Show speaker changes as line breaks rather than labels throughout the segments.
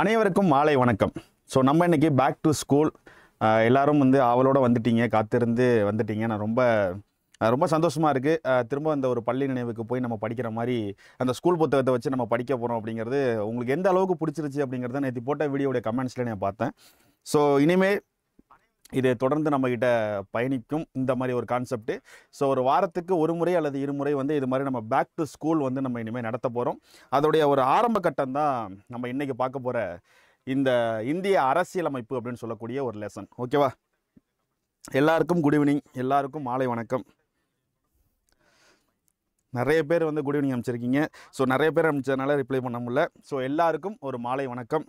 அனைவருக்கும் மாலை வணக்கம். ஸோ நம்ம இன்னைக்கு பேக் டு ஸ்கூல் எல்லோரும் வந்து ஆவலோடு வந்துட்டீங்க காத்திருந்து வந்துட்டீங்க. நான் ரொம்ப ரொம்ப சந்தோஷமாக இருக்குது திரும்ப அந்த ஒரு பள்ளி நினைவுக்கு போய் நம்ம படிக்கிற மாதிரி அந்த ஸ்கூல் புத்தகத்தை வச்சு நம்ம படிக்க போகிறோம் அப்படிங்கிறது உங்களுக்கு எந்த அளவுக்கு பிடிச்சிருச்சு அப்படிங்கிறத நேற்று போட்ட வீடியோடைய கமெண்ட்ஸில் நான் பார்த்தேன். ஸோ இனிமேல் இது தொடர்ந்து நம்மக்கிட்ட பயணிக்கும் இந்த மாதிரி ஒரு கான்செப்ட் ஸோ ஒரு வாரத்துக்கு ஒரு முறை அல்லது இருமுறை வந்து இது மாதிரி நம்ம பேக் டு ஸ்கூல் வந்து நம்ம இனிமேல் நடத்த போகிறோம் அதோடைய ஒரு ஆரம்ப கட்டம் தான் நம்ம இன்றைக்கி பார்க்க போகிற இந்த இந்திய அரசியலமைப்பு அப்படின்னு சொல்லக்கூடிய ஒரு லெசன் ஓகேவா எல்லாருக்கும் குட் ஈவினிங் எல்லாருக்கும் மாலை வணக்கம். நிறைய பேர் வந்து குட் ஈவினிங் அனுப்பிச்சிருக்கீங்க. ஸோ நிறைய பேர் அனுப்பிச்சதுனால ரிப்ளை பண்ண முடியல. ஸோ எல்லாருக்கும் ஒரு மாலை வணக்கம்.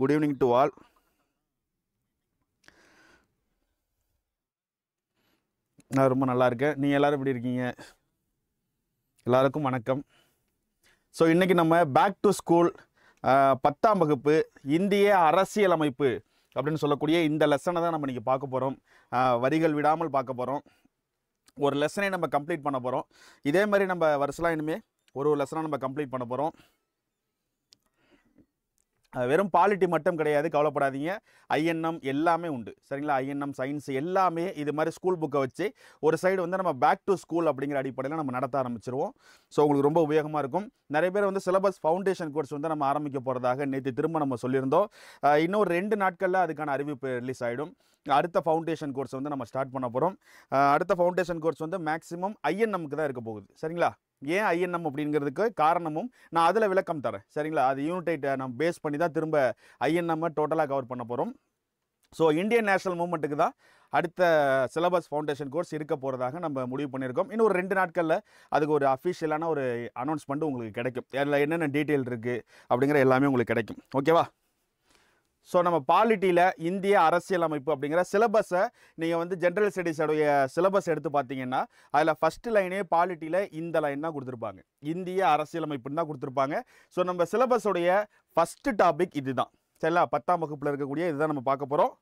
குட் ஈவினிங் டு ஆல் நான் ரொம்ப நல்லா இருக்கேன். நீங்கள் எல்லாரும் எப்படி இருக்கீங்க? எல்லாருக்கும் வணக்கம். ஸோ இன்றைக்கி நம்ம பேக் டு ஸ்கூல் பத்தாம் வகுப்பு இந்திய அரசியலமைப்பு அப்படின்னு சொல்லக்கூடிய இந்த லெசனை தான் நம்ம இன்றைக்கி பார்க்க போகிறோம் வரிகள் விடாமல் பார்க்க போகிறோம் ஒரு லெசனை நம்ம கம்ப்ளீட் பண்ண போகிறோம் இதே மாதிரி நம்ம வருஷலாம் இனிமேல் ஒரு ஒரு லெசனாக நம்ம கம்ப்ளீட் பண்ண போகிறோம் வெறும் பாலிட்டி மட்டும் கிடையாது கவலைப்படாதீங்க. ஐஎன்எம் எல்லாமே உண்டு. சரிங்களா? ஐஎன்எம் சயின்ஸ் எல்லாமே இது மாதிரி ஸ்கூல் புக்கை வச்சு ஒரு சைடு வந்து நம்ம பேக் டு ஸ்கூல் அப்படிங்கிற அடிப்படையில் நம்ம நடத்த ஆரம்பிச்சிருவோம். ஸோ உங்களுக்கு ரொம்ப உபயோகமாக இருக்கும். நிறைய பேர் வந்து சிலபஸ் ஃபவுண்டேஷன் கோர்ஸ் வந்து நம்ம ஆரம்பிக்க போகிறதாக நேற்று திரும்ப நம்ம சொல்லியிருந்தோம். இன்னும் ஒரு ரெண்டு நாட்களில் அதுக்கான அறிவிப்பு ரிலீஸ் ஆகிடும் அடுத்த ஃபவுண்டேஷன் கோர்ஸ் வந்து நம்ம ஸ்டார்ட் பண்ண போகிறோம் அடுத்த ஃபவுண்டேஷன் கோர்ஸ் வந்து மேக்ஸிமம் ஐஎன்எம்க்கு தான் இருக்க போகுது. சரிங்களா? ஏன் ஐஎன்எம் அப்படிங்கிறதுக்கு காரணமும் நான் அதில் விளக்கம் தரேன். சரிங்களா? அது யூனிடைட்டை நம்ம பேஸ் பண்ணி தான் திரும்ப ஐஎன்எம்மை டோட்டலாக கவர் பண்ண போகிறோம் ஸோ இந்தியன் நேஷனல் மூமெண்ட்டுக்கு தான் அடுத்த சிலபஸ் ஃபவுண்டேஷன் கோர்ஸ் இருக்க போகிறதாக நம்ம முடிவு பண்ணியிருக்கோம். இன்னும் ஒரு ரெண்டு நாட்களில் அதுக்கு ஒரு அஃபிஷியலான ஒரு அனௌன்ஸ்மெண்ட் உங்களுக்கு கிடைக்கும். அதில் என்னென்ன டீட்டெயில் இருக்குது அப்படிங்கிற எல்லாமே உங்களுக்கு கிடைக்கும். ஓகேவா ஸோ நம்ம பாலிட்டியில் இந்திய அரசியலமைப்பு அப்படிங்கிற சிலபஸை நீங்கள் வந்து ஜென்ரல் ஸ்டடீஸோடைய சிலபஸ் எடுத்து பார்த்தீங்கன்னா அதில் ஃபஸ்ட்டு லைனே பாலிட்டியில் இந்த லைன் தான் கொடுத்துருப்பாங்க. இந்திய அரசியலமைப்புன்னு தான் கொடுத்துருப்பாங்க. ஸோ நம்ம சிலபஸோடைய ஃபஸ்ட்டு டாபிக் இதுதான். சரிங்களா? பத்தாம் வகுப்பில் இருக்கக்கூடிய இதுதான் நம்ம பார்க்க போகிறோம்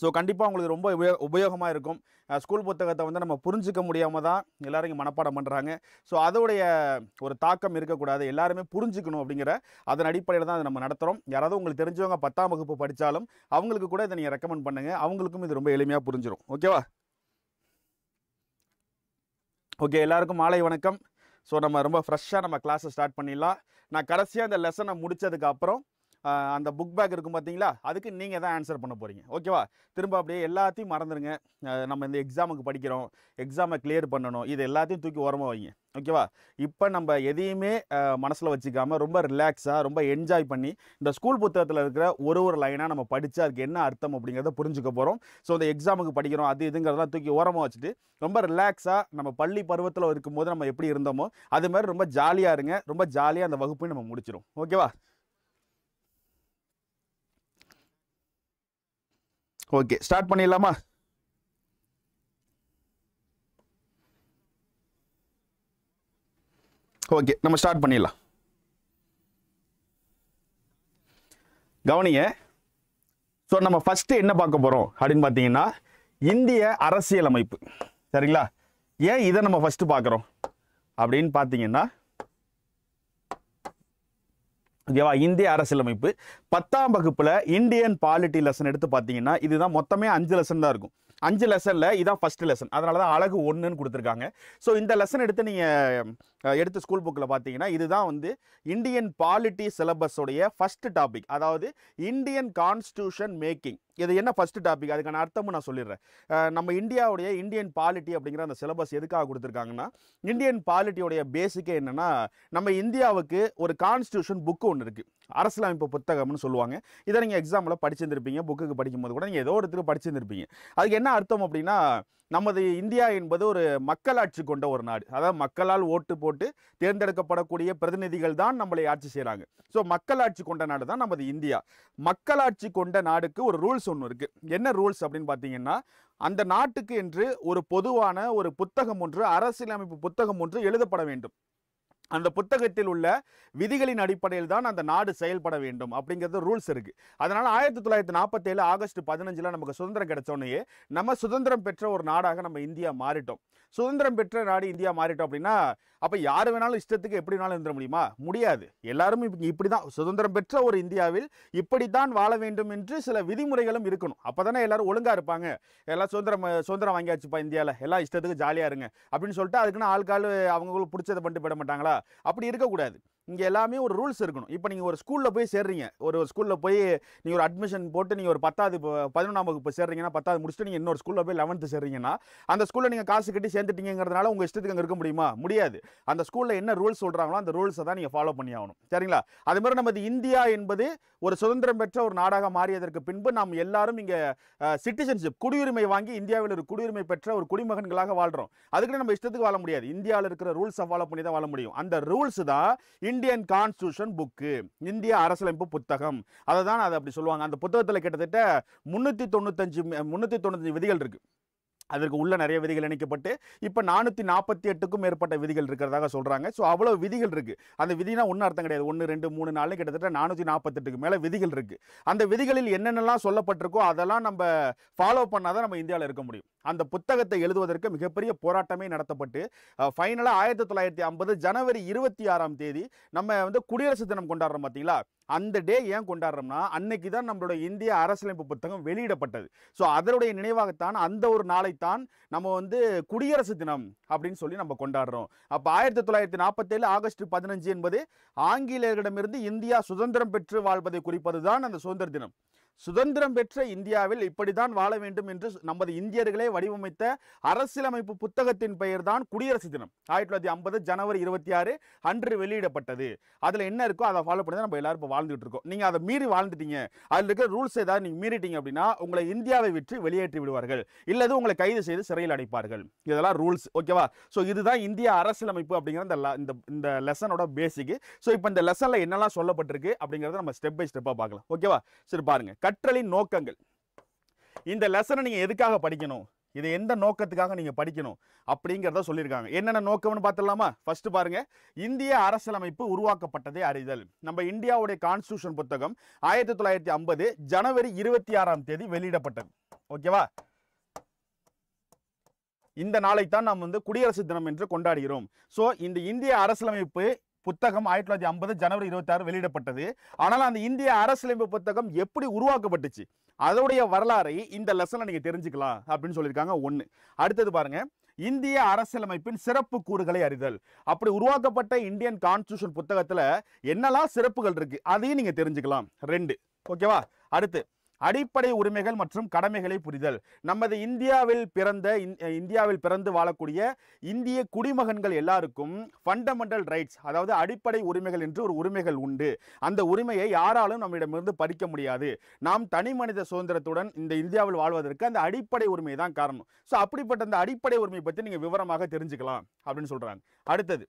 ஸோ கண்டிப்பாக உங்களுக்கு ரொம்ப உபயோ உபயோகமாக இருக்கும். ஸ்கூல் புத்தகத்தை வந்து நம்ம புரிஞ்சிக்க முடியாமல் தான் எல்லோரும் இங்கே மனப்பாடம் பண்ணுறாங்க ஸோ அதோடைய ஒரு தாக்கம் இருக்கக்கூடாது. எல்லாருமே புரிஞ்சுக்கணும் அப்படிங்கிற அதன் அடிப்படையில் தான் அதை நம்ம நடத்துகிறோம் யாராவது உங்களுக்கு தெரிஞ்சவங்க பத்தாம் வகுப்பு படித்தாலும் அவங்களுக்கு கூட இதை நீங்கள் ரெக்கமெண்ட் பண்ணுங்கள் அவங்களுக்கும் இது ரொம்ப எளிமையாக புரிஞ்சிடும் ஓகேவா ஓகே எல்லாருக்கும் மாலை வணக்கம். ஸோ நம்ம ரொம்ப ஃப்ரெஷ்ஷாக நம்ம கிளாஸை ஸ்டார்ட் பண்ணிடலாம். நான் கடைசியாக அந்த லெசனை முடிச்சதுக்கு அப்புறம் அந்த புக் பேக் இருக்கும் பார்த்தீங்களா? அதுக்கு நீங்கள் தான் ஆன்சர் பண்ண போகிறீங்க ஓகேவா திரும்ப அப்படியே எல்லாத்தையும் மறந்துடுங்க நம்ம இந்த எக்ஸாமுக்கு படிக்கிறோம். எக்ஸாமை கிளியர் பண்ணணும். இது எல்லாத்தையும் தூக்கி ஓரமாக வைங்க. ஓகேவா இப்போ நம்ம எதையுமே மனசில் வச்சுக்காமல் ரொம்ப ரிலாக்ஸாக ரொம்ப என்ஜாய் பண்ணி இந்த ஸ்கூல் புத்தகத்தில் இருக்கிற ஒரு ஒரு லைனாக நம்ம படித்து அதுக்கு என்ன அர்த்தம் அப்படிங்கிறத புரிஞ்சுக்க போகிறோம் ஸோ இந்த எக்ஸாமுக்கு படிக்கிறோம் அது இதுங்கிறதெல்லாம் தூக்கி ஓரமாக வச்சுட்டு ரொம்ப ரிலாக்ஸாக நம்ம பள்ளி பருவத்தில் இருக்கும்போது நம்ம எப்படி இருந்தோமோ அது மாதிரி ரொம்ப ஜாலியாக இருங்க. ரொம்ப ஜாலியாக அந்த வகுப்பையும் நம்ம முடிச்சிடும் ஓகேவா ஓகே ஸ்டார்ட் பண்ணிடலாமா? ஓகே நம்ம ஸ்டார்ட் பண்ணிடலாம். கவனிங்க. ஸோ நம்ம ஃபஸ்ட்டு என்ன பார்க்க போகிறோம் அப்படின்னு பார்த்தீங்கன்னா இந்திய அரசியலமைப்பு. சரிங்களா? ஏன் இதை நம்ம ஃபஸ்ட்டு பார்க்குறோம்? அப்படின்னு பார்த்தீங்கன்னா ஓகேவா? இந்திய அரசியலமைப்பு. பத்தாம் வகுப்பில் இந்தியன் பாலிட்டி லெசன் எடுத்து பார்த்தீங்கன்னா இதுதான் மொத்தமே அஞ்சு லெசன் தான் இருக்கும். அஞ்சு லெசனில் இதான் ஃபஸ்ட்டு லெசன் அதனால தான் அழகு ஒன்றுன்னு கொடுத்துருக்காங்க. ஸோ இந்த லெசன் எடுத்து நீங்கள் எடுத்து ஸ்கூல் புக்கில் பார்த்தீங்கன்னா இதுதான் வந்து இந்தியன் பாலிட்டி சிலபஸோடைய ஃபஸ்ட்டு டாபிக் அதாவது இந்தியன் கான்ஸ்டியூஷன் மேக்கிங் இது என்ன ஃபஸ்ட்டு டாபிக் அதுக்கான அர்த்தமும் நான் சொல்லிடுறேன். நம்ம இந்தியாவுடைய இந்தியன் பாலிட்டி அப்படிங்கிற அந்த சிலபஸ் எதுக்காக கொடுத்துருக்காங்கன்னா இந்தியன் பாலிட்டியோடைய பேசிக்கே என்னன்னா நம்ம இந்தியாவுக்கு ஒரு கான்ஸ்டியூஷன் புக்கு ஒன்று இருக்குது அரசியலமைப்பு புத்தகம்னு சொல்லுவாங்க. இதை நீங்கள் எக்ஸாமில் படிச்சிருந்திருப்பீங்க புக்குக்கு படிக்கும்போது கூட நீங்கள் ஏதோ இடத்துக்கு படிச்சிருந்திருப்பீங்க. அதுக்கு என்ன அர்த்தம் அப்படின்னா நமது இந்தியா என்பது ஒரு மக்களாட்சி கொண்ட ஒரு நாடு. அதாவது மக்களால் ஓட்டு போட்டு தேர்ந்தெடுக்கப்படக்கூடிய பிரதிநிதிகள் தான் நம்மளை ஆட்சி செய்கிறாங்க ஸோ மக்களாட்சி கொண்ட நாடு தான் நமது இந்தியா. மக்களாட்சி கொண்ட நாடுக்கு ஒரு ரூல்ஸ் ஒன்று இருக்குது என்ன ரூல்ஸ் அப்படின்னு பார்த்தீங்கன்னா அந்த நாட்டுக்கு என்று ஒரு பொதுவான ஒரு புத்தகம் ஒன்று அரசியலமைப்பு புத்தகம் ஒன்று எழுதப்பட வேண்டும். அந்த புத்தகத்தில் உள்ள விதிகளின் அடிப்படையில் தான் அந்த நாடு செயல்பட வேண்டும் அப்படிங்கிறது ரூல்ஸ் இருக்கு. அதனால் ஆயிரத்தி தொள்ளாயிரத்தி நாற்பத்தேழு ஆகஸ்ட் பதினஞ்சில் நமக்கு சுதந்திரம் கிடைச்சோன்னே நம்ம சுதந்திரம் பெற்ற ஒரு நாடாக நம்ம இந்தியா மாறிட்டோம். சுதந்திரம் பெற்ற நாடு இந்தியா மாறிட்டோம் அப்படின்னா அப்போ யார் வேணாலும் இஷ்டத்துக்கு எப்படி வேணாலும் இருந்துட முடியுமா? முடியாது. எல்லாரும் இப்ப இப்படி தான் சுதந்திரம் பெற்ற ஒரு இந்தியாவில் இப்படித்தான் வாழ வேண்டும் என்று சில விதிமுறைகளும் இருக்கணும். அப்போ தானே எல்லாரும் ஒழுங்காக இருப்பாங்க. எல்லாம் சுதந்திரம் சுதந்திரம் வாங்கியாச்சுப்பா இந்தியாவில் எல்லாம் இஷ்டத்துக்கு ஜாலியாக இருங்க. அப்படின்னு சொல்லிட்டு அதுக்குன்னு ஆள்கால் அவங்களுக்கு பிடிச்சதை பண்ணிட்டு போயிட மாட்டாங்களா? அப்படி இருக்கக்கூடாது. இங்கே எல்லாமே ஒரு ரூல்ஸ் இருக்கணும். இப்போ நீங்கள் ஒரு ஸ்கூலில் போய் சேர்றீங்க. ஒரு ஸ்கூலில் போய் நீங்கள் ஒரு அட்மிஷன் போட்டு நீங்கள் ஒரு பத்தாவது இப்போ பதினொன்றாம் வகுப்பு சேர்றீங்கன்னா பத்தாவது முடிச்சுட்டு நீங்கள் இன்னொரு ஸ்கூலில் போய் லெவன்த்து சேர்றீங்கன்னா அந்த ஸ்கூலில் நீங்கள் காசு கட்டி சேர்ந்துட்டீங்கிறதுனால உங்கள் இஷ்டத்துக்கு அங்கே இருக்க முடியுமா? முடியாது. அந்த ஸ்கூலில் என்ன ரூல்ஸ் சொல்கிறாங்களோ அந்த ரூல்ஸை தான் நீங்கள் ஃபாலோ பண்ணி ஆகணும். சரிங்களா? அது மாதிரி நமது இந்தியா என்பது ஒரு சுதந்திரம் பெற்ற ஒரு நாடாக மாறியதற்கு பின்பு நாம் எல்லாரும் இங்கே சிட்டிசன்ஷிப் குடியுரிமை வாங்கி இந்தியாவில் ஒரு குடியுரிமை பெற்ற ஒரு குடிமகன்களாக வாழ்கிறோம் அதுக்குன்னு நம்ம இஷ்டத்துக்கு வாழ முடியாது. இந்தியாவில் இருக்கிற ரூல்ஸை ஃபாலோ பண்ணி தான் வாழ முடியும். அந்த ரூல்ஸ் தான் இந்தியன் கான்ஸ்டியூஷன் புக்கு இந்திய அரசியலமைப்பு புத்தகம். அதை தான் அதை அப்படி சொல்லுவாங்க. அந்த புத்தகத்தில் கிட்டத்தட்ட முந்நூற்றி தொண்ணூத்தஞ்சு முந்நூற்றி தொண்ணூத்தஞ்சு விதிகள் இருக்குது அதற்கு உள்ள நிறைய விதிகள் இணைக்கப்பட்டு இப்போ நானூற்றி நாற்பத்தி எட்டுக்கும் மேற்பட்ட விதிகள் இருக்கிறதாக சொல்கிறாங்க ஸோ அவ்வளோ விதிகள் இருக்குது அந்த விதினா ஒன்றும் அர்த்தம் கிடையாது. ஒன்று ரெண்டு மூணு நாலு கிட்டத்தட்ட நானூற்றி நாற்பத்தெட்டுக்கு மேலே விதிகள் இருக்குது அந்த விதிகளில் என்னென்னலாம் சொல்லப்பட்டிருக்கோ அதெல்லாம் நம்ம ஃபாலோ பண்ணால் தான் நம்ம இந்தியாவில் இருக்க முடியும். அந்த புத்தகத்தை எழுதுவதற்கு மிகப்பெரிய போராட்டமே நடத்தப்பட்டு ஃபைனலாக ஆயிரத்தி தொள்ளாயிரத்தி ஐம்பது ஜனவரி இருபத்தி ஆறாம் தேதி நம்ம வந்து குடியரசு தினம் கொண்டாடுறோம் பார்த்தீங்களா அந்த டே ஏன் கொண்டாடுறோம்னா அன்னைக்கு தான் நம்மளோட இந்திய அரசியலமைப்பு புத்தகம் வெளியிடப்பட்டது. ஸோ அதனுடைய நினைவாகத்தான் அந்த ஒரு நாளைத்தான் நம்ம வந்து குடியரசு தினம் அப்படின்னு சொல்லி நம்ம கொண்டாடுறோம். அப்போ ஆயிரத்தி தொள்ளாயிரத்தி நாற்பத்தேழு ஆகஸ்ட் பதினஞ்சு என்பது ஆங்கிலேயர்களிடமிருந்து இந்தியா சுதந்திரம் பெற்று வாழ்வதை குறிப்பது தான் அந்த சுதந்திர தினம். சுதந்திரம் பெற்ற இந்தியாவில் இப்படித்தான் வாழ வேண்டும் என்று நமது இந்தியர்களே வடிவமைத்த அரசியலமைப்பு புத்தகத்தின் பெயர் தான் குடியரசு தினம். ஆயிரத்தி தொள்ளாயிரத்தி ஐம்பது ஜனவரி இருபத்தி ஆறு அன்று வெளியிடப்பட்டது. அதில் என்ன இருக்கோ அதை ஃபாலோ பண்ணி தான் நம்ம எல்லாரும் இப்போ வாழ்ந்துட்டு இருக்கோம். நீங்கள் அதை மீறி வாழ்ந்துட்டீங்க. அதில் இருக்கிற ரூல்ஸ் ஏதாவது நீங்கள் மீறிட்டீங்க அப்படின்னா உங்களை இந்தியாவை விற்று வெளியேற்றி விடுவார்கள். இல்லது உங்களை கைது செய்து சிறையில் அடைப்பார்கள். இதெல்லாம் ரூல்ஸ் ஓகேவா ஸோ இதுதான் இந்திய அரசியலமைப்பு அப்படிங்கிற இந்த இந்த இந்த லெசனோட பேசிக்கு ஸோ இப்போ இந்த லெசனில் என்னெல்லாம் சொல்லப்பட்டிருக்கு அப்படிங்கிறத நம்ம ஸ்டெப் பை ஸ்டெப்பாக பார்க்கலாம். ஓகேவா சரி பாருங்க. கற்றலின் நோக்கங்கள். இந்த லெசனை நீங்கள் எதுக்காக படிக்கணும்? இது எந்த நோக்கத்துக்காக நீங்கள் படிக்கணும்? அப்படிங்கிறத சொல்லியிருக்காங்க. என்னென்ன நோக்கம்னு பார்த்துடலாமா? ஃபஸ்ட்டு பாருங்கள் இந்திய அரசியலமைப்பு உருவாக்கப்பட்டதே அறிதல். நம்ம இந்தியாவுடைய கான்ஸ்டியூஷன் புத்தகம் ஆயிரத்தி தொள்ளாயிரத்தி ஐம்பது ஜனவரி இருபத்தி ஆறாம் தேதி வெளியிடப்பட்டது. ஓகேவா இந்த நாளைத்தான் நாம் வந்து குடியரசு தினம் என்று கொண்டாடுகிறோம். ஸோ இந்த இந்திய அரசியலமைப்பு புத்தகம் ஆயிரத்தி தொள்ளாயிரத்தி ஐம்பது ஜனவரி இருபத்தாறு வெளியிடப்பட்டது. ஆனால் அந்த இந்திய அரசியலமைப்பு புத்தகம் எப்படி உருவாக்கப்பட்டுச்சு? அதோடைய வரலாறை இந்த லெசனில் நீங்கள் தெரிஞ்சுக்கலாம் அப்படின்னு சொல்லியிருக்காங்க ஒன்று அடுத்தது பாருங்க. இந்திய அரசியலமைப்பின் சிறப்பு கூறுகளை அறிதல். அப்படி உருவாக்கப்பட்ட இந்தியன் கான்ஸ்டியூஷன் புத்தகத்தில் என்னெல்லாம் சிறப்புகள் இருக்கு? அதையும் நீங்கள் தெரிஞ்சுக்கலாம். ரெண்டு. ஓகேவா? அடுத்து. அடிப்படை உரிமைகள் மற்றும் கடமைகளை புரிதல். நமது இந்தியாவில் பிறந்த இந்- இந்தியாவில் பிறந்து வாழக்கூடிய இந்திய குடிமகன்கள் எல்லாருக்கும் ஃபண்டமெண்டல் ரைட்ஸ் அதாவது அடிப்படை உரிமைகள் என்று ஒரு உரிமைகள் உண்டு. அந்த உரிமையை யாராலும் நம்மிடமிருந்து பறிக்க முடியாது. நாம் தனி மனித சுதந்திரத்துடன் இந்த இந்தியாவில் வாழ்வதற்கு அந்த அடிப்படை உரிமை தான் காரணம். ஸோ அப்படிப்பட்ட அந்த அடிப்படை உரிமை பற்றி நீங்கள் விவரமாக தெரிஞ்சுக்கலாம் அப்படின்னு சொல்றாங்க. அடுத்தது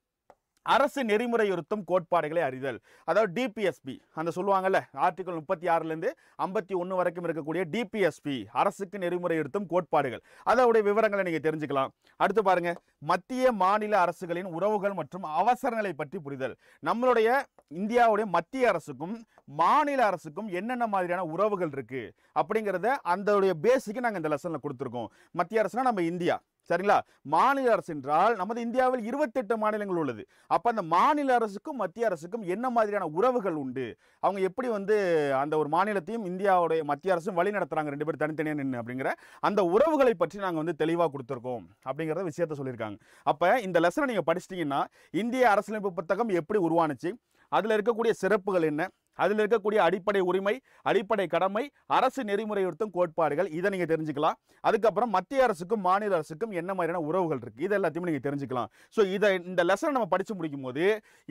அரசு நெறிமுறையுறுத்தும் கோட்பாடுகளை அறிதல். அதாவது டிபிஎஸ்பி அந்த சொல்லுவாங்கல்ல ஆர்டிகல் முப்பத்தி ஆறுலேருந்து ஐம்பத்தி ஒன்று வரைக்கும் இருக்கக்கூடிய டிபிஎஸ்பி அரசுக்கு நெறிமுறையுறுத்தும் கோட்பாடுகள். அதோடைய விவரங்களை நீங்கள் தெரிஞ்சுக்கலாம். அடுத்து பாருங்க மத்திய மாநில அரசுகளின் உறவுகள் மற்றும் அவசரங்களை பற்றி புரிதல். நம்மளுடைய இந்தியாவுடைய மத்திய அரசுக்கும் மாநில அரசுக்கும் என்னென்ன மாதிரியான உறவுகள் இருக்குது அப்படிங்கிறத அந்த பேசிக்கு நாங்கள் இந்த லெசனில் கொடுத்துருக்கோம். மத்திய அரசுனா நம்ம இந்தியா. சரிங்களா? மாநில அரசு என்றால் நமது இந்தியாவில் இருபத்தெட்டு மாநிலங்கள் உள்ளது. அப்ப அந்த மாநில அரசுக்கும் மத்திய அரசுக்கும் என்ன மாதிரியான உறவுகள் உண்டு? அவங்க எப்படி வந்து அந்த ஒரு மாநிலத்தையும் இந்தியாவுடைய மத்திய அரசும் வழி நடத்துறாங்க ரெண்டு பேரும் தனித்தனியாக நின்று அப்படிங்கிற அந்த உறவுகளை பற்றி நாங்கள் வந்து தெளிவாக கொடுத்துருக்கோம் அப்படிங்கிறத விஷயத்த சொல்லியிருக்காங்க. அப்போ இந்த லெசனை நீங்கள் படிச்சிட்டிங்கன்னா இந்திய அரசியலமைப்பு புத்தகம் எப்படி உருவானுச்சு? அதில் இருக்கக்கூடிய சிறப்புகள் என்ன? அதில் இருக்கக்கூடிய அடிப்படை உரிமை அடிப்படை கடமை அரசு நெறிமுறையுறுத்தும் கோட்பாடுகள் இதை நீங்கள் தெரிஞ்சுக்கலாம். அதுக்கப்புறம் மத்திய அரசுக்கும் மாநில அரசுக்கும் என்ன மாதிரியான உறவுகள் இருக்குது இது எல்லாத்தையுமே நீங்கள் தெரிஞ்சுக்கலாம். ஸோ இதை இந்த லெசனை நம்ம படித்து முடிக்கும் போது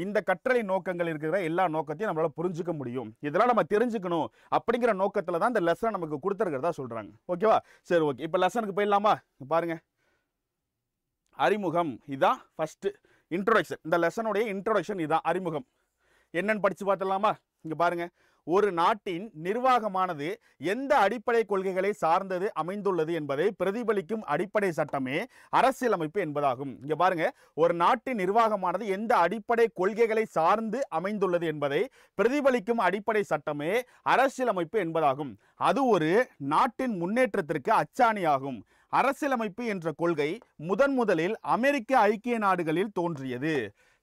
இந்த கற்றலை நோக்கங்கள் இருக்கிற எல்லா நோக்கத்தையும் நம்மளால் புரிஞ்சுக்க முடியும். இதெல்லாம் நம்ம தெரிஞ்சுக்கணும் அப்படிங்கிற நோக்கத்தில் தான் இந்த லெசனை நமக்கு கொடுத்துருக்கிறதா சொல்கிறாங்க ஓகேவா சரி ஓகே இப்போ லெசனுக்கு போயிடலாமா? பாருங்க. அறிமுகம். இதுதான் ஃபஸ்ட்டு இன்ட்ரொடக்ஷன் இந்த லெசனுடைய இன்ட்ரொடக்ஷன் இதுதான் அறிமுகம். என்னன்னு படிச்சு பார்த்தலாமா இங்க பாருங்க. ஒரு நாட்டின் நிர்வாகமானது எந்த அடிப்படை கொள்கைகளை சார்ந்தது அமைந்துள்ளது என்பதை பிரதிபலிக்கும் அடிப்படை சட்டமே அரசியலமைப்பு என்பதாகும். இங்க பாருங்க. ஒரு நாட்டின் நிர்வாகமானது எந்த அடிப்படை கொள்கைகளை சார்ந்து அமைந்துள்ளது என்பதை பிரதிபலிக்கும் அடிப்படை சட்டமே அரசியலமைப்பு என்பதாகும். அது ஒரு நாட்டின் முன்னேற்றத்திற்கு அச்சாணியாகும். அரசியலமைப்பு என்ற கொள்கை முதன் முதலில் அமெரிக்க ஐக்கிய நாடுகளில் தோன்றியது.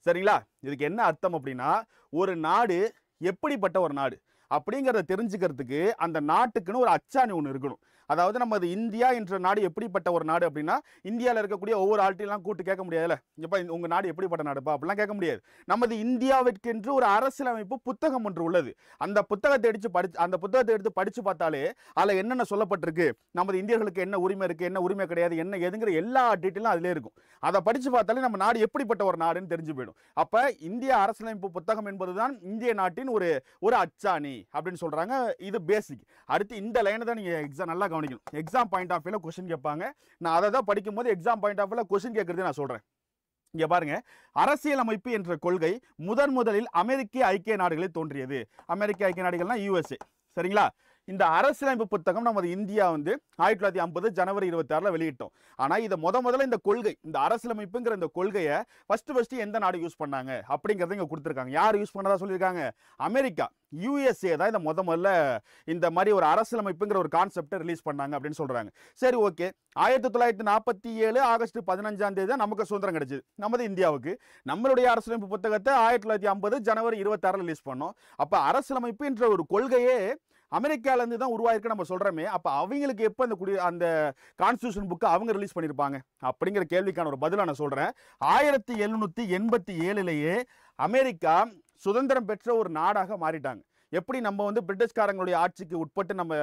சரிங்களா? இதுக்கு என்ன அர்த்தம் அப்படின்னா ஒரு நாடு எப்படிப்பட்ட ஒரு நாடு? அப்படிங்கிறத தெரிஞ்சுக்கிறதுக்கு அந்த நாட்டுக்குன்னு ஒரு அச்சாணி ஒன்று இருக்கணும். அதாவது நமது இந்தியா என்ற நாடு எப்படிப்பட்ட ஒரு நாடு அப்படின்னா இந்தியாவில் இருக்கக்கூடிய ஒவ்வொரு ஆள்கிட்டலாம் கூட்டு கேட்க முடியாதுல்ல? இப்போ உங்கள் நாடு எப்படிப்பட்ட நாடுப்பா? அப்படிலாம் கேட்க முடியாது. நமது இந்தியாவிற்கென்று ஒரு அரசியலமைப்பு புத்தகம் ஒன்று உள்ளது. அந்த புத்தகத்தை அடித்து படிச்சு அந்த புத்தகத்தை எடுத்து படித்து பார்த்தாலே அதில் என்னென்ன சொல்லப்பட்டிருக்கு? நமது இந்தியர்களுக்கு என்ன உரிமை இருக்குது என்ன உரிமை கிடையாது? என்ன எதுங்கிற எல்லா டீட்டெயிலும் அதிலே இருக்கும். அதை படித்து பார்த்தாலே நம்ம நாடு எப்படிப்பட்ட ஒரு நாடுன்னு தெரிஞ்சு போயிடும். அப்போ இந்திய அரசியலமைப்பு புத்தகம் என்பது தான் இந்திய நாட்டின் ஒரு ஒரு அச்சாணி அப்படின்னு சொல்கிறாங்க இது பேசிக் அடுத்து இந்த லைனை தான் நீங்கள் எக்ஸாம் நல்லா கவனிக்கணும். எக்ஸாம் பாயிண்ட் ஆஃப் வியூவில் கொஸ்டின் கேட்பாங்க. நான் அதை தான் படிக்கும்போது எக்ஸாம் பாயிண்ட் ஆஃப் வியூவில் கொஸ்டின் கேட்குறதே நான் சொல்கிறேன் இங்க பாருங்க. அரசியலமைப்பு என்ற கொள்கை முதன் முதலில் அமெரிக்க ஐக்கிய நாடுகளில் தோன்றியது. அமெரிக்க ஐக்கிய நாடுகள்னா யூஎஸ்ஏ சரிங்களா? இந்த அரசியலமைப்பு புத்தகம் நமது இந்தியா வந்து ஆயிரத்தி தொள்ளாயிரத்தி ஐம்பது ஜனவரி இருபத்தி ஆறில் வெளியிட்டோம். ஆனால் இதை முத முதல்ல இந்த கொள்கை இந்த அரசியலமைப்புங்கிற இந்த கொள்கையை ஃபஸ்ட்டு ஃபஸ்ட்டு எந்த நாடு யூஸ் பண்ணாங்க அப்படிங்கிறத இங்கே கொடுத்துருக்காங்க. யார் யூஸ் பண்ணதா சொல்லியிருக்காங்க? அமெரிக்கா யூஎஸ்ஏ தான் இதை முத முதல்ல இந்த மாதிரி ஒரு அரசியலமைப்புங்கிற ஒரு கான்செப்டை ரிலீஸ் பண்ணாங்க அப்படின்னு சொல்கிறாங்க சரி ஓகே. ஆயிரத்தி தொள்ளாயிரத்தி நாற்பத்தி ஏழு ஆகஸ்ட் பதினஞ்சாம் தேதி தான் நமக்கு சுதந்திரம் கிடைச்சிது. நமது இந்தியாவுக்கு. நம்மளுடைய அரசியலமைப்பு புத்தகத்தை ஆயிரத்தி தொள்ளாயிரத்தி ஐம்பது ஜனவரி இருபத்தாறில் ரிலீஸ் பண்ணோம். அப்போ அரசியலமைப்பு என்ற ஒரு கொள்கையே அமெரிக்காலேருந்து தான் உருவாயிருக்கு நம்ம சொல்கிறோமே அப்போ அவங்களுக்கு எப்போ அந்த குடி அந்த கான்ஸ்டியூஷன் புக்கை அவங்க ரிலீஸ் பண்ணியிருப்பாங்க அப்படிங்கிற கேள்விக்கான ஒரு பதிலாக நான் சொல்கிறேன் ஆயிரத்தி எழுநூற்றி எண்பத்தி ஏழுலேயே அமெரிக்கா சுதந்திரம் பெற்ற ஒரு நாடாக மாறிட்டாங்க. எப்படி நம்ம வந்து பிரிட்டிஷ்காரங்களுடைய ஆட்சிக்கு உட்பட்டு நம்ம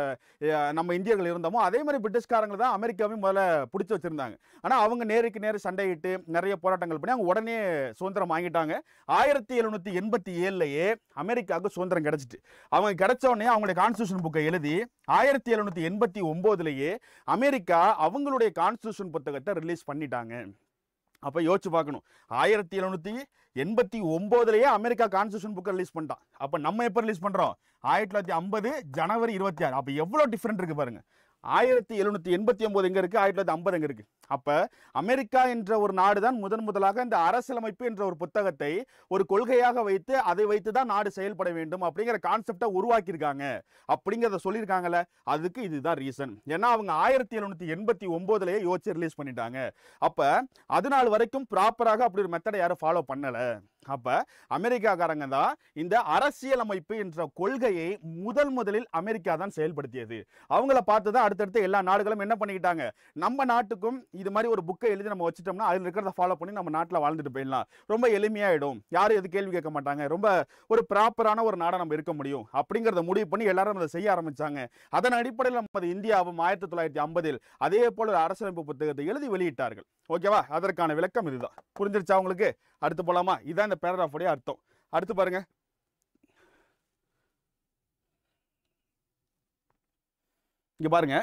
நம்ம இந்தியர்கள் இருந்தோமோ அதே மாதிரி பிரிட்டிஷ்காரங்க தான் அமெரிக்காவையும் முதல்ல பிடிச்சி வச்சிருந்தாங்க. ஆனால் அவங்க நேருக்கு நேர் சண்டையிட்டு நிறைய போராட்டங்கள் பண்ணி அவங்க உடனே சுதந்திரம் வாங்கிட்டாங்க. ஆயிரத்தி எழுநூற்றி எண்பத்தி ஏழுலையே அமெரிக்காவுக்கு சுதந்திரம் கிடச்சிட்டு அவங்க கிடச்ச உடனே அவங்களுடைய கான்ஸ்டியூஷன் புக்கை எழுதி ஆயிரத்தி எழுநூற்றி எண்பத்தி ஒம்போதுலேயே அமெரிக்கா அவங்களுடைய கான்ஸ்டியூஷன் புத்தகத்தை ரிலீஸ் பண்ணிட்டாங்க. அப்போ யோசிச்சு பார்க்கணும். ஆயிரத்தி எழுநூற்றி எண்பத்தி ஒம்போதுலேயே அமெரிக்கா கான்ஸ்டியூஷன் புக்கை ரிலீஸ் பண்ணிட்டான். அப்போ நம்ம எப்போ ரிலீஸ் பண்ணுறோம் ஆயிரத்தி தொள்ளாயிரத்தி ஐம்பது ஜனவரி இருபத்தி ஆறு. அப்போ எவ்வளோ டிஃப்ரெண்ட் இருக்குது பாருங்க. ஆயிரத்தி எழுநூற்றி எண்பத்தி ஒம்பது எங்கே இருக்குது ஆயிரத்தி தொள்ளாயிரத்தி ஐம்பது எங்கே இருக்குது அப்போ அமெரிக்கா என்ற ஒரு நாடு தான் முதன் முதலாக இந்த அரசியலமைப்பு என்ற ஒரு புத்தகத்தை ஒரு கொள்கையாக வைத்து அதை வைத்து தான் நாடு செயல்பட வேண்டும் அப்படிங்கிற கான்செப்டை உருவாக்கியிருக்காங்க. அப்படிங்கிறத சொல்லியிருக்காங்கல்ல. அதுக்கு இதுதான் ரீசன் ஏன்னா அவங்க ஆயிரத்தி எழுநூற்றி எண்பத்தி ஒம்போதுலேயே யோசிச்சு ரிலீஸ் பண்ணிட்டாங்க. அப்போ அது நாள் வரைக்கும் ப்ராப்பராக அப்படி ஒரு மெத்தடை யாரும் ஃபாலோ பண்ணலை. அப்போ அமெரிக்காக்காரங்க தான் இந்த அரசியலமைப்பு என்ற கொள்கையை முதல் முதலில் அமெரிக்கா தான் செயல்படுத்தியது. அவங்கள பார்த்து தான் அடுத்தடுத்து எல்லா நாடுகளும் என்ன பண்ணிக்கிட்டாங்க? நம்ம நாட்டுக்கும் இது மாதிரி ஒரு புக்கை எழுதி நம்ம வச்சுட்டோம்னா அதில் இருக்கிறத ஃபாலோ பண்ணி நம்ம நாட்டில் வாழ்ந்துட்டு போயிடலாம். ரொம்ப எளிமையாகிடும் யாரும் எது கேள்வி கேட்க மாட்டாங்க. ரொம்ப ஒரு ப்ராப்பரான ஒரு நாடாக நம்ம இருக்க முடியும். அப்படிங்கிறத முடிவு பண்ணி எல்லாரும் அதை செய்ய ஆரம்பித்தாங்க அதன் அடிப்படையில் நமது இந்தியாவும் ஆயிரத்தி தொள்ளாயிரத்தி ஐம்பதில் அதே போல ஒரு அரசமைப்பு புத்தகத்தை எழுதி வெளியிட்டார்கள். ஓகேவா அதற்கான விளக்கம் இதுதான். புரிஞ்சிருச்சா உங்களுக்கு? அடுத்து போகலாமா இதுதான் இந்த பேராகிராஃபுடைய அர்த்தம். அடுத்து பாருங்க. இங்கே பாருங்க.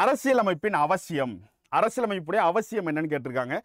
அரசியலமைப்பின் அவசியம். அரசியலமைப்புடைய அவசியம் என்னன்னு கேட்டிருக்காங்க.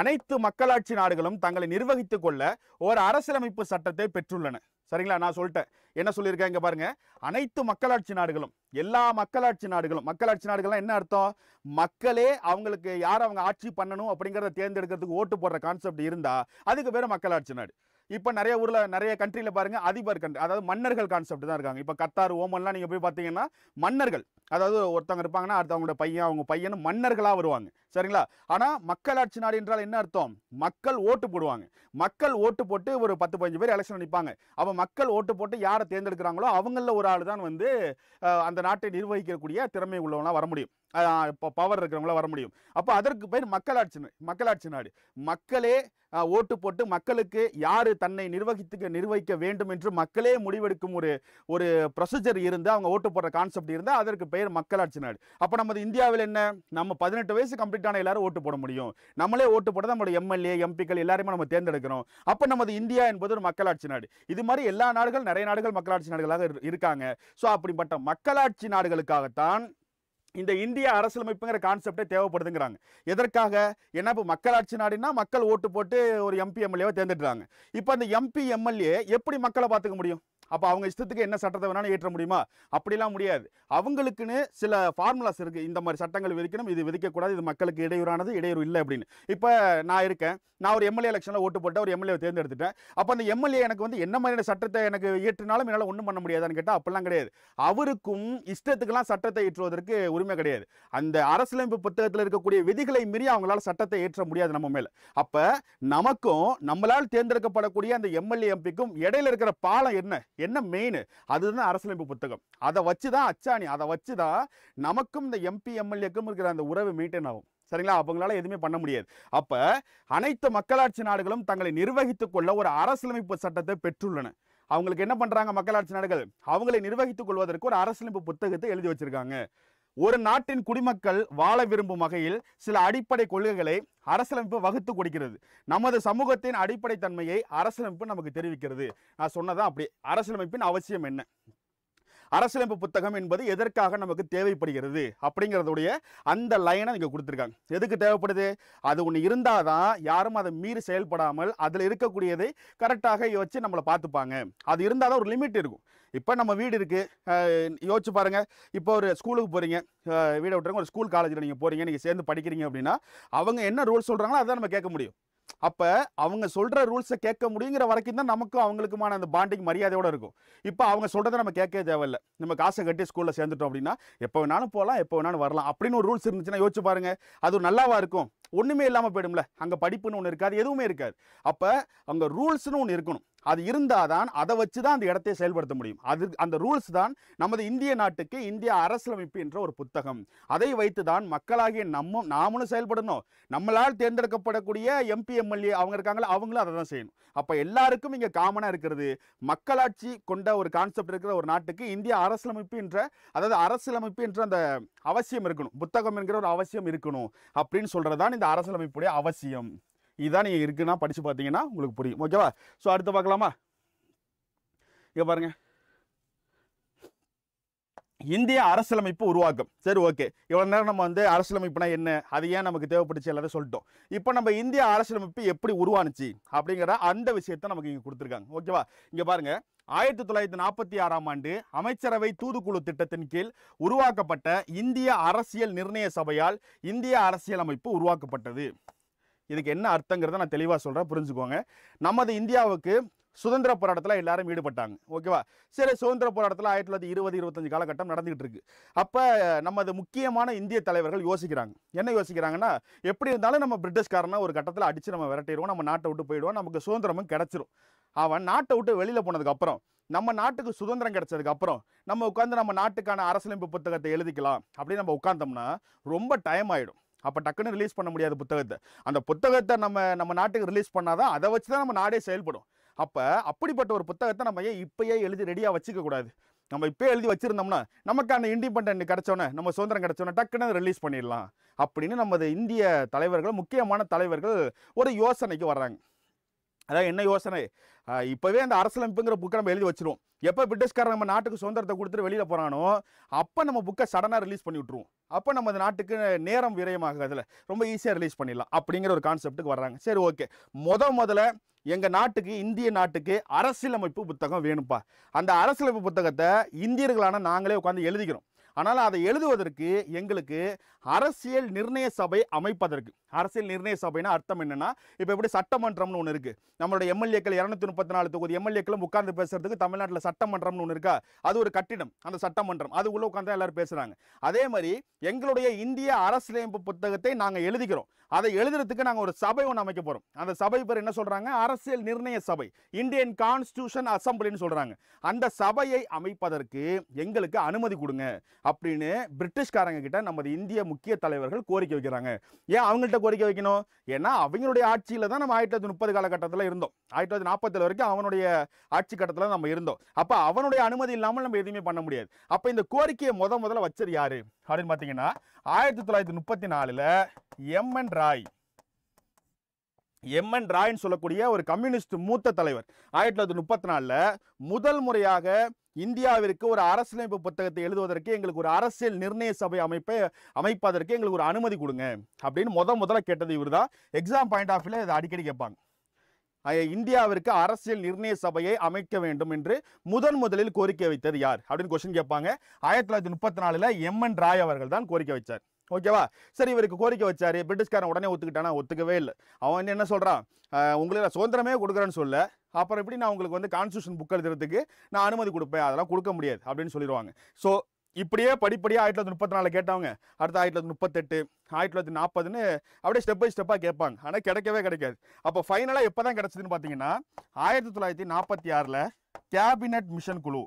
அனைத்து மக்களாட்சி நாடுகளும் தங்களை நிர்வகித்துக் கொள்ள ஒரு அரசியலமைப்பு சட்டத்தை பெற்றுள்ளன. சரிங்களா? நான் சொல்லிட்டேன். என்ன சொல்லியிருக்கேன் இங்க பாருங்க. அனைத்து மக்களாட்சி நாடுகளும் எல்லா மக்களாட்சி நாடுகளும் மக்களாட்சி நாடுகள்லாம் என்ன அர்த்தம்? மக்களே அவங்களுக்கு யார் அவங்க ஆட்சி பண்ணணும் அப்படிங்கிறத தேர்ந்தெடுக்கிறதுக்கு ஓட்டு போடுற கான்செப்ட் இருந்தால் அதுக்கு பேர் மக்களாட்சி நாடு. இப்போ நிறைய ஊரில் நிறைய கண்ட்ரியில் பாருங்க அதிபர் கண்ட்ரி அதாவது மன்னர்கள் கான்செப்ட் தான் இருக்காங்க. இப்போ கத்தார் ஓமன்லாம் நீங்கள் போய் பார்த்தீங்கன்னா மன்னர்கள் அதாவது ஒருத்தவங்க இருப்பாங்கன்னா அடுத்தவங்களோட பையன் அவங்க பையன் மன்னர்களாக வருவாங்க. சரிங்களா? ஆனால் மக்களாட்சி நாடு என்றால் என்ன அர்த்தம்? மக்கள் ஓட்டு போடுவாங்க. மக்கள் ஓட்டு போட்டு ஒரு பத்து பதினஞ்சு பேர் எலெக்ஷன் நிற்பாங்க அப்போ மக்கள் ஓட்டு போட்டு யாரை தேர்ந்தெடுக்கிறாங்களோ அவங்களில் ஒரு ஆள் தான் வந்து அந்த நாட்டை நிர்வகிக்கக்கூடிய திறமை உள்ளவங்களாம் வர முடியும். இப்போ பவர் இருக்கிறவங்கள வர முடியும். அப்போ அதற்கு பேர் மக்களாட்சி மக்களாட்சி நாடு. மக்களே ஓட்டு போட்டு மக்களுக்கு யார் தன்னை நிர்வகித்துக்க நிர்வகிக்க வேண்டும் என்று மக்களே முடிவெடுக்கும் ஒரு ஒரு ப்ரொசீஜர் இருந்து அவங்க ஓட்டு போடுற கான்செப்ட் இருந்தால் அதற்கு பெயர் மக்களாட்சி நாடு. அப்போ நமது இந்தியாவில் என்ன? நம்ம பதினெட்டு வயசு கம்ப்ளீட் ஆன எல்லாரும் ஓட்டு போட முடியும். நம்மளே ஓட்டு போட நம்மளோட எம்எல்ஏ எம்பிக்கள் எல்லாருமே நம்ம தேர்ந்தெடுக்கிறோம். அப்போ நமது இந்தியா என்பது ஒரு மக்களாட்சி நாடு. இது மாதிரி எல்லா நாடுகள் நிறைய நாடுகள் மக்களாட்சி நாடுகளாக இருக்காங்க. ஸோ அப்படிப்பட்ட மக்களாட்சி நாடுகளுக்காகத்தான் இந்த இந்திய அரசியலமைப்புங்கிற கான்செப்டே தேவைப்படுதுங்கிறாங்க. எதற்காக? ஏன்னா இப்போ மக்களாட்சி நாடுனா மக்கள் ஓட்டு போட்டு ஒரு எம்பி எம்எல்ஏவை தேர்ந்தெடுறாங்க இப்போ அந்த எம்பி எம்எல்ஏ எப்படி மக்களை பார்த்துக்க முடியும்? அப்போ அவங்க இஷ்டத்துக்கு என்ன சட்டத்தை வேணாலும் ஏற்ற முடியுமா? அப்படிலாம் முடியாது. அவங்களுக்குன்னு சில ஃபார்முலாஸ் இருக்குது இந்த மாதிரி சட்டங்கள் விதிக்கணும் இது விதிக்கக்கூடாது இது மக்களுக்கு இடையூறானது இடையூறு இல்லை அப்படின்னு. இப்போ நான் இருக்கேன். நான் ஒரு எம்எல்ஏ எலெக்ஷனில் ஓட்டு போட்டு ஒரு எம்எல்ஏ தேர்ந்தெடுத்துட்டேன். அப்போ அந்த எம்எல்ஏ எனக்கு வந்து என்ன மாதிரியான சட்டத்தை எனக்கு இயற்றினாலும் என்னால் ஒன்றும் பண்ண முடியாதான்னு கேட்டால் அப்படிலாம் கிடையாது. அவருக்கும் இஷ்டத்துக்கெல்லாம் சட்டத்தை ஏற்றுவதற்கு உரிமை கிடையாது. அந்த அரசியலமைப்பு புத்தகத்தில் இருக்கக்கூடிய விதிகளை மீறி அவங்களால சட்டத்தை ஏற்ற முடியாது நம்ம மேலே. அப்போ நமக்கும் நம்மளால் தேர்ந்தெடுக்கப்படக்கூடிய அந்த எம்எல்ஏ எம்பிக்கும் இடையில இருக்கிற பாலம் என்ன? என்ன மெயின் அதுதான் அரசியலமைப்பு புத்தகம். அதை வச்சு தான் அச்சாணி அதை வச்சு தான் நமக்கும் இந்த எம்பி எம்எல்ஏக்கும் இருக்கிற அந்த உறவு மெயின்டைன் ஆகும். சரிங்களா? அவங்களால எதுவுமே பண்ண முடியாது. அப்ப அனைத்து மக்களாட்சி நாடுகளும் தங்களை நிர்வகித்துக் கொள்ள ஒரு அரசியலமைப்பு சட்டத்தை பெற்றுள்ளன. அவங்களுக்கு என்ன பண்றாங்க மக்களாட்சி நாடுகள்? அவங்களை நிர்வகித்துக் கொள்வதற்கு ஒரு அரசியலமைப்பு புத்தகத்தை எழுதி வச்சிருக்காங்க. ஒரு நாட்டின் குடிமக்கள் வாழ விரும்பும் வகையில் சில அடிப்படை கொள்கைகளை அரசியலமைப்பு வகுத்து கொடுக்கிறது. நமது சமூகத்தின் அடிப்படை தன்மையை அரசியலமைப்பு நமக்கு தெரிவிக்கிறது. நான் சொன்னதான் அப்படி. அரசியலமைப்பின் அவசியம் என்ன? அரசியலமைப்பு புத்தகம் என்பது எதற்காக நமக்கு தேவைப்படுகிறது? அப்படிங்கிறதுடைய அந்த லைனை இங்கே கொடுத்துருக்காங்க. எதுக்கு தேவைப்படுது? அது ஒன்று இருந்தால் தான் யாரும் அதை மீறி செயல்படாமல் அதில் இருக்கக்கூடியதை கரெக்டாக வச்சு நம்மளை பார்த்துப்பாங்க. அது இருந்தால் தான் ஒரு லிமிட் இருக்கும். இப்போ நம்ம வீடு இருக்குது யோசிச்சு பாருங்கள் இப்போ ஒரு ஸ்கூலுக்கு போகிறீங்க வீடை விட்டுறவங்க ஒரு ஸ்கூல் காலேஜில் நீங்கள் போகிறீங்க நீங்கள் சேர்ந்து படிக்கிறீங்க அப்படின்னா அவங்க என்ன ரூல்ஸ் சொல்கிறாங்களோ அதான் நம்ம கேட்க முடியும். அப்போ அவங்க சொல்கிற ரூல்ஸை கேட்க முடியுங்கிற வரைக்கும் தான் நமக்கும் அவங்களுக்குமான அந்த பாண்டிங் மரியாதையோடு இருக்கும். இப்போ அவங்க சொல்கிறத நம்ம கேட்கவே தேவையில்ல. நம்ம காசை கட்டி ஸ்கூலில் சேர்ந்துட்டோம் அப்படின்னா எப்போ வேணாலும் போகலாம் எப்போ வேணாலும் வரலாம் அப்படின்னு ஒரு ரூல்ஸ் இருந்துச்சுன்னா யோசிச்சு பாருங்கள் அது நல்லாவாக நல்லாவா இருக்கும்? ஒன்றுமே இல்லாமல் போயிடும்ல. அங்கே படிப்புன்னு ஒன்று இருக்காது எதுவுமே இருக்காது. அப்போ அங்கே ரூல்ஸ்னு ஒன்று இருக்கணும். அது இருந்தால் தான் அதை வச்சு தான் அந்த இடத்தை செயல்படுத்த முடியும். அது அந்த ரூல்ஸ் தான் நமது இந்திய நாட்டுக்கு இந்திய அரசியலமைப்பு என்ற ஒரு புத்தகம். அதை வைத்து தான் மக்களாகிய நம்ம நாமளும் செயல்படணும். நம்மளால் தேர்ந்தெடுக்கப்படக்கூடிய எம்பி எம்எல்ஏ அவங்க இருக்காங்களா அவங்களும் அதை தான் செய்யணும். அப்போ எல்லாருக்கும் இங்கே காமனாக இருக்கிறது மக்களாட்சி கொண்ட ஒரு கான்செப்ட் இருக்கிற ஒரு நாட்டுக்கு இந்திய அரசியலமைப்பு என்ற அதாவது அரசியலமைப்பு என்ற அந்த அவசியம் இருக்கணும். புத்தகம் என்கிற ஒரு அவசியம் இருக்கணும் அப்படின்னு சொல்கிறது தான் இந்த அரசியலமைப்புடைய அவசியம். இதுதான் நீங்கள் இருக்குன்னா படித்து பார்த்தீங்கன்னா உங்களுக்கு புரியும். ஓகேவா ஸோ அடுத்து பார்க்கலாமா? இங்கே பாருங்க. இந்திய அரசியலமைப்பு உருவாக்கம். சரி ஓகே இவ்வளோ நேரம் நம்ம வந்து அரசியலமைப்புனா என்ன? அது ஏன் நமக்கு தேவைப்பட்டுச்சு எல்லாத்தையும் சொல்லிட்டோம். இப்போ நம்ம இந்திய அரசியலமைப்பு எப்படி உருவானுச்சு அப்படிங்கிற அந்த விஷயத்தை நமக்கு இங்கே கொடுத்துருக்காங்க. ஓகேவா இங்கே பாருங்கள் ஆயிரத்தி தொள்ளாயிரத்தி நாற்பத்தி ஆறாம் ஆண்டு அமைச்சரவை தூதுக்குழு திட்டத்தின் கீழ் உருவாக்கப்பட்ட இந்திய அரசியல் நிர்ணய சபையால் இந்திய அரசியலமைப்பு உருவாக்கப்பட்டது. இதுக்கு என்ன அர்த்தங்கிறத நான் தெளிவாக சொல்கிறேன் புரிஞ்சுக்கோங்க. நமது இந்தியாவுக்கு சுதந்திர போராட்டத்தில் எல்லாரும் ஈடுபட்டாங்க. ஓகேவா? சரி சுதந்திர போராட்டத்தில் ஆயிரத்தி தொள்ளாயிரத்தி இருபது இருபத்தஞ்சு காலகட்டம் நடந்துகிட்டு இருக்கு. அப்போ நமது முக்கியமான இந்திய தலைவர்கள் யோசிக்கிறாங்க. என்ன யோசிக்கிறாங்கன்னா எப்படி இருந்தாலும் நம்ம பிரிட்டிஷ்காரனை ஒரு கட்டத்தில் அடித்து நம்ம விரட்டிடுவோம் நம்ம நாட்டை விட்டு போயிடுவோம் நமக்கு சுதந்திரமும் கிடச்சிரும். அவன் நாட்டை விட்டு வெளியில் போனதுக்கப்புறம் நம்ம நாட்டுக்கு சுதந்திரம் கிடைச்சதுக்கு அப்புறம் நம்ம உட்காந்து நம்ம நாட்டுக்கான அரசியலமைப்பு புத்தகத்தை எழுதிக்கலாம் அப்படின்னு நம்ம உட்காந்தோம்னா ரொம்ப டைம் ஆகிடும் அப்போ டக்குன்னு ரிலீஸ் பண்ண முடியாது புத்தகத்தை. அந்த புத்தகத்தை நம்ம நம்ம நாட்டுக்கு ரிலீஸ் பண்ணாதான் அதை வச்சு தான் நம்ம நாடே செயல்படும். அப்போ அப்படிப்பட்ட ஒரு புத்தகத்தை நம்ம ஏன் இப்போயே எழுதி ரெடியாக வச்சுக்கக்கூடாது நம்ம இப்போ எழுதி வச்சுருந்தோம்னா நமக்கு அந்த இண்டிபெண்டன்ட் நம்ம சுதந்திரம் கிடைச்சோன்னே டக்குன்னு ரிலீஸ் பண்ணிடலாம். அப்படின்னு நமது இந்திய தலைவர்கள் முக்கியமான தலைவர்கள் ஒரு யோசனைக்கு வர்றாங்க. அதாவது என்ன யோசனை? இப்போவே அந்த அரசியலமைப்புங்கிற புக்கை நம்ம எழுதி வச்சிருவோம். எப்போ பிரிட்டிஷ்காரன் நம்ம நாட்டுக்கு சுதந்திரத்தை கொடுத்துட்டு வெளியில் போகிறானோ அப்போ நம்ம புக்கை சடனாக ரிலீஸ் பண்ணி விட்ருவோம் அப்போ நம்ம அந்த நாட்டுக்கு நேரம் விரயமாகிறதுல ரொம்ப ஈஸியாக ரிலீஸ் பண்ணிடலாம் அப்படிங்கிற ஒரு கான்செப்ட்டுக்கு வர்றாங்க. சரி ஓகே முத முதல்ல எங்கள் நாட்டுக்கு இந்திய நாட்டுக்கு அரசியலமைப்பு புத்தகம் வேணும்ப்பா அந்த அரசியலமைப்பு புத்தகத்தை இந்தியர்களான நாங்களே உட்காந்து எழுதிக்கிறோம். ஆனால் அதை எழுதுவதற்கு எங்களுக்கு அரசியல் நிர்ணய சபை அமைப்பதற்கு அரசியல் நிர்ணய சபைனா அர்த்தம் என்னன்னா இப்போ எப்படி சட்டமன்றம்னு ஒன்று இருக்குது நம்மளோட எம்எல்ஏக்கள் இரநூத்தி முப்பத்தி நாலு தொகுதி எம்எல்ஏக்களும் உட்கார்ந்து பேசுறதுக்கு தமிழ்நாட்டில் சட்டமன்றம்னு ஒன்று இருக்கா? அது ஒரு கட்டிடம் அந்த சட்டமன்றம். அது உள்ள உட்காந்து எல்லாரும் பேசுறாங்க. அதே மாதிரி எங்களுடைய இந்திய அரசியலமைப்பு புத்தகத்தை நாங்கள் எழுதிக்கிறோம் அதை எழுதுறதுக்கு நாங்கள் ஒரு சபை ஒன்று அமைக்க போகிறோம் அந்த சபை பேர் என்ன சொல்கிறாங்க அரசியல் நிர்ணய சபை இந்தியன் கான்ஸ்டியூஷன் அசம்பிளின்னு சொல்கிறாங்க அந்த சபையை அமைப்பதற்கு எங்களுக்கு அனுமதி கொடுங்க அப்படின்னு பிரிட்டிஷ்காரங்க கிட்ட நமது இந்திய முக்கிய தலைவர்கள் கோரிக்கை வைக்கிறாங்க. ஏன்? அவங்கள்ட்ட கோரிக்கை வைக்கணும். ஏன்னா அவங்களுடைய ஆட்சியில தான் நம்ம ஆயிரத்தி தொள்ளாயிரத்தி முப்பது காலகட்டத்தில் இருந்தோம். ஆயிரத்தி தொள்ளாயிரத்தி நாற்பத்தில் வரைக்கும் அவனுடைய ஆட்சி கட்டத்தில் நம்ம இருந்தோம். அப்போ அவனுடைய அனுமதி இல்லாமல் நம்ம எதுவுமே பண்ண முடியாது. அப்போ இந்த கோரிக்கையை முத முதல்ல வச்சது யாரு? அப்படின்னு பார்த்தீங்கன்னா ஆயிரத்தி தொள்ளாயிரத்தி முப்பத்தி நாலில் எம்என் ராய். எம்என் ராய்ன்னு சொல்லக்கூடிய ஒரு கம்யூனிஸ்ட் மூத்த தலைவர். ஆயிரத்தி தொள்ளாயிரத்தி முப்பத்தி நாலில் முதல் முறையாக இந்தியாவிற்கு ஒரு அரசியலமைப்பு புத்தகத்தை எழுதுவதற்கு எங்களுக்கு ஒரு அரசியல் நிர்ணய சபை அமைப்பை அமைப்பதற்கு எங்களுக்கு ஒரு அனுமதி கொடுங்க அப்படின்னு முத முதல்ல கேட்டது இவர் தான் எக்ஸாம் பாயிண்ட் ஆஃப் வியூவில் இதை அடிக்கடி கேட்பாங்க. இந்தியாவிற்கு அரசியல் நிர்ணய சபையை அமைக்க வேண்டும் என்று முதன் முதலில் கோரிக்கை வைத்தது யார் அப்படின்னு கொஸ்டின் கேட்பாங்க. ஆயிரத்தி தொள்ளாயிரத்தி முப்பத்தி நாலுல எம்என் ராய் அவர்கள் தான் கோரிக்கை வச்சார். ஓகேவா சரி இவருக்கு கோரிக்கை வச்சார். பிரிட்டிஷ்காரன் உடனே ஒத்துக்கிட்டானா? ஒத்துக்கவே இல்லை. அவன் என்ன சொல்கிறான் உங்களுக்கு நான் சுதந்திரமே கொடுக்குறேன்னு சொல்ல அப்புறம் எப்படி நான் உங்களுக்கு வந்து கான்ஸ்டியூஷன் புக் எழுதுறதுக்கு நான் அனுமதி கொடுப்பேன்? அதெல்லாம் கொடுக்க முடியாது அப்படின்னு சொல்லிடுவாங்க. ஸோ இப்படியே படிப்படியாக ஆயிரத்தி தொள்ளாயிரத்தி முப்பத்தி நாலு கேட்டவங்க அடுத்து ஆயிரத்தி தொள்ளாயிரத்தி முப்பத்தெட்டு ஆயிரத்தி தொள்ளாயிரத்தி நாற்பதுன்னு அப்படியே ஸ்டெப் பை ஸ்டெப்பாக கேட்பாங்க. ஆனால் கிடைக்கவே கிடைக்காது. அப்போ ஃபைனலாக எப்போ தான் கிடச்சிதுன்னு பார்த்தீங்கன்னா ஆயிரத்தி தொள்ளாயிரத்தி நாற்பத்தி ஆறில் கேபினட் மிஷன் குழு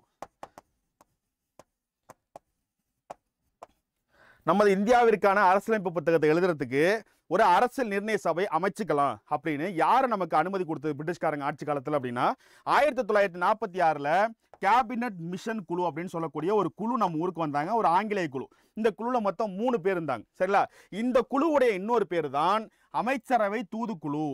நமது இந்தியாவிற்கான அரசியலமைப்பு புத்தகத்தை எழுதுறதுக்கு ஒரு அரசியல் நிர்ணய சபை அமைச்சுக்கலாம் அப்படின்னு யார் நமக்கு அனுமதி கொடுத்தது பிரிட்டிஷ்காரங்க ஆட்சி காலத்தில் அப்படின்னா ஆயிரத்தி தொள்ளாயிரத்தி நாற்பத்தி ஆறில் கேபினட் மிஷன் குழு அப்படின்னு சொல்லக்கூடிய ஒரு குழு நம்ம ஊருக்கு வந்தாங்க. ஒரு ஆங்கிலேய குழு. இந்த குழுவில் மொத்தம் மூணு பேர் இருந்தாங்க. சரிங்களா? இந்த குழுவுடைய இன்னொரு பேர் தான் அமைச்சரவை தூதுக்குழு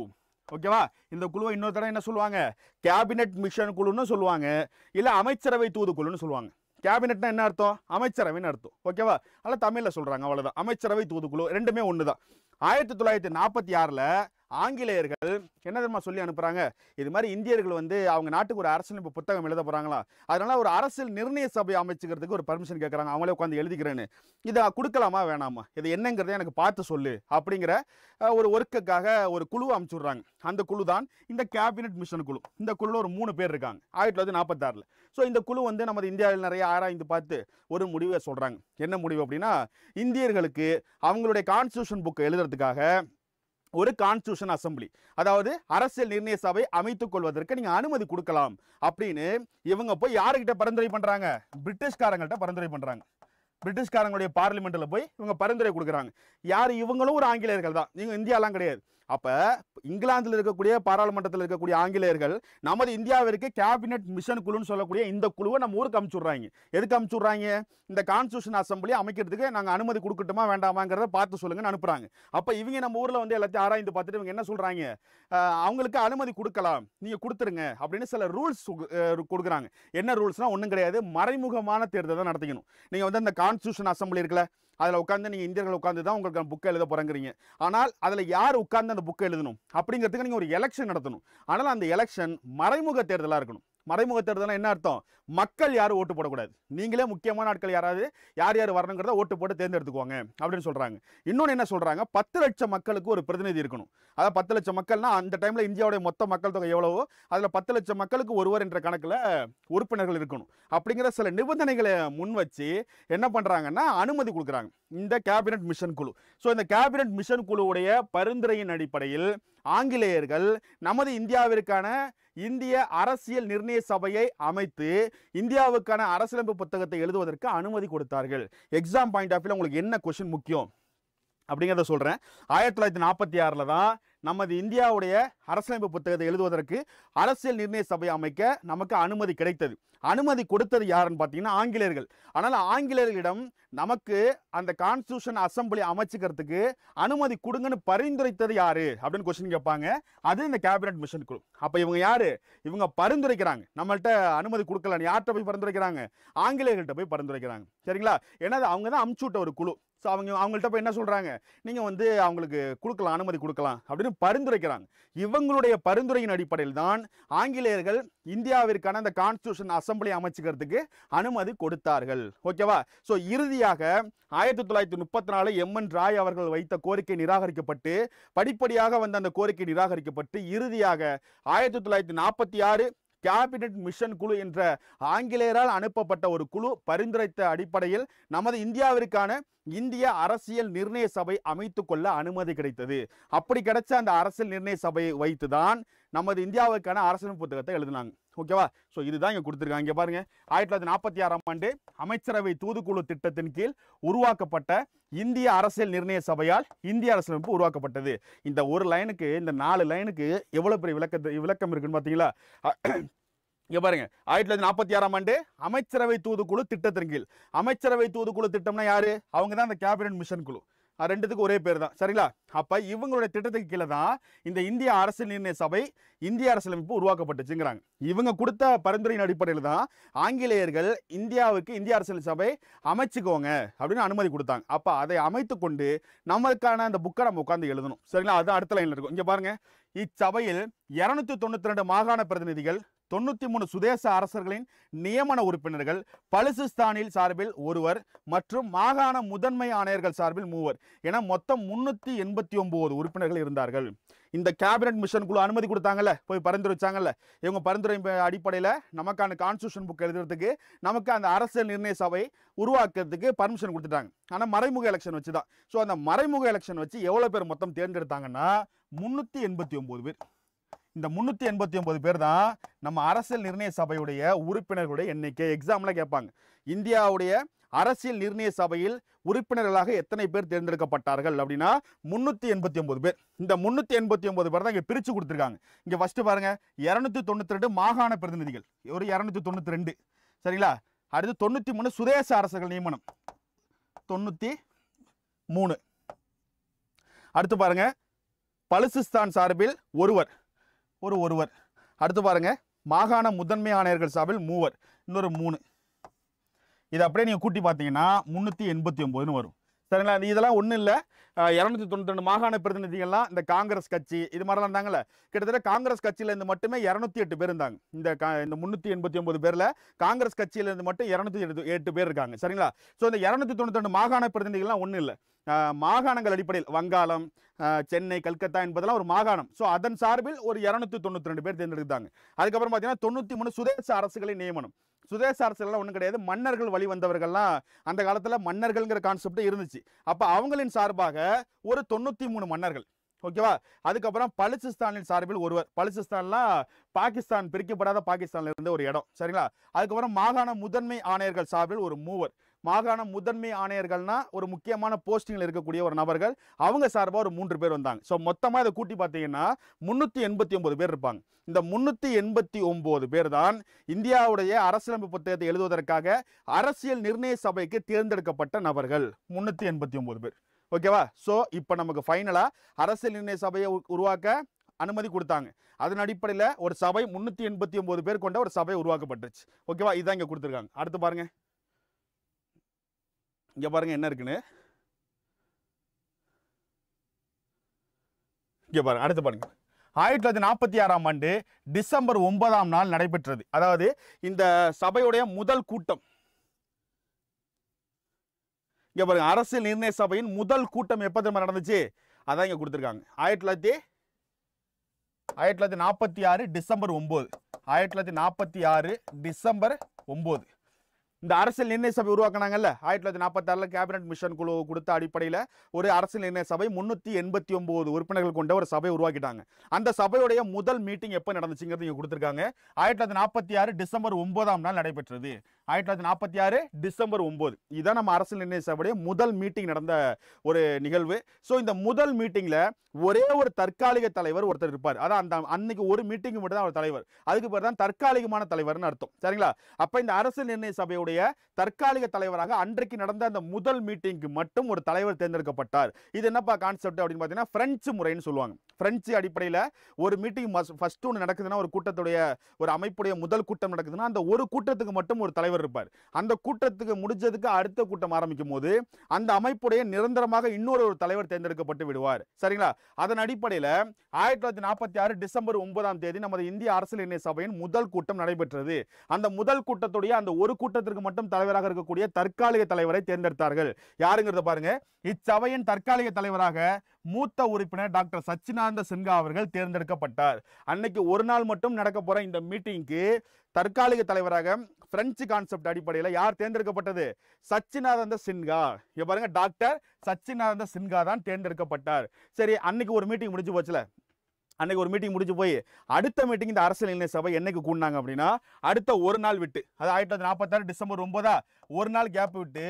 ஓகேவா? இந்த குழுவை இன்னொரு தடவை என்ன சொல்லுவாங்க? கேபினட் மிஷன் குழுன்னு சொல்லுவாங்க. இல்லை அமைச்சரவை தூதுக்குழுன்னு சொல்லுவாங்க. கேபினட்னா என்ன அர்த்தம்? அமைச்சரவைன்னு அர்த்தம். ஓகேவா அதெல்லாம் தமிழில் சொல்கிறாங்க அவ்வளோதான் அமைச்சரவை தூதுக்குழு ரெண்டுமே ஒன்று தான் ஆயிரத்தி தொள்ளாயிரத்தி நாற்பத்தி ஆறில் ஆங்கிலேயர்கள் என்ன தெரியுமா சொல்லி அனுப்புகிறாங்க இது மாதிரி இந்தியர்கள் வந்து அவங்க நாட்டுக்கு ஒரு அரசியலமைப்பு புத்தகம் எழுத போகிறாங்களா அதனால் ஒரு அரசியல் நிர்ணய சபை அமைச்சுக்கிறதுக்கு ஒரு பர்மிஷன் கேட்குறாங்க அவங்களே உட்காந்து எழுதிக்கிறேன்னு. இதை கொடுக்கலாமா வேணாமா? இது என்னங்கிறத எனக்கு பார்த்து சொல்லு அப்படிங்கிற ஒரு ஒர்க்குக்காக ஒரு குழு அமைச்சுடுறாங்க. அந்த குழு தான் இந்த கேபினட் மிஷன் குழு. இந்த குழுவில் ஒரு மூணு பேர் இருக்காங்க. ஆயிரத்தி தொள்ளாயிரத்தி நாற்பத்தாறில் ஸோ இந்த குழு வந்து நமது இந்தியாவில் நிறைய ஆராய்ந்து பார்த்து ஒரு முடிவை சொல்கிறாங்க என்ன முடிவு அப்படின்னா இந்தியர்களுக்கு அவங்களுடைய கான்ஸ்டியூஷன் புக்கை எழுதுறதுக்காக ஒரு கான்ஸ்டியூஷன் அசம்பிளி அதாவது அரசியல் நிர்ணய சபை அமைத்துக் கொள்வதற்கு நீங்க அனுமதி கொடுக்கலாம் அப்படின்னு இவங்க போய் யாருக்கிட்ட பரிந்துரை பண்றாங்க? பிரிட்டிஷ்காரங்கள்ட்ட பரிந்துரை பண்றாங்க. பிரிட்டிஷ்காரங்களுடைய பார்லிமெண்ட்டில் போய் இவங்க பரிந்துரை கொடுக்குறாங்க. யார்? இவங்களும் ஒரு ஆங்கிலேயர்கள் தான். நீங்க இந்தியாலாம் கிடையாது. அப்போ இங்கிலாந்தில் இருக்கக்கூடிய பாராளுமன்றத்தில் இருக்கக்கூடிய ஆங்கிலேயர்கள் நமது இந்தியாவிற்கு கேபினட் மிஷன் குழுன்னு சொல்லக்கூடிய இந்த குழுவை நம்ம ஊருக்கு அமுச்சுடுறாங்க. எதுக்கு அமுச்சுடுறாங்க? இந்த கான்ஸ்டியூஷன் அசம்பிளி அமைக்கிறதுக்கு நாங்கள் அனுமதி கொடுக்கட்டுமா வேண்டாமாங்கிறத பார்த்து சொல்லுங்கன்னு அனுப்புகிறாங்க அப்போ இவங்க நம்ம ஊரில் வந்து எல்லாத்தையும் ஆராய்ந்து பார்த்துட்டு இவங்க என்ன சொல்கிறாங்க அவங்களுக்கு அனுமதி கொடுக்கலாம் நீங்கள் கொடுத்துருங்க அப்படின்னு சில ரூல்ஸ் கொடுக்குறாங்க. என்ன ரூல்ஸ்னால் ஒன்றும் கிடையாது மறைமுகமான தேர்தல் தான் நடத்திக்கணும். நீங்கள் வந்து அந்த கான்ஸ்டியூஷன் அசம்பிளி இருக்குல்ல அதில் உட்காந்து நீங்கள் இந்தியர்கள் உட்காந்து தான் உங்களுக்கு புக்கை எழுத போகிறேங்கிறீங்க ஆனால் அதில் யார் உட்காந்து அந்த புக்கை எழுதணும்? அப்படிங்கிறதுக்கு நீங்கள் ஒரு எலெக்ஷன் நடத்தணும். ஆனால் அந்த எலெக்ஷன் மறைமுக தேர்தலாக இருக்கணும். மறைமுக தேர்தல்னா என்ன அர்த்தம்? மக்கள் யாரும் ஓட்டு போடக்கூடாது. நீங்களே முக்கியமான ஆட்கள் யாராவது யார் யார் வரணுங்கிறத ஓட்டு போட்டு தேர்ந்தெடுத்துக்குவாங்க அப்படின்னு சொல்கிறாங்க இன்னொன்று என்ன சொல்கிறாங்க பத்து லட்சம் மக்களுக்கு ஒரு பிரதிநிதி இருக்கணும். அதாவது பத்து லட்சம் மக்கள்னா அந்த டைமில் இந்தியாவுடைய மொத்த மக்கள் தொகை எவ்வளவோ அதில் பத்து லட்சம் மக்களுக்கு ஒருவர் என்ற கணக்கில் உறுப்பினர்கள் இருக்கணும். அப்படிங்கிற சில நிபந்தனைகளை முன் வச்சு என்ன பண்ணுறாங்கன்னா அனுமதி கொடுக்குறாங்க. இந்த கேபினட் மிஷன் குழு. ஸோ இந்த கேபினட் மிஷன் குழுவுடைய பரிந்துரையின் அடிப்படையில் ஆங்கிலேயர்கள் நமது இந்தியாவிற்கான இந்திய அரசியல் நிர்ணய சபையை அமைத்து இந்தியாவுக்கான அரசியலமைப்பு புத்தகத்தை எழுதுவதற்கு அனுமதி கொடுத்தார்கள். எக்ஸாம் பாயிண்ட் ஆஃப் வியூல உங்களுக்கு என்ன கொஷின் முக்கியம்? அப்படிங்கிறத சொல்கிறேன் ஆயிரத்தி தொள்ளாயிரத்தி நாற்பத்தி ஆறில் தான் நமது இந்தியாவுடைய அரசியலமைப்பு புத்தகத்தை எழுதுவதற்கு அரசியல் நிர்ணய சபை அமைக்க நமக்கு அனுமதி கிடைத்தது. அனுமதி கொடுத்தது யாருன்னு பார்த்தீங்கன்னா ஆங்கிலேயர்கள். ஆனால் ஆங்கிலேயர்களிடம் நமக்கு அந்த கான்ஸ்டியூஷன் அசம்பிளி அமைச்சுக்கிறதுக்கு அனுமதி கொடுங்கன்னு பரிந்துரைத்தது யாரு? அப்படின்னு கொஸ்டின் கேட்பாங்க. அது இந்த கேபினட் மிஷன் குழு. அப்போ இவங்க யாரு? இவங்க பரிந்துரைக்கிறாங்க. நம்மள்கிட்ட அனுமதி கொடுக்கலன்னு யார்கிட்ட போய் பரிந்துரைக்கிறாங்க? ஆங்கிலேயர்கள்ட்ட போய் பரிந்துரைக்கிறாங்க. சரிங்களா? ஏன்னா அவங்க தான் அமுச்சு விட்ட ஒரு குழு. ஸோ அவங்க அவங்கள்ட்ட போய் என்ன சொல்கிறாங்க நீங்கள் வந்து அவங்களுக்கு கொடுக்கலாம் அனுமதி கொடுக்கலாம் அப்படின்னு பரிந்துரைக்கிறாங்க. இவங்களுடைய பரிந்துரையின் அடிப்படையில் தான் ஆங்கிலேயர்கள் இந்தியாவிற்கான அந்த கான்ஸ்டியூஷன் அசம்பிளி அமைச்சுக்கிறதுக்கு அனுமதி கொடுத்தார்கள். ஓகேவா ஸோ இறுதியாக ஆயிரத்தி தொள்ளாயிரத்தி முப்பத்தி நாலு எம் என் ராய் அவர்கள் வைத்த கோரிக்கை நிராகரிக்கப்பட்டு படிப்படியாக வந்த அந்த கோரிக்கை நிராகரிக்கப்பட்டு இறுதியாக ஆயிரத்தி தொள்ளாயிரத்தி நாற்பத்தி ஆறு கேபினட் மிஷன் குழு என்ற ஆங்கிலேயரால் அனுப்பப்பட்ட ஒரு குழு பரிந்துரைத்த அடிப்படையில் நமது இந்தியாவிற்கான இந்திய அரசியல் நிர்ணய சபை அமைத்து கொள்ள அனுமதி கிடைத்தது. அப்படி கிடைச்ச அந்த அரசியல் நிர்ணய சபையை வைத்துதான் நமது இந்தியாவுக்கான அரசியல் புத்தகத்தை எழுதினாங்க. ஓகேவா? ஸோ இதுதான் இங்கே கொடுத்துருக்காங்க. இங்கே பாருங்க. ஆயிரத்தி தொள்ளாயிரத்தி நாற்பத்தி ஆறாம் ஆண்டு அமைச்சரவை தூதுக்குழு திட்டத்தின் கீழ் உருவாக்கப்பட்ட இந்திய அரசியல் நிர்ணய சபையால் இந்திய அரசியலமைப்பு உருவாக்கப்பட்டது. இந்த ஒரு லைனுக்கு இந்த நாலு லைனுக்கு எவ்வளோ பெரிய விளக்கத்தை விளக்கம் இருக்குன்னு பார்த்தீங்களா? இங்கே பாருங்க. ஆயிரத்தி தொள்ளாயிரத்தி நாற்பத்தி ஆறாம் ஆண்டு அமைச்சரவை தூதுக்குழு திட்டத்தின் கீழ். அமைச்சரவை தூதுக்குழு திட்டம்னா யாரு? அவங்க தான் அந்த கேபினட் மிஷன் குழு. ரெண்டுத்துக்கு ரெண்டுத்துக்கும் ஒரே பேர் தான் சரிங்களா? அப்போ இவங்களுடைய திட்டத்துக்கு கீழே தான் இந்த இந்திய அரசியல் நிர்ணய சபை இந்திய அரசியலமைப்பு உருவாக்கப்பட்டுச்சுங்கிறாங்க. இவங்க கொடுத்த பரிந்துரையின் அடிப்படையில் தான் ஆங்கிலேயர்கள் இந்தியாவுக்கு இந்திய அரசியல் சபை அமைச்சுக்கோங்க அப்படின்னு அனுமதி கொடுத்தாங்க. அப்போ அதை அமைத்து கொண்டு நம்மளுக்கான அந்த புக்கை நம்ம உட்காந்து எழுதணும். சரிங்களா? அது அடுத்த லைனில் இருக்கும். இங்கே பாருங்கள் இச்சபையில் இரநூத்தி தொண்ணூற்றி ரெண்டு மாகாண பிரதிநிதிகள் தொண்ணூத்தி மூணு சுதேச அரசர்களின் நியமன உறுப்பினர்கள் பலுசிஸ்தானில் சார்பில் ஒருவர் மற்றும் மாகாண முதன்மை ஆணையர்கள் சார்பில் மூவர் என மொத்தம் முன்னூத்தி எண்பத்தி ஒம்பது உறுப்பினர்கள் இருந்தார்கள். இந்த கேபினட் மிஷன் குழு அனுமதி கொடுத்தாங்கல்ல? போய் பரிந்துரை வச்சாங்கல்ல? இவங்க பரிந்துரை அடிப்படையில் நமக்கான கான்ஸ்டியூஷன் புக் எழுதுறதுக்கு நமக்கு அந்த அரசியல் நிர்ணய சபை உருவாக்குறதுக்கு பர்மிஷன் கொடுத்துட்டாங்க. ஆனால் மறைமுக எலெக்ஷன் வச்சு தான் ஸோ அந்த மறைமுக எலெக்ஷன் வச்சு எவ்வளோ பேர் மொத்தம் தேர்ந்தெடுத்தாங்கன்னா முந்நூற்றி எண்பத்தி ஒம்பது பேர். இந்த முந்நூற்றி எண்பத்தி ஒன்பது பேர் தான் நம்ம அரசியல் நிர்ணய சபையுடைய உறுப்பினர்களுடைய எண்ணிக்கை. எக்ஸாமில் கேட்பாங்க. இந்தியாவுடைய அரசியல் நிர்ணய சபையில் உறுப்பினர்களாக எத்தனை பேர் தேர்ந்தெடுக்கப்பட்டார்கள் அப்படின்னா முந்நூற்றி எண்பத்தி ஒன்பது பேர். இந்த முந்நூற்றி எண்பத்தி ஒன்பது பேர் தான் இங்கே பிரித்து கொடுத்துருக்காங்க. இங்கே ஃபஸ்ட்டு பாருங்க. இரநூத்தி தொண்ணூற்றி ரெண்டு மாகாண பிரதிநிதிகள். ஒரு இரநூத்தி தொண்ணூற்றி ரெண்டு. சரிங்களா? அடுத்து தொண்ணூற்றி மூணு சுதேச அரசர்கள் நியமனம். தொண்ணூற்றி மூணு. அடுத்து பாருங்க. பலுசிஸ்தான் சார்பில் ஒருவர். ஒரு ஒருவர். அடுத்து பாருங்கள் மாகாண முதன்மை ஆணையர்கள் சார்பில் மூவர். இன்னொரு மூணு. இதை அப்படியே நீங்கள் கூட்டி பார்த்தீங்கன்னா முந்நூற்றி எண்பத்தி ஒம்போதுன்னு வரும். சரிங்களா? இதெல்லாம் ஒன்றும் இல்லை. இரநூத்தி தொண்ணூற்றி ரெண்டு மாகாண பிரதிநிதிகள்லாம் இந்த காங்கிரஸ் கட்சி இது மாதிரிலாம் இருந்தாங்கல்ல கிட்டத்தட்ட காங்கிரஸ் கட்சியில இருந்து மட்டுமே இரநூத்தி எட்டு பேர் இருந்தாங்க. இந்த கா இந்த முந்நூற்றி எண்பத்தி ஒன்பது பேரில் காங்கிரஸ் கட்சியில இருந்து மட்டும் இரநூத்தி எட்டு எட்டு பேர் இருக்காங்க. சரிங்களா? ஸோ இந்த இரநூத்தி தொண்ணூற்றி ரெண்டு மாகாண பிரதிநிதிகள்லாம் ஒன்றும் இல்லை. மாகாணங்கள் அடிப்படையில் வங்காளம் சென்னை கல்கத்தா என்பதெல்லாம் ஒரு மாகாணம். ஸோ அதன் சார்பில் ஒரு இரநூத்தி தொண்ணூற்றி ரெண்டு பேர் தேர்ந்தெடுத்தாங்க. அதுக்கப்புறம் பார்த்தீங்கன்னா தொண்ணூற்றி மூணு சுதேச அரசுகளை நியமனம். சுதேச அரசுகள்லாம் ஒன்றும் கிடையாது. மன்னர்கள் வழி வந்தவர்கள்லாம் அந்த காலத்தில் மன்னர்கள்ங்கிற கான்செப்ட் இருந்துச்சு. அப்போ அவங்களின் சார்பாக ஒரு தொண்ணூற்றி மூணு மன்னர்கள். ஓகேவா அதுக்கப்புறம் பலுச்சிஸ்தானின் சார்பில் ஒருவர். பலுச்சிஸ்தான்லாம் பாகிஸ்தான் பிரிக்கப்படாத பாகிஸ்தான்ல இருந்த ஒரு இடம். சரிங்களா? அதுக்கப்புறம் மாகாண முதன்மை ஆணையர்கள் சார்பில் ஒரு மூவர். மாகாண முதன்மை ஆணையர்கள்னா ஒரு முக்கியமான போஸ்டிங்கில் இருக்கக்கூடிய ஒரு நபர்கள். அவங்க சார்பாக ஒரு மூன்று பேர் வந்தாங்க. ஸோ மொத்தமாக இதை கூட்டி பார்த்தீங்கன்னா முந்நூற்றி எண்பத்தி ஒம்பது பேர் இருப்பாங்க. இந்த முந்நூற்றி எண்பத்தி ஒம்பது பேர் தான் இந்தியாவுடைய அரசியலமைப்பு புத்தகத்தை எழுதுவதற்காக அரசியல் நிர்ணய சபைக்கு தேர்ந்தெடுக்கப்பட்ட நபர்கள். முந்நூற்றி எண்பத்தி ஒன்பது பேர். ஓகேவா ஸோ இப்போ நமக்கு ஃபைனலாக அரசியல் நிர்ணய சபையை உருவாக்க அனுமதி கொடுத்தாங்க. அதன் அடிப்படையில் ஒரு சபை முந்நூற்றி எண்பத்தி ஒம்பது பேர் கொண்ட ஒரு சபை உருவாக்கப்பட்டுருச்சு. ஓகேவா இதான் இங்கே கொடுத்துருக்காங்க. அடுத்து பாருங்க. இங்கே பாருங்க என்ன இருக்குன்னு? இங்கே பாருங்க அடுத்து பாருங்க. ஆயிரத்தி தொள்ளாயிரத்தி நாற்பத்தி ஆறாம் ஆண்டு டிசம்பர் ஒன்பதாம் நாள் நடைபெற்றது. அதாவது இந்த சபையுடைய முதல் கூட்டம். இங்க பாருங்க அரசியல் நிர்ணய சபையின் முதல் கூட்டம் எப்போ திரும்ப நடந்துச்சு? அதான் இங்க கொடுத்துருக்காங்க. ஆயிரத்தி தொள்ளாயிரத்தி ஆயிரத்தி தொள்ளாயிரத்தி நாற்பத்தி ஆறு டிசம்பர் ஒம்பது. ஆயிரத்தி தொள்ளாயிரத்தி நாற்பத்தி ஆறு டிசம்பர் ஒன்பது இந்த அரசியல் நிர்ணய சபை உருவாக்குனாங்கல்ல? ஆயிரத்தி தொள்ளாயிரத்தி நாற்பத்தாறில் கேபினட் மிஷன் குழு கொடுத்த அடிப்படையில் ஒரு அரசியல் நிர்ணய சபை முந்நூற்றி எண்பத்தி ஒன்பது உறுப்பினர்கள் கொண்ட ஒரு சபை உருவாக்கிட்டாங்க. அந்த சபையுடைய முதல் மீட்டிங் எப்போ நடந்துச்சுங்கிறது இங்கே கொடுத்துருக்காங்க. ஆயிரத்தி தொள்ளாயிரத்தி நாற்பத்தி ஆறு டிசம்பர் ஒன்பதாம் நாள் நடைபெற்றது. ஆயிரத்தி தொள்ளாயிரத்தி நாற்பத்தி ஆறு டிசம்பர் ஒம்பது. இதுதான் நம்ம அரசியல் நிர்ணய சபையுடைய முதல் மீட்டிங் நடந்த ஒரு நிகழ்வு. ஸோ இந்த முதல் மீட்டிங்கில் ஒரே ஒரு தற்காலிக தலைவர் ஒருத்தர் இருப்பார். அதான் அந்த அன்னைக்கு ஒரு மீட்டிங் மட்டும் தான் அவர் தலைவர். அதுக்கு பேர் தான் தற்காலிகமான தலைவர்னு அர்த்தம். சரிங்களா? அப்போ இந்த அரசியல் நிர்ணய சபையுடைய தற்காலிக தலைவராக அன்றைக்கு நடந்த அந்த முதல் மீட்டிங்க்கு மட்டும் ஒரு தலைவர் தேர்ந்தெடுக்கப்பட்டார். இது என்னப்பா கான்செப்ட் அப்படின்னு பார்த்தீங்கன்னா ஃப்ரெஞ்சு முறைன்னு சொல்லுவாங்க. ஃப்ரெஞ்சு அடிப்படையில் ஒரு மீட்டிங் ஃபஸ்ட்டு ஒன்று நடக்குதுன்னா ஒரு கூட்டத்துடைய ஒரு அமைப்புடைய முதல் கூட்டம் நடக்குதுன்னா அந்த ஒரு கூட்டத்துக்கு மட்டும் ஒரு தலைவர் தலைவர் இருப்பார். அந்த கூட்டத்துக்கு முடிஞ்சதுக்கு அடுத்த கூட்டம் ஆரம்பிக்கும் போது அந்த அமைப்புடைய நிரந்தரமாக இன்னொரு ஒரு தலைவர் தேர்ந்தெடுக்கப்பட்டு விடுவார். சரிங்களா? அதன் அடிப்படையில் ஆயிரத்தி தொள்ளாயிரத்தி நாற்பத்தி ஆறு டிசம்பர் ஒன்பதாம் தேதி நமது இந்திய அரசியல் இணைய சபையின் முதல் கூட்டம் நடைபெற்றது. அந்த முதல் கூட்டத்துடைய அந்த ஒரு கூட்டத்திற்கு மட்டும் தலைவராக இருக்கக்கூடிய தற்காலிக தலைவரை தேர்ந்தெடுத்தார்கள். யாருங்கிறத பாருங்க. இச்சபையின் தற்காலிக தலைவராக மூத்த உறுப்பினர் டாக்டர் சச்சினானந்த சின்ஹா அவர்கள் தேர்ந்தெடுக்கப்பட்டார். அன்னைக்கு ஒரு நாள் மட்டும் நடக்க போற இந்த மீட்டிங்க்கு தற்காலிக தலைவராக பிரெஞ்சு கான்செப்ட் அடிப்படையில் யார் தேர்ந்தெடுக்கப்பட்டது? சச்சினானந்த சின்ஹா. இங்க பாருங்க டாக்டர் சச்சினானந்த சின்ஹா தான் தேர்ந்தெடுக்கப்பட்டார். சரி அன்னைக்கு ஒரு மீட்டிங் முடிஞ்சு போச்சுல? அன்னைக்கு ஒரு மீட்டிங் முடிஞ்சு போய் அடுத்த மீட்டிங் இந்த அரசியல் நிலைய சபை என்னைக்கு கூடினாங்க அப்படின்னா அடுத்த ஒரு நாள் விட்டு அது ஆயிரத்தி தொள்ளாயிரத்தி நாற்பத்தாறு டிசம்பர் ஒன்பதா ஒரு நாள் கேப் விட்டு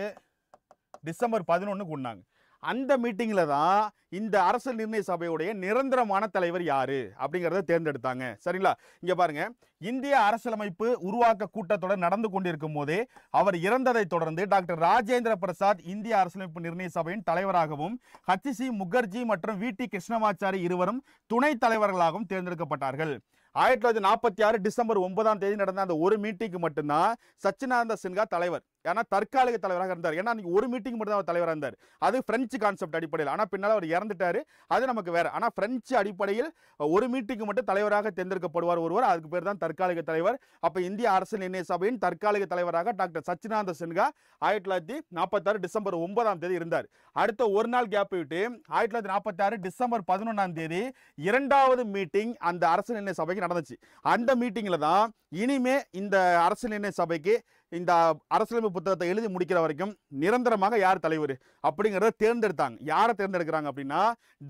டிசம்பர் பதினொன்று கூடினாங்க. அந்த மீட்டிங்கில் தான் இந்த அரசியல் நிர்ணய சபையுடைய நிரந்தரமான தலைவர் யாரு அப்படிங்கிறத தேர்ந்தெடுத்தாங்க. சரிங்களா? இங்க பாருங்க. இந்திய அரசியலமைப்பு உருவாக்க கூட்டத்தொடர் நடந்து கொண்டிருக்கும் போதே அவர் இறந்ததை தொடர்ந்து டாக்டர் ராஜேந்திர பிரசாத் இந்திய அரசியலமைப்பு நிர்ணய சபையின் தலைவராகவும் ஹச்சிசி முகர்ஜி மற்றும் வி. டி. கிருஷ்ணமாச்சாரி இருவரும் துணைத் தலைவர்களாகவும் தேர்ந்தெடுக்கப்பட்டார்கள். ஆயிரத்தி தொள்ளாயிரத்தி நாற்பத்தி ஆறு டிசம்பர் ஒன்பதாம் தேதி நடந்த அந்த ஒரு மீட்டிங்க்கு மட்டும்தான் சச்சினானந்த சின்ஹா தலைவர். ஏன்னா தற்காலிக தலைவராக இருந்தார். ஏன்னா ஒரு மீட்டிங் மட்டும் தான் அவர் தலைவராக இருந்தார். அது பிரெஞ்சு கான்செப்ட் அடிப்படையில். ஆனால் பின்னால் அவர் இறந்துட்டாரு. அது நமக்கு வேறு. ஆனால் பிரெஞ்சு அடிப்படையில் ஒரு மீட்டிங் மட்டும் தலைவராக தேர்ந்தெடுக்கப்படுவார் ஒருவர். அதுக்கு பேர் தான் தற்காலிக தலைவர். அப்போ இந்திய அரசு நிர்ணய சபையின் தற்காலிக தலைவராக டாக்டர் சச்சினாந்த சின்ஹா ஆயிரத்தி தொள்ளாயிரத்தி நாற்பத்தாறு டிசம்பர் ஒன்பதாம் தேதி இருந்தார். அடுத்த ஒரு நாள் கேப் விட்டு ஆயிரத்தி தொள்ளாயிரத்தி நாற்பத்தாறு டிசம்பர் பதினொன்றாம் தேதி இரண்டாவது மீட்டிங் அந்த அரசு நிர்ணய சபைக்கு நடந்துச்சு. அந்த மீட்டிங்கில் தான் இனிமே இந்த அரசு நிர்ணய சபைக்கு இந்த அரசியலமைப்பு புத்தகத்தை எழுதி முடிக்கிற வரைக்கும் நிரந்தரமாக யார் தலைவர்? அப்படிங்கிறத தேர்ந்தெடுத்தாங்க. யாரை தேர்ந்தெடுக்கிறாங்க அப்படின்னா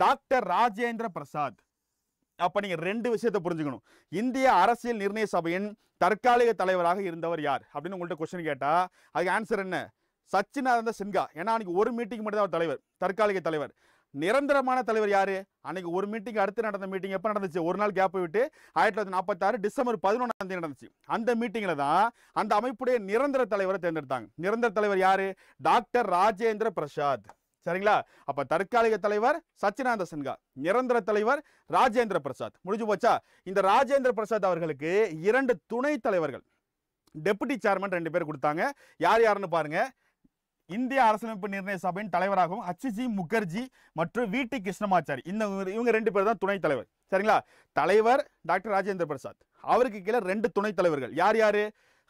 டாக்டர் ராஜேந்திர பிரசாத். அப்போ நீங்கள் ரெண்டு விஷயத்தை புரிஞ்சுக்கணும். இந்திய அரசியல் நிர்ணய சபையின் தற்காலிக தலைவராக இருந்தவர் யார்? அப்படின்னு உங்கள்கிட்ட கொஸ்டின் கேட்டால் அதுக்கு ஆன்சர் என்ன? சச்சினானந்த சின்ஹா. ஏன்னா அன்றைக்கி ஒரு மீட்டிங் மட்டும் தான் அவர் தலைவர். தற்காலிக தலைவர். நிரந்தரமான தலைவர் யாரு? அன்னைக்கு ஒரு மீட்டிங் அடுத்து நடந்த மீட்டிங் எப்போ நடந்துச்சு? ஒரு நாள் கேப் விட்டு ஆயிரத்தி தொள்ளாயிரத்தி நாற்பத்தாறு டிசம்பர் பதினொன்றாம் தேதி நடந்துச்சு. அந்த மீட்டிங்ல தான் அந்த அமைப்புடைய நிரந்தர தலைவரை தேர்ந்தெடுத்தாங்க. நிரந்தர தலைவர் யாரு? டாக்டர் ராஜேந்திர பிரசாத். சரிங்களா? அப்ப தற்காலிக தலைவர் சச்சினானந்த சின்ஹா நிரந்தர தலைவர் ராஜேந்திர பிரசாத். முடிஞ்சு போச்சா? இந்த ராஜேந்திர பிரசாத் அவர்களுக்கு இரண்டு துணை தலைவர்கள். டெபுட்டி சேர்மன் ரெண்டு பேர் கொடுத்தாங்க. யார் யாருன்னு பாருங்க. இந்திய அரசியலமைப்பு நிர்ணய சபையின் தலைவராகவும் ஹச்சிசி முகர்ஜி மற்றும் வி. டி. கிருஷ்ணமாச்சாரி. இந்த இவங்க ரெண்டு பேர் தான் துணைத் தலைவர். சரிங்களா? தலைவர் டாக்டர் ராஜேந்திர பிரசாத். அவருக்கு கீழே ரெண்டு துணைத் தலைவர்கள். யார் யார்?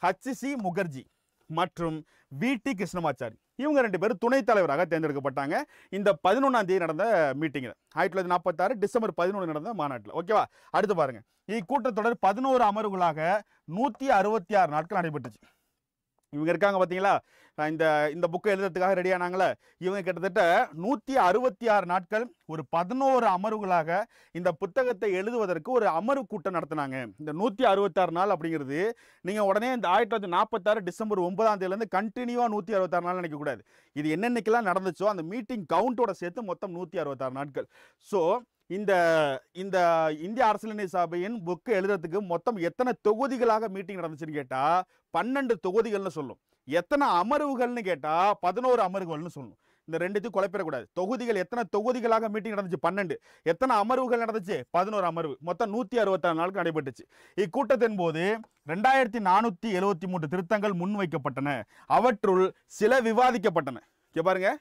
ஹச்சிசி முகர்ஜி மற்றும் வி. டி. கிருஷ்ணமாச்சாரி. இவங்க ரெண்டு பேரும் துணைத் தலைவராக தேர்ந்தெடுக்கப்பட்டாங்க. இந்த பதினொன்றாம் தேதி நடந்த மீட்டிங்கில் ஆயிரத்தி தொள்ளாயிரத்தி நாற்பத்தாறு டிசம்பர் பதினொன்று நடந்த மாநாட்டில். ஓகேவா அடுத்து பாருங்கள் இக்கூட்டத்தொடர் பதினோரு அமர்வுகளாக நூற்றி அறுபத்தி ஆறு நாட்கள் நடைபெற்றுச்சு. இவங்க இருக்காங்க பார்த்தீங்களா இந்த இந்த புக்கை எழுதுறதுக்காக ரெடி ஆனாங்களே. இவங்க கிட்டத்தட்ட நூற்றி அறுபத்தி ஆறு நாட்கள் ஒரு பதினோரு அமர்வுகளாக இந்த புத்தகத்தை எழுதுவதற்கு ஒரு அமர்வு கூட்டம் நடத்தினாங்க. இந்த நூற்றி அறுபத்தாறு நாள் அப்படிங்கிறது நீங்கள் உடனே இந்த ஆயிரத்தி தொள்ளாயிரத்தி நாற்பத்தாறு டிசம்பர் ஒன்பதாம் தேதியிலேருந்து கண்டினியூவாக நூற்றி அறுபத்தாறு நாள் நினைக்கக்கூடாது இது என்னென்னைக்கெல்லாம் நடந்துச்சோ அந்த மீட்டிங் கவுண்டோட சேர்த்து மொத்தம் நூற்றி அறுபத்தாறு நாட்கள். ஸோ இந்த இந்த இந்திய அரசியல் சபையின் புக்கு எழுதுறதுக்கு மொத்தம் எத்தனை தொகுதிகளாக மீட்டிங் நடந்துச்சுன்னு கேட்டால் பன்னெண்டு தொகுதிகள்னு சொல்லும். எத்தனை அமர்வுகள்னு கேட்டால் பதினோரு அமர்வுகள்னு சொல்லணும் இந்த ரெண்டுத்தையும் குழப்பிடக்கூடாது. தொகுதிகள் எத்தனை தொகுதிகளாக மீட்டிங் நடந்துச்சு? பன்னெண்டு. எத்தனை அமர்வுகள் நடந்துச்சு? பதினோரு அமர்வு. மொத்தம் நூற்றி அறுபத்தாறு நாளுக்கு நடைபெற்றுச்சு. இக்கூட்டத்தின் போது ரெண்டாயிரத்தி நானூற்றி எழுபத்தி மூன்று திருத்தங்கள் முன்வைக்கப்பட்டன. அவற்றுள் சில விவாதிக்கப்பட்டன. இங்கே பாருங்க.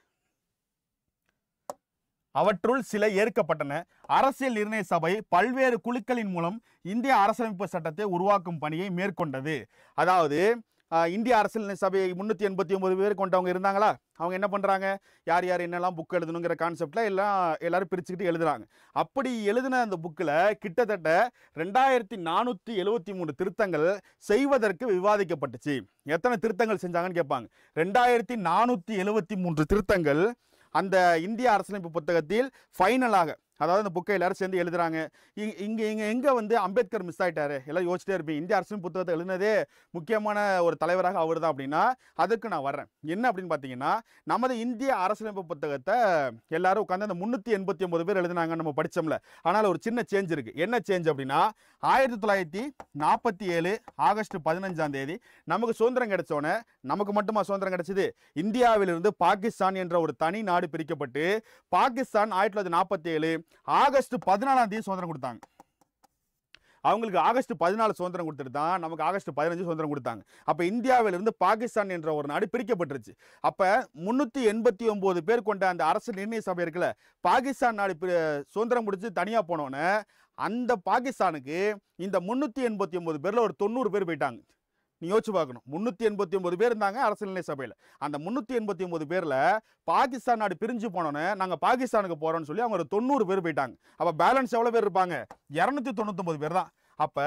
அவற்றுள் சில ஏற்கப்பட்டன. அரசியல் நிர்ணய சபை பல்வேறு குழுக்களின் மூலம் இந்திய அரசமைப்பு சட்டத்தை உருவாக்கும் பணியை மேற்கொண்டது. அதாவது இந்திய அரசியல் சபை முன்னூற்றி எண்பத்தி ஒம்பது பேர் கொண்டவங்க இருந்தாங்களா? அவங்க என்ன பண்ணுறாங்க யார் யார் என்னெல்லாம் புக் எழுதணுங்கிற கான்செப்டில் எல்லாம் எல்லோரும் பிரிச்சுக்கிட்டு எழுதுறாங்க. அப்படி எழுதின அந்த புக்கில் கிட்டத்தட்ட ரெண்டாயிரத்தி நானூற்றி எழுபத்தி மூணு திருத்தங்கள் செய்வதற்கு விவாதிக்கப்பட்டுச்சு. எத்தனை திருத்தங்கள் செஞ்சாங்கன்னு கேட்பாங்க. ரெண்டாயிரத்தி நானூற்றி எழுபத்தி மூன்று திருத்தங்கள் அந்த இந்திய அரசியலமைப்பு புத்தகத்தில் ஃபைனலாக அதாவது அந்த புக்கை எல்லாரும் சேர்ந்து எழுதுறாங்க. இங்கே இங்கே எங்கே வந்து அம்பேத்கர் மிஸ் ஆகிட்டாரு எல்லாம் யோசிச்சிட்டே இருப்பேன் இந்திய அரசின் புத்தகத்தை எழுதினதே முக்கியமான ஒரு தலைவராக அவர் தான் அப்படின்னா அதுக்கு நான் வர்றேன். என்ன அப்படின்னு பார்த்தீங்கன்னா நமது இந்திய அரசியலமைப்பு புத்தகத்தை எல்லாரும் உட்காந்து அந்த முந்நூற்றி எண்பத்தி ஒன்பது பேர் எழுதினாங்க நம்ம படித்தோம்ல ஆனால் ஒரு சின்ன சேஞ்ச் இருக்குது என்ன சேஞ்ச் அப்படின்னா ஆயிரத்தி தொள்ளாயிரத்தி நாற்பத்தி ஏழு ஆகஸ்ட் பதினஞ்சாம் தேதி நமக்கு சுதந்திரம் கிடைச்சோன்னே நமக்கு மட்டுமா சுதந்திரம் கிடைச்சது? இந்தியாவிலிருந்து பாகிஸ்தான் என்ற ஒரு தனி நாடு பிரிக்கப்பட்டு பாகிஸ்தான் ஆயிரத்தி தொள்ளாயிரத்தி நாற்பத்தி ஏழு ஆகஸ்ட் பதினாலாம் தேதி சுதந்திரம் கொடுத்தாங்க. அவங்களுக்கு ஆகஸ்ட் பதினாலு சுதந்திரம் கொடுத்துட்டு தான் நமக்கு ஆகஸ்ட் பதினஞ்சு சுதந்திரம் கொடுத்தாங்க. அப்போ இந்தியாவிலிருந்து பாகிஸ்தான் என்ற ஒரு நாடு பிரிக்கப்பட்டுருச்சு. அப்போ முந்நூற்றி எண்பத்தி ஒம்பது பேர் கொண்ட அந்த அரசு நிர்ணய சபை இருக்குல்ல பாகிஸ்தான் நாடு சுதந்திரம் முடிச்சு தனியாக போனோன்னே அந்த பாகிஸ்தானுக்கு இந்த முந்நூற்றி எண்பத்தி ஒம்பது பேரில் ஒரு தொண்ணூறு பேர் போயிட்டாங்க. நீ யோசிச்சு பார்க்கணும். முந்நூற்றி எண்பத்தி ஒம்பது பேர் இருந்தாங்க அரசியல் நிலை சபையில். அந்த முந்நூற்றி எண்பத்தி ஒம்பது பேரில் பாகிஸ்தான் நாடு பிரிஞ்சு போனோன்னு நாங்கள் பாகிஸ்தானுக்கு போகிறோம்னு சொல்லி அவங்க ஒரு தொண்ணூறு பேர் போயிட்டாங்க. அப்போ பேலன்ஸ் எவ்வளோ பேர் இருப்பாங்க? இரநூத்தி தொண்ணூத்தொம்பது பேர் தான். அப்போ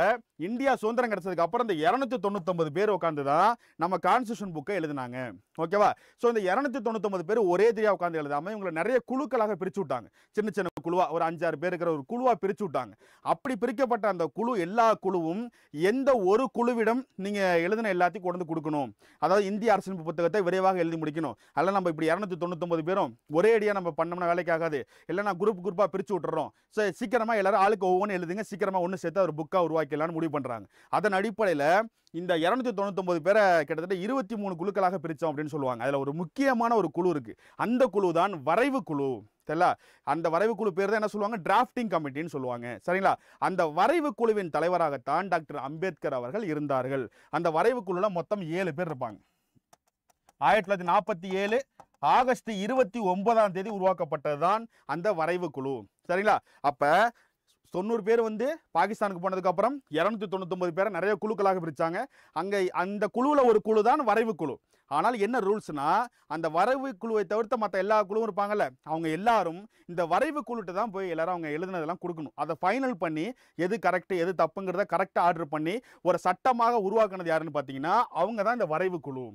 இந்தியா சுதந்திரம் கிடச்சதுக்கு அப்புறம் இந்த இரநூத்தி தொண்ணூத்தொம்பது பேர் உட்காந்து தான் நம்ம கான்ஸ்டியூஷன் புக்கை எழுதினாங்க. ஓகேவா? ஸோ இந்த இரநூத்தி தொண்ணூத்தொம்பது பேர் ஒரே தெரியா உட்காந்து எழுதாம இவங்களை நிறைய குழுக்களாக பிரிச்சு விட்டாங்க. சின்ன சின்ன குழுவா ஒரு அஞ்சாறு பேர் இருக்கிற ஒரு குழுவா பிரிச்சு விட்டாங்க. அப்படி பிரிக்கப்பட்ட அந்த குழு எல்லா குழுவும் எந்த ஒரு குழுவிடம் நீங்க எழுதின எல்லாத்தையும் கொண்டு வந்து கொடுக்கணும். அதாவது இந்திய அரசியல் புத்தகத்தை விரைவாக எழுதி முடிக்கணும். அதில் நம்ம இப்படி இரநூத்தி தொண்ணூத்தொம்பது பேரும் ஒரே அடியாக நம்ம பண்ணோம்னா வேலைக்கு ஆகாது. இல்லைன்னா குரூப் குரூப்பாக பிரிச்சு விட்டுறோம். ஸோ சீக்கிரமா எல்லாரும் ஆளுக்கு ஒவ்வொன்று எழுதுங்க. சீக்கிரமா ஒன்று சேர்த்து ஒரு புக்காக உருவாக்கலாம்னு முடிவு பண்றாங்க. அதன் அடிப்படையில் இந்த இரநூத்தி தொண்ணூத்தொம்பது பேரை கிட்டத்தட்ட இருபத்தி மூணு குழுக்களாக பிரித்தோம் அப்படின்னு சொல்லுவாங்க. அதில் ஒரு முக்கியமான ஒரு குழு இருக்குது அந்த குழு தான் வரைவு குழு. சரிங்களா? அந்த வரைவு குழு பேர் தான் என்ன சொல்லுவாங்க? டிராஃப்டிங் கமிட்டின்னு சொல்லுவாங்க. சரிங்களா? அந்த வரைவு குழுவின் தலைவராகத்தான் டாக்டர் அம்பேத்கர் அவர்கள் இருந்தார்கள். அந்த வரைவு குழுல மொத்தம் ஏழு பேர் இருப்பாங்க. ஆயிரத்தி தொள்ளாயிரத்தி நாற்பத்தி ஏழு ஆகஸ்ட் இருபத்தி ஒன்பதாம் தேதி உருவாக்கப்பட்டது தான் அந்த வரைவு குழு. சரிங்களா? அப்போ தொண்ணூறு பேர் வந்து பாகிஸ்தானுக்கு போனதுக்கப்புறம் இரநூத்தி தொண்ணூத்தொம்பது பேரை நிறைய குழுக்களாக பிரிச்சாங்க. அங்கே அந்த குழுவில் ஒரு குழு தான் வரைவு குழு. ஆனால் என்ன ரூல்ஸ்னால் அந்த வரைவு குழுவை தவிர்த்து மற்ற எல்லா குழுவும் இருப்பாங்கல்ல அவங்க எல்லாரும் இந்த வரைவு குழுட்டு தான் போய் எல்லாரும் அவங்க எழுதுனதெல்லாம் கொடுக்கணும். அதை ஃபைனல் பண்ணி எது கரெக்டு எது தப்புங்கிறத கரெக்டாக ஆர்டர் பண்ணி ஒரு சட்டமாக உருவாக்குனது யாருன்னு பார்த்தீங்கன்னா அவங்க தான் இந்த வரைவு குழு.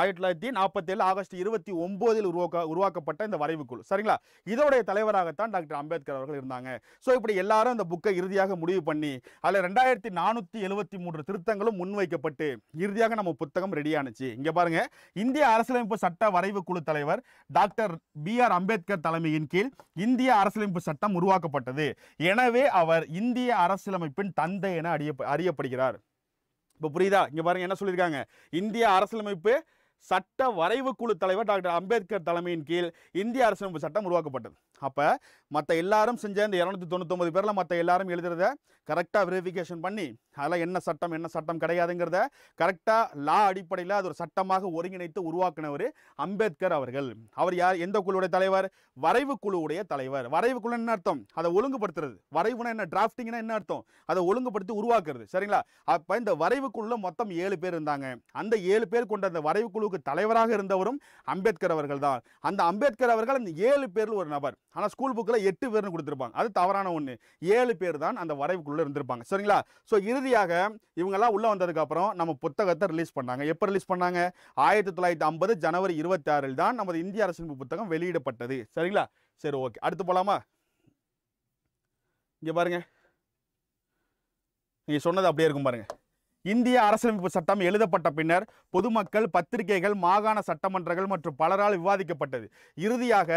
ஆயிரத்தி தொள்ளாயிரத்தி நாற்பத்தேழு ஆகஸ்ட் இருபத்தி ஒம்போதில் உருவாக்க உருவாக்கப்பட்ட இந்த வரைவு குழு சரிங்களா? இதோடைய தலைவராகத்தான் டாக்டர் அம்பேத்கர் அவர்கள் இருந்தாங்க. ஸோ இப்படி எல்லாரும் இந்த புக்கை இறுதியாக முடிவு பண்ணி அதில் ரெண்டாயிரத்தி நானூற்றி எழுபத்தி மூன்று திருத்தங்களும் முன்வைக்கப்பட்டு இறுதியாக நம்ம புத்தகம் ரெடியானுச்சு இங்கே பாருங்க. இந்திய அரசியலமைப்பு சட்ட வரைவு குழு தலைவர் டாக்டர் பி ஆர் அம்பேத்கர் தலைமையின் கீழ் இந்திய அரசியலமைப்பு சட்டம் உருவாக்கப்பட்டது. எனவே அவர் இந்திய அரசியலமைப்பின் தந்தை என அறிய அறியப்படுகிறார். இப்போ புரியுதா? இங்கே பாருங்க என்ன சொல்லியிருக்காங்க? இந்திய அரசியலமைப்பு சட்ட வரைவு குழு தலைவர் டாக்டர் அம்பேத்கர் தலைமையின் கீழ் இந்திய அரசமைப்பு சட்டம் உருவாக்கப்பட்டது. அப்போ மற்ற எல்லாரும் செஞ்ச இந்த இரநூத்தி தொண்ணூத்தொம்பது பேரில் மற்ற எல்லாரும் எழுதுறத கரெக்டாக வெரிஃபிகேஷன் பண்ணி அதெல்லாம் என்ன சட்டம் என்ன சட்டம் கிடையாதுங்கிறத கரெக்டாக லா அடிப்படையில் அது ஒரு சட்டமாக ஒருங்கிணைத்து உருவாக்கினவர் அம்பேத்கர் அவர்கள். அவர் யார்? எந்த குழுவுடைய தலைவர்? வரைவு குழுவுடைய தலைவர். வரைவு குழு என்ன அர்த்தம்? அதை ஒழுங்குபடுத்துறது. வரைவுனா என்ன? டிராஃப்டிங்னா என்ன அர்த்தம்? அதை ஒழுங்குபடுத்தி உருவாக்குறது. சரிங்களா? அப்போ இந்த வரைவு குழுவில் மொத்தம் ஏழு பேர் இருந்தாங்க. அந்த ஏழு பேர் கொண்ட அந்த வரைவு குழுவுக்கு தலைவராக இருந்தவரும் அம்பேத்கர் அவர்கள் தான். அந்த அம்பேத்கர் அவர்கள் அந்த ஏழு பேரில் ஒரு நபர். ஆனால் ஸ்கூல் புக்கில் எட்டு பேர்னு கொடுத்துருப்பாங்க. அது தவறான ஒன்று ஏழு பேர் தான் அந்த வரைவுக்குள்ளே இருந்திருப்பாங்க. சரிங்களா? ஸோ இறுதியாக இவங்கெல்லாம் உள்ளே வந்ததுக்கப்புறம் நம்ம புத்தகத்தை ரிலீஸ் பண்ணாங்க. எப்போ ரிலீஸ் பண்ணாங்க? ஆயிரத்தி தொள்ளாயிரத்தி ஐம்பது ஜனவரி இருபத்தாறில் தான் நமது இந்திய அரசியலமைப்பு புத்தகம் வெளியிடப்பட்டது. சரிங்களா? சரி ஓகே அடுத்து போகலாமா இங்கே பாருங்க. நீங்கள் சொன்னது அப்படியே இருக்கும் பாருங்கள் இந்திய அரசியலமைப்பு சட்டம் எழுதப்பட்ட பின்னர் பொதுமக்கள் பத்திரிகைகள் மாகாண சட்டமன்றங்கள் மற்றும் பலரால் விவாதிக்கப்பட்டது. இறுதியாக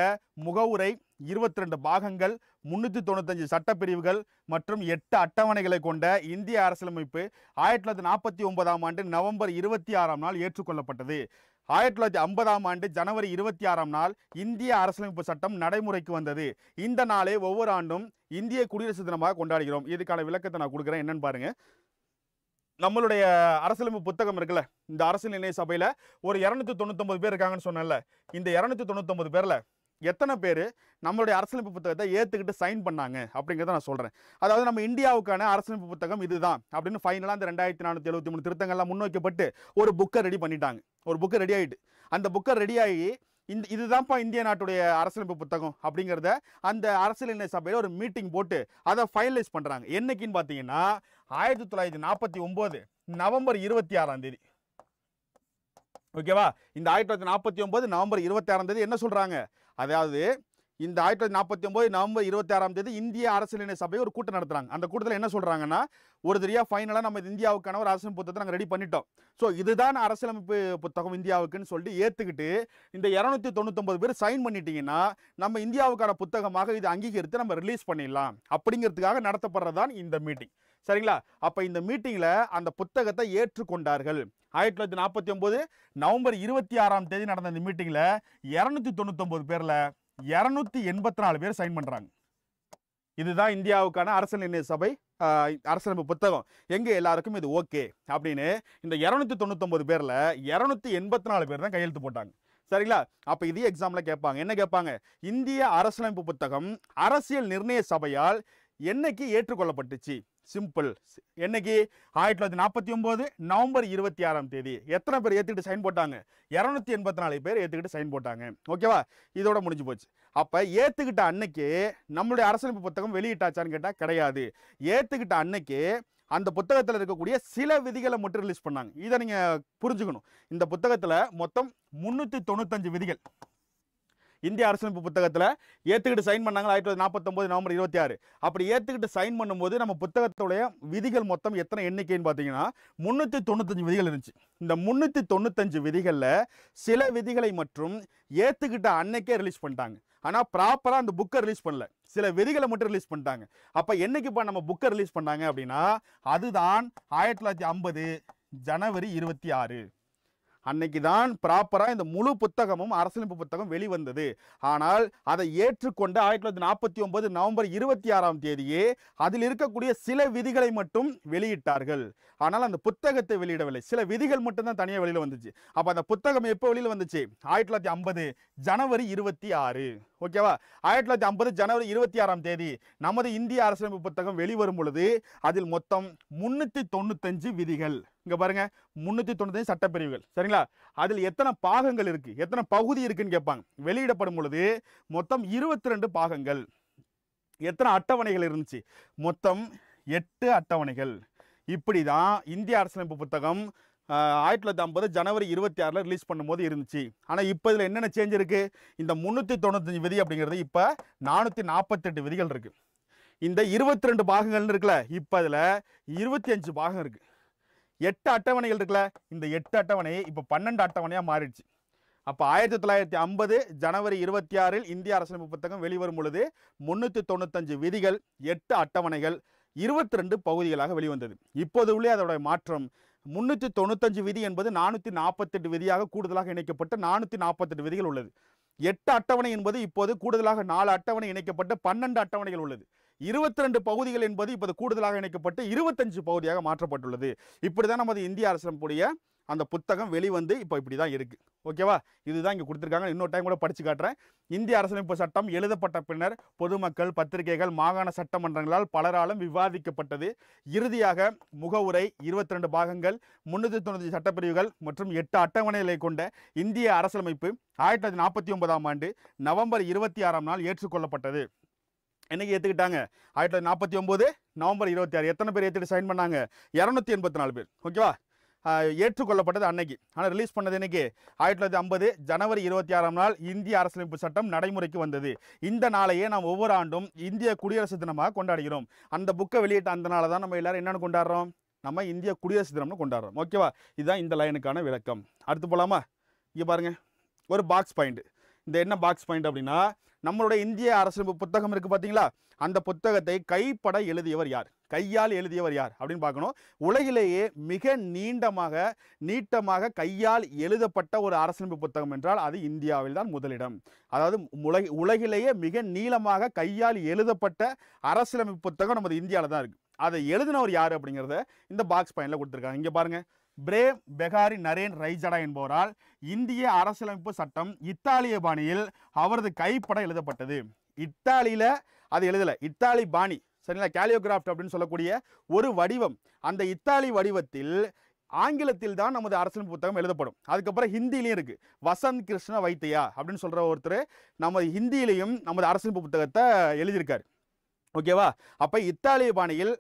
முகவுரை இருபத்தி ரெண்டு பாகங்கள் முன்னூற்றி தொண்ணூத்தஞ்சு சட்டப்பிரிவுகள் மற்றும் எட்டு அட்டவணைகளை கொண்ட இந்திய அரசியலமைப்பு ஆயிரத்தி தொள்ளாயிரத்தி நாற்பத்தி ஒன்பதாம் ஆண்டு நவம்பர் இருபத்தி ஆறாம் நாள் ஏற்றுக்கொள்ளப்பட்டது. ஆயிரத்தி தொள்ளாயிரத்தி ஐம்பதாம் ஆண்டு ஜனவரி இருபத்தி ஆறாம் நாள் இந்திய அரசியலமைப்பு சட்டம் நடைமுறைக்கு வந்தது. இந்த நாளை ஒவ்வொரு ஆண்டும் இந்திய குடியரசு தினமாக கொண்டாடுகிறோம். இதுக்கான விளக்கத்தை நான் கொடுக்குறேன். என்னன்னு பாருங்க. நம்மளுடைய அரசியலமைப்பு புத்தகம் இருக்குல்ல இந்த அரசியல் நிலைய சபையில் ஒரு இரநூத்தி தொண்ணூத்தொம்பது பேர் இருக்காங்கன்னு சொன்னேன்ல. இந்த இரநூத்தி தொண்ணூத்தொம்பது பேரில் எத்தனை பேர் நம்மளுடைய அரசியலமைப்பு புத்தகத்தை ஏற்றுக்கிட்டு சைன் பண்ணாங்க அப்படிங்கிறத நான் சொல்கிறேன் அதாவது நம்ம இந்தியாவுக்கான அரசியலமைப்பு புத்தகம் இதுதான் அப்படின்னு ஃபைனலாக அந்த ரெண்டாயிரத்தி நானூற்றி எழுபத்தி மூணு திருத்தங்கள்லாம் முன்வைக்கப்பட்டு ஒரு புக்கை ரெடி பண்ணிட்டாங்க. ஒரு புக்கை ரெடி ஆகிட்டு அந்த புக்கை ரெடி ஆகி இந்த இதுதான்ப்பா இந்திய நாட்டுடைய அரசியலமைப்பு புத்தகம் அப்படிங்கிறத அந்த அரசியல் சபையில் ஒரு மீட்டிங் போட்டு அதை ஃபைனலைஸ் பண்ணுறாங்க என்னைக்குன்னு பார்த்தீங்கன்னா ஆயிரத்தி தொள்ளாயிரத்தி நாற்பத்தி ஒம்பது நவம்பர் இருபத்தி ஆறாம் தேதி. ஓகேவா இந்த ஆயிரத்தி தொள்ளாயிரத்தி நாற்பத்தி ஒம்பது நவம்பர் இருபத்தி ஆறாம் தேதி என்ன சொல்கிறாங்க அதாவது இந்த ஆயிரத்தி தொள்ளாயிரத்தி நாற்பத்தி ஒன்பது நவம்பர் இருபத்தி ஆறாம் தேதி இந்திய அரசியலின சபை ஒரு கூட்டம் நடத்துறாங்க. அந்த கூட்டத்தில் என்ன சொல்கிறாங்கன்னா ஒரு தெரியா ஃபைனலாக நம்ம இந்தியாவுக்கான ஒரு அரசியல் புத்தகத்தை நாங்கள் ரெடி பண்ணிட்டோம். ஸோ இதுதான் அரசியலமைப்பு புத்தகம் இந்தியாவுக்குன்னு சொல்லிட்டு ஏற்றுக்கிட்டு இந்த இரநூத்தி தொண்ணூத்தொம்பது பேர் சைன் பண்ணிட்டீங்கன்னா நம்ம இந்தியாவுக்கான புத்தகமாக இது அங்கீகரித்து நம்ம ரிலீஸ் பண்ணிடலாம். அப்படிங்கிறதுக்காக நடத்தப்படுறதான் இந்த மீட்டிங் சரிங்களா? அப்போ இந்த மீட்டிங்கில் அந்த புத்தகத்தை ஏற்றுக்கொண்டார்கள். ஆயிரத்தி தொள்ளாயிரத்தி நாற்பத்தி ஒம்பது நவம்பர் இருபத்தி ஆறாம் தேதி நடந்த இந்த மீட்டிங்கில் இரநூத்தி தொண்ணூத்தொம்பது பேரில் இரநூத்தி எண்பத்தி நாலு பேர் சைன் பண்ணுறாங்க இதுதான் இந்தியாவுக்கான அரசியல் நிர்ணய சபை அரசியலமைப்பு புத்தகம். எங்க எல்லாருக்கும் இது ஓகே அப்படின்னு இந்த இரநூத்தி தொண்ணூத்தொன்பது பேர்ல இரநூத்தி எண்பத்தி நாலு பேர் தான் கையெழுத்து போட்டாங்க. சரிங்களா? அப்ப இதே எக்ஸாம்ல கேட்பாங்க. என்ன கேட்பாங்க? இந்திய அரசியலமைப்பு புத்தகம் அரசியல் நிர்ணய சபையால் என்னைக்கு ஏற்றுக்கொள்ளப்பட்டுச்சு? சிம்பிள் என்னைக்கு? ஆயிரத்தி தொள்ளாயிரத்தி நாற்பத்தி ஒம்பது நவம்பர் இருபத்தி ஆறாம் தேதி. எத்தனை பேர் ஏற்றுக்கிட்டு சைன் போட்டாங்க? இரநூத்தி எண்பத்தி நாலு பேர் ஏற்றுக்கிட்டு சைன் போட்டாங்க. ஓகேவா இதோட முடிஞ்சு போச்சு. அப்போ ஏற்றுக்கிட்ட அன்னைக்கு நம்மளுடைய அரசியலமைப்பு புத்தகம் வெளியிட்டாச்சான்னு கேட்டால் கிடையாது. ஏற்றுக்கிட்ட அன்னைக்கு அந்த புத்தகத்தில் இருக்கக்கூடிய சில விதிகளை மட்டும் ரிலீஸ் பண்ணாங்க. இதை நீங்கள் புரிஞ்சுக்கணும். இந்த புத்தகத்தில் மொத்தம் முந்நூற்றி தொண்ணூத்தஞ்சு விதிகள். இந்திய அரசமைப்பு புத்தகத்தில் ஏற்றுக்கிட்டு சைன் பண்ணாங்க ஆயிரத்தி தொள்ளாயிரத்தி நாற்பத்தொன்பது நவம்பர் இருபத்தி ஆறு. அப்படி ஏற்றுக்கிட்டு சைன் பண்ணும்போது நம்ம புத்தகத்துடைய விதிகள் மொத்தம் எத்தனை எண்ணிக்கைன்னு பார்த்தீங்கன்னா முந்நூற்றி தொண்ணூத்தஞ்சு விதிகள் இருந்துச்சு. இந்த முந்நூற்றி தொண்ணூத்தஞ்சு விதிகளில் சில விதிகளை மற்றும் ஏற்றுக்கிட்ட அன்னைக்கே ரிலீஸ் பண்ணிட்டாங்க. ஆனால் ப்ராப்பராக அந்த புக்கை ரிலீஸ் பண்ணல. சில விதிகளை மட்டும் ரிலீஸ் பண்ணிட்டாங்க. அப்போ என்னைக்குப்பா நம்ம புக்கை ரிலீஸ் பண்ணாங்க அப்படின்னா அதுதான் ஆயிரத்தி தொள்ளாயிரத்தி ஐம்பது ஜனவரி இருபத்தி ஆறு. அன்னைக்கு தான் ப்ராப்பராக இந்த முழு புத்தகமும் அரசியலமைப்பு புத்தகம் வெளிவந்தது. ஆனால் அதை ஏற்றுக்கொண்டு ஆயிரத்தி தொள்ளாயிரத்தி நாற்பத்தி ஒன்பது நவம்பர் இருபத்தி ஆறாம் தேதியே அதில் இருக்கக்கூடிய சில விதிகளை மட்டும் வெளியிட்டார்கள். ஆனால் அந்த புத்தகத்தை வெளியிடவில்லை. சில விதிகள் மட்டும்தான் தனியாக வெளியில் வந்துச்சு. அப்போ அந்த புத்தகம் எப்போ வெளியில் வந்துச்சு? ஆயிரத்தி தொள்ளாயிரத்தி ஐம்பது ஜனவரி இருபத்தி ஆறு. ஓகேவா? ஆயிரத்தி தொள்ளாயிரத்தி ஐம்பது ஜனவரி இருபத்தி ஆறாம் தேதி நமது இந்திய அரசியலமைப்பு புத்தகம் வெளிவரும் பொழுது அதில் மொத்தம் முன்னூற்றி தொண்ணூத்தஞ்சு விதிகள். இங்கே பாருங்க முன்னூற்றி தொண்ணூத்தஞ்சு சட்டப்பிரிவுகள். சரிங்களா? அதில் எத்தனை பாகங்கள் இருக்குது எத்தனை பகுதி இருக்குன்னு கேட்பாங்க. வெளியிடப்படும் பொழுது மொத்தம் இருபத்தி ரெண்டு பாகங்கள். எத்தனை அட்டவணைகள் இருந்துச்சு? மொத்தம் எட்டு அட்டவணைகள். இப்படி தான் இந்திய அரசியலமைப்பு புத்தகம் ஆயிரத்தி தொள்ளாயிரத்தி ஐம்பது ஜனவரி இருபத்தி ஆறில் ரிலீஸ் பண்ணும்போது இருந்துச்சு. ஆனால் இப்போ இதில் என்னென்ன சேஞ்ச் இருக்குது இந்த முந்நூற்றி தொண்ணூத்தஞ்சு விதி அப்படிங்கிறது இப்போ நானூற்றி நாற்பத்தெட்டு விதிகள் இருக்குது இந்த இருபத்தி ரெண்டு பாகங்கள்னு இருக்குல்ல இப்போ அதில் இருபத்தி அஞ்சு பாகம் இருக்குது எட்டு அட்டவணைகள் இருக்குல்ல இந்த எட்டு அட்டவணையை இப்போ பன்னெண்டு அட்டவணையாக மாறிடுச்சு. அப்போ ஆயிரத்தி தொள்ளாயிரத்தி ஐம்பது ஜனவரி இருபத்தி ஆறில் இந்திய அரசமைப்பு புத்தகம் வெளிவரும் பொழுது முந்நூற்றி தொண்ணூத்தஞ்சு விதிகள் எட்டு அட்டவணைகள் இருபத்தி ரெண்டு பகுதிகளாக வெளிவந்தது. இப்போது உள்ளே அதோட மாற்றம். முந்நூற்றி தொண்ணூத்தஞ்சு விதி என்பது நானூற்றி நாற்பத்தெட்டு விதியாக கூடுதலாக இணைக்கப்பட்டு நானூற்றி நாற்பத்தெட்டு விதிகள் உள்ளது. எட்டு அட்டவணை என்பது இப்போது கூடுதலாக நாலு அட்டவணை இணைக்கப்பட்டு பன்னெண்டு அட்டவணைகள் உள்ளது. இருபத்தி ரெண்டு பகுதிகள் என்பது இப்போது கூடுதலாக இணைக்கப்பட்டு இருபத்தஞ்சு பகுதியாக மாற்றப்பட்டுள்ளது. இப்படி தான் நமது இந்திய அரசியலமைப்புடைய அந்த புத்தகம் வெளிவந்து இப்போ இப்படி தான் இருக்குது ஓகேவா? இதுதான் இங்கே கொடுத்துருக்காங்க. இன்னொரு டைம் கூட படித்து காட்டுறேன். இந்திய அரசமைப்பு சட்டம் எழுதப்பட்ட பின்னர் பொதுமக்கள் பத்திரிகைகள் மாகாண சட்டமன்றங்களால் பலராலும் விவாதிக்கப்பட்டது. இறுதியாக முகவுரை இருபத்தி ரெண்டு பாகங்கள் முன்னூற்றி தொண்ணூற்றி சட்டப்பிரிவுகள் மற்றும் எட்டு அட்டவணைகளை கொண்ட இந்திய அரசியலமைப்பு ஆயிரத்தி தொள்ளாயிரத்தி நாற்பத்தி ஒன்பதாம் ஆண்டு நவம்பர் இருபத்தி ஆறாம் நாள் ஏற்றுக்கொள்ளப்பட்டது. என்னைக்கு ஏற்றுக்கிட்டாங்க ஆயிரத்தி தொள்ளாயிரத்தி நாற்பத்தி ஒம்பது நவம்பர் இருபத்தி ஆறு. எத்தனை பேர் ஏற்றுட்டு சைன் பண்ணாங்க? இரநூத்தி எண்பத்தி நாலு பேர். ஓகேவா? ஏற்றுக்கொள்ளப்பட்டது அன்னைக்கு. ஆனால் ரிலீஸ் பண்ணது என்னைக்கு? ஆயிரத்தி தொள்ளாயிரத்தி ஐம்பது ஜனவரி இருபத்தி ஆறாம் நாள் இந்திய அரசியலமைப்பு சட்டம் நடைமுறைக்கு வந்தது. இந்த நாளையே நாம் ஒவ்வொரு ஆண்டும் இந்திய குடியரசு தினமாக கொண்டாடுகிறோம். அந்த புக்கை வெளியிட்ட அந்த நாளை தான் நம்ம எல்லாரும் என்னென்னு கொண்டாடுறோம்? நம்ம இந்திய குடியரசு தினம்னு கொண்டாடுறோம். ஓகேவா? இதுதான் இந்த லைனுக்கான விளக்கம். அடுத்து போகலாமா இங்கே பாருங்கள் ஒரு பாக்ஸ் பாயிண்ட் இந்த என்ன பாக்ஸ் பாயிண்ட் அப்படின்னா நம்மளுடைய இந்திய அரசு புத்தகம் இருக்குது பார்த்தீங்களா அந்த புத்தகத்தை கைப்பட எழுதியவர் யார்? கையால் எழுதியவர் யார்? அப்படின்னு பார்க்கணும். உலகிலேயே மிக நீண்டமாக நீட்டமாக கையால் எழுதப்பட்ட ஒரு அரசியலமைப்பு புத்தகம் என்றால் அது இந்தியாவில் தான் முதலிடம். அதாவது உலக உலகிலேயே மிக நீளமாக கையால் எழுதப்பட்ட அரசியலமைப்பு புத்தகம் நமது இந்தியாவில் தான் இருக்குது அதை எழுதினவர் யார் அப்படிங்கிறத இந்த பாக்ஸ் பாயிண்டில் கொடுத்துருக்காங்க. இங்கே பாருங்கள் பிரேம் பெகாரி நரேன் ரைஜடா என்பவரால் இந்திய அரசியலமைப்பு சட்டம் இத்தாலிய பாணியில் அவரது கைப்பட எழுதப்பட்டது. இத்தாலியில் அது எழுதலை இத்தாலி பாணி சரிங்களா? கேலியோகிராஃப்ட் அப்படின்னு சொல்லக்கூடிய ஒரு வடிவம். அந்த இத்தாலி வடிவத்தில் ஆங்கிலத்தில் தான் நமது அரசியல் புத்தகம் எழுதப்படும். அதுக்கப்புறம் ஹிந்திலையும் இருக்குது வசந்த் கிருஷ்ண வைத்தியா அப்படின்னு சொல்கிற ஒருத்தர் நமது ஹிந்தியிலையும் நமது அரசியல் புத்தகத்தை எழுதியிருக்காரு. ஓகேவா? அப்போ இத்தாலிய பாணியில்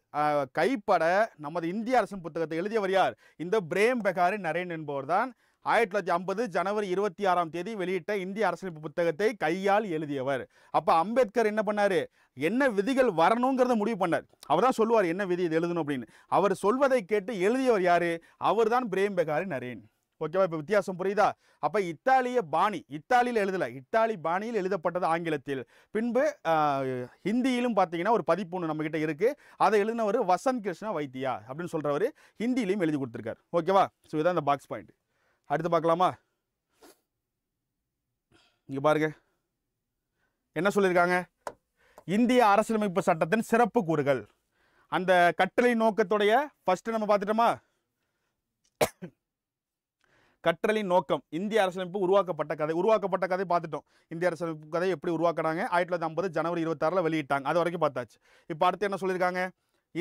கைப்பட நமது இந்திய அரசின் புத்தகத்தை எழுதியவர் யார்? இந்த பிரேம் பெகாரி நரேன் என்பவர் தான் ஆயிரத்தி தொள்ளாயிரத்தி ஐம்பது ஜனவரி இருபத்தி ஆறாம் தேதி வெளியிட்ட இந்திய அரசியலமைப்பு புத்தகத்தை கையால் எழுதியவர். அப்போ அம்பேத்கர் என்ன பண்ணார்? என்ன விதிகள் வரணுங்கிறத முடிவு பண்ணார். அவர் தான் சொல்லுவார் என்ன விதி இது எழுதணும் அப்படின்னு. அவர் சொல்வதை கேட்டு எழுதியவர் யார்? அவர் தான் பிரேம் பெகாரி நரேன். ஓகேவா? இப்போ வித்தியாசம் புரியுதா? அப்போ இத்தாலிய பாணி இத்தாலியில் எழுதலை இத்தாலி பாணியில் எழுதப்பட்டது ஆங்கிலத்தில். பின்பு ஹிந்தியிலும் பார்த்தீங்கன்னா ஒரு பதிப்பு ஒன்று நம்மக்கிட்ட இருக்குது அதை எழுதினவர் வசந்த் கிருஷ்ணா வைத்தியா அப்படின்னு சொல்கிறவர் ஹிந்திலையும் எழுதி கொடுத்துருக்காரு. ஓகேவா? ஸோ இதான் இந்த பாக்ஸ் பாயிண்ட் அடுத்து பார்க்கலாமா? இங்கே பாருங்க. என்ன சொல்லியிருக்காங்க? இந்திய அரசியலமைப்பு சட்டத்தின் சிறப்பு கூறுகள். அந்த கட்டளை நோக்கத்துடைய ஃபஸ்ட்டு நம்ம பார்த்துட்டோமா? கற்றலின் நோக்கம். இந்திய அரசியலமைப்பு உருவாக்கப்பட்ட கதை. உருவாக்கப்பட்ட கதை பார்த்துட்டோம். இந்திய அரசியலமைப்பு கதை எப்படி உருவாக்கினாங்க? ஆயிரத்தி தொள்ளாயிரத்தி ஐம்பது ஜனவரி இருபத்தாறில் வெளியிட்டாங்க. அது வரைக்கும் பார்த்தாச்சு. இப்போ அடுத்து என்ன சொல்லியிருக்காங்க?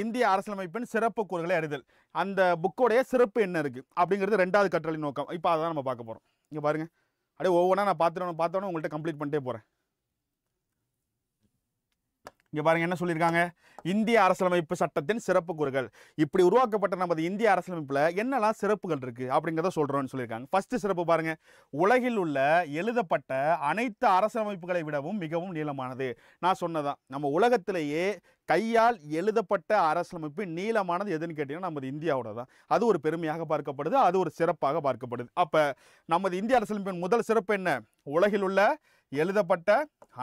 இந்திய அரசியலமைப்பின் சிறப்பு கூறுகளை அறிதல். அந்த புக்கோடைய சிறப்பு என்ன இருக்குது அப்படிங்கிறது ரெண்டாவது கற்றலின் நோக்கம். இப்போ அதான் நம்ம பார்க்க போகிறோம் இங்கே பாருங்க. அப்படியே ஒவ்வொன்றா நான் பார்த்துட்டு பார்த்தோன்னே உங்கள்கிட்ட கம்ப்ளீட் பண்ணிட்டே போகிறேன் இங்கே பாருங்க என்ன சொல்லியிருக்காங்க? இந்திய அரசியலமைப்பு சட்டத்தின் சிறப்பு கூறுகள். இப்படி உருவாக்கப்பட்ட நமது இந்திய அரசியலமைப்பில் என்னெல்லாம் சிறப்புகள் இருக்குது அப்படிங்கிறத சொல்கிறோன்னு சொல்லியிருக்காங்க. ஃபஸ்ட்டு சிறப்பு பாருங்கள் உலகில் உள்ள எழுதப்பட்ட அனைத்து அரசியலமைப்புகளை விடவும் மிகவும் நீளமானது. நான் சொன்னதான் நம்ம உலகத்திலேயே கையால் எழுதப்பட்ட அரசியலமைப்பு நீளமானது எதுன்னு கேட்டிங்கன்னா நமது இந்தியாவோட தான் அது ஒரு பெருமையாக பார்க்கப்படுது. அது ஒரு சிறப்பாக பார்க்கப்படுது. அப்போ நமது இந்திய அரசியலமைப்பின் முதல் சிறப்பு என்ன? உலகில் உள்ள எழுதப்பட்ட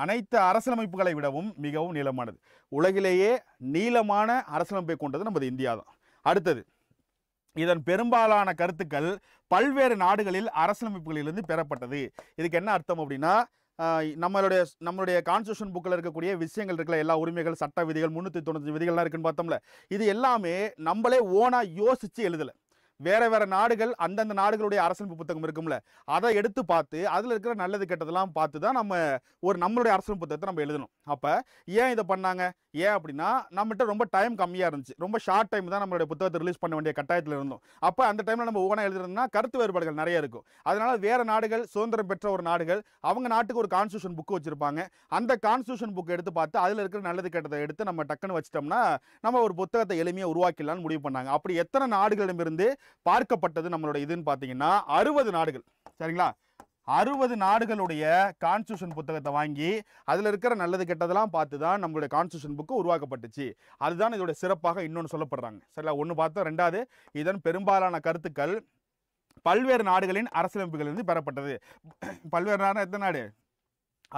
அனைத்து அரசியலமைப்புகளை விடவும் மிகவும் நீளமானது. உலகிலேயே நீளமான அரசியலமைப்பை கொண்டது நமது இந்தியா தான் அடுத்தது இதன் பெரும்பாலான கருத்துக்கள் பல்வேறு நாடுகளில் அரசியலமைப்புகளிலிருந்து பெறப்பட்டது. இதுக்கு என்ன அர்த்தம் அப்படின்னா நம்மளுடைய நம்மளுடைய கான்ஸ்டியூஷன் புக்கில் இருக்கக்கூடிய விஷயங்கள் இருக்கல எல்லா உரிமைகள் சட்ட விதிகள் முந்நூற்றி தொண்ணூற்றி விதிகள்லாம் இருக்குன்னு பார்த்தோம்ல இது எல்லாமே நம்மளே ஓனாக யோசித்து எழுதலை. வேற வேற நாடுகள் அந்தந்த நாடுகளுடைய அரசமைப்பு புத்தகம் இருக்கும்ல அதை எடுத்து பார்த்து அதில் இருக்கிற நல்லது கெட்டதெல்லாம் பார்த்து தான் நம்ம ஒரு நம்மளுடைய அரசியல் புத்தகத்தை நம்ம எழுதணும். அப்போ ஏன் இதை பண்ணாங்க? ஏன் அப்படின்னா நம்மகிட்ட ரொம்ப டைம் கம்மியாக இருந்துச்சு. ரொம்ப ஷார்ட் டைம் தான் நம்மளுடைய புத்தகத்தை ரிலீஸ் பண்ண வேண்டிய கட்டாயத்தில் இருந்தோம். அப்போ அந்த டைமில் நம்ம ஒவ்வொன்றா எழுதுறதுனா கருத்து வேறுபாடுகள் நிறைய இருக்கும். அதனால் வேறு நாடுகள் சுதந்திரம் பெற்ற ஒரு நாடுகள் அவங்க நாட்டுக்கு ஒரு கான்ஸ்டியூஷன் புக் வச்சுருப்பாங்க. அந்த கான்ஸ்டியூஷன் புக் எடுத்து பார்த்து அதில் இருக்கிற நல்லது கெட்டதை எடுத்து நம்ம டக்குன்னு வச்சிட்டோம்னா நம்ம ஒரு புத்தகத்தை எளிமையாக உருவாக்கிடலாம்னு முடிவு பண்ணாங்க. அப்படி எத்தனை நாடுகளிடமிருந்து பார்க்கப்பட்டது நம்மளோட இதுன்னு பார்த்தீங்கன்னா அறுபது நாடுகள். சரிங்களா? அறுபது நாடுகளுடைய கான்ஸ்டியூஷன் புத்தகத்தை வாங்கி அதில் இருக்கிற நல்லது கெட்டதெல்லாம் பார்த்து தான் நம்மளுடைய கான்ஸ்டியூஷன் புக்கு உருவாக்கப்பட்டுச்சு. அதுதான் இதோட சிறப்பாக இன்னொன்று சொல்லப்படுறாங்க. சரிங்களா? ஒன்று பார்த்தோம் ரெண்டாவது இதன் பெரும்பாலான கருத்துக்கள் பல்வேறு நாடுகளின் அரசியலமைப்புகளிலிருந்து பெறப்பட்டது. பல்வேறு நாடு எத்தனை நாடு?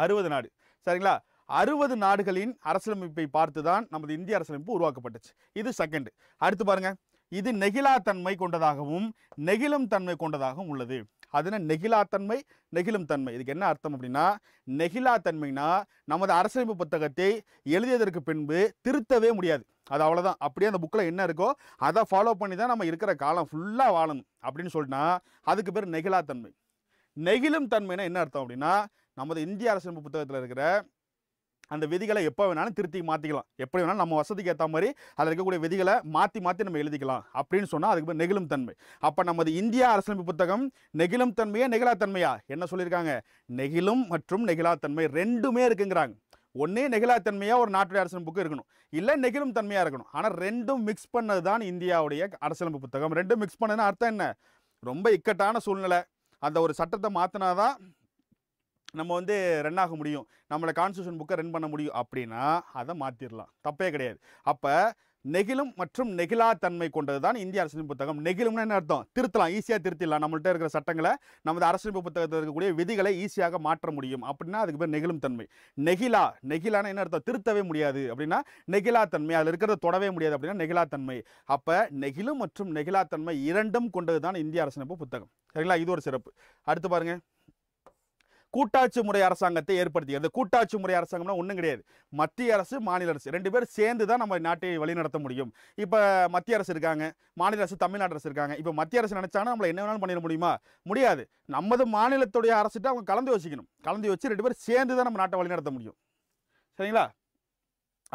அறுபது நாடு. சரிங்களா? அறுபது நாடுகளின் அரசியலமைப்பை பார்த்து தான் நமது இந்திய அரசியலமைப்பு உருவாக்கப்பட்டுச்சு. இது செகண்ட் அடுத்து பாருங்க. இது நெகிழாத்தன்மை கொண்டதாகவும் நெகிழும் தன்மை கொண்டதாகவும் உள்ளது. அதுனா நெகிழாத்தன்மை நெகிழும் தன்மை. இதுக்கு என்ன அர்த்தம் அப்படின்னா நெகிழாத்தன்மைனா நமது அரசியலமைப்பு புத்தகத்தை எழுதியதற்கு பின்பு திருத்தவே முடியாது. அது அவ்வளோதான் அப்படியே அந்த புக்கில் என்ன இருக்கோ அதை ஃபாலோ பண்ணி தான் நம்ம இருக்கிற காலம் ஃபுல்லாக வாழணும் அப்படின்னு சொல்லிட்டுனா அதுக்கு பேர் நெகிழாத்தன்மை. நெகிழும் தன்மைனா என்ன அர்த்தம் அப்படின்னா நமது இந்திய அரசியலமைப்பு புத்தகத்தில் இருக்கிற அந்த விதிகளை எப்போ வேணாலும் திருத்தி மாற்றிக்கலாம் எப்படி வேணாலும் நம்ம வசதிக்கு ஏற்ற மாதிரி அதில் இருக்கக்கூடிய விதிகளை மாற்றி மாற்றி நம்ம எழுதிக்கலாம். அப்படின்னு சொன்னால் அதுக்கு நெகிழும் தன்மை. அப்போ நமது இந்தியா அரசியலமைப்பு புத்தகம் நெகிழும் தன்மையா நெகிழாத்தன்மையா என்ன சொல்லியிருக்காங்க? நெகிழும் மற்றும் நெகிழாத்தன்மை ரெண்டுமே இருக்குங்கிறாங்க. ஒன்றே நெகிழாத்தன்மையாக ஒரு நாட்டுடைய அரசியல் புக்கு இருக்கணும். இல்லை நெகிழும் தன்மையாக இருக்கணும். ஆனால் ரெண்டும் மிக்ஸ் பண்ணது தான் இந்தியாவுடைய அரசியலமைப்பு புத்தகம். ரெண்டும் மிக்ஸ் பண்ணதுன்னு அர்த்தம் என்ன? ரொம்ப இக்கட்டான சூழ்நிலை. அந்த ஒரு சட்டத்தை மாற்றினா தான் நம்ம வந்து ரன் ஆக முடியும். நம்மளை கான்ஸ்டியூஷன் புக்கை ரன் பண்ண முடியும். அப்படின்னா அதை மாற்றிடலாம் தப்பே கிடையாது. அப்போ நெகிழும் மற்றும் நெகிழா தன்மை கொண்டது தான் இந்திய அரசியல் புத்தகம். நெகிழும்னா என்ன அர்த்தம்? திருத்தலாம். ஈஸியாக திருத்திடலாம். நம்மள்கிட்ட இருக்கிற சட்டங்களை நமது அரசியல் புத்தகத்தில் இருக்கக்கூடிய விதிகளை ஈஸியாக மாற்ற முடியும். அப்படின்னா அதுக்கு பேர் நெகிழும் தன்மை. நெகிழா நெகிழான என்ன அர்த்தம்? திருத்தவே முடியாது. அப்படின்னா நெகிழா தன்மை அதில் இருக்கிறத தொடவே முடியாது அப்படின்னா நெகிழாத்தன்மை. அப்போ நெகிழும் மற்றும் நெகிழா தன்மை இரண்டும் கொண்டது தான் இந்திய அரசியலமைப்பு புத்தகம். சரிங்களா? இது ஒரு சிறப்பு. அடுத்து பாருங்கள் கூட்டாட்சி முறை அரசாங்கத்தை ஏற்படுத்துகிறது கூட்டாட்சி முறை அரசாங்கம்னா ஒன்றும் கிடையாது. மத்திய அரசு மாநில அரசு. ரெண்டு பேரும் சேர்ந்து தான் நம்ம நாட்டை வழிநடத்த முடியும். இப்போ மத்திய அரசு இருக்காங்க மாநில அரசு தமிழ்நாடு அரசு இருக்காங்க. இப்போ மத்திய அரசு நினச்சாங்கன்னா நம்மளை என்ன வேணாலும் பண்ணிட முடியுமா? முடியாது. நமது மாநிலத்துடைய அரசுட்டு அவங்க கலந்து யோசிக்கணும். கலந்து வச்சு ரெண்டு பேரும் சேர்ந்து தான் நம்ம நாட்டை வழிநடத்த முடியும். சரிங்களா?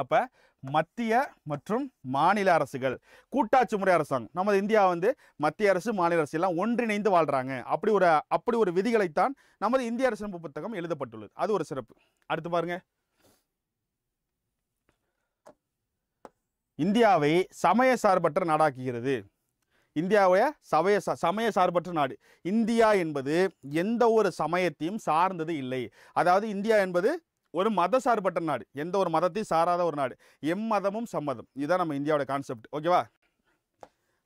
அப்போ மத்திய மற்றும் மாநில அரசுகள். கூட்டாட்சி முறை அரசாங்கம். நமது இந்தியா வந்து மத்திய அரசு மாநில அரசு எல்லாம் ஒன்றிணைந்து வாழ்கிறாங்க அப்படி ஒரு அப்படி ஒரு விதிகளைத்தான் நமது இந்திய அரசியலமைப்பு புத்தகம் எழுதப்பட்டுள்ளது. அது ஒரு சிறப்பு. அடுத்து பாருங்க. இந்தியாவை சமய சார்பற்ற நாடாக்குகிறது. இந்தியாவை சமய சமய சார்பற்ற நாடு. இந்தியா என்பது எந்த ஒரு சமயத்தையும் சார்ந்தது இல்லை. அதாவது இந்தியா என்பது ஒரு மத சார்பற்ற நாடு. எந்த ஒரு மதத்தையும் சாராத ஒரு நாடு. எம் மதமும் சம்மதம். இதுதான் நம்ம இந்தியாவோட கான்செப்ட் ஓகேவா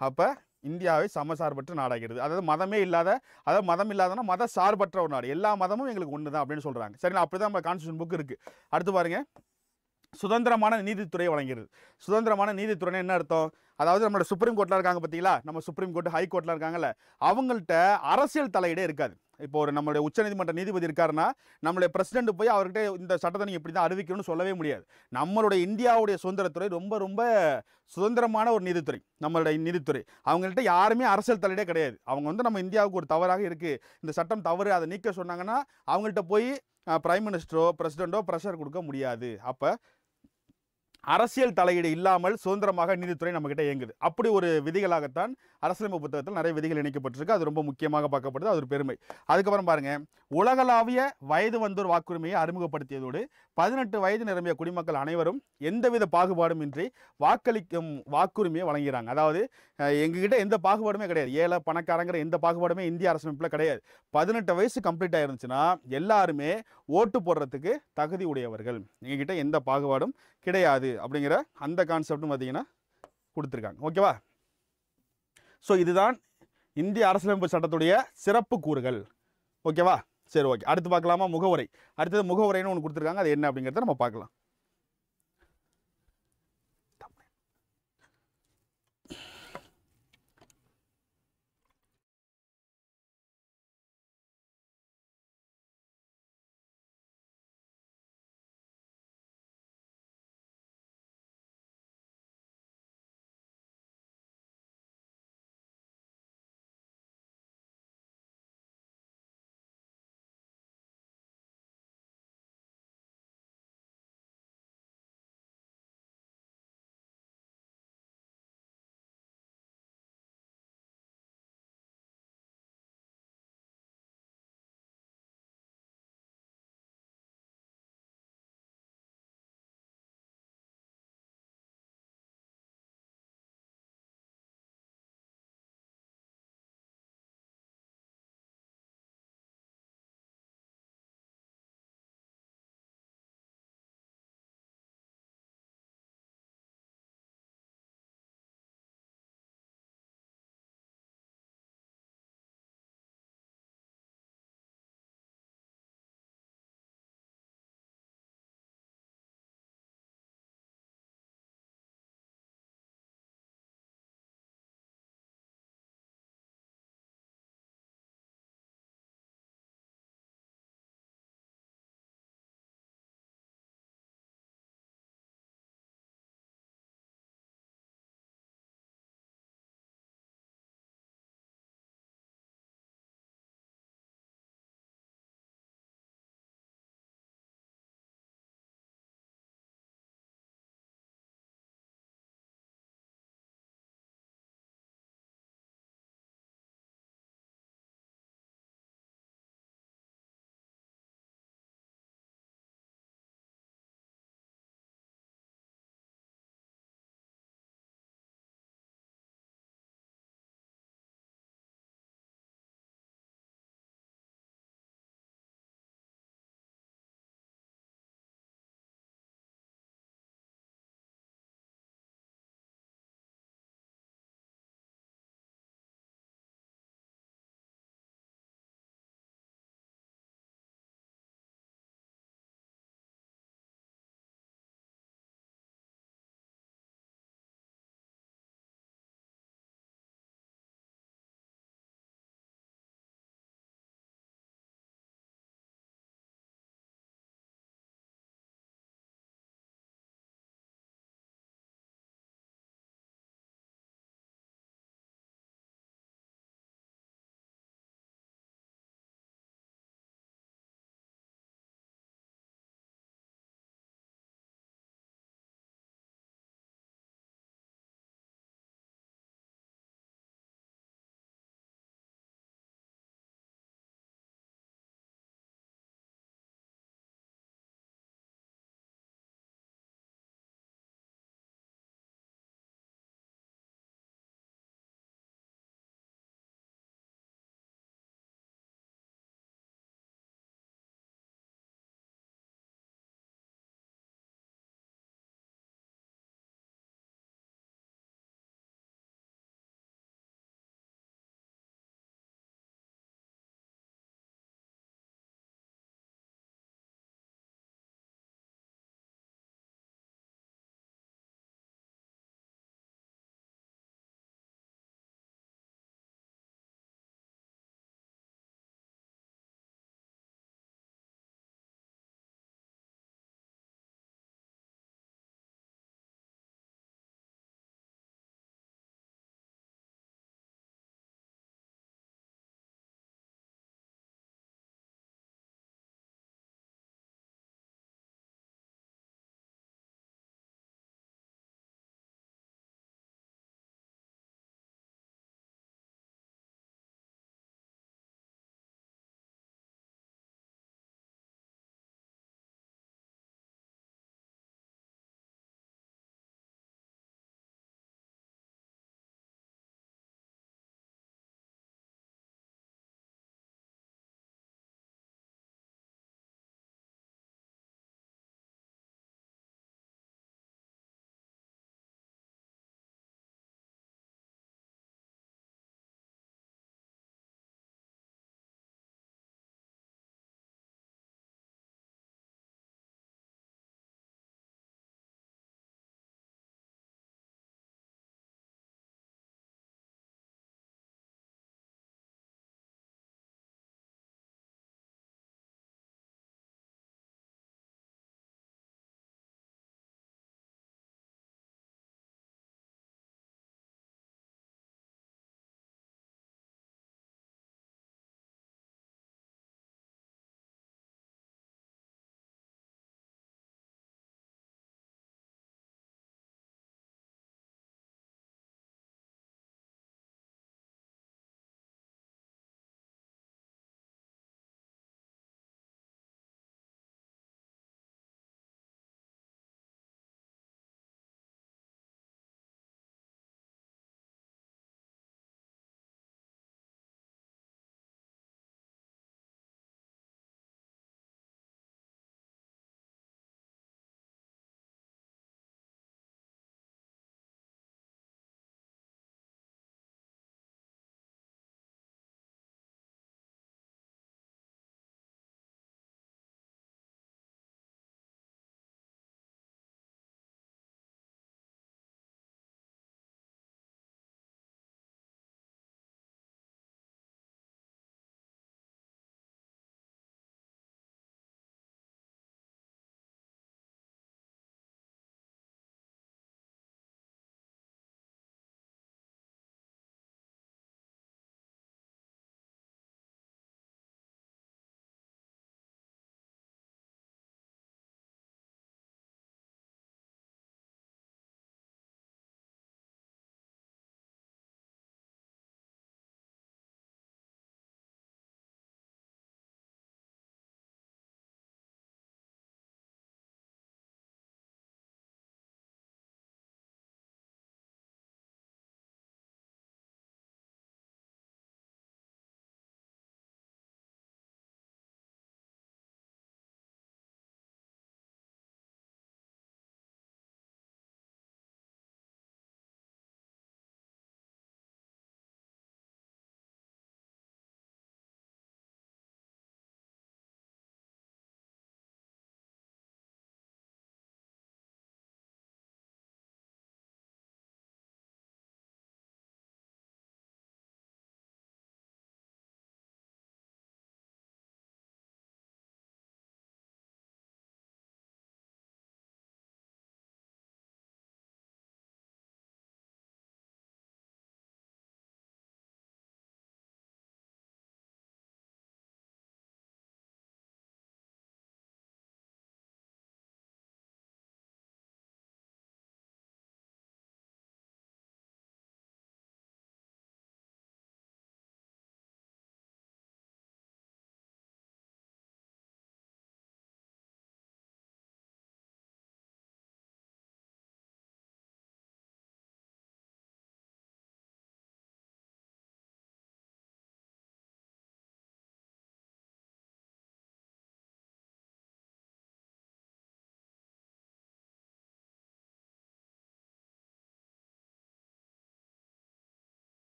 அப்போ இந்தியாவை சமசார்பற்ற நாடாகிறது. அதாவது மதமே இல்லாத அதாவது மதம் இல்லாதனா மத சார்பற்ற ஒரு நாடு. எல்லா மதமும் எங்களுக்கு ஒன்று தான் அப்படின்னு சொல்கிறாங்க சரிங்களா? அப்படி தான் நம்ம கான்ஸ்டியூஷன் புக் இருக்குது அடுத்து பாருங்க. சுதந்திரமான நீதித்துறை வழங்குகிறது சுதந்திரமான நீதித்துறைனா என்ன அர்த்தம்? அதாவது நம்மளோட சுப்ரீம் கோர்ட்டில் இருக்காங்க பார்த்தீங்களா நம்ம சுப்ரீம் கோர்ட் ஹை கோர்ட்டில் இருக்காங்கல்ல. அவங்கள்ட்ட அரசியல் தலையிடே இருக்காது. இப்போ ஒரு நம்மளுடைய உச்சநீதிமன்ற நீதிபதி இருக்காருன்னா நம்மளுடைய பிரசிடென்ட் போய் அவர்கிட்ட இந்த சட்டத்தை நீங்கள் இப்படி தான் அறிவிக்கணும்னு சொல்லவே முடியாது. நம்மளுடைய இந்தியாவுடைய சுதந்திரத்துறை ரொம்ப ரொம்ப சுதந்திரமான ஒரு நீதித்துறை நம்மளுடைய நீதித்துறை. அவங்கள்ட்ட யாருமே அரசியல் தலையிடே கிடையாது. அவங்க வந்து நம்ம இந்தியாவுக்கு ஒரு தவறாக இருக்குது இந்த சட்டம் தவறு அதை நீக்க சொன்னாங்கன்னா அவங்கள்ட்ட போய் பிரைம் மினிஸ்டரோ பிரசிடென்ட்டோ ப்ரெஷர் கொடுக்க முடியாது. அப்போ அரசியல் தலையீடு இல்லாமல் சுதந்திரமாக நீதித்துறை நம்மக்கிட்ட இயங்குது. அப்படி ஒரு விதிகளாகத்தான் அரசியலமைப்பு புத்தகத்தில் நிறைய விதிகள் இணைக்கப்பட்டிருக்கு. அது ரொம்ப முக்கியமாக பார்க்கப்படுது. அது ஒரு பெருமை. அதுக்கப்புறம் பாருங்க. உலகளாவிய வயது வந்தோர் வாக்குரிமையை அறிமுகப்படுத்தியதோடு பதினெட்டு வயது நிரம்பிய குடிமக்கள் அனைவரும் எந்தவித பாகுபாடும் இன்றி வாக்களிக்கும் வாக்குரிமையை வழங்குகிறாங்க. அதாவது எங்ககிட்ட எந்த பாகுபாடுமே கிடையாது. ஏழை பணக்காரங்கிற எந்த பாகுபாடுமே இந்திய அரசமைப்பில் கிடையாது. பதினெட்டு வயசு கம்ப்ளீட் ஆயிருந்துச்சுன்னா எல்லாருமே ஓட்டு போடுறதுக்கு தகுதி உடையவர்கள். எங்ககிட்ட எந்த பாகுபாடும் கிடையாது அப்படிங்கிற அந்த கான்செப்டும் பார்த்தீங்கன்னா கொடுத்துருக்காங்க. ஓகேவா ஸோ இதுதான் இந்திய அரசியலமைப்பு சட்டத்துடைய சிறப்பு கூறுகள். ஓகேவா சரி ஓகே அடுத்து பார்க்கலாமா? முகவுரை. அடுத்தது முகவுரைன்னு ஒன்று கொடுத்துருக்காங்க. அது என்ன அப்படிங்கிறத நம்ம பார்க்கலாம்.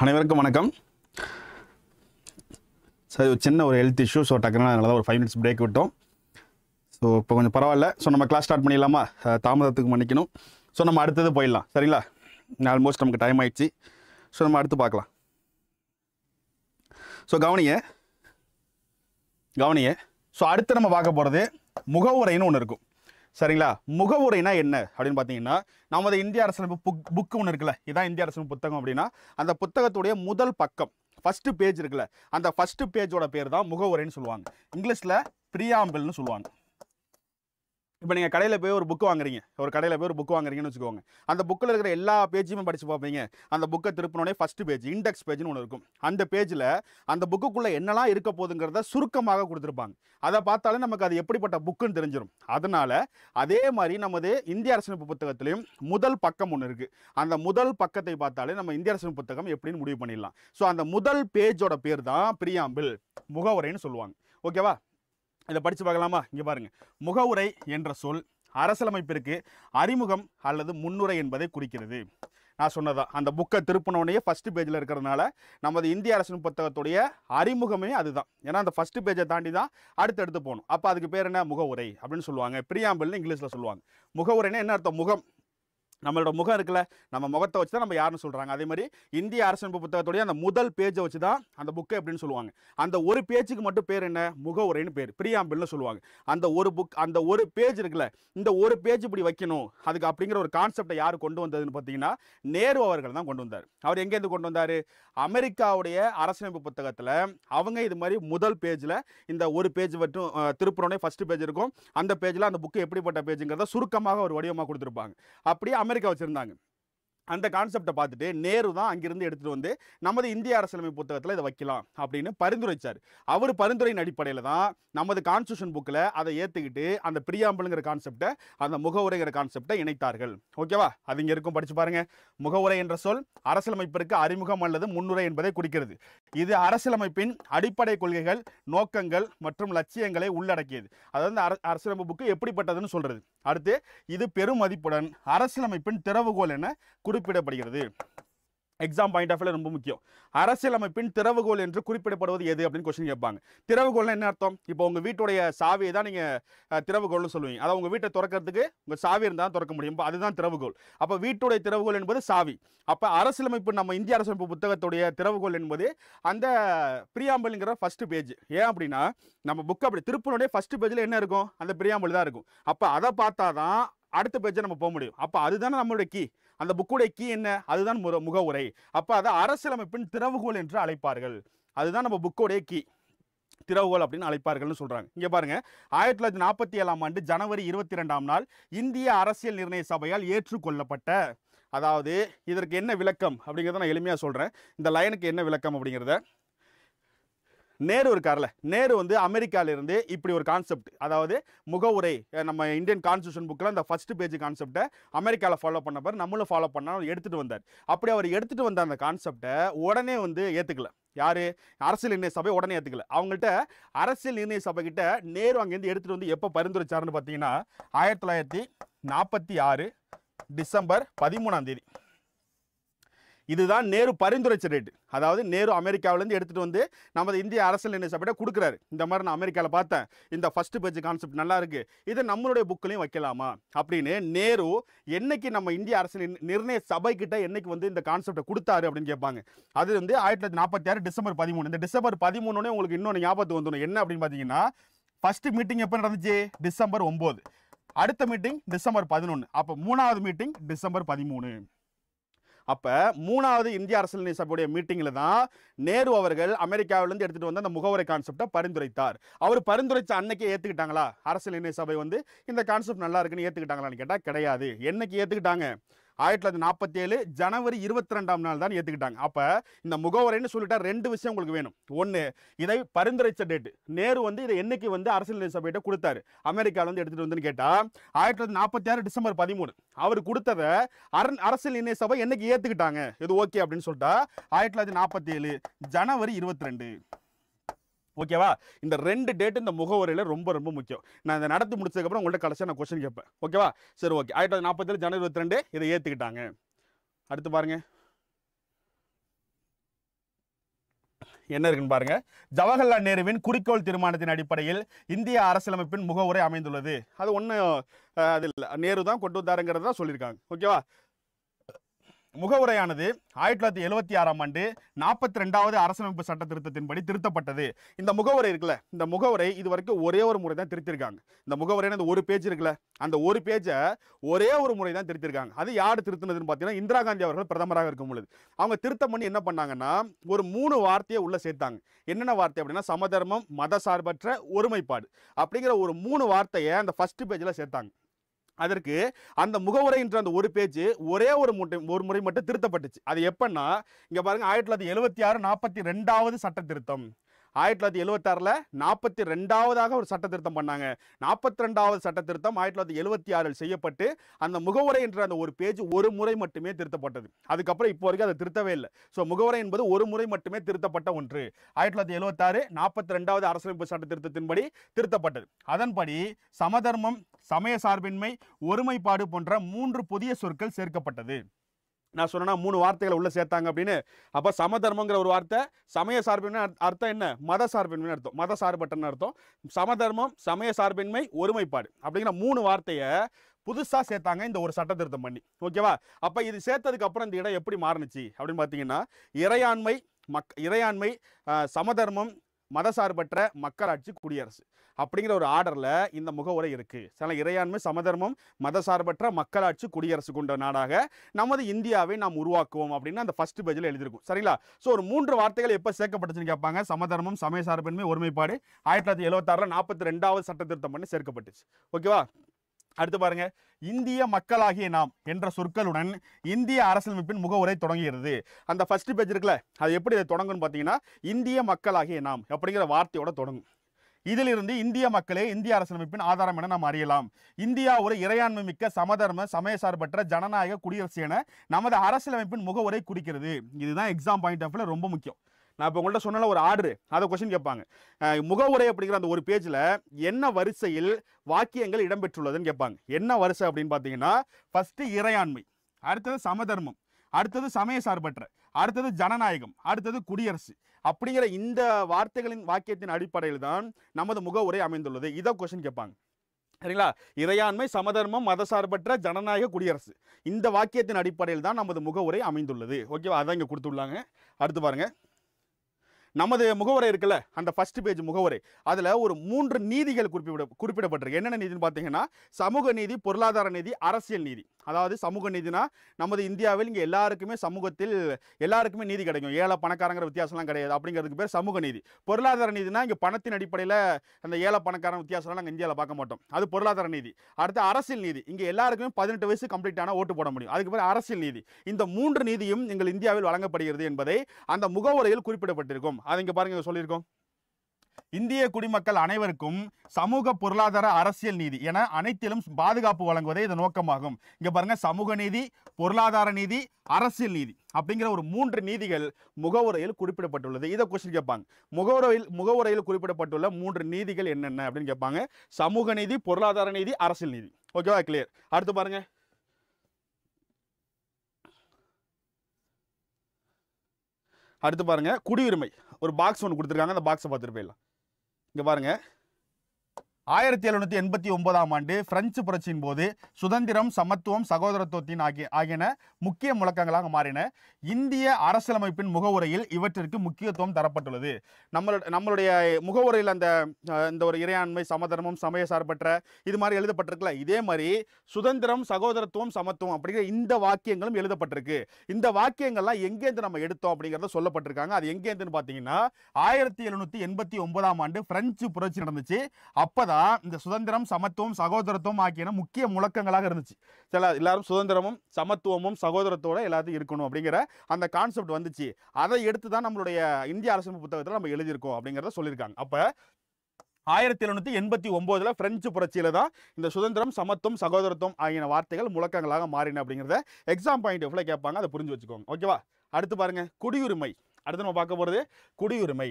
அனைவருக்கும் வணக்கம். சார் ஒரு சின்ன ஒரு ஹெல்த் இஷ்யூ ஸோ டக்குன்னு அதனால தான் ஒரு ஃபைவ் மினிட்ஸ் பிரேக் விட்டோம். ஸோ இப்போ கொஞ்சம் பரவாயில்ல. ஸோ நம்ம கிளாஸ் ஸ்டார்ட் பண்ணிடலாமா? தாமதத்துக்கு மன்னிக்கணும். ஸோ நம்ம அடுத்தது போயிடலாம். சரிங்களா? ஆல்மோஸ்ட் நமக்கு டைம் ஆயிடுச்சு. ஸோ நம்ம அடுத்து பார்க்கலாம். ஸோ கவனிங்க. கவனிங்க. ஸோ அடுத்து நம்ம பார்க்க போகிறது முகவுரைன்னு ஒன்று இருக்கும். சரிங்களா? முகவுரைனா என்ன? அப்படின்னு பார்த்தீங்கன்னா நமது இந்திய அரசமைப்பு புக் புக்கு ஒன்று இருக்குல்ல இதான் இந்திய அரசமைப்பு புத்தகம் அப்படின்னா அந்த புத்தகத்துடைய முதல் பக்கம் ஃபஸ்ட்டு பேஜ் இருக்குல்ல அந்த ஃபஸ்ட்டு பேஜோட பேர் தான் முகவுரைன்னு சொல்லுவாங்க. இங்கிலீஷில் ப்ரியாம்பிள்னு சொல்லுவாங்க. இப்போ நீங்கள் கடையில் போய் ஒரு புக் வாங்குறீங்க. ஒரு கடையில் போய் ஒரு புக் வாங்குறீங்கன்னு வச்சுக்கோங்க. அந்த புக்கில் இருக்கிற எல்லா பேஜையுமே படித்து பார்ப்பீங்க. அந்த புக்கை திருப்பினோடனே ஃபஸ்ட்டு பேஜ் இண்டெக்ஸ் பேஜ்னு ஒன்று இருக்கும். அந்த பேஜில் அந்த புக்குக்குள்ளே என்னெல்லாம் இருக்க போகுதுங்கிறத சுருக்கமாக கொடுத்துருப்பாங்க. அதை பார்த்தாலே நமக்கு அது எப்படிப்பட்ட புக்குன்னு தெரிஞ்சிடும் அதனால் அதே மாதிரி நமது இந்திய அரசியலமைப்பு புத்தகத்திலையும் முதல் பக்கம் ஒன்று இருக்குது அந்த முதல் பக்கத்தை பார்த்தாலே நம்ம இந்திய அரசியலமைப்பு புத்தகம் எப்படின்னு முடிவு பண்ணிடலாம். ஸோ அந்த முதல் பேஜோட பேர் தான் பிரியாம்பிள் முகவுரைன்னு சொல்லுவாங்க. ஓகேவா இதை படித்து பார்க்கலாமா? இங்கே பாருங்கள் முகவுரை என்ற சொல் அரசியலமைப்பிற்கு அறிமுகம் அல்லது முன்னுரை என்பதை குறிக்கிறது. நான் சொன்னதான் அந்த புக்கை திருப்பினோடனே ஃபஸ்ட்டு பேஜில் இருக்கிறதுனால நமது இந்திய அரசின் புத்தகத்துடைய அறிமுகமே அதுதான். ஏன்னா அந்த ஃபஸ்ட்டு பேஜை தாண்டி தான் அடுத்தடுத்து போகணும். அப்போ அதுக்கு பேர் என்ன? முகவுரை அப்படின்னு சொல்லுவாங்க. பிரியாம்பிள்னு இங்கிலீஷில் சொல்லுவாங்க. முகவுரைன்னா என்ன அர்த்தம்? முகம். நம்மளோட முகம் இருக்குல்ல நம்ம முகத்தை வச்சு தான் நம்ம யாருன்னு சொல்கிறாங்க அதே மாதிரி இந்திய அரசமைப்பு புத்தகத்துடைய அந்த முதல் பேஜை வச்சு தான் அந்த புக்கை எப்படின்னு சொல்லுவாங்க. அந்த ஒரு பேஜுக்கு மட்டும் பேர் என்ன? முக உரைன்னு பேர். பிரியாம்பிள்னு சொல்லுவாங்க. அந்த ஒரு புக் அந்த ஒரு பேஜ் இருக்குல்ல இந்த ஒரு பேஜ் இப்படி வைக்கணும் அதுக்கு அப்படிங்கிற ஒரு கான்செப்டை யார் கொண்டு வந்ததுன்னு பார்த்தீங்கன்னா நேரு அவர்கள் தான் கொண்டு வந்தார். அவர் எங்கேருந்து கொண்டு வந்தார்? அமெரிக்காவுடைய அரசமைப்பு புத்தகத்தில் அவங்க இது மாதிரி முதல் பேஜில் இந்த ஒரு பேஜ் மட்டும் அஹ், திருப்புறோனே பேஜ் இருக்கும். அந்த பேஜில் அந்த புக்கு எப்படிப்பட்ட பேஜுங்கிறத சுருக்கமாக ஒரு வடிவமாக கொடுத்துருப்பாங்க. அப்படியே அமெரிக்கா வச்சுருந்தாங்க. அந்த கான்செப்டை பார்த்துட்டு நேரு தான் அங்கிருந்து எடுத்துகிட்டு வந்து நமது இந்திய அரசியலமைப்பு புத்தகத்தில் இதை வைக்கலாம் அப்படின்னு பரிந்துரைச்சார். அவர் பரிந்துரையின் அடிப்படையில் தான் நமது கான்ஸ்டியூஷன் புக்கில் அதை ஏற்றுக்கிட்டு அந்த பிரியாம்பிள்ங்கிற கான்செப்டை அந்த முகவுரைங்கிற கான்செப்டை இணைத்தார்கள். ஓகேவா அது இங்கே இருக்கும் படிச்சு பாருங்க. முகவுரை என்ற சொல் அரசியலமைப்பிற்கு அறிமுகம் அல்லது முன்னுரை என்பதை குறிக்கிறது. இது அரசியலமைப்பின் அடிப்படை கொள்கைகள் நோக்கங்கள் மற்றும் லட்சியங்களை உள்ளடக்கியது. அதாவது அரசியலமைப்பு புக்கு எப்படிப்பட்டதுன்னு சொல்றது. அடுத்து இது பெரும் மதிப்புடன் அரசியலமைப்பின் திறவுகோல் என குறிப்பிடப்படுகிறது. எக்ஸாம் பாயிண்ட் ஆஃப் ரொம்ப முக்கியம். அரசியலமைப்பின் திறவுகோல் என்று குறிப்பிடப்படுவது எது அப்படின்னு கொஸ்டின் கேட்பாங்க. திறவுகோல்னா என்ன அர்த்தம்? இப்போ உங்கள் வீட்டுடைய சாவியை தான் நீங்கள் திறவுகோல்னு சொல்லுவீங்க. அதாவது உங்கள் வீட்டை திறக்கிறதுக்கு உங்கள் சாவி இருந்தால் திறக்க முடியும். அதுதான் திறவுகோல் அப்போ வீட்டுடைய திறவுகோல் என்பது சாவி. அப்போ அரசியலமைப்பு நம்ம இந்திய அரசியலமைப்பு புத்தகத்துடைய திறவுகோல் என்பது அந்த பிரியாம்பல்ங்கிற ஃபஸ்ட்டு பேஜ் ஏன் அப்படின்னா நம்ம புக் அப்படி திருப்பினுடைய ஃபஸ்ட்டு பேஜில் என்ன இருக்கும்? அந்த பிரியாம்பல் தான் இருக்கும். அப்போ அதை பார்த்தா தான் அடுத்த பேஜை நம்ம போக முடியும். அப்போ அதுதானே நம்மளுடைய கீ அந்த புக்குடைய கீ என்ன? அதுதான் முக முகவுரை அப்போ அதை அரசியலமைப்பின் திறவுகோல் என்று அழைப்பார்கள். அதுதான் நம்ம புக்கோடைய கீ. திறவுகோல் அப்படின்னு அழைப்பார்கள்னு சொல்கிறாங்க இங்கே பாருங்க. ஆயிரத்தி தொள்ளாயிரத்தி நாற்பத்தி ஏழாம் ஆண்டு ஜனவரி இருபத்தி ரெண்டாம் நாள் இந்திய அரசியல் நிர்ணய சபையால் ஏற்றுக்கொள்ளப்பட்ட அதாவது இதற்கு என்ன விளக்கம் அப்படிங்கிறத நான் எளிமையாக சொல்கிறேன் இந்த லைனுக்கு என்ன விளக்கம் அப்படிங்கிறத நேரு இருக்கார்ல நேரு வந்து அமெரிக்காவிலிருந்து இப்படி ஒரு கான்செப்ட் அதாவது முகவுரை நம்ம இந்தியன் கான்ஸ்டியூஷன் புக்கில் அந்த ஃபர்ஸ்ட் பேஜ் கான்செப்டை அமெரிக்காவில் ஃபாலோ பண்ணப்பார் நம்மளும் ஃபாலோ பண்ண அவர் எடுத்துகிட்டு வந்தார். அப்படி அவர் எடுத்துகிட்டு வந்த அந்த கான்செப்டை உடனே வந்து ஏற்றுக்கல யார்? அரசியல் நிர்ணய சபை உடனே ஏற்றுக்கல அவங்கள்ட்ட அரசியல் நிர்ணய சபைக்கிட்ட நேரு அங்கேருந்து எடுத்துகிட்டு வந்து எப்போ பரிந்துரைச்சாருன்னு பார்த்தீங்கன்னா ஆயிரத்தி தொள்ளாயிரத்தி நாற்பத்தி ஆறு டிசம்பர் பதிமூணாம் தேதி. இதுதான் நேரு பரிந்துரைச்ச ரேட் அதாவது நேரு அமெரிக்காவிலேருந்து எடுத்துகிட்டு வந்து நமது இந்திய அரசியல் நிர்ணய சபையிட்ட கொடுக்குறாரு. இந்த மாதிரி நான் அமெரிக்காவில் பார்த்தேன். இந்த ஃபஸ்ட்டு பேஜ் கான்செப்ட் நல்லா இருக்குது இதை நம்மளுடைய புக்கிலையும் வைக்கலாமா? அப்படின்னு நேரு என்னைக்கு நம்ம இந்திய அரசியல் நிர்ணய சபைக்கிட்ட என்னைக்கு வந்து இந்த கான்செப்டை கொடுத்தாரு அப்படின்னு கேட்பாங்க. அது வந்து ஆயிரத்தி தொள்ளாயிரத்தி நாற்பத்தி ஆறு டிசம்பர் பதிமூணு. இந்த டிசம்பர் பதிமூணுன்னே உங்களுக்கு இன்னொன்று ஞாபகத்துக்கு வந்துடும் என்ன அப்படின்னு பார்த்தீங்கன்னா ஃபஸ்ட்டு மீட்டிங் எப்போ நடந்துச்சு? டிசம்பர் ஒம்பது. அடுத்த மீட்டிங் டிசம்பர் பதினொன்று அப்போ மூணாவது மீட்டிங் டிசம்பர் பதிமூணு. அப்போ மூணாவது இந்திய அரசியல் சபையுடைய மீட்டிங்கில் தான் நேரு அவர்கள் அமெரிக்காவிலேருந்து எடுத்துகிட்டு வந்து அந்த முகவரை கான்செப்டை பரிந்துரைத்தார். அவர் பரிந்துரைச்ச அன்னைக்கே ஏற்றுக்கிட்டாங்களா அரசியல் இணைய சபை வந்து இந்த கான்செப்ட் நல்லா இருக்குன்னு ஏற்றுக்கிட்டாங்களான்னு கேட்டால் கிடையாது. என்னைக்கு ஏற்றுக்கிட்டாங்க ஆயிரத்தி தொள்ளாயிரத்தி நாற்பத்தி ஏழு ஜனவரி இருபத்தி ரெண்டாம் நாள் தான் ஏற்றுக்கிட்டாங்க அப்போ இந்த முகவரைன்னு சொல்லிட்டா ரெண்டு விஷயம் உங்களுக்கு வேணும். ஒன்று இதை பரிந்துரைச்ச டேட் நேரு வந்து இதை என்னைக்கு வந்து அரசியல் சபையிட்ட கொடுத்தாரு? அமெரிக்காவில் வந்து எடுத்துகிட்டு வந்துன்னு கேட்டால் ஆயிரத்தி தொள்ளாயிரத்தி நாற்பத்தி ஆறு டிசம்பர் பதிமூணு. அவர் கொடுத்ததை அரண் அரசியல் இணைய சபை என்னைக்கு ஏற்றுக்கிட்டாங்க இது ஓகே அப்படின்னு சொல்லிட்டா ஆயிரத்தி தொள்ளாயிரத்தி நாற்பத்தி ஏழு ஜனவரி இருபத்தி ரெண்டு ஓகேவா இந்த ரெண்டு டேட் இந்த முகவரியில் ரொம்ப ரொம்ப முக்கியம். நான் இதை நடத்தி முடிச்சதுக்கப்புறம் உங்கள்கிட்ட கடைசியாக நான் கொஸ்டின் கேட்பேன். ஓகேவா சரி ஓகே ஆயிரத்தி தொள்ளாயிரத்தி நாற்பத்தேழு ஜனவரி இருபத்தி ரெண்டு இதை ஏற்றுக்கிட்டாங்க அடுத்து பாருங்க. என்ன இருக்குன்னு பாருங்க. ஜவஹர்லால் நேருவின் குறிக்கோள் தீர்மானத்தின் அடிப்படையில் இந்திய அரசியலமைப்பின் முகவுரை அமைந்துள்ளது. அது ஒன்றும் அது இல்லை. நேரு தான் கொண்டு வந்தாருங்கிறத தான் சொல்லியிருக்காங்க ஓகேவா முகவுரையானது ஆயிரத்தி தொள்ளாயிரத்தி எழுபத்தி ஆறாம் ஆண்டு நாற்பத்தி ரெண்டாவது அரசமைப்பு சட்ட திருத்தத்தின்படி திருத்தப்பட்டது. இந்த முகவுரை இருக்குல்ல இந்த முகவுரை இது வரைக்கும் ஒரே ஒரு முறை தான் திருத்திருக்காங்க. இந்த முகவுரைன்னு அந்த ஒரு பேஜ் இருக்குல்ல அந்த ஒரு பேஜை ஒரே ஒரு முறை தான் திருத்திருக்காங்க. அது யார் திருத்தினதுன்னு பார்த்தீங்கன்னா இந்திரா காந்தி அவர்கள் பிரதமராக இருக்கும் பொழுது. அவங்க திருத்தம் பண்ணி என்ன பண்ணாங்கன்னா ஒரு மூணு வார்த்தையை உள்ள சேர்த்தாங்க. என்னென்ன வார்த்தை அப்படின்னா சமதர்மம் மத சார்பற்ற ஒருமைப்பாடு. அப்படிங்கிற ஒரு மூணு வார்த்தையை அந்த ஃபர்ஸ்ட் பேஜில் சேர்த்தாங்க. அதற்கு அந்த முகவுரை என்ற அந்த ஒரு பேஜ் ஒரே ஒரு முட்டை ஒரு முறை மட்டும் திருத்தப்பட்டுச்சு. அது எப்பன்னா இங்க பாருங்க ஆயிரத்தி தொள்ளாயிரத்தி எழுபத்தி ஆறு நாற்பத்தி ரெண்டாவது சட்ட திருத்தம். ஆயிரத்தி தொள்ளாயிரத்தி எழுபத்தாறில் நாற்பத்தி ரெண்டாவதாக ஒரு சட்ட திருத்தம் பண்ணாங்க. நாற்பத்தி ரெண்டாவது சட்ட திருத்தம் ஆயிரத்தி தொள்ளாயிரத்தி எழுபத்தி ஆறில் செய்யப்பட்டு அந்த முகவுரை என்ற அந்த ஒரு பேஜ் ஒரு முறை மட்டுமே திருத்தப்பட்டது. அதுக்கப்புறம் இப்போ வரைக்கும் அதை திருத்தவே இல்லை. ஸோ முகவுரை என்பது ஒரு முறை மட்டுமே திருத்தப்பட்ட ஒன்று. ஆயிரத்தி தொள்ளாயிரத்தி எழுபத்தாறு நாற்பத்தி ரெண்டாவது அரசியலமைப்பு சட்ட திருத்தத்தின்படி திருத்தப்பட்டது. அதன்படி சமதர்மம் சமய சார்பின்மை ஒருமைப்பாடு போன்ற மூன்று புதிய சொற்கள் சேர்க்கப்பட்டது. நான் சொன்னா மூணு வார்த்தைகளை உள்ள சேர்த்தாங்க அப்படின்னு. அப்போ சமதர்மங்கிற ஒரு வார்த்தை சமய சார்பின்மை அர்த்தம் என்ன? மத சார்பின்மை அர்த்தம். மத சார்பற்றன்னு அர்த்தம். சமதர்மம் சமய சார்பின்மை ஒருமைப்பாடு அப்படிங்கிற மூணு வார்த்தையை புதுசா சேர்த்தாங்க இந்த ஒரு சட்ட திருத்தம் பண்ணி. ஓகேவா? அப்ப இது சேர்த்ததுக்கு அப்புறம் இந்த இடம் எப்படி மாறுனுச்சு அப்படின்னு பார்த்தீங்கன்னா இறையாண்மை மக் இறையாண்மை சமதர்மம் மதசார்பற்ற மக்களாட்சி குடியரசு. அப்படிங்கிற ஒரு ஆர்டரில் இந்த முகவுரை இருக்குது சில இறையாண்மை சமதர்மம் மதசார்பற்ற மக்களாட்சி குடியரசு கொண்ட நாடாக நமது இந்தியாவை நாம் உருவாக்குவோம் அப்படின்னு அந்த ஃபர்ஸ்ட் பேஜில் எழுதியிருக்கும். சரிங்களா? ஸோ ஒரு மூன்று வார்த்தைகள் எப்போ சேர்க்கப்பட்டுச்சுன்னு கேட்பாங்க. சமதர்மம் சமய சார்பின்மை ஒருமைப்பாடு. ஆயிரத்தி தொள்ளாயிரத்தி எழுபத்தாறில் நாற்பத்தி ரெண்டாவது சட்ட திருத்தம் பண்ணி சேர்க்கப்பட்டுச்சு. ஓகேவா அடுத்து பாருங்க. இந்திய மக்களாகிய நாம் என்ற சொற்களுடன் இந்திய அரசியலமைப்பின் முகவுரை தொடங்குகிறது. அந்த ஃபர்ஸ்ட் பேஜ் இருக்குல்ல அது எப்படி தொடங்கும்னு பார்த்தீங்கன்னா இந்திய மக்களாகிய நாம் அப்படிங்கிற வார்த்தையோட தொடங்கும். இதிலிருந்து இந்திய மக்களே இந்திய அரசியலமைப்பின் ஆதாரம் என நாம் அறியலாம். இந்தியா ஒரு இறையாண்மை மிக்க சமதர்ம சமயசார்பற்ற ஜனநாயக குடியரசு என நமது அரசியலமைப்பின் முகவுரை குறிக்கிறது. இதுதான் எக்ஸாம் பாயிண்ட் ஆஃப் ரொம்ப முக்கியம். நான் இப்போ உங்கள்கிட்ட சொன்னல ஒரு ஆர்டர் அதை கொஸ்டின் கேட்பாங்க. முகவுரை அப்படிங்கிற அந்த ஒரு பேஜில் என்ன வரிசையில் வாக்கியங்கள் இடம்பெற்றுள்ளதுன்னு கேட்பாங்க. என்ன வரிசை அப்படின்னு பார்த்தீங்கன்னா ஃபஸ்ட்டு இறையாண்மை அடுத்தது சமதர்மம் அடுத்தது சமய சார்பற்ற அடுத்தது ஜனநாயகம் அடுத்தது குடியரசு. அப்படிங்கிற இந்த வார்த்தைகளின் வாக்கியத்தின் அடிப்படையில் தான் நமது முகவுரை அமைந்துள்ளது. இதை கொஸ்டின் கேட்பாங்க. சரிங்களா? இறையாண்மை சமதர்மம் மதசார்பற்ற ஜனநாயக குடியரசு. இந்த வாக்கியத்தின் அடிப்படையில் தான் நமது முகவுரை அமைந்துள்ளது. ஓகேவா அதான் இங்கே கொடுத்துள்ளாங்க அடுத்து பாருங்க. நமது முகவுரை இருக்குல்ல? அந்த ஃபர்ஸ்ட் பேஜ் முகவுரை அதில் ஒரு மூன்று நீதிகள் குறிப்பிட குறிப்பிடப்பட்டிருக்கு. என்னென்ன நீதின்னு பார்த்தீங்கன்னா சமூக நீதி பொருளாதார நீதி அரசியல் நீதி. அதாவது சமூக நீதினா நமது இந்தியாவில் இங்கே எல்லாருக்குமே சமூகத்தில் எல்லாருக்குமே நீதி கிடைக்கும். ஏழை பணக்காரங்கிற வித்தியாசம்லாம் கிடையாது. அப்படிங்கிறதுக்கு பேர் சமூக நீதி. பொருளாதார நீதினா இங்கே பணத்தின் அடிப்படையில் அந்த ஏழை பணக்காரன் வித்தியாசம்லாம் நாங்கள் இந்தியாவில் பார்க்க மாட்டோம். அது பொருளாதார நீதி. அடுத்து அரசியல் நீதி. இங்கே எல்லாருக்குமே பதினெட்டு வயசு கம்ப்ளீட் ஆனால் ஓட்டு போட முடியும். அதுக்கு பேர் அரசியல் நீதி. இந்த மூன்று நீதியும் எங்கள் இந்தியாவில் வழங்கப்படுகிறது என்பதை அந்த முகவுரையில் குறிப்பிடப்பட்டிருக்கும். அதை இங்கே பாருங்கள் சொல்லியிருக்கோம். இந்திய குடிமக்கள் அனைவருக்கும் சமூக பொருளாதார அரசியல் நீதி என அனைத்திலும் பாதுகாப்பு வழங்குவதே இது நோக்கமாகும். இங்க பாருங்க சமூக நீதி பொருளாதார நீதி அரசியல் நீதி அப்படிங்கிற ஒரு மூன்று நீதிகள் முகவுரையில் குறிப்பிடப்பட்டுள்ளது. இதை கொஸ்டின் கேட்பாங்க. முகவுரையில் முகவுரையில் குறிப்பிடப்பட்டுள்ள மூன்று நீதிகள் என்னென்ன அப்படின்னு கேட்பாங்க. சமூக நீதி பொருளாதார நீதி அரசியல் நீதி. ஓகேவா கிளியர் அடுத்து பாருங்க. அடுத்து பாருங்க குடியுரிமை. ஒரு பாக்ஸ் ஒன்று கொடுத்துருக்காங்க. அந்த பாக்ஸை பார்த்துட்டு போயிடலாம். இங்கே பாருங்கள் ஆயிரத்தி எழுநூத்தி எண்பத்தி ஒன்பதாம் ஆண்டு பிரெஞ்சு புரட்சியின் போது சுதந்திரம் சமத்துவம் சகோதரத்துவத்தின் ஆகிய ஆகியன முக்கிய முழக்கங்களாக மாறின. இந்திய அரசியலமைப்பின் முகவுரையில் இவற்றிற்கு முக்கியத்துவம் தரப்பட்டுள்ளது. நம்மளோட நம்மளுடைய முகவுரையில் அந்த இந்த ஒரு இறையாண்மை சமதர்மம் சமய சார்பற்ற இது மாதிரி எழுதப்பட்டிருக்குல்ல. இதே மாதிரி சுதந்திரம் சகோதரத்துவம் சமத்துவம் அப்படிங்கிற இந்த வாக்கியங்களும் எழுதப்பட்டிருக்கு. இந்த வாக்கியங்கள்லாம் எங்கேருந்து நம்ம எடுத்தோம் அப்படிங்கிறத சொல்லப்பட்டிருக்காங்க. அது எங்கேருந்துன்னு பார்த்தீங்கன்னா ஆயிரத்தி எழுநூத்தி எண்பத்தி ஒன்பதாம் ஆண்டு பிரெஞ்சு புரட்சி நடந்துச்சு. அப்பதான் இந்த சுதந்திரம் சமத்துவம் சகோதரத்துவம் ஆகியன முக்கிய முழக்கங்களாக இருந்துச்சு. சில எல்லாரும் சுதந்திரமும் சமத்துவமும் சகோதரத்தோட எல்லாத்தையும் இருக்கணும் அப்படிங்கிற அந்த கான்செப்ட் வந்துச்சு. அதை எடுத்து தான் நம்மளுடைய இந்திய அரசியல் புத்தகத்தில் நம்ம எழுதியிருக்கோம் அப்படிங்கிறத சொல்லியிருக்காங்க. அப்போ ஆயிரத்தி எழுநூற்றி எண்பத்தி ஒம்போதில் பிரெஞ்சு புரட்சியில் தான் இந்த சுதந்திரம் சமத்துவம் சகோதரத்துவம் ஆகிய வார்த்தைகள் முழக்கங்களாக மாறின அப்படிங்கிறத எக்ஸாம் பாயிண்ட் ஆஃப்ல கேட்பாங்க. அதை புரிஞ்சு வச்சுக்கோங்க. ஓகேவா அடுத்து பாருங்க. குடியுரிமை. அடுத்து நம்ம பார்க்க போகிறது குடியுரிமை.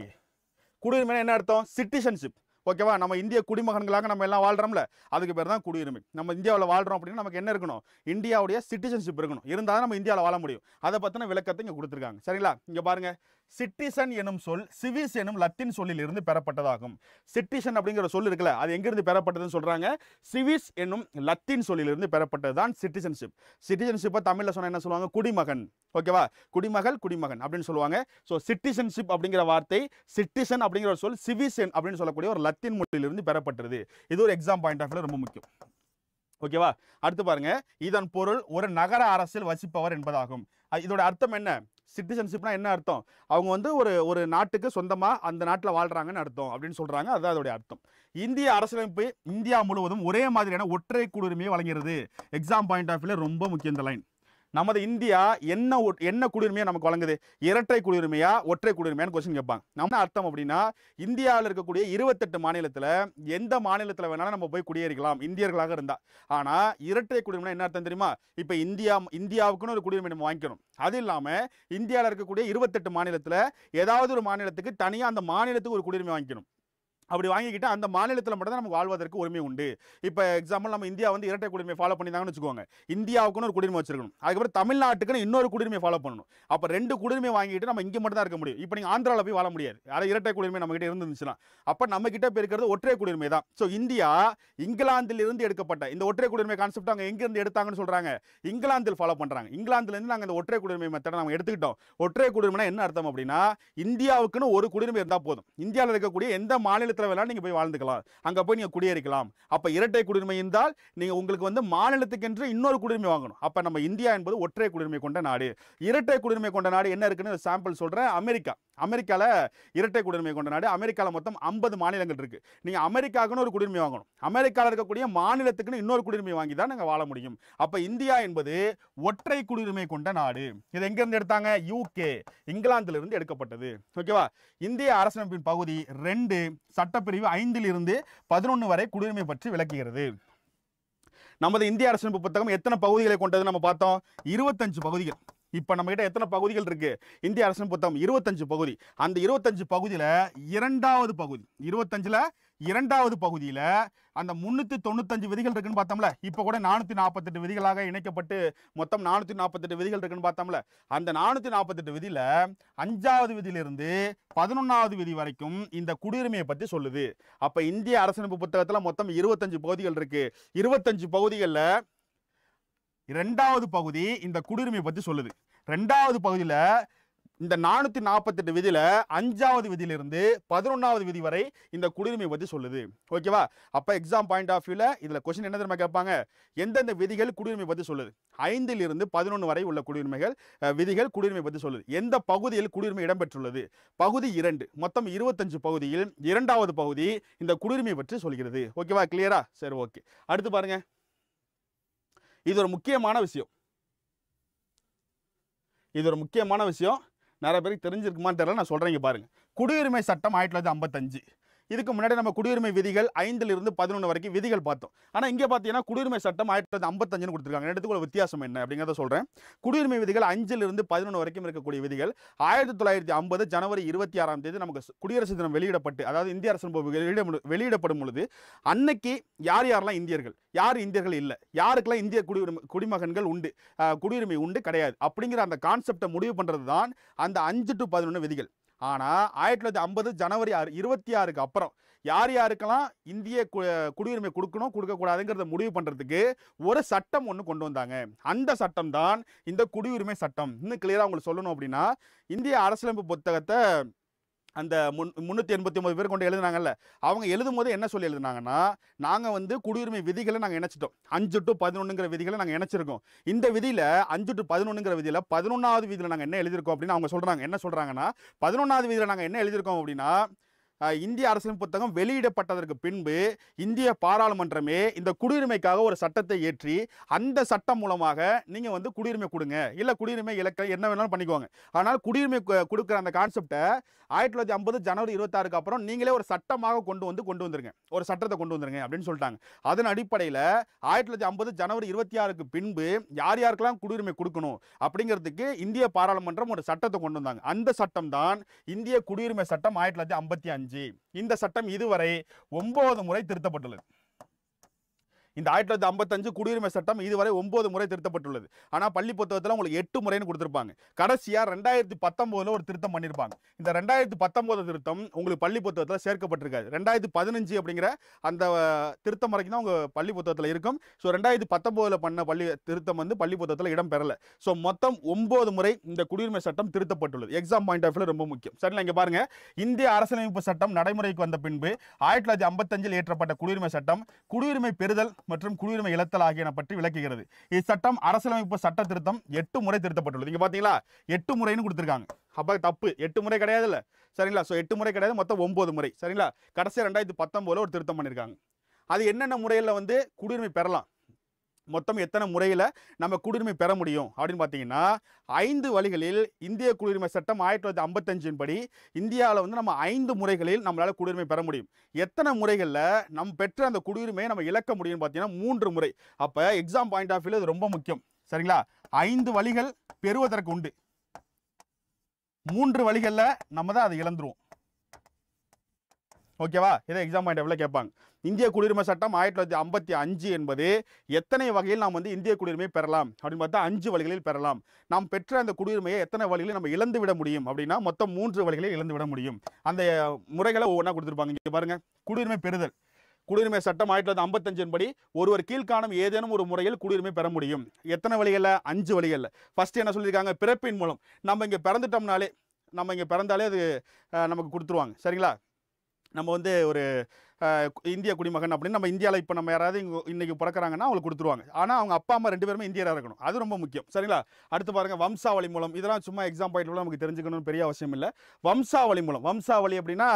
குடியுரிமை என்ன அர்த்தம்? சிட்டிசன்ஷிப் ஓகேவா? நம்ம இந்திய குடிமகன்களாக நம்ம எல்லாம் வாழ்கிறோம்ல அதுக்கு பேர் தான் குடியுரிமை. நம்ம இந்தியாவில் வாழ்கிறோம் அப்படின்னா நமக்கு என்ன இருக்கணும்? இந்தியாவுடைய சிட்டிசன்ஷிப் இருக்கணும். இருந்தால் தான் நம்ம இந்தியாவில் வாழ முடியும். அதை பற்றின விளக்கத்தை இங்கே கொடுத்துருக்காங்க. சரிங்களா? இங்கே பாருங்க. சிட்டிசன் எனும் சொல் சிவிஸ் எனும் லத்தீன் சொல்லில் இருந்து பெறப்பட்டதாகும். சிட்டிசன் அப்படிங்கிற சொல் இருக்குல்ல அது எங்கிருந்து பெறப்பட்டதுன்னு சொல்றாங்க? சிவிஸ் என்னும் லத்தீன் சொல்லிலிருந்து பெறப்பட்டது தான் சிட்டிசன்ஷிப் சிட்டிசன்ஷிப்பை தமிழ்ல சொன்னா என்ன சொல்லுவாங்க? குடிமகன். ஓகேவா குடிமகள் குடிமகன் அப்படின்னு சொல்லுவாங்க. ஸோ சிட்டிசன்ஷிப் அப்படிங்கிற வார்த்தை சிட்டிசன் அப்படிங்கிற ஒரு சொல் சிவிசன் அப்படின்னு சொல்லக்கூடிய ஒரு லத்தீன் மொழியிலிருந்து பெறப்பட்டது. இது ஒரு எக்ஸாம் பாயிண்ட் ஆஃப் ரொம்ப முக்கியம். ஓகேவா அடுத்து பாருங்க. இதன் பொருள் ஒரு நகர அரசில் வசிப்பவர் என்பதாகும். இதோட அர்த்தம் என்ன? சிட்டிசன்ஷிப்னா என்ன அர்த்தம்? அவங்க வந்து ஒரு ஒரு நாட்டுக்கு சொந்தமாக அந்த நாட்டில் வாழ்கிறாங்கன்னு அர்த்தம் அப்படின்னு சொல்கிறாங்க அதுதான் அதோடைய அர்த்தம். இந்திய அரசியலமைப்பு இந்தியா முழுவதும் ஒரே மாதிரியான ஒற்றை குடியுரிமையை வழங்குகிறது எக்ஸாம் பாயிண்ட் ஆஃப் வியூவில் ரொம்ப முக்கியம் இந்த லைன் நமது இந்தியா என்ன என்ன குடியுரிமையா நமக்கு வழங்குது? இரட்டை குடியுரிமையா ஒற்றை குடியுரிமையான்னு கொஸ்டின் கேட்பாங்க. நம்ம அர்த்தம் அப்படின்னா இந்தியாவில் இருக்கக்கூடிய இருபத்தெட்டு மாநிலத்தில் எந்த மாநிலத்தில் வேணாலும் நம்ம போய் குடியேறிக்கலாம். இந்தியர்களாக இருந்தால் ஆனால் இரட்டை குடியுரிமை என்ன அர்த்தம் தெரியுமா? இப்போ இந்தியா இந்தியாவுக்குன்னு ஒரு குடியுரிமை நம்ம வாங்கிக்கணும். அது இல்லாமல் இந்தியாவில் இருக்கக்கூடிய இருபத்தெட்டு மாநிலத்தில் ஏதாவது ஒரு மாநிலத்துக்கு தனியாக அந்த மாநிலத்துக்கு ஒரு குடியுரிமை வாங்கிக்கணும். அப்படி வாங்கிக்கிட்டால் அந்த மாநிலத்தில் மட்டும் தான் நமக்கு வாழ்வதற்கு உரிமை உண்டு. இப்போ எக்ஸாம்பிள் நம்ம இந்தியா வந்து இரட்டை குடிமை ஃபாலோ பண்ணியிருந்தாங்கன்னு வச்சுக்கோங்க. இந்தியாவுக்குன்னு ஒரு குடியுரிமை வச்சிருக்கணும். அதுக்கப்புறம் தமிழ்நாட்டுக்குன்னு இன்னொரு குடியுரிமை ஃபாலோ பண்ணணும். அப்போ ரெண்டு குடியுரிமை வாங்கிட்டு நம்ம இங்கே மட்டும் தான் இருக்க முடியும். இப்போ நீங்கள் ஆந்திராவில் போய் வாழ முடியாது. அதாவது இரட்டை குடியுரிமை நம்மகிட்ட இருந்துச்சுன்னா அப்போ நம்ம கிட்ட இப்போ இருக்கிறது ஒற்றை குடியுரிமை தான். ஸோ இந்தியா இங்கிலாந்திலிருந்து எடுக்கப்பட்ட இந்த ஒற்றை குடியுரிமை கான்செப்ட் அவங்க எங்கேருந்து எடுத்தாங்கன்னு சொல்கிறாங்க இங்கிலாந்தில் ஃபாலோ பண்ணுறாங்க இங்கிலாந்துலேருந்து நாங்கள் இந்த ஒற்றை குடியுரிமை மெத்தடை நம்ம எடுத்துக்கிட்டோம். ஒற்றை குடியுரிமைனா என்ன அர்த்தம் அப்படின்னா இந்தியாவுக்குன்னு ஒரு குடியுரிமை இருந்தால் போதும். இந்தியாவில் இருக்கக்கூடிய எந்த இடத்துல வேணாலும் நீங்கள் போய் வாழ்ந்துக்கலாம். அங்கே போய் நீங்கள் குடியேறிக்கலாம். அப்போ இரட்டை குடியுரிமை இருந்தால் நீங்கள் உங்களுக்கு வந்து மாநிலத்துக்கென்று இன்னொரு குடியுரிமை வாங்கணும். அப்போ நம்ம இந்தியா என்பது ஒற்றை குடியுரிமை கொண்ட நாடு. இரட்டை குடியுரிமை கொண்ட நாடு என்ன இருக்குன்னு சாம்பிள் சொல்கிறேன் அமெரிக்கா. அமெரிக்காவில் இரட்டை குடியுரிமை கொண்ட நாடு. அமெரிக்காவில் மொத்தம் ஐம்பது மாநிலங்கள் இருக்கு. நீங்கள் அமெரிக்காவுக்குன்னு ஒரு குடியுரிமை வாங்கணும். அமெரிக்காவில் இருக்கக்கூடிய மாநிலத்துக்குன்னு இன்னொரு குடியுரிமை வாங்கி தான் நாங்கள் வாழ முடியும். அப்போ இந்தியா என்பது ஒற்றை குடியுரிமை கொண்ட நாடு. இது எங்கேருந்து எடுத்தாங்க? யூகே இங்கிலாந்திலிருந்து எடுக்கப்பட்டது. ஓகேவா இந்திய அரசமைப்பின் பகுதி ரெண்டு சட்டப்பிரிவு ஐந்திலிருந்து பதினொன்று வரை குடியுரிமை பற்றி விளக்குகிறது. நமது இந்திய அரசமைப்பு புத்தகம் எத்தனை பகுதிகளை கொண்டது நம்ம பார்த்தோம்? இருபத்தஞ்சு பகுதிகள். இப்போ நம்மகிட்ட எத்தனை பகுதிகள் இருக்குது இந்திய அரசின் புத்தகம் இருபத்தஞ்சு பகுதி. அந்த இருபத்தஞ்சு பகுதியில் இரண்டாவது பகுதி இருபத்தஞ்சில் இரண்டாவது பகுதியில் அந்த முந்நூற்றி தொண்ணூத்தஞ்சு விதிகள் இருக்குன்னு பார்த்தோம்ல. இப்போ கூட நானூற்றி நாற்பத்தெட்டு விதிகளாக இணைக்கப்பட்டு மொத்தம் நானூற்றி நாற்பத்தெட்டு விதிகள் இருக்குன்னு பார்த்தோம்ல. அந்த நானூற்றி நாற்பத்தெட்டு விதியில் அஞ்சாவது விதியிலிருந்து பதினொன்றாவது விதி வரைக்கும் இந்த குடியுரிமையை பற்றி சொல்லுது. அப்போ இந்திய அரசமைப்பு புத்தகத்தில் மொத்தம் இருபத்தஞ்சு பகுதிகள் இருக்குது இருபத்தஞ்சு பகுதிகளில் ரெண்டாவது பகுதி இந்த குடியுரிமை பற்றி சொல்லுது. ரெண்டாவது பகுதியில் இந்த நானூற்றி நாற்பத்தெட்டு விதியில் அஞ்சாவது விதியிலிருந்து பதினொன்றாவது விதி வரை இந்த குடியுரிமை பற்றி சொல்லுது. ஓகேவா அப்போ எக்ஸாம் பாயிண்ட் ஆஃப் வியூவில் இதில் கொஸ்டின் என்ன தெரியுமா கேட்பாங்க? எந்தெந்த விதிகள் குடியுரிமை பற்றி சொல்லுது. ஐந்தில் இருந்து பதினொன்று வரை உள்ள குடியுரிமைகள் விதிகள் குடியுரிமை பற்றி சொல்லுது. எந்த பகுதியில் குடியுரிமை இடம்பெற்றுள்ளது? பகுதி இரண்டு. மொத்தம் இருபத்தஞ்சு பகுதியில் இரண்டாவது பகுதி இந்த குடியுரிமை பற்றி சொல்கிறது. ஓகேவா கிளியரா சரி ஓகே அடுத்து பாருங்கள் இது ஒரு முக்கியமான விஷயம். இது ஒரு முக்கியமான விஷயம். நிறைய பேருக்கு தெரிஞ்சிருக்குமான்னு தெரியல நான் சொல்கிறேங்க பாருங்கள் பாருங்க. குடியுரிமை சட்டம் ஆயிரத்தி தொள்ளாயிரத்தி ஐம்பத்தஞ்சு. இதுக்கு முன்னாடி நம்ம குடியுரிமை விதிகள் ஐந்துல இருந்து பதினொன்று வரைக்கும் விதிகள் பார்த்தோம். ஆனால் இங்கே பார்த்தீங்கன்னா குடியுரிமை சட்டம் ஆயிரத்தி தொள்ளாயிரத்தி ஐம்பத்தஞ்சுன்னு கொடுத்துருக்காங்க. இடத்துக்குள்ள வித்தியாசம் என்ன? அப்படிங்கிறத சொல்கிறேன் குடியுரிமை விதிகள் அஞ்சில் இருந்து பதினொன்று வரைக்கும் இருக்கக்கூடிய விதிகள் ஆயிரத்தி தொள்ளாயிரத்தி ஐம்பது ஜனவரி இருபத்தி ஆறாம் தேதி நமக்கு குடியரசு தினம் வெளியிடப்பட்டு அதாவது இந்திய அரசு வெளியிடப்படும் பொழுது அன்னைக்கு யார் யாரெல்லாம் இந்தியர்கள்? யார் இந்தியர்கள் இல்லை? யாருக்கெல்லாம் இந்திய குடியுரிமை குடிமகன்கள் உண்டு? குடியுரிமை உண்டு கிடையாது. அப்படிங்கிற அந்த கான்செப்டை முடிவு பண்ணுறது தான் அந்த அஞ்சு டு பதினொன்று விதிகள். ஆனால் ஆயிரத்தி தொள்ளாயிரத்தி ஐம்பது ஜனவரி ஆறு இருபத்தி ஆறுக்கு அப்புறம் யார் யாருக்கெல்லாம் இந்திய கு- குடியுரிமை கொடுக்கணும் கொடுக்கக்கூடாதுங்கிறத முடிவு பண்ணுறதுக்கு ஒரு சட்டம் ஒன்று கொண்டு வந்தாங்க. அந்த சட்டம் தான் இந்த குடியுரிமை சட்டம். இன்னும் கிளியராக உங்களுக்கு சொல்லணும் அப்படின்னா இந்திய அரசியலமைப்பு புத்தகத்தை அந்த முன் முந்நூற்றி எண்பத்தி ஒன்பது பேர் கொண்டு எழுதுனாங்கல்ல அவங்க எழுதும் போது என்ன சொல்லி எழுதுனாங்கன்னா நாங்கள் வந்து குடியுரிமை விதிகளை நாங்கள் இணைச்சிட்டோம். அஞ்சு டு பதினொன்றுங்கிற விதிகளை நாங்கள் இணைச்சிருக்கோம். இந்த விதியில் அஞ்சு டு பதினொன்றுங்கிற விதியில் பதினொன்றாவது விதியில் நாங்கள் என்ன எழுதியிருக்கோம் அப்படின்னு அவங்க சொல்கிறாங்க என்ன சொல்கிறாங்கன்னா பதினொன்றாவது விதியில் நாங்கள் என்ன எழுதியிருக்கோம் அப்படின்னா இந்திய அரசியல் புத்தகம் வெளியிடப்பட்டதற்கு பின்பு இந்திய பாராளுமன்றமே இந்த குடியுரிமைக்காக ஒரு சட்டத்தை ஏற்றி அந்த சட்டம் மூலமாக நீங்கள் வந்து குடியுரிமை கொடுங்க. இல்லை குடியுரிமை இலக்க என்ன வேணாலும் பண்ணிக்கோங்க. ஆனால் குடியுரிமை கொடுக்குற அந்த கான்செப்டை ஆயிரத்தி தொள்ளாயிரத்தி ஐம்பது ஜனவரி இருபத்தாறுக்கு அப்புறம் நீங்களே ஒரு சட்டமாக கொண்டு வந்து கொண்டு வந்துருங்க. ஒரு சட்டத்தை கொண்டு வந்துருங்க அப்படின்னு சொல்லிட்டாங்க. அதன் அடிப்படையில் ஆயிரத்தி தொள்ளாயிரத்தி ஐம்பது ஜனவரி இருபத்தி ஆறுக்கு பின்பு யார் யாருக்கெல்லாம் குடியுரிமை கொடுக்கணும் அப்படிங்கிறதுக்கு இந்திய பாராளுமன்றம் ஒரு சட்டத்தை கொண்டு வந்தாங்க. அந்த சட்டம் தான் இந்திய குடியுரிமை சட்டம் ஆயிரத்தி தொள்ளாயிரத்தி ஐம்பத்தி அஞ்சு. இந்த சட்டம் இதுவரை ஒன்பது முறை திருத்தப்பட்டுள்ளது. இந்த ஆயிரத்தி தொள்ளாயிரத்தி ஐம்பத்தஞ்சு குடியுரிமை சட்டம் இதுவரை ஒன்பது முறை திருத்தப்பட்டுள்ளது. ஆனால் பள்ளி புத்தகத்தில் உங்களுக்கு எட்டு முறைன்னு கொடுத்துருப்பாங்க. கடைசியாக ரெண்டாயிரத்தி பத்தொம்போதில் ஒரு திருத்தம் பண்ணியிருப்பாங்க இந்த ரெண்டாயிரத்தி பத்தொம்போது திருத்தம் உங்களுக்கு பள்ளி புத்தகத்தில் சேர்க்கப்பட்டிருக்காது. ரெண்டாயிரத்தி பதினஞ்சு அப்படிங்கிற அந்த திருத்தம் வரைக்கும் தான் உங்கள் பள்ளி புத்தகத்தில் இருக்கும். ஸோ ரெண்டாயிரத்தி பத்தொம்போதில் பண்ண பள்ளி திருத்தம் வந்து பள்ளி புத்தகத்தில் இடம் பெறலை. ஸோ மொத்தம் ஒன்பது முறை இந்த குடியுரிமை சட்டம் திருத்தப்பட்டுள்ளது. எக்ஸாம் பாயிண்ட் ஆஃப் ரொம்ப முக்கியம். சரிங்களா? இங்கே பாருங்க. இந்திய அரசியலமைப்பு சட்டம் நடைமுறைக்கு வந்த பின்பு ஆயிரத்தி தொள்ளாயிரத்தி ஐம்பத்தஞ்சில் இயற்றப்பட்ட குடியுரிமை சட்டம் குடியுரிமை பெறுதல் மற்றும் குடியுரிமை இழத்தல் ஆகியன பற்றி விளக்குகிறது. இச்சட்டம் அரசியலமைப்பு சட்ட திருத்தம் எட்டு முறை திருத்தப்பட்டுள்ளது. இங்க பாத்தீங்களா? எட்டு முறைன்னு கொடுத்துருக்காங்க. அப்போ தப்பு. எட்டு முறை கிடையாது இல்லை சரிங்களா? ஸோ எட்டு முறை கிடையாது. மொத்தம் ஒம்பது முறை. சரிங்களா? கடைசி ரெண்டாயிரத்தி பத்தொம்போதில் ஒரு திருத்தம் பண்ணியிருக்காங்க அது என்னென்ன முறையில் வந்து குடியுரிமை பெறலாம்? மொத்தம் எத்தனை முறையில் நம்ம குடியுரிமை பெற முடியும்? அப்படின்னு பார்த்தீங்கன்னா ஐந்து வழிகளில் இந்திய குடியுரிமை சட்டம் ஆயிரத்தி தொள்ளாயிரத்தி ஐம்பத்தஞ்சின் படி இந்தியாவில் வந்து நம்ம ஐந்து முறைகளில் நம்மளால் குடியுரிமை பெற முடியும். எத்தனை முறைகளில் நம்ம பெற்ற அந்த குடியுரிமையை நம்ம இழக்க முடியும்னு பார்த்தீங்கன்னா மூன்று முறை. அப்போ எக்ஸாம் பாயிண்ட் ஆஃப் வியூ இது ரொம்ப முக்கியம். சரிங்களா? ஐந்து வழிகள் பெறுவதற்கு உண்டு. மூன்று வழிகளில் நம்ம தான் அதை இழந்துருவோம். ஓகேவா? இதை எக்ஸாம் பாயிண்ட் ஆஃப் கேட்பாங்க. இந்திய குடியுரிமை சட்டம் ஆயிரத்தி தொள்ளாயிரத்தி ஐம்பத்தி அஞ்சு என்பது எத்தனை வகையில் நாம் வந்து இந்திய குடியுரிமை பெறலாம்? அப்படின்னு பார்த்தா அஞ்சு வழிகளில் பெறலாம். நாம் பெற்ற அந்த குடியுரிமையை எத்தனை வழிகளில் நம்ம இழந்து விட முடியும்? அப்படின்னா மொத்தம் மூன்று வழிகளில் இழந்து விட முடியும். அந்த முறைகளை ஒவ்வொன்றா கொடுத்துருப்பாங்க. இங்கே பாருங்கள் குடியுரிமை பெறுதல். குடியுரிமை சட்டம் ஆயிரத்தி தொள்ளாயிரத்தி ஐம்பத்தஞ்சின் படி ஒருவர் கீழ்காணும் ஏதேனும் ஒரு முறையில் குடியுரிமை பெற முடியும். எத்தனை வழிகளில்? அஞ்சு வழிகளில். ஃபஸ்ட்டு என்ன சொல்லியிருக்காங்க? பிறப்பின் மூலம். நம்ம இங்கே பிறந்துட்டோம்னாலே நம்ம இங்கே பிறந்தாலே அது நமக்கு கொடுத்துருவாங்க. சரிங்களா? நம்ம வந்து ஒரு இந்திய குடிமகன் அப்படின்னு நம்ம இந்தியாவில் இப்போ நம்ம யாராவது இங்கே இன்றைக்கி பிறக்கிறாங்கன்னா அவங்களுக்கு கொடுத்துருவாங்க. ஆனால் அவங்க அப்பா அம்மா ரெண்டு பேருமே இந்தியராக இருக்கணும். அது ரொம்ப முக்கியம். சரிங்களா? அடுத்து பாருங்க வம்சாவளி மூலம். இதெல்லாம் சும்மா எக்ஸாம் பாயிண்ட் நமக்கு தெரிஞ்சுக்கணும்னு பெரிய அவசியம் இல்லை. வம்சாவளி மூலம். வம்சாவளி அப்படின்னா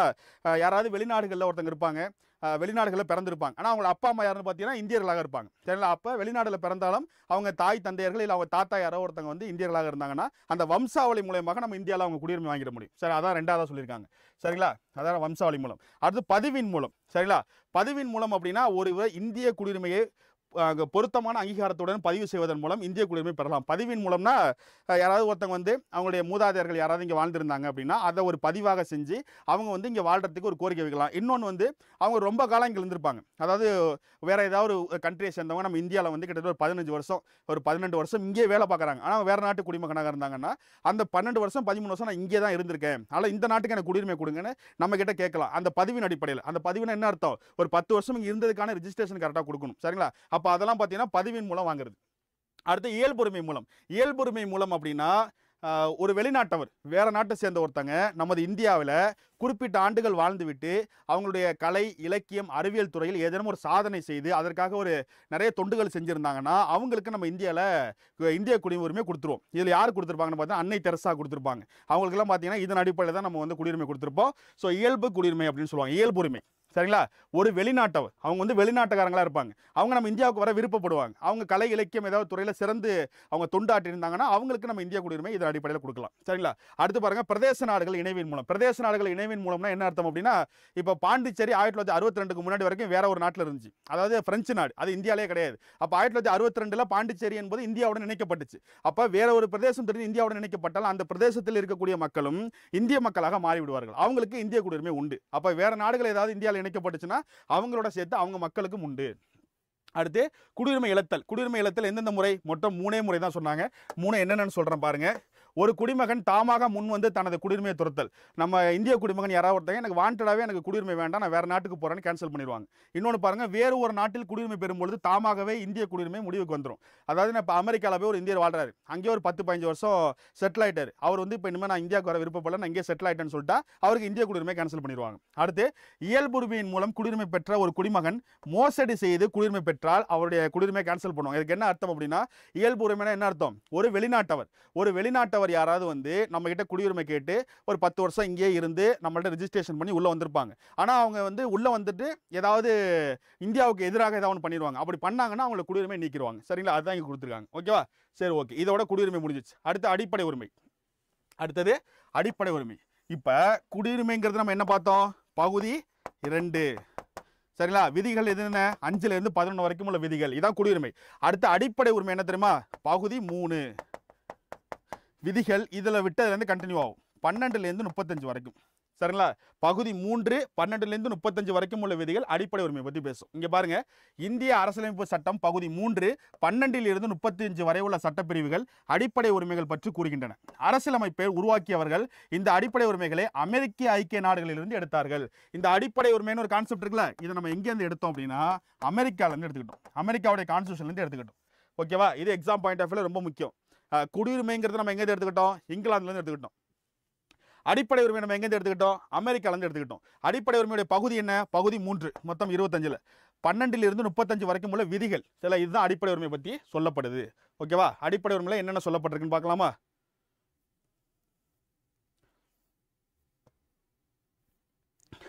யாராவது வெளிநாடுகளில் ஒருத்தங்க இருப்பாங்க. வெளிநாடுகளில் பிறந்திருப்பாங்க. ஆனால் அவங்க அப்பா அம்மா யாருன்னு பார்த்தீங்கன்னா இந்தியர்களாக இருப்பாங்க. சரிங்களா? அப்போ வெளிநாட்டில் பிறந்தாலும் அவங்க தாய் தந்தையர்கள் இல்லை அவங்க தாத்தா யாரோ ஒருத்தவங்க வந்து இந்தியர்களாக இருந்தாங்கன்னா அந்த வம்சாவளி மூலயமாக நம்ம இந்தியாவில் அவங்க குடியுரிமை வாங்கிட முடியும். சரி அதான் ரெண்டாவதாக சொல்லியிருக்காங்க. சரிங்களா? அதான் வம்சாவளி மூலம். அடுத்து பதிவின் மூலம். சரிங்களா? பதிவின் மூலம் அப்படின்னா ஒரு இந்திய குடியுரிமையை பொருத்தமான அங்கீகாரத்துடன் பதிவு செய்வதன் மூலம் இந்திய குடியுரிமை பெறலாம். பதிவின் மூலம்னா யாராவது ஒருத்தங்க வந்து அவங்களுடைய மூதாதையர்கள் யாராவது இங்கே வாழ்ந்திருந்தாங்க அப்படின்னா அதை ஒரு பதிவாக செஞ்சு அவங்க வந்து இங்கே வாழ்றதுக்கு ஒரு கோரிக்கை வைக்கலாம். இன்னொன்று வந்து அவங்க ரொம்ப காலம் இங்கே இருந்திருப்பாங்க. அதாவது வேறு ஏதாவது ஒரு கண்ட்ரியை சேர்ந்தவங்க நம்ம இந்தியாவில் வந்து கிட்டத்தட்ட ஒரு பதினஞ்சு வருஷம் ஒரு பன்னெண்டு வருஷம் இங்கேயே வேலை பார்க்குறாங்க. ஆனால் வேறு நாட்டு குடிமகனாக இருந்தாங்கன்னா அந்த பன்னெண்டு வருஷம் பதிமூணு வருஷம் நான் இங்கே தான் இருந்திருக்கேன். அதனால் இந்த நாட்டுக்கு எனக்கு குடியுரிமை கொடுங்கன்னு நம்ம கிட்ட கேட்கலாம். அந்த பதிவின் அடிப்படையில் அந்த பதிவுன்னு என்ன அர்த்தம்? ஒரு பத்து வருஷம் இங்கே இருந்ததுக்கான ரிஜிஸ்ட்ரேஷன் கரெக்டாக கொடுக்கணும். சரிங்களா? அப்போ அதெல்லாம் பார்த்தீங்கன்னா பதிவின் மூலம் வாங்குறது. அடுத்து இயல்புரிமை மூலம். இயல்புரிமை மூலம் அப்படின்னா ஒரு வெளிநாட்டவர் வேறு நாட்டை சேர்ந்த ஒருத்தங்க நமது இந்தியாவில் குறிப்பிட்ட ஆண்டுகள் வாழ்ந்துவிட்டு அவங்களுடைய கலை இலக்கியம் அறிவியல் துறையில் ஏதேனும் ஒரு சாதனை செய்து அதற்காக ஒரு நிறைய தொண்டுகள் செஞ்சுருந்தாங்கன்னா அவங்களுக்கு நம்ம இந்தியாவில் இந்திய குடியுரிமை கொடுத்துருவோம். இதில் யார் கொடுத்துருப்பாங்கன்னு பார்த்தா அன்னை தெரசா கொடுத்துருப்பாங்க. அவங்களுக்குலாம் பார்த்தீங்கன்னா இதன் அடிப்படையில் தான் நம்ம வந்து குடியுரிமை கொடுத்துருப்போம். ஸோ இயல்பு குடியுரிமை அப்படின்னு சொல்லுவாங்க. இயல்புரிமை. சரிங்களா? ஒரு வெளிநாட்டவர் அவங்க வந்து வெளிநாட்டுக்காரங்களா இருப்பாங்க. அவங்க நம்ம இந்தியாவுக்கு வர விருப்பப்படுவாங்க. அவங்க கலை இலக்கியம் ஏதாவது துறையில் சிறந்து அவங்க தொண்டாட்டி இருந்தாங்கன்னா அவங்களுக்கு நம்ம இந்திய குடியுரிமை இதன் அடிப்படையில் கொடுக்கலாம். சரிங்களா? அடுத்து பாருங்க பிரதேச நாடுகள் இணைவின் மூலம். பிரதேச நாடுகள் இணைவின் மூலம்னா என்ன அர்த்தம் அப்படின்னா இப்போ பாண்டிச்சேரி ஆயிரத்தி தொள்ளாயிரத்தி அறுபத்தி ரெண்டுக்கு முன்னாடி வரைக்கும் வேற ஒரு நாட்டில் இருந்துச்சு. அதாவது பிரெஞ்சு நாடு. அது இந்தியாவிலே கிடையாது. அப்போ ஆயிரத்தி தொள்ளாயிரத்தி அறுபத்தி ரெண்டில் பாண்டிச்சேரி என்பது இந்தியாவுடன் இணைக்கப்பட்டுச்சு. அப்போ வேற ஒரு பிரதேசம் தெரிஞ்சு இந்தியாவுடன் இணைக்கப்பட்டால் அந்த பிரதேசத்தில் இருக்கக்கூடிய மக்களும் இந்திய மக்களாக மாறிவிடுவார்கள். அவங்களுக்கு இந்திய குடியுரிமை உண்டு. அப்போ வேற நாடுகள் ஏதாவது இந்தியாவில் இணைக்கப்பட்டுச்சுன்னா அவங்களோட சேர்த்து அவங்க மக்களுக்கும் உண்டு. அடுத்து குடியுரிமை இழத்தல். குடியுரிமை இழத்தல் எந்தெந்த முறை? மொத்தம் மூணே முறை தான் சொன்னாங்க. மூணு என்னென்னு சொல்கிறேன் பாருங்க. ஒரு குடிமகன் தாமாக முன் வந்து தனது குடியுரிமையை துரத்தல். நம்ம இந்திய குடிமகன் யாராவது ஒருத்தங்க எனக்கு வாண்டடாகவே எனக்கு குடியுரிமை வேண்டாம் நான் வேறு நாட்டுக்கு போகிறேன்னு கேன்சல் பண்ணிடுவாங்க. இன்னொன்று பாருங்கள் வேறு ஒரு நாட்டில் குடியுரிமை பெறும்பொழுது தாமாகவே இந்திய குடியுரிமை முடிவுக்கு வந்துடும் அதாவது நான் இப்போ அமெரிக்காவில் போய் ஒரு இந்தியர் வாழ்றாரு. அங்கேயே ஒரு பத்து பதினஞ்சு வருஷம் செட்டில் ஆகிட்டார் அவர் வந்து இப்போ இனிமேல் நான் இந்தியாவுக்கு வர விருப்பப்படல நான் இங்கே செட்டில் ஆகிட்டேன்னு சொல்லிட்டா அவருக்கு இந்திய குடியுரிமை கேன்சல் பண்ணிடுவாங்க. அடுத்து இயல்புரிமையின் மூலம் குடியுரிமை பெற்ற ஒரு குடிமகன் மோசடி செய்து குடியுரிமை பெற்றால் அவருடைய குடியுரிமை கேன்சல் பண்ணுவாங்க. இதுக்கு என்ன அர்த்தம் அப்படின்னா இயல்புரிமைனா என்ன அர்த்தம்? ஒரு வெளிநாட்டவர். ஒரு வெளிநாட்டவர் யாராவது வந்து நம்ம கிட்ட குடியுரிமை கேட்டு ஒரு பத்து வருஷம் இங்கேயே இருந்து நம்மள்ட்ட ரிஜிஸ்ட்ரேஷன் பண்ணி உள்ளே வந்திருப்பாங்க. ஆனால் அவங்க வந்து உள்ளே வந்துட்டு ஏதாவது இந்தியாவுக்கு எதிராக ஏதாவது ஒன்று பண்ணிடுவாங்க அப்படி பண்ணாங்கன்னா அவங்களை குடியுரிமை நீக்கிடுவாங்க சரிங்களா? அதுதான் இங்கே கொடுத்துருக்காங்க. ஓகேவா சரி ஓகே இதோட குடியுரிமை முடிஞ்சிச்சு. அடுத்து அடிப்படை உரிமை. அடுத்தது அடிப்படை உரிமை. இப்போ குடியுரிமைங்கிறது நம்ம என்ன பார்த்தோம்? பகுதி இரண்டு. சரிங்களா? விதிகள் எது என்ன இருந்து பதினொன்று வரைக்கும் உள்ள விதிகள். இதான் குடியுரிமை. அடுத்த அடிப்படை உரிமை என்ன தெரியுமா? பகுதி மூணு. விதிகள் இதில் விட்டதுலேருந்து கண்டினியூ ஆகும். பன்னெண்டுலேருந்து முப்பத்தஞ்சு வரைக்கும். சரிங்களா? பகுதி மூன்று பன்னெண்டுலேருந்து முப்பத்தஞ்சு வரைக்கும் உள்ள விதிகள் அடிப்படை உரிமை பற்றி பேசும் இங்கே பாருங்கள் இந்திய அரசியலமைப்பு சட்டம் பகுதி மூன்று பன்னெண்டிலிருந்து முப்பத்தஞ்சு வரை உள்ள சட்டப்பிரிவுகள் அடிப்படை உரிமைகள் பற்றி கூறுகின்றன. அரசியலமைப்பை உருவாக்கியவர்கள் இந்த அடிப்படை உரிமைகளை அமெரிக்க ஐக்கிய நாடுகளிலிருந்து எடுத்தார்கள். இந்த அடிப்படை உரிமைன்னு ஒரு கான்செப்ட் இருக்குல்ல? இதை நம்ம எங்கேருந்து எடுத்தோம் அப்படின்னா அமெரிக்காலேருந்து எடுத்துக்கிட்டோம். அமெரிக்காவுடைய கான்ஸ்டியூஷன்லேருந்து எடுத்துக்கிட்டோம். ஓகேவா இது எக்ஸாம் பாயிண்ட் ஆஃப் வியூவில் ரொம்ப முக்கியம். குடியுரிமைங்கிறது நம்ம எங்கேருந்து எடுத்துக்கிட்டோம்? இங்கிலாந்துலேருந்து எடுத்துக்கிட்டோம். அடிப்படை உரிமை நம்ம எங்கேருந்து எடுத்துக்கிட்டோம்? அமெரிக்காலேருந்து எடுத்துக்கிட்டோம். அடிப்படை உரிமையுடைய பகுதி என்ன? பகுதி மூன்று மொத்தம் இருபத்தஞ்சில். பன்னெண்டிலிருந்து முப்பத்தஞ்சு வரைக்கும் உள்ள விதிகள். சில இதுதான் அடிப்படை உரிமை பற்றி சொல்லப்படுது. ஓகேவா அடிப்படை உரிமையில் என்னென்ன சொல்லப்பட்டிருக்குன்னு பார்க்கலாமா?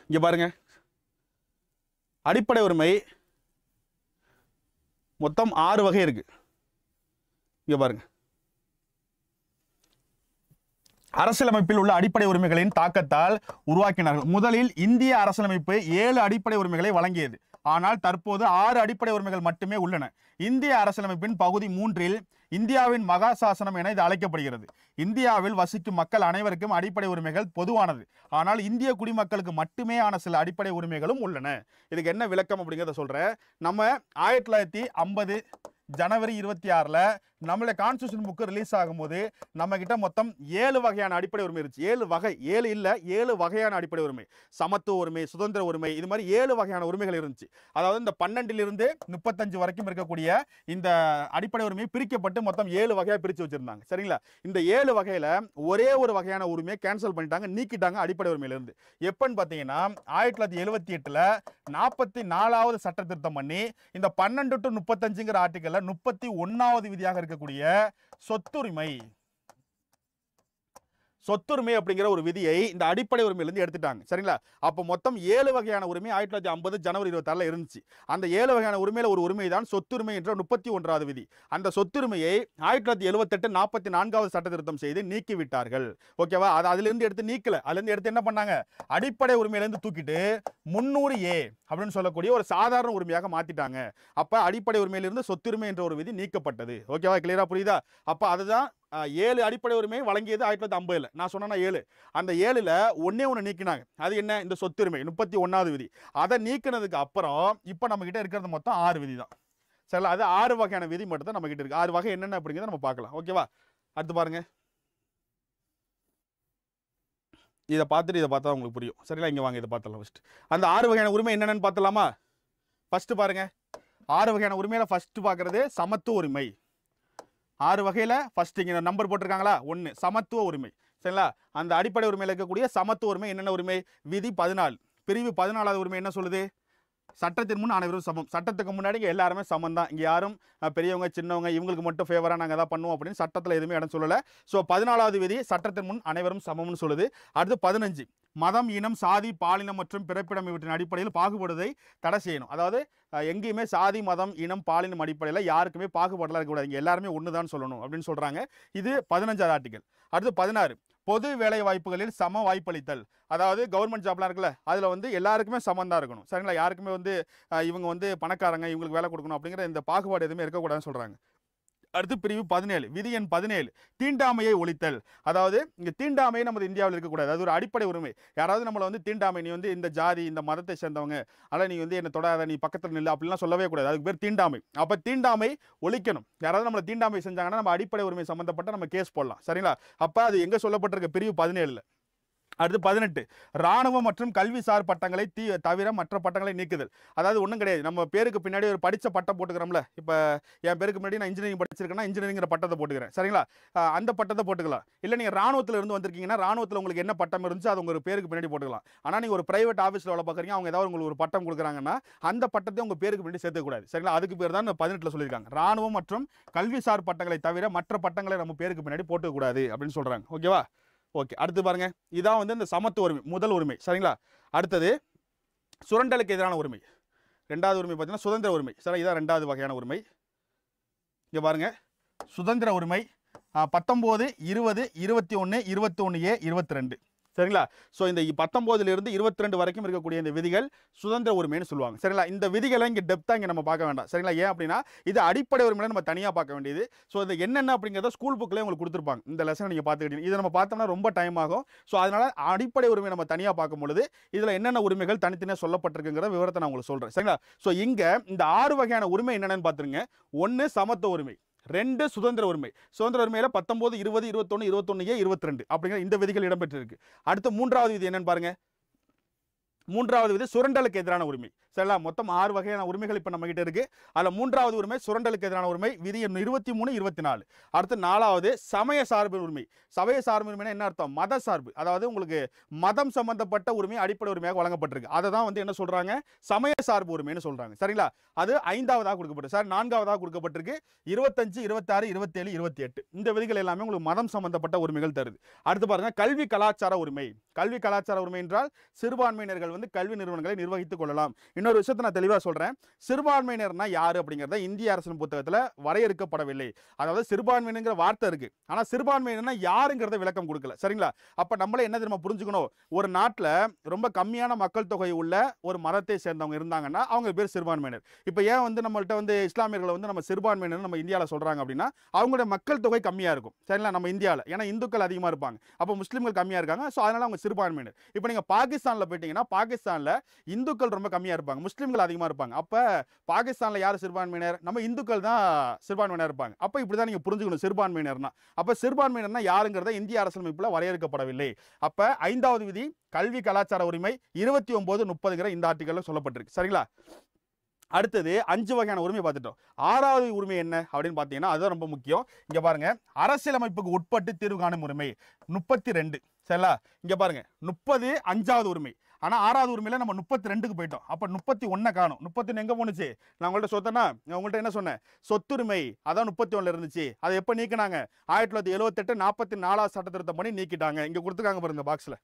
இங்கே பாருங்க. அடிப்படை உரிமை மொத்தம் ஆறு வகை இருக்குது இங்கே பாருங்கள் அரசியலமைப்பில் உள்ள அடிப்படை உரிமைகளின் தாக்கத்தால் உருவாக்கினார்கள். முதலில் இந்திய அரசியலமைப்பு ஏழு அடிப்படை உரிமைகளை வழங்கியது. ஆனால் தற்போது ஆறு அடிப்படை உரிமைகள் மட்டுமே உள்ளன. இந்திய அரசியலமைப்பின் பகுதி மூன்றில் இந்தியாவின் மகா சாசனம் என இது அழைக்கப்படுகிறது. இந்தியாவில் வசிக்கும் மக்கள் அனைவருக்கும் அடிப்படை உரிமைகள் பொதுவானது. ஆனால் இந்திய குடிமக்களுக்கு மட்டுமே ஆன சில அடிப்படை உரிமைகளும் உள்ளன. இதுக்கு என்ன விளக்கம் அப்படிங்கிறத சொல்கிறேன் நம்ம ஆயிரத்தி தொள்ளாயிரத்தி ஐம்பது ஜனவரி இருபத்தி ஆறில் நம்மளுடைய கான்ஸ்டியூஷன் புக்கு ரிலீஸ் ஆகும்போது நம்மக்கிட்ட மொத்தம் ஏழு வகையான அடிப்படை உரிமை இருந்துச்சு. ஏழு வகை. ஏழு இல்லை ஏழு வகையான அடிப்படை உரிமை. சமத்துவ உரிமை சுதந்திர உரிமை இது மாதிரி ஏழு வகையான உரிமைகள் இருந்துச்சு. அதாவது இந்த பன்னெண்டிலிருந்து முப்பத்தஞ்சு வரைக்கும் இருக்கக்கூடிய இந்த அடிப்படை உரிமை பிரிக்கப்பட்டு மொத்தம் ஏழு வகையாக பிரித்து வச்சுருந்தாங்க. சரிங்களா? இந்த ஏழு வகையில் ஒரே ஒரு வகையான உரிமையை கேன்சல் பண்ணிட்டாங்க நீக்கிட்டாங்க அடிப்படை உரிமையிலிருந்து எப்பன்னு பார்த்தீங்கன்னா ஆயிரத்தி தொள்ளாயிரத்தி எழுபத்தி எட்டில் நாற்பத்தி நாலாவது சட்ட திருத்தம் பண்ணி இந்த பன்னெண்டு டு முப்பத்தஞ்சுங்கிற ஆர்டிக்கலில் முப்பத்தி ஒன்னாவது விதியாக இருக்கக்கூடிய சொத்துரிமை. சொத்துரிமை அப்படிங்கிற ஒரு விதியை இந்த அடிப்படை உரிமையிலேருந்து எடுத்துட்டாங்க. சரிங்களா? அப்போ மொத்தம் ஏழு வகையான உரிமை ஆயிரத்தி தொள்ளாயிரத்தி ஐம்பது ஜனவரி இருபத்தாறில் இருந்துச்சு. அந்த ஏழு வகையான உரிமையில் ஒரு உரிமை தான் சொத்துரிமை என்ற முப்பத்தி ஒன்றாவது விதி. அந்த சொத்துரிமையை ஆயிரத்தி தொள்ளாயிரத்தி எழுபத்தெட்டு நாற்பத்தி நான்காவது சட்ட திருத்தம் செய்து நீக்கிவிட்டார்கள். ஓகேவா? அது அதிலிருந்து எடுத்து நீக்கல. அதுலேருந்து எடுத்து என்ன பண்ணாங்க? அடிப்படை உரிமையிலேருந்து தூக்கிட்டு முன்னூறு ஏ அப்படின்னு சொல்லக்கூடிய ஒரு சாதாரண உரிமையாக மாற்றிட்டாங்க அப்போ அடிப்படை உரிமையிலிருந்து சொத்துரிமை என்ற ஒரு விதி நீக்கப்பட்டது. ஓகேவா? கிளியராக புரியுதா? அப்போ அதுதான் ஏழு அடிப்படை உரிமை வழங்கியது ஆயிரத்தி தொள்ளாயிரத்தி ஐம்பதுல நான் சொன்னா ஏழு. அந்த ஏழில் ஒன்றே ஒன்று நீக்கினாங்க. அது என்ன? இந்த சொத்துரிமை. முப்பத்தி ஒன்றாவது விதி. அதை நீக்கினதுக்கு அப்புறம் இப்போ நம்மக்கிட்ட இருக்கிறது மொத்தம் ஆறு விதி தான். சரிங்களா? அது ஆறு வகையான விதி மட்டும் தான் நம்மக்கிட்ட இருக்குது ஆறு வகை என்னென்ன அப்படிங்கிறத நம்ம பார்க்கலாம். ஓகேவா? அடுத்து பாருங்கள் இதை பார்த்துட்டு இதை பார்த்தா உங்களுக்கு புரியும். சரிங்களா? இங்கே வாங்க இதை பார்த்தலாம் ஃபஸ்ட்டு அந்த ஆறு வகையான உரிமை என்னென்னு பார்த்தலாமா ஃபஸ்ட்டு பாருங்க. ஆறு வகையான உரிமையில் ஃபஸ்ட்டு பார்க்குறது சமத்துவ உரிமை. ஆறு வகையில் ஃபஸ்ட்டு இங்கே நம்பர் போட்டிருக்காங்களா? ஒன்று சமத்துவ உரிமை. சரிங்களா? அந்த அடிப்படை உரிமையில் இருக்கக்கூடிய சமத்துவ உரிமை என்னென்ன உரிமை? விதி பதினாலு. பிரிவு பதினாலாவது உரிமை என்ன சொல்லுது? சட்டத்தின் முன் அனைவரும் சமம். சட்டத்துக்கு முன்னாடி இங்கே எல்லாருமே சமம் தான் இங்கே யாரும் பெரியவங்க சின்னவங்க இவங்களுக்கு மட்டும் ஃபேவராக நாங்கள் எதாவது பண்ணுவோம் அப்படின்னு சட்டத்தில் எதுவுமே இடம் சொல்லலை. ஸோ பதினாலாவது விதி சட்டத்தின் முன் அனைவரும் சமம்னு சொல்லுது. அடுத்து பதினஞ்சு மதம் இனம் சாதி பாலினம் மற்றும் பிறப்பிடம் இவற்றின் அடிப்படையில் பாகுபடுவதை தடை செய்யணும். அதாவது எங்கேயுமே சாதி மதம் இனம் பாலினம் அடிப்படையில் யாருக்குமே பாகுபாடலாம் இருக்கக்கூடாது. இங்கே எல்லாருமே ஒன்று தான் சொல்லணும் அப்படின்னு சொல்கிறாங்க இது பதினஞ்சாவது ஆர்டிக்கல் அடுத்து பதினாறு பொது வேலை வாய்ப்புகளில் சம வாய்ப்பளித்தல். அதாவது கவர்மெண்ட் ஜாப்லாம் இருக்குல்ல அதில் வந்து எல்லாருக்குமே சமம் தான் இருக்கணும். சரிங்களா? யாருக்குமே வந்து இவங்க வந்து பணக்காரங்க இவங்களுக்கு வேலை கொடுக்கணும் அப்படிங்கிற இந்த பாகுபாடு எதுவுமே இருக்கக்கூடாதுன்னு சொல்கிறாங்க அடுத்து பிரிவு பதினேழு விதி எண் பதினேழு தீண்டாமையை ஒழித்தல். அதாவது இங்கே தீண்டாமை நமது இந்தியாவில் இருக்கக்கூடாது. அது ஒரு அடிப்படை உரிமை. யாராவது நம்மளை வந்து தீண்டாமை நீ வந்து இந்த ஜாதி இந்த மதத்தை சேர்ந்தவங்க அல்ல நீ வந்து என்ன தொடாத நீ பக்கத்தில் நில்லு அப்படிலாம் சொல்லவே கூடாது. அதுக்கு பேர் தீண்டாமை. அப்போ தீண்டாமை ஒழிக்கணும். யாராவது நம்மளை தீண்டாமை செஞ்சாங்கன்னா நம்ம அடிப்படை உரிமை சம்மந்தப்பட்ட நம்ம கேஸ் போடலாம். சரிங்களா? அப்போ அது எங்கே சொல்லப்பட்டிருக்க? பிரிவு பதினேழில். அடுத்து பதினெட்டு. ராணுவம் மற்றும் கல்விசார் பட்டங்களை தீ தவிர மற்ற பட்டங்களை நீக்குதல். அதாவது ஒன்றும் கிடையாது. நம்ம பேருக்கு பின்னாடி ஒரு படித்த பட்டம் போட்டுக்கிறோம்ல. இப்போ என் பேருக்கு முன்னாடி நான் இன்ஜினியரிங் படிச்சிருக்கேன்னா இன்ஜினியரிங்கிற பட்டத்தை போட்டுக்கிறேன். சரிங்களா? அந்த பட்டத்தை போட்டுக்கலாம். இல்லை நீங்கள் ராணுவத்தில் இருந்து வந்திருக்கீங்கன்னா ராணுவத்தில் உங்களுக்கு என்ன பட்டம் இருந்துச்சு அது உங்கள் பேருக்கு பின்னாடி போட்டுக்கலாம். ஆனால் நீங்கள் ஒரு பிரைவேட் ஆஃபீஸில் வேலை பார்க்குறீங்க அவங்க ஏதாவது உங்களுக்கு ஒரு பட்டம் கொடுக்குறாங்கன்னா அந்த பட்டத்தை உங்கள் பேருக்கு பின்னாடி சேர்த்துக்கூடாது சரிங்களா? அதுக்கு பேர் தான் பதினெட்டில் சொல்லியிருக்காங்க. ராணுவம் மற்றும் கல்விசார் பட்டங்களை தவிர மற்ற பட்டங்களை நம்ம பேருக்கு பின்னாடி போட்டுக்கூடாது அப்படின்னு சொல்கிறாங்க ஓகேவா? ஓகே அடுத்து பாருங்க. இதான் வந்து இந்த சமத்துவ உரிமை முதல் உரிமை. சரிங்களா? அடுத்தது சுரண்டலுக்கு எதிரான உரிமை. ரெண்டாவது உரிமை பார்த்தீங்கன்னா சுதந்திர உரிமை. சரி இதான் ரெண்டாவது வகையான உரிமை. இங்கே பாருங்க. சுதந்திர உரிமை பத்தொம்போது இருபது இருபத்தி ஒன்று இருபத்தி ஒன்று ஏ இருபத்தி ரெண்டு. சரிங்களா? ஸோ இந்த பத்தொம்போதுலேருந்து இருபத்தி ரெண்டு வரைக்கும் இருக்கக்கூடிய இந்த விதிகள் சுதந்திர உரிமைன்னு சொல்லுவாங்க. சரிங்களா? இந்த விதிகளை இங்கே டெப்த்தாக இங்கே நம்ம பார்க்க வேண்டாம். சரிங்களா? ஏன் அப்படின்னா இது அடிப்படை உரிமையில நம்ம தனியாக பார்க்க வேண்டியது. ஸோ இது என்னென்ன அப்படிங்கிறத ஸ்கூல் புக்கில் உங்களுக்கு கொடுத்துருப்பாங்க. இந்த லெசன் நீங்கள் பார்த்துக்கிட்டீங்க. இதை நம்ம பார்த்தோம்னா ரொம்ப டைம் ஆகும். ஸோ அதனால் அடிப்படை உரிமை நம்ம தனியாக பார்க்கும் பொழுது இதில் என்னென்ன உரிமைகள் தனித்தனியாக சொல்லப்பட்டிருக்குங்கிற விவரத்தை நான் உங்களுக்கு சொல்கிறேன் சரிங்களா? ஸோ இங்கே இந்த ஆறு வகையான உரிமை என்னென்னு பார்த்துருங்க. ஒன்று சமத்துவ உரிமை. ரெண்டு சுதந்திர உரிமை. சுதந்திர உரிமையில பத்தொன்பது இருபது இருபத்தொன்று இருபத்தொன்னு ஏ இருபத்தி ரெண்டு அப்படிங்கிற இந்த விதிகள் இடம்பெற்றிருக்கு. அடுத்து மூன்றாவது விதி என்னன்னு பாருங்க. மூன்றாவது விதி சுரண்டலுக்கு எதிரான உரிமை. சரிங்களா? மொத்தம் ஆறு வகையான உரிமைகள் இப்போ நம்ம கிட்ட இருக்கு. அதில் மூன்றாவது உரிமை சுரண்டலுக்கு எதிரான உரிமை விதி என்ன இருபத்தி மூணு இருபத்தி நாலு. அடுத்து நாலாவது சமய சார்பு உரிமை. சமய சார்பு உரிமைனா என்ன அர்த்தம்? மத சார்பு. அதாவது உங்களுக்கு மதம் சம்பந்தப்பட்ட உரிமை அடிப்படை உரிமையாக வழங்கப்பட்டிருக்கு. அதை தான் வந்து என்ன சொல்றாங்க? சமய சார்பு உரிமைன்னு சொல்றாங்க. சரிங்களா? அது ஐந்தாவதாக கொடுக்கப்பட்டு சார் நான்காவதாக கொடுக்கப்பட்டிருக்கு. இருபத்தஞ்சு இருபத்தாறு இருபத்தேழு இருபத்தி எட்டு. இந்த விதிகள் எல்லாமே உங்களுக்கு மதம் சம்பந்தப்பட்ட உரிமைகள் தருது. அடுத்து பாருங்க கல்வி கலாச்சார உரிமை. கல்வி கலாச்சார உரிமை என்றால் சிறுபான்மையினர்கள் வந்து கல்வி நிறுவனங்களை நிர்வகித்துக் கொள்ளலாம். இன்னொரு விஷயத்தை நான் தெளிவாக சொல்றேன். சிறுபான்மையினர்னா யார் அப்படிங்கிறத இந்திய அரசின் புத்தகத்தில் வரையறுக்கப்படவில்லை. அதாவது சிறுபான்மையினங்கிற வார்த்தை இருக்குது ஆனால் சிறுபான்மையினர்னா யாருங்கிறத விளக்கம் கொடுக்கல. சரிங்களா? அப்போ நம்மளே என்ன தெரியுமா புரிஞ்சுக்கணும்? ஒரு நாட்டில் ரொம்ப கம்மியான மக்கள் தொகை உள்ள ஒரு மதத்தை சேர்ந்தவங்க இருந்தாங்கன்னா அவங்க பேர் சிறுபான்மையினர். இப்போ ஏன் வந்து நம்மள்ட்ட வந்து இஸ்லாமியர்களை வந்து நம்ம சிறுபான்மையினர் நம்ம இந்தியாவில் சொல்கிறாங்க அப்படின்னா அவங்களுடைய மக்கள் தொகை கம்மியாக இருக்கும். சரிங்களா? நம்ம இந்தியாவில் ஏன்னா இந்துக்கள் அதிகமாக இருப்பாங்க. அப்போ முஸ்லீம்கள் கம்மியாக இருக்காங்க. ஸோ அதனால அவங்க சிறுபான்மையினர். இப்போ நீங்கள் பாகிஸ்தானில் போயிட்டீங்கன்னா பாகிஸ்தானில் இந்துக்கள் ரொம்ப கம்மியாக இருப்பாங்க. முஸ்லீம்கள் அதிகமாக இருப்பாங்க. அப்போ பாகிஸ்தானில் யார் சிறுபான்மையினர் நம்ம இந்துக்கள் தான் சிறுபான்மையினர் இருப்பாங்க. அப்போ இப்படி தான் நீங்கள் புரிஞ்சுக்கணும் சிறுபான்மையினர்னா அப்போ சிறுபான்மையினர்னா யாருங்கிறத இந்திய அரசியலமைப்பில் வரையறுக்கப்படவில்லை. அப்போ ஐந்தாவது விதி கல்வி கலாச்சார உரிமை இருபத்தி ஒன்பது முப்பதுங்கிற இந்த ஆர்டிக்கலில் சொல்லப்பட்டிருக்கு. சரிங்களா? அடுத்தது அஞ்சு வகையான உரிமை பார்த்துட்டோம். ஆறாவது உரிமை என்ன அப்படின்னு பார்த்தீங்கன்னா அதுதான் ரொம்ப முக்கியம். இங்கே பாருங்க. அரசியலமைப்புக்கு உட்பட்டு தீர்வு காணும் உரிமை முப்பத்தி ரெண்டு. சரிங்களா? இங்கே பாருங்க. முப்பது அஞ்சாவது உரிமை. ஆனால் ஆறாவது உரிமையில் நம்ம முப்பத்தி ரெண்டுக்கு போயிட்டோம். அப்போ முப்பத்தி ஒன்றை காணும். முப்பத்தி ஒன்று எங்கே போணுச்சு? நான் உங்கள்கிட்ட சொத்தனா நான் உங்கள்கிட்ட என்ன சொன்னேன்? சொத்துரிமை அதான் முப்பத்தி ஒன்றில் இருந்துச்சு. அதை எப்போ நீக்கினாங்க? ஆயிரத்தி தொள்ளாயிரத்தி எழுபத்தெட்டு நாற்பத்தி நாலாவது சட்ட திருத்தம் பண்ணி நீக்கிட்டாங்க. இங்கே கொடுத்துருக்காங்க பாருங்க பாக்ஸில்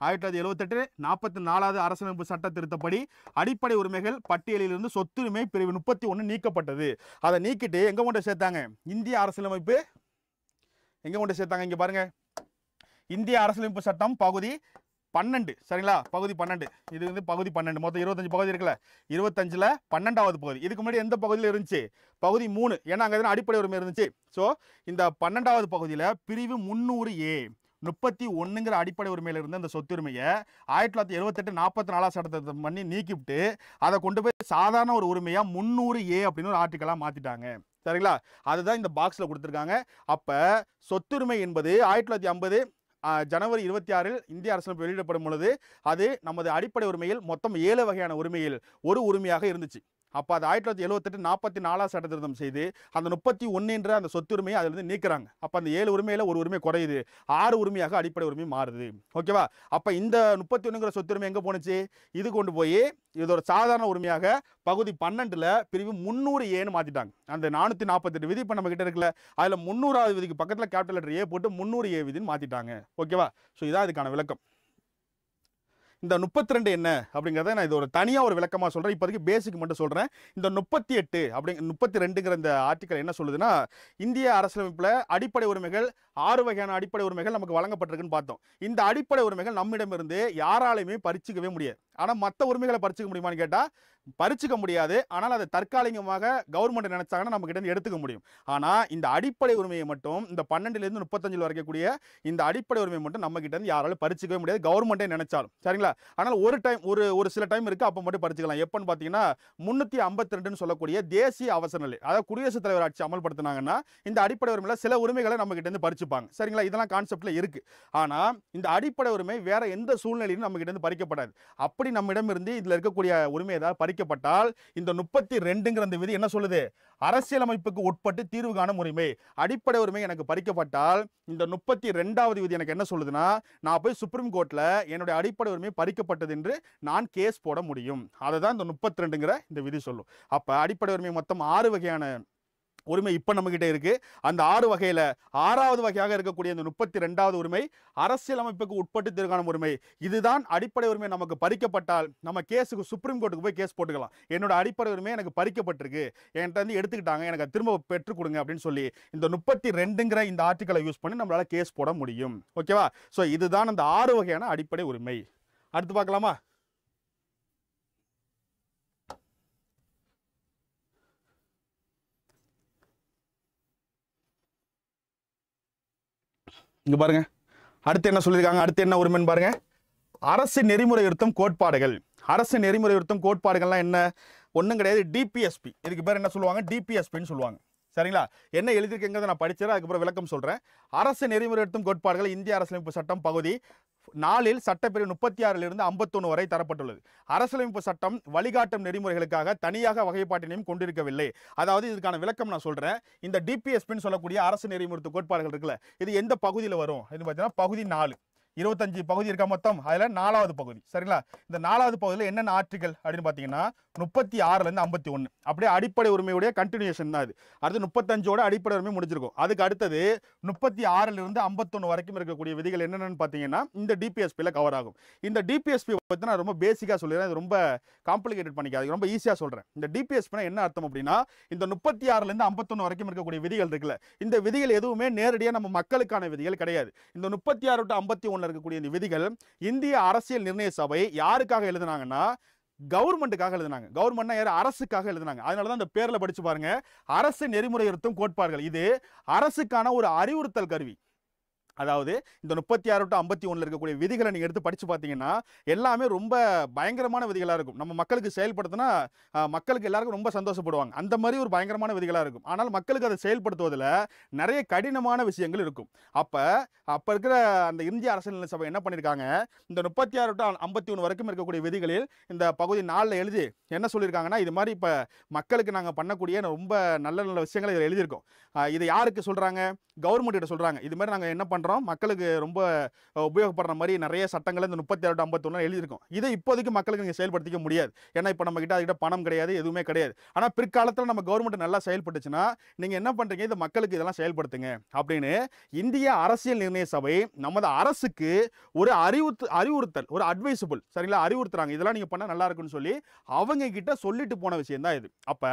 ஆயிரத்தி தொள்ளாயிரத்தி எழுபத்தெட்டு நாற்பத்தி நாலாவது அரசியலமைப்பு சட்ட திருத்தப்படி அடிப்படை உரிமைகள் பட்டியலிலிருந்து சொத்துரிமை பிரிவு முப்பத்தி ஒன்று நீக்கப்பட்டது. அதை நீக்கிட்டு எங்கே கொண்டு சேர்த்தாங்க? இந்திய அரசியலமைப்பு. எங்கே கொண்டு சேர்த்தாங்க? இங்கே பாருங்கள் இந்திய அரசியலமைப்பு சட்டம் பகுதி பன்னெண்டு சரிங்களா? பகுதி பன்னெண்டு. இது வந்து பகுதி பன்னெண்டு. மொத்தம் இருபத்தஞ்சு பகுதி இருக்குல்ல? இருபத்தஞ்சில் பன்னெண்டாவது பகுதி. இதுக்கு முன்னாடி எந்த பகுதியில் இருந்துச்சு? பகுதி மூணு. ஏன்னா அங்கே தானே அடிப்படை உரிமை இருந்துச்சு. ஸோ இந்த பன்னெண்டாவது பகுதியில் பிரிவு முந்நூறு ஏ முப்பத்தி ஒன்றுங்கிற அடிப்படை உரிமையில் இருந்த அந்த சொத்துரிமையை ஆயிரத்தி தொள்ளாயிரத்தி எழுபத்தெட்டு நாற்பத்தி நாலாம் சட்டத்தை பண்ணி நீக்கிவிட்டு அதை கொண்டு போய் சாதாரண ஒரு உரிமையாக முந்நூறு ஏ அப்படின்னு ஒரு ஆர்டிக்கலாக மாற்றிட்டாங்க சரிங்களா? அதுதான் இந்த பாக்ஸில் கொடுத்துருக்காங்க. அப்போ சொத்துரிமை என்பது ஆயிரத்தி தொள்ளாயிரத்தி ஐம்பது ஜனவரி இருபத்தி ஆறில் இந்திய அரசமைப்பு வெளியிடப்படும் பொழுது அது நமது அடிப்படை உரிமையில் மொத்தம் ஏழு வகையான உரிமையில் ஒரு உரிமையாக இருந்துச்சு. அப்போ அது ஆயிரத்தி தொள்ளாயிரத்தி எழுபத்தெட்டு நாற்பத்தி நாலாம் சட்ட திருத்தம் செய்து அந்த முப்பத்தி ஒன்றுன்ற அந்த சொத்துரிமையை அதிலிருந்து நீக்கிறாங்க. அப்போ அந்த ஏழு உரிமையில் ஒரு உரிமை குறையுது. ஆறு உரிமையாக அடிப்படை உரிமை மாறுது. ஓகேவா? அப்போ இந்த முப்பத்தி ஒன்றுங்கிற சொத்துரிமை எங்கே போணுச்சு? இது கொண்டு போய் இது ஒரு சாதாரண உரிமையாக பகுதி பன்னெண்டில் பிரிவு முந்நூறு ஏன்னு மாற்றிட்டாங்க அந்த நானூற்றி நாற்பத்தெட்டு விதி இப்போ நம்ம கிட்ட இருக்குல்ல அதில் முந்நூறாவது விதிக்கு பக்கத்தில் கேபிட்டல் லெட்டர் ஏ போட்டு முந்நூறு ஏ விதின்னு மாற்றிட்டாங்க ஓகேவா? ஸோ இதான் இதுக்கான விளக்கம். இந்த முப்பத்தி ரெண்டு என்ன? அப்படிங்கிறத நான் இது ஒரு தனியாக ஒரு விளக்கமாக சொல்கிறேன் இப்போதைக்கு பேசிக் மட்டும் சொல்கிறேன் இந்த முப்பத்தி எட்டு அப்படிங்க முப்பத்தி ரெண்டுங்கிற இந்த ஆர்டிக்கல் என்ன சொல்லுதுன்னா இந்திய அரசியலமைப்பில் அடிப்படை உரிமைகள் ஆறு வகையான அடிப்படை உரிமைகள் நமக்கு வழங்கப்பட்டிருக்குன்னு பார்த்தோம். இந்த அடிப்படை உரிமைகள் நம்மிடமிருந்து யாராலையுமே பறிச்சிக்கவே முடியாது. ஆனால் மற்ற உரிமைகளை பறிச்சுக்க முடியுமான்னு கேட்டால் பறிச்சுக்க முடியாது. ஆனால் அதை தற்காலிகமாக கவர்மெண்ட் நினைச்சாங்கன்னா நம்ம கிட்ட எடுத்துக்க முடியும். ஆனால் இந்த அடிப்படை உரிமையை மட்டும் இந்த பன்னெண்டுலேருந்து முப்பத்தஞ்சில் வரைக்கக்கூடிய இந்த அடிப்படை உரிமை மட்டும் நம்ம கிட்ட இருந்து யாராலும் பறிச்சுக்கவே முடியாது. கவர்மெண்ட்டே நினைச்சாலும். சரிங்களா? ஆனால் ஒரு டைம் ஒரு ஒரு சில டைம் இருக்குது அப்போ மட்டும் பறிச்சுக்கலாம். எப்போன்னு பார்த்தீங்கன்னா முந்நூற்றி ஐம்பத்தி ரெண்டுன்னு சொல்லக்கூடிய தேசிய அவசர நிலை அதாவது குடியரசுத் தலைவர் ஆட்சி அமல்படுத்தினாங்கன்னா இந்த அடிப்படை உரிமையில் சில உரிமைகளை நம்ம கிட்ட இருந்து பறிச்சுப்பாங்க. சரிங்களா? இதெல்லாம் கான்செப்டில் இருக்குது ஆனால் இந்த அடிப்படை உரிமை வேற எந்த சூழ்நிலையிலும் நம்ம கிட்ட இருந்து பறிக்கப்படாது. அப்படி நம்மிடம் இருந்து இதில் இருக்கக்கூடிய உரிமை ஏதாவது பறிக்கப்பட்டால் இந்த முப்பத்தி ரெண்டுங்கிற அந்த விதி என்ன சொல்லுது? அரசியலமைப்புக்கு உட்பட்டு தீர்வு காணும் உரிமை. அடிப்படை உரிமை எனக்கு பறிக்கப்பட்டால் இந்த முப்பத்தி ரெண்டாவது விதி எனக்கு என்ன சொல்லுதுன்னா நான் போய் சுப்ரீம் கோர்ட்டில் என்னுடைய அடிப்படை உரிமை பறிக்கப்பட்டது என்று நான் கேஸ் போட முடியும். அதை தான் இந்த முப்பத்தி ரெண்டுங்கிற இந்த விதி சொல்லும். அப்போ அடிப்படை உரிமை மொத்தம் ஆறு வகையான உரிமை இப்போ நம்மகிட்ட இருக்குது அந்த ஆறு வகையில் ஆறாவது வகையாக இருக்கக்கூடிய இந்த முப்பத்தி ரெண்டாவது உரிமை அரசியலமைப்புக்கு உட்பட்டு தீர்க்கான உரிமை. இதுதான் அடிப்படை உரிமை நமக்கு பறிக்கப்பட்டால் நம்ம கேஸுக்கு சுப்ரீம் கோர்ட்டுக்கு போய் கேஸ் போட்டுக்கலாம். என்னோட அடிப்படை உரிமை எனக்கு பறிக்கப்பட்டிருக்கு. என்கிட்ட வந்து எடுத்துக்கிட்டாங்க. எனக்கு திரும்ப பெற்றுக் கொடுங்க அப்படின்னு சொல்லி இந்த முப்பத்தி ரெண்டுங்கிற இந்த ஆர்டிக்கலை யூஸ் பண்ணி நம்மளால கேஸ் போட முடியும். ஓகேவா? ஸோ இதுதான் அந்த ஆறு வகையான அடிப்படை உரிமை. அடுத்து பார்க்கலாமா? இங்கே பாருங்க. அடுத்து என்ன சொல்லியிருக்காங்க? அடுத்து என்ன உரிமைன்னு பாருங்க. அரசு நெறிமுறையுறுத்தும் கோட்பாடுகள். அரசு நெறிமுறையுறுத்தும் கோட்பாடுகள்லாம் என்ன? ஒன்றும் கிடையாது. டிபிஎஸ்பி இதுக்கு பேர் என்ன சொல்லுவாங்க? டிபிஎஸ்பின்னு சொல்லுவாங்க. சரிங்களா? என்ன எழுதியிருக்கேங்கிறத நான் படிச்சிடறேன் அதுக்கப்புறம் விளக்கம் சொல்கிறேன் அரசு நெறிமுறையுறுத்தும் கோட்பாடுகள் இந்திய அரசியலமைப்பு சட்டம் பகுதி நாளில் சட்டப்பிரிவு முப்பத்தி ஆறிலிருந்து ஐம்பத்தொன்று வரை தரப்பட்டுள்ளது. அரசியலமைப்பு சட்டம் வழிகாட்டும் நெறிமுறைகளுக்காக தனியாக வகைப்பாட்டினையும் கொண்டிருக்கவில்லை. அதாவது இதுக்கான விளக்கம் நான் சொல்கிறேன் இந்த டிபிஎஸ்பின்னு சொல்லக்கூடிய அரசு நெறிமுறை கோட்பாடுகள் இருக்குல்ல இது எந்த பகுதியில் வரும்? இது பார்த்தீங்கன்னா பகுதி நாலு. இருபத்தஞ்சு பகுதி இருக்கா மொத்தம்? அதில் நாலாவது பகுதி. சரிங்களா? இந்த நாலாவது பகுதியில் என்னென்ன ஆற்றுகள் அப்படின்னு பார்த்தீங்கன்னா முப்பத்தி ஆறுலேருந்து ஐம்பத்தி ஒன்று அப்படியே அடிப்படை உரிமையுடைய கண்டினியூஷன் தான் இது. அடுத்து முப்பத்தஞ்சோட அடிப்படை உரிமை முடிஞ்சிருக்கும். அதுக்கு அடுத்தது முப்பத்தி ஆறிலிருந்து ஐம்பத்தொன்று வரைக்கும் இருக்கக்கூடிய விதிகள் என்னென்னு பார்த்தீங்கன்னா இந்த டிபிஎஸ்பியில் கவர் ஆகும். இந்த டிபிஎஸ்பி பற்றி நான் ரொம்ப பேசிக்காக சொல்லிடுறேன். இது ரொம்ப காம்ப்ளிகேட்டட் பண்ணிக்காது ரொம்ப ஈஸியாக சொல்கிறேன் இந்த டிபிஎஸ்பினா என்ன அர்த்தம் அப்படின்னா இந்த முப்பத்தி ஆறுலேருந்து ஐம்பத்தொன்று வரைக்கும் இருக்கக்கூடிய விதிகள் இருக்குல்ல இந்த விதிகள் எதுவுமே நேரடியாக நம்ம மக்களுக்கான விதிகள் கிடையாது. இந்த முப்பத்தி ஆறு டு ஐம்பத்தி ஒன்றில் இருக்கக்கூடிய இந்த விதிகள் இந்திய அரசியல் நிர்ணய சபை யாருக்காக எழுதுனாங்கன்னா கவர்மெண்ட்டுக்காக எழுதுனாங்க. கவர்மெண்ட்னா யார்? அரசுக்காக எழுதுனாங்க. அதனால தான் இந்த பேரில் படிச்சு பாருங்க. அரசு நெறிமுறையுறுத்தும் கோட்பாடுகள். இது அரசுக்கான ஒரு அறிவுறுத்தல் கருவி. அதாவது இந்த முப்பத்தி ஆறு டு ஐம்பத்தி ஒன்றில் இருக்கக்கூடிய விதிகளை நீங்கள் எடுத்து படித்து பார்த்தீங்கன்னா எல்லாமே ரொம்ப பயங்கரமான விதிகளாக இருக்கும். நம்ம மக்களுக்கு செயல்படுத்தினா மக்களுக்கு எல்லாருக்கும் ரொம்ப சந்தோஷப்படுவாங்க. அந்த மாதிரி ஒரு பயங்கரமான விதிகளாக இருக்கும். ஆனால் மக்களுக்கு அதை செயல்படுத்துவதில் நிறைய கடினமான விஷயங்கள் இருக்கும். அப்போ அப்போ இருக்கிற அந்த இந்திய அரசியல் சபை என்ன பண்ணியிருக்காங்க இந்த முப்பத்தி ஆறு டு ஐம்பத்தி ஒன்று வரைக்கும் இருக்கக்கூடிய விதிகளில் இந்த பகுதி நாளில் எழுதி என்ன சொல்லியிருக்காங்கன்னா இது மாதிரி இப்போ மக்களுக்கு நாங்கள் பண்ணக்கூடிய ரொம்ப நல்ல நல்ல விஷயங்களை இதில் எழுதியிருக்கோம். இதை இது யாருக்கு சொல்கிறாங்க கவர்மெண்ட்டிட்ட சொல்கிறாங்க இது மாதிரி நாங்கள் என்ன பண்ணுறோம் மக்களுக்கு ரொம்ப உபயோகப்படுற மாதிரி நிறைய சட்டங்களை இந்த முப்பத்தி ஆறு ஐம்பத்தொன்னு எழுதியிருக்கோம். இதை இப்போதைக்கு மக்களுக்கு நீங்கள் செயல்படுத்திக்க முடியாது. ஏன்னா இப்போ நம்ம கிட்ட அதுக்கிட்ட பணம் கிடையாது எதுவுமே கிடையாது. ஆனால் பிற்காலத்தில் நம்ம கவர்மெண்ட் நல்லா செயல்பட்டுச்சுன்னா நீங்கள் என்ன பண்ணுறீங்க இந்த மக்களுக்கு இதெல்லாம் செயல்படுத்துங்க. அப்படின்னு இந்திய அரசியல் நிர்ணய சபை நமது அரசுக்கு ஒரு அறிவுறுத்து அறிவுறுத்தல் ஒரு அட்வைசபிள் சரிங்களா? அறிவுறுத்துறாங்க. இதெல்லாம் நீங்கள் பண்ணால் நல்லா இருக்குன்னு சொல்லி அவங்க கிட்ட சொல்லிட்டு போன விஷயம் தான் இது. அப்போ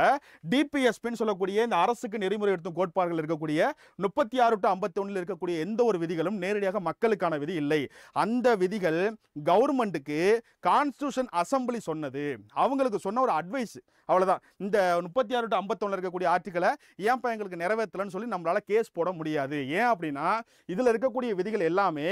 டிபிஎஸ்பின்னு சொல்லக்கூடிய இந்த அரசுக்கு நெறிமுறை எடுத்தும் கோட்பாடுகள் இருக்கக்கூடிய முப்பத்தி ஆறு டு ஐம்பத்தி ஒன்றில் இருக்கக்கூடிய எந்த ஒரு விதிகளும் நேரடியாக மக்களுக்கான விதி இல்லை. அந்த விதிகள் கவர்மெண்ட்டுக்கு கான்ஸ்டியூஷன் அசம்பிளி சொன்னது. அவங்களுக்கு சொன்ன ஒரு அட்வைஸ் அவ்வளோதான் இந்த முப்பத்தி ஆறு டு ஐம்பத்தொன்னு இருக்கக்கூடிய ஆர்டிக்கலை ஏன்ப்பா எங்களுக்கு நிறைவேற்றலன்னு சொல்லி நம்மளால கேஸ் போட முடியாது. ஏன் அப்படின்னா இதில் இருக்கக்கூடிய விதிகள் எல்லாமே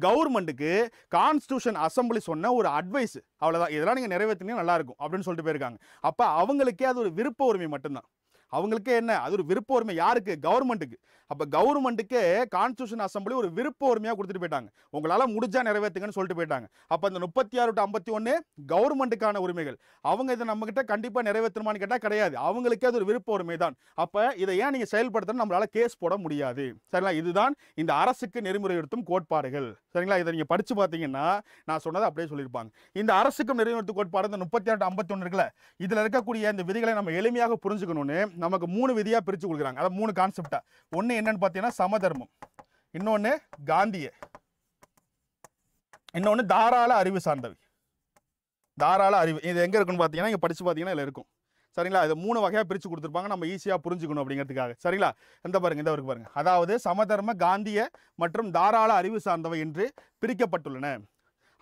கவர்மெண்ட்டுக்கு கான்ஸ்டியூஷன் அசம்பிளி சொன்ன ஒரு அட்வைஸ் அவ்வளோதான் இதெல்லாம் நீங்கள் நிறைவேற்றினீங்கன்னா நல்லாயிருக்கும் அப்படின்னு சொல்லிட்டு போயிருக்காங்க. அப்போ அவங்களுக்கே அது ஒரு விருப்ப உரிமை மட்டும்தான். அவங்களுக்கே என்ன? அது ஒரு விருப்ப உரிமை யாருக்கு? கவர்மெண்ட்டுக்கு. அப்போ கவர்மெண்ட்டுக்கே கான்ஸ்டியூஷன் அசம்பிளி ஒரு விருப்ப உரிமையாக கொடுத்துட்டு போயிட்டாங்க. உங்களால் முடிஞ்சா நிறைவேற்றுங்கன்னு சொல்லிட்டு போயிட்டாங்க. அப்போ இந்த முப்பத்தி ஆறு டு ஐம்பத்தி ஒன்று கவர்மெண்ட்டுக்கான உரிமைகள். அவங்க இதை நம்மக்கிட்ட கண்டிப்பாக நிறைவேற்றணுமான்னு கேட்டால் கிடையாது. அவங்களுக்கே அது ஒரு விருப்ப உரிமை தான் அப்போ இதை ஏன் நீங்கள் செயல்படுத்தணும் நம்மளால கேஸ் போட முடியாது. சரிங்களா? இதுதான் இந்த அரசுக்கு நெறிமுறைப்படுத்தும் கோட்பாடுகள். சரிங்களா? இதை நீங்கள் படித்து பார்த்தீங்கன்னா நான் சொன்னதை அப்படியே சொல்லியிருப்பாங்க. இந்த அரசுக்கும் நெறிமுறை கோட்பாடு இந்த முப்பத்தி ஆறு ஐம்பத்தி ஒன்று இருக்குல்ல. இதில் இருக்கக்கூடிய இந்த விதிகளை நம்ம எளிமையாக புரிஞ்சுக்கணும்னு நமக்கு மூணு விதியாக பிரித்து கொடுக்குறாங்க. அதாவது மூணு கான்செப்டா ஒன்று என்னன்னு பார்த்தீங்கன்னா சமதர்மம். இன்னொன்று காந்திய. இன்னொன்று தாராள அறிவு சார்ந்தவை. தாராள அறிவு. இது எங்கே இருக்குன்னு பார்த்தீங்கன்னா இங்கே படித்து பார்த்தீங்கன்னா இதில் இருக்கும். சரிங்களா? இது மூணு வகையாக பிரித்து கொடுத்துருப்பாங்க. நம்ம ஈஸியாக புரிஞ்சுக்கணும் அப்படிங்கிறதுக்காக. சரிங்களா? இந்த பாருங்கள் இந்த இருக்கு பாருங்கள் அதாவது சமதர்ம காந்திய மற்றும் தாராள அறிவு சார்ந்தவை என்று பிரிக்கப்பட்டுள்ளன.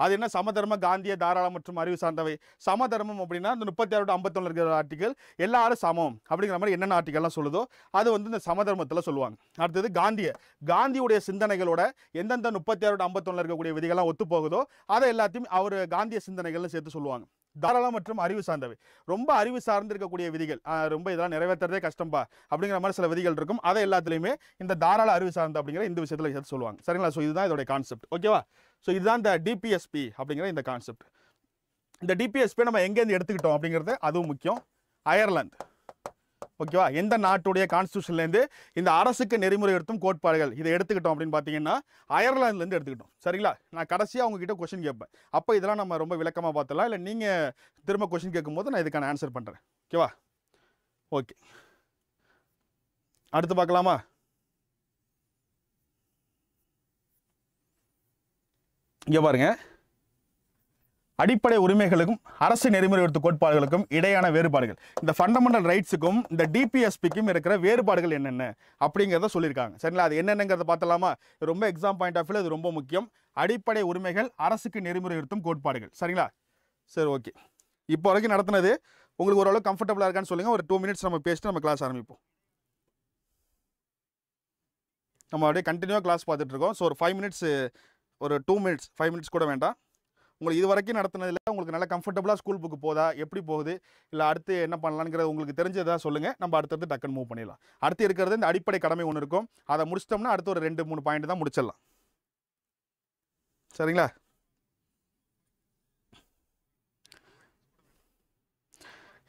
அது என்ன? சமதர்ம காந்திய தாராளம் மற்றும் அறிவு சார்ந்தவை. சமதர்மம் அப்படின்னா இந்த முப்பத்தி ஆறு ஐம்பத்தொன்னு இருக்கிற ஆர்டிகல் எல்லாரும் சமம் அப்படிங்கிற மாதிரி என்னென்ன ஆர்டிகல்லாம் சொல்லுதோ அது வந்து இந்த சமதர்மத்தில் சொல்லுவாங்க. அடுத்தது காந்திய. காந்தியுடைய சிந்தனைகளோட எந்தெந்த முப்பத்தி ஆறு ஐம்பத்தொன்னு இருக்கக்கூடிய விதிகள்லாம் ஒத்து போகுதோ அதை எல்லாத்தையும் அவர் காந்திய சிந்தனைகள்னு சேர்த்து சொல்லுவாங்க. தாராளம் மற்றும் அறிவு சார்ந்தவை. ரொம்ப அறிவு சார்ந்திருக்கக்கூடிய விதிகள். ரொம்ப இதெல்லாம் நிறைவேற்றுறதே கஷ்டம்பா அப்படிங்கிற மாதிரி சில விதிகள் இருக்கும். அதை எல்லாத்துலேயுமே இந்த தாராள அறிவு சார்ந்த அப்படிங்கிற இந்த விஷயத்தில் சேர்த்து சொல்லுவாங்க. சரிங்களா? ஸோ இதுதான் இதோடைய கான்செப்ட் ஓகேவா ஸோ இதுதான் இந்த டிபிஎஸ்பி அப்படிங்கிற இந்த கான்செப்ட் இந்த டிபிஎஸ்பி நம்ம எங்கேருந்து எடுத்துக்கிட்டோம் அப்படிங்கிறது அதுவும் முக்கியம். அயர்லாந்து ஓகேவா எந்த நாட்டுடைய கான்ஸ்டியூஷன்லேருந்து இந்த அரசுக்கு நெறிமுறை எடுத்தும் கோட்பாடுகள் இதை எடுத்துக்கிட்டோம் அப்படின்னு பார்த்தீங்கன்னா அயர்லாந்துலேருந்து எடுத்துக்கிட்டோம். சரிங்களா? நான் கடைசியாக உங்ககிட்ட கொஷின் கேட்பேன். அப்போ இதெல்லாம் நம்ம ரொம்ப விளக்கமாக பார்த்துலாம் இல்லை நீங்கள் திரும்ப கொஷின் கேட்கும்போது நான் இதுக்கான ஆன்சர் பண்ணுறேன் ஓகேவா ஓகே அடுத்து பார்க்கலாமா? இங்கே பாருங்கள் அடிப்படை உரிமைகளுக்கும் அரசு நெறிமுறை எடுத்த கோட்பாடுகளுக்கும் இடையான வேறுபாடுகள். இந்த ஃபண்டமெண்டல் ரைட்ஸுக்கும் இந்த டிபிஎஸ்பிக்கும் இருக்கிற வேறுபாடுகள் என்னென்ன? அப்படிங்கிறத சொல்லியிருக்காங்க. சரிங்களா? அது என்னென்னங்கிறத பார்த்தலாமா ரொம்ப எக்ஸாம் பாயிண்ட் ஆஃப் வியூ இது ரொம்ப முக்கியம். அடிப்படை உரிமைகள் அரசுக்கு நெறிமுறை எடுத்தும் கோட்பாடுகள். சரிங்களா? சரி ஓகே. இப்போ வரைக்கும் நடத்துனது உங்களுக்கு ஓரளவு கம்ஃபர்டபுளாக இருக்கான்னு சொல்லுங்கள் ஒரு டூ மினிட்ஸ் நம்ம பேசிட்டு நம்ம கிளாஸ் ஆரம்பிப்போம். நம்ம அப்படியே கண்டினியூவாக கிளாஸ் பார்த்துட்ருக்கோம் ஸோ ஒரு ஃபைவ் மினிட்ஸ் ஒரு டூ மினிட்ஸ் ஃபைவ் மினிட்ஸ் கூட வேண்டாம். உங்களுக்கு இது வரைக்கும் நடத்துனதில் உங்களுக்கு நல்லா கம்ஃபர்டபுளாக ஸ்கூல் புக்கு போதா? எப்படி போகுது? இல்லை அடுத்து என்ன பண்ணலாங்கிறது உங்களுக்கு தெரிஞ்சதாக சொல்லுங்கள் நம்ம அடுத்தடுத்து டக்குன்னு மூவ் பண்ணிடலாம். அடுத்து இருக்கிறது இந்த அடிப்படை கடமை ஒன்று இருக்கும். அதை முடிச்சிட்டோம்னா அடுத்து ஒரு ரெண்டு மூணு பாயிண்ட் தான் முடிச்சிடலாம். சரிங்களா?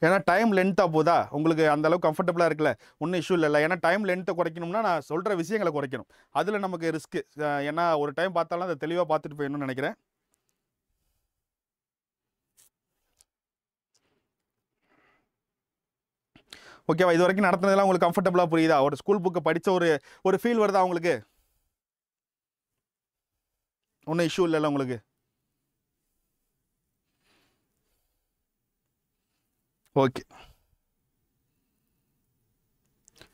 ஏன்னா டைம் லென்த்தாக போதா? உங்களுக்கு அந்த அளவுக்கு கம்ஃபர்டபுளாக இருக்கல ஒன்றும் இஷ்யூ இல்லை ஏன்னா டைம் லென்த்தை குறைக்கணும்னா நான் சொல்கிற விஷயங்களை குறைக்கணும். அதில் நமக்கு ரிஸ்க்கு ஏன்னா ஒரு டைம் பார்த்தாலும் அதை தெளிவாக பார்த்துட்டு போயிடணும்னு நினைக்கிறேன். ஓகேவா இது வரைக்கும் நடத்துனதெல்லாம் உங்களுக்கு கம்ஃபர்டபுளாக புரியுதா? ஒரு ஸ்கூல் புக்கை படித்த ஒரு ஒரு ஃபீல் வருதா உங்களுக்கு? ஒன்றும் இஷ்யூ இல்லைல்ல உங்களுக்கு? ஓகே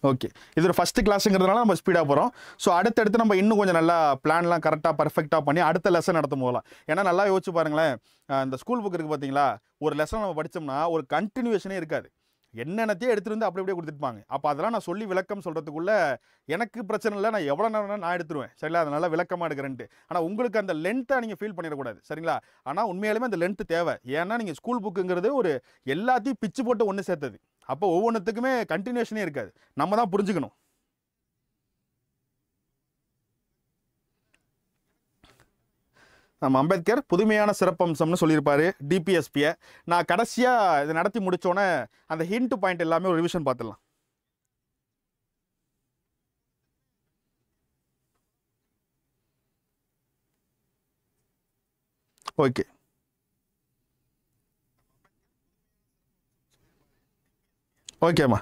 ஓகே இது ஒரு ஃபஸ்ட்டு கிளாஸுங்கிறதுனால நம்ம ஸ்பீடாக போகிறோம் ஸோ அடுத்தடுத்து நம்ம இன்னும் கொஞ்சம் நல்லா பிளான்லாம் கரெக்டாக பர்ஃபெக்டாக பண்ணி அடுத்த லெசன் நடத்தும் போகலாம். ஏன்னா நல்லா யோசிச்சு பாருங்களேன். இந்த ஸ்கூல் புக் இருக்குது பார்த்தீங்களா ஒரு லெசன் நம்ம படித்தோம்னா ஒரு கண்டினியூஷனே இருக்காது. என்னென்னத்தையும் எடுத்துருந்து வந்து அப்படி அப்படியே கொடுத்துருப்பாங்க அப்போ அதெல்லாம் நான் சொல்லி விளக்கம் சொல்கிறதுக்குள்ளே எனக்கு பிரச்சனை இல்லை நான் எவ்வளோ நேரம் நான் எடுத்துருவேன். சரிங்களா? அது விளக்கமாக எடுக்கிறேன்ட்டு. ஆனால் உங்களுக்கு அந்த லென்த்தை நீங்கள் ஃபீல் பண்ணிடக்கூடாது. சரிங்களா? ஆனால் உண்மையாலுமே அந்த லென்த்து தேவை. ஏன்னா நீங்கள் ஸ்கூல் புக்குங்கிறது ஒரு எல்லாத்தையும் பிச்சு போட்டு ஒன்று சேர்த்தது. அப்போ ஒவ்வொன்றுத்துக்குமே கண்டினியூஷனே இருக்காது. நம்ம தான் புரிஞ்சுக்கணும். நம்ம அம்பேத்கர் புதுமையான சிறப்பம்சம்னு சொல்லியிருப்பார் டிபிஎஸ்பியை நான் கடைசியாக இதை நடத்தி முடித்தோன்னே அந்த ஹிண்ட் பாயிண்ட் எல்லாமே ஒரு ரிவிஷன் பார்த்துடலாம். ஓகே ஓகேம்மா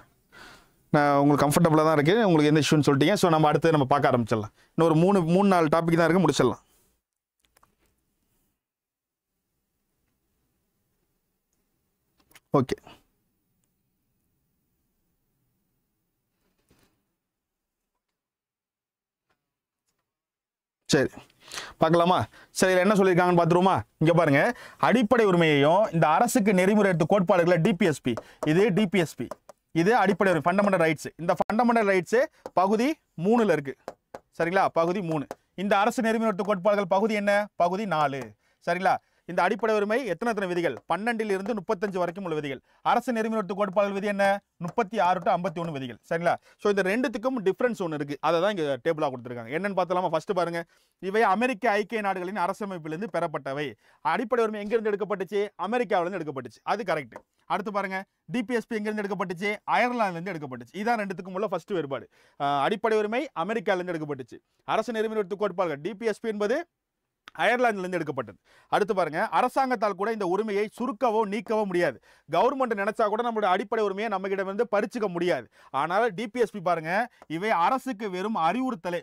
நான் உங்களுக்கு கம்ஃபர்டபுளாக தான் இருக்குது உங்களுக்கு எந்த இஷ்யூன்னு சொல்லிட்டீங்க. ஸோ நம்ம அடுத்து நம்ம பார்க்க ஆரம்பிச்சிடலாம். இன்னும் ஒரு மூணு மூணு நாலு டாபிக் தான் இருக்குது முடிச்சிடலாம். ஓகே சரி. பார்க்கலாமா? சரி என்ன சொல்லியிருக்காங்கன்னு பார்த்துருவோமா? இங்கே பாருங்க. அடிப்படை உரிமையையும் இந்த அரசுக்கு நெறிமுறை எடுத்த கோட்பாடுகளை டிபிஎஸ்பி இது டிபிஎஸ்பி இது அடிப்படை உரிமை ஃபண்டமெண்டல் ரைட்ஸ் இந்த ஃபண்டமெண்டல் ரைட்ஸு பகுதி மூணில் இருக்குது சரிங்களா? பகுதி மூணு. இந்த அரசு நெறிமுறை எடுத்த கோட்பாடுகள் பகுதி என்ன? பகுதி நாலு. சரிங்களா? இந்த அடிப்படை உரிமை எத்தனை எத்தனை விதிகள்? பன்னெண்டில் இருந்து முப்பத்தஞ்சு வரைக்கும் உள்ள விதிகள். அரசு நெறிமுறை எடுத்த விதி என்ன? முப்பத்தி ஆறு டு ஐம்பத்தி ஒன்று விதிகள். சரிங்களா? ஸோ இந்த ரெண்டுத்துக்கும் டிஃப்ரென்ஸ் ஒன்று இருக்கு. அதை தான் இங்கே டேபிளாக கொடுத்துருக்காங்க. என்னன்னு பார்த்தலாமா ஃபர்ஸ்ட் பாருங்க. இவை அமெரிக்க ஐக்கிய நாடுகளின் அரசமைப்பிலிருந்து பெறப்பட்டவை. அடிப்படை உரிமை எங்கிருந்து எடுக்கப்பட்டுச்சு? அமெரிக்காவிலிருந்து எடுக்கப்பட்டுச்சு. அது கரெக்ட் அடுத்து பாருங்க. டிபிஎஸ்பி எங்கிருந்து எடுக்கப்பட்டுச்சு? அயர்லாந்துலேருந்து எடுக்கப்பட்டுச்சு. இதான் ரெண்டுத்துக்கும் உள்ள ஃபர்ஸ்ட் வேறுபாடு. அடிப்படை உரிமை அமெரிக்காவிலேருந்து எடுக்கப்பட்டுச்சு. அரசு நெறிமுறை கோட்பாடுகள். டிபிஎஸ்பி என்பது அயர்லாந்துலேருந்து எடுக்கப்பட்டது. அடுத்து பாருங்க அரசாங்கத்தால் கூட இந்த உரிமையை சுருக்கவோ நீக்கவோ முடியாது. கவர்மெண்ட் நினைச்சா கூட நம்மளுடைய அடிப்படை உரிமையை நம்ம கிட்ட பறிச்சுக்க முடியாது. ஆனால் டிபிஎஸ்பி பாருங்க இவை அரசுக்கு வெறும் அறிவுறுத்தலே.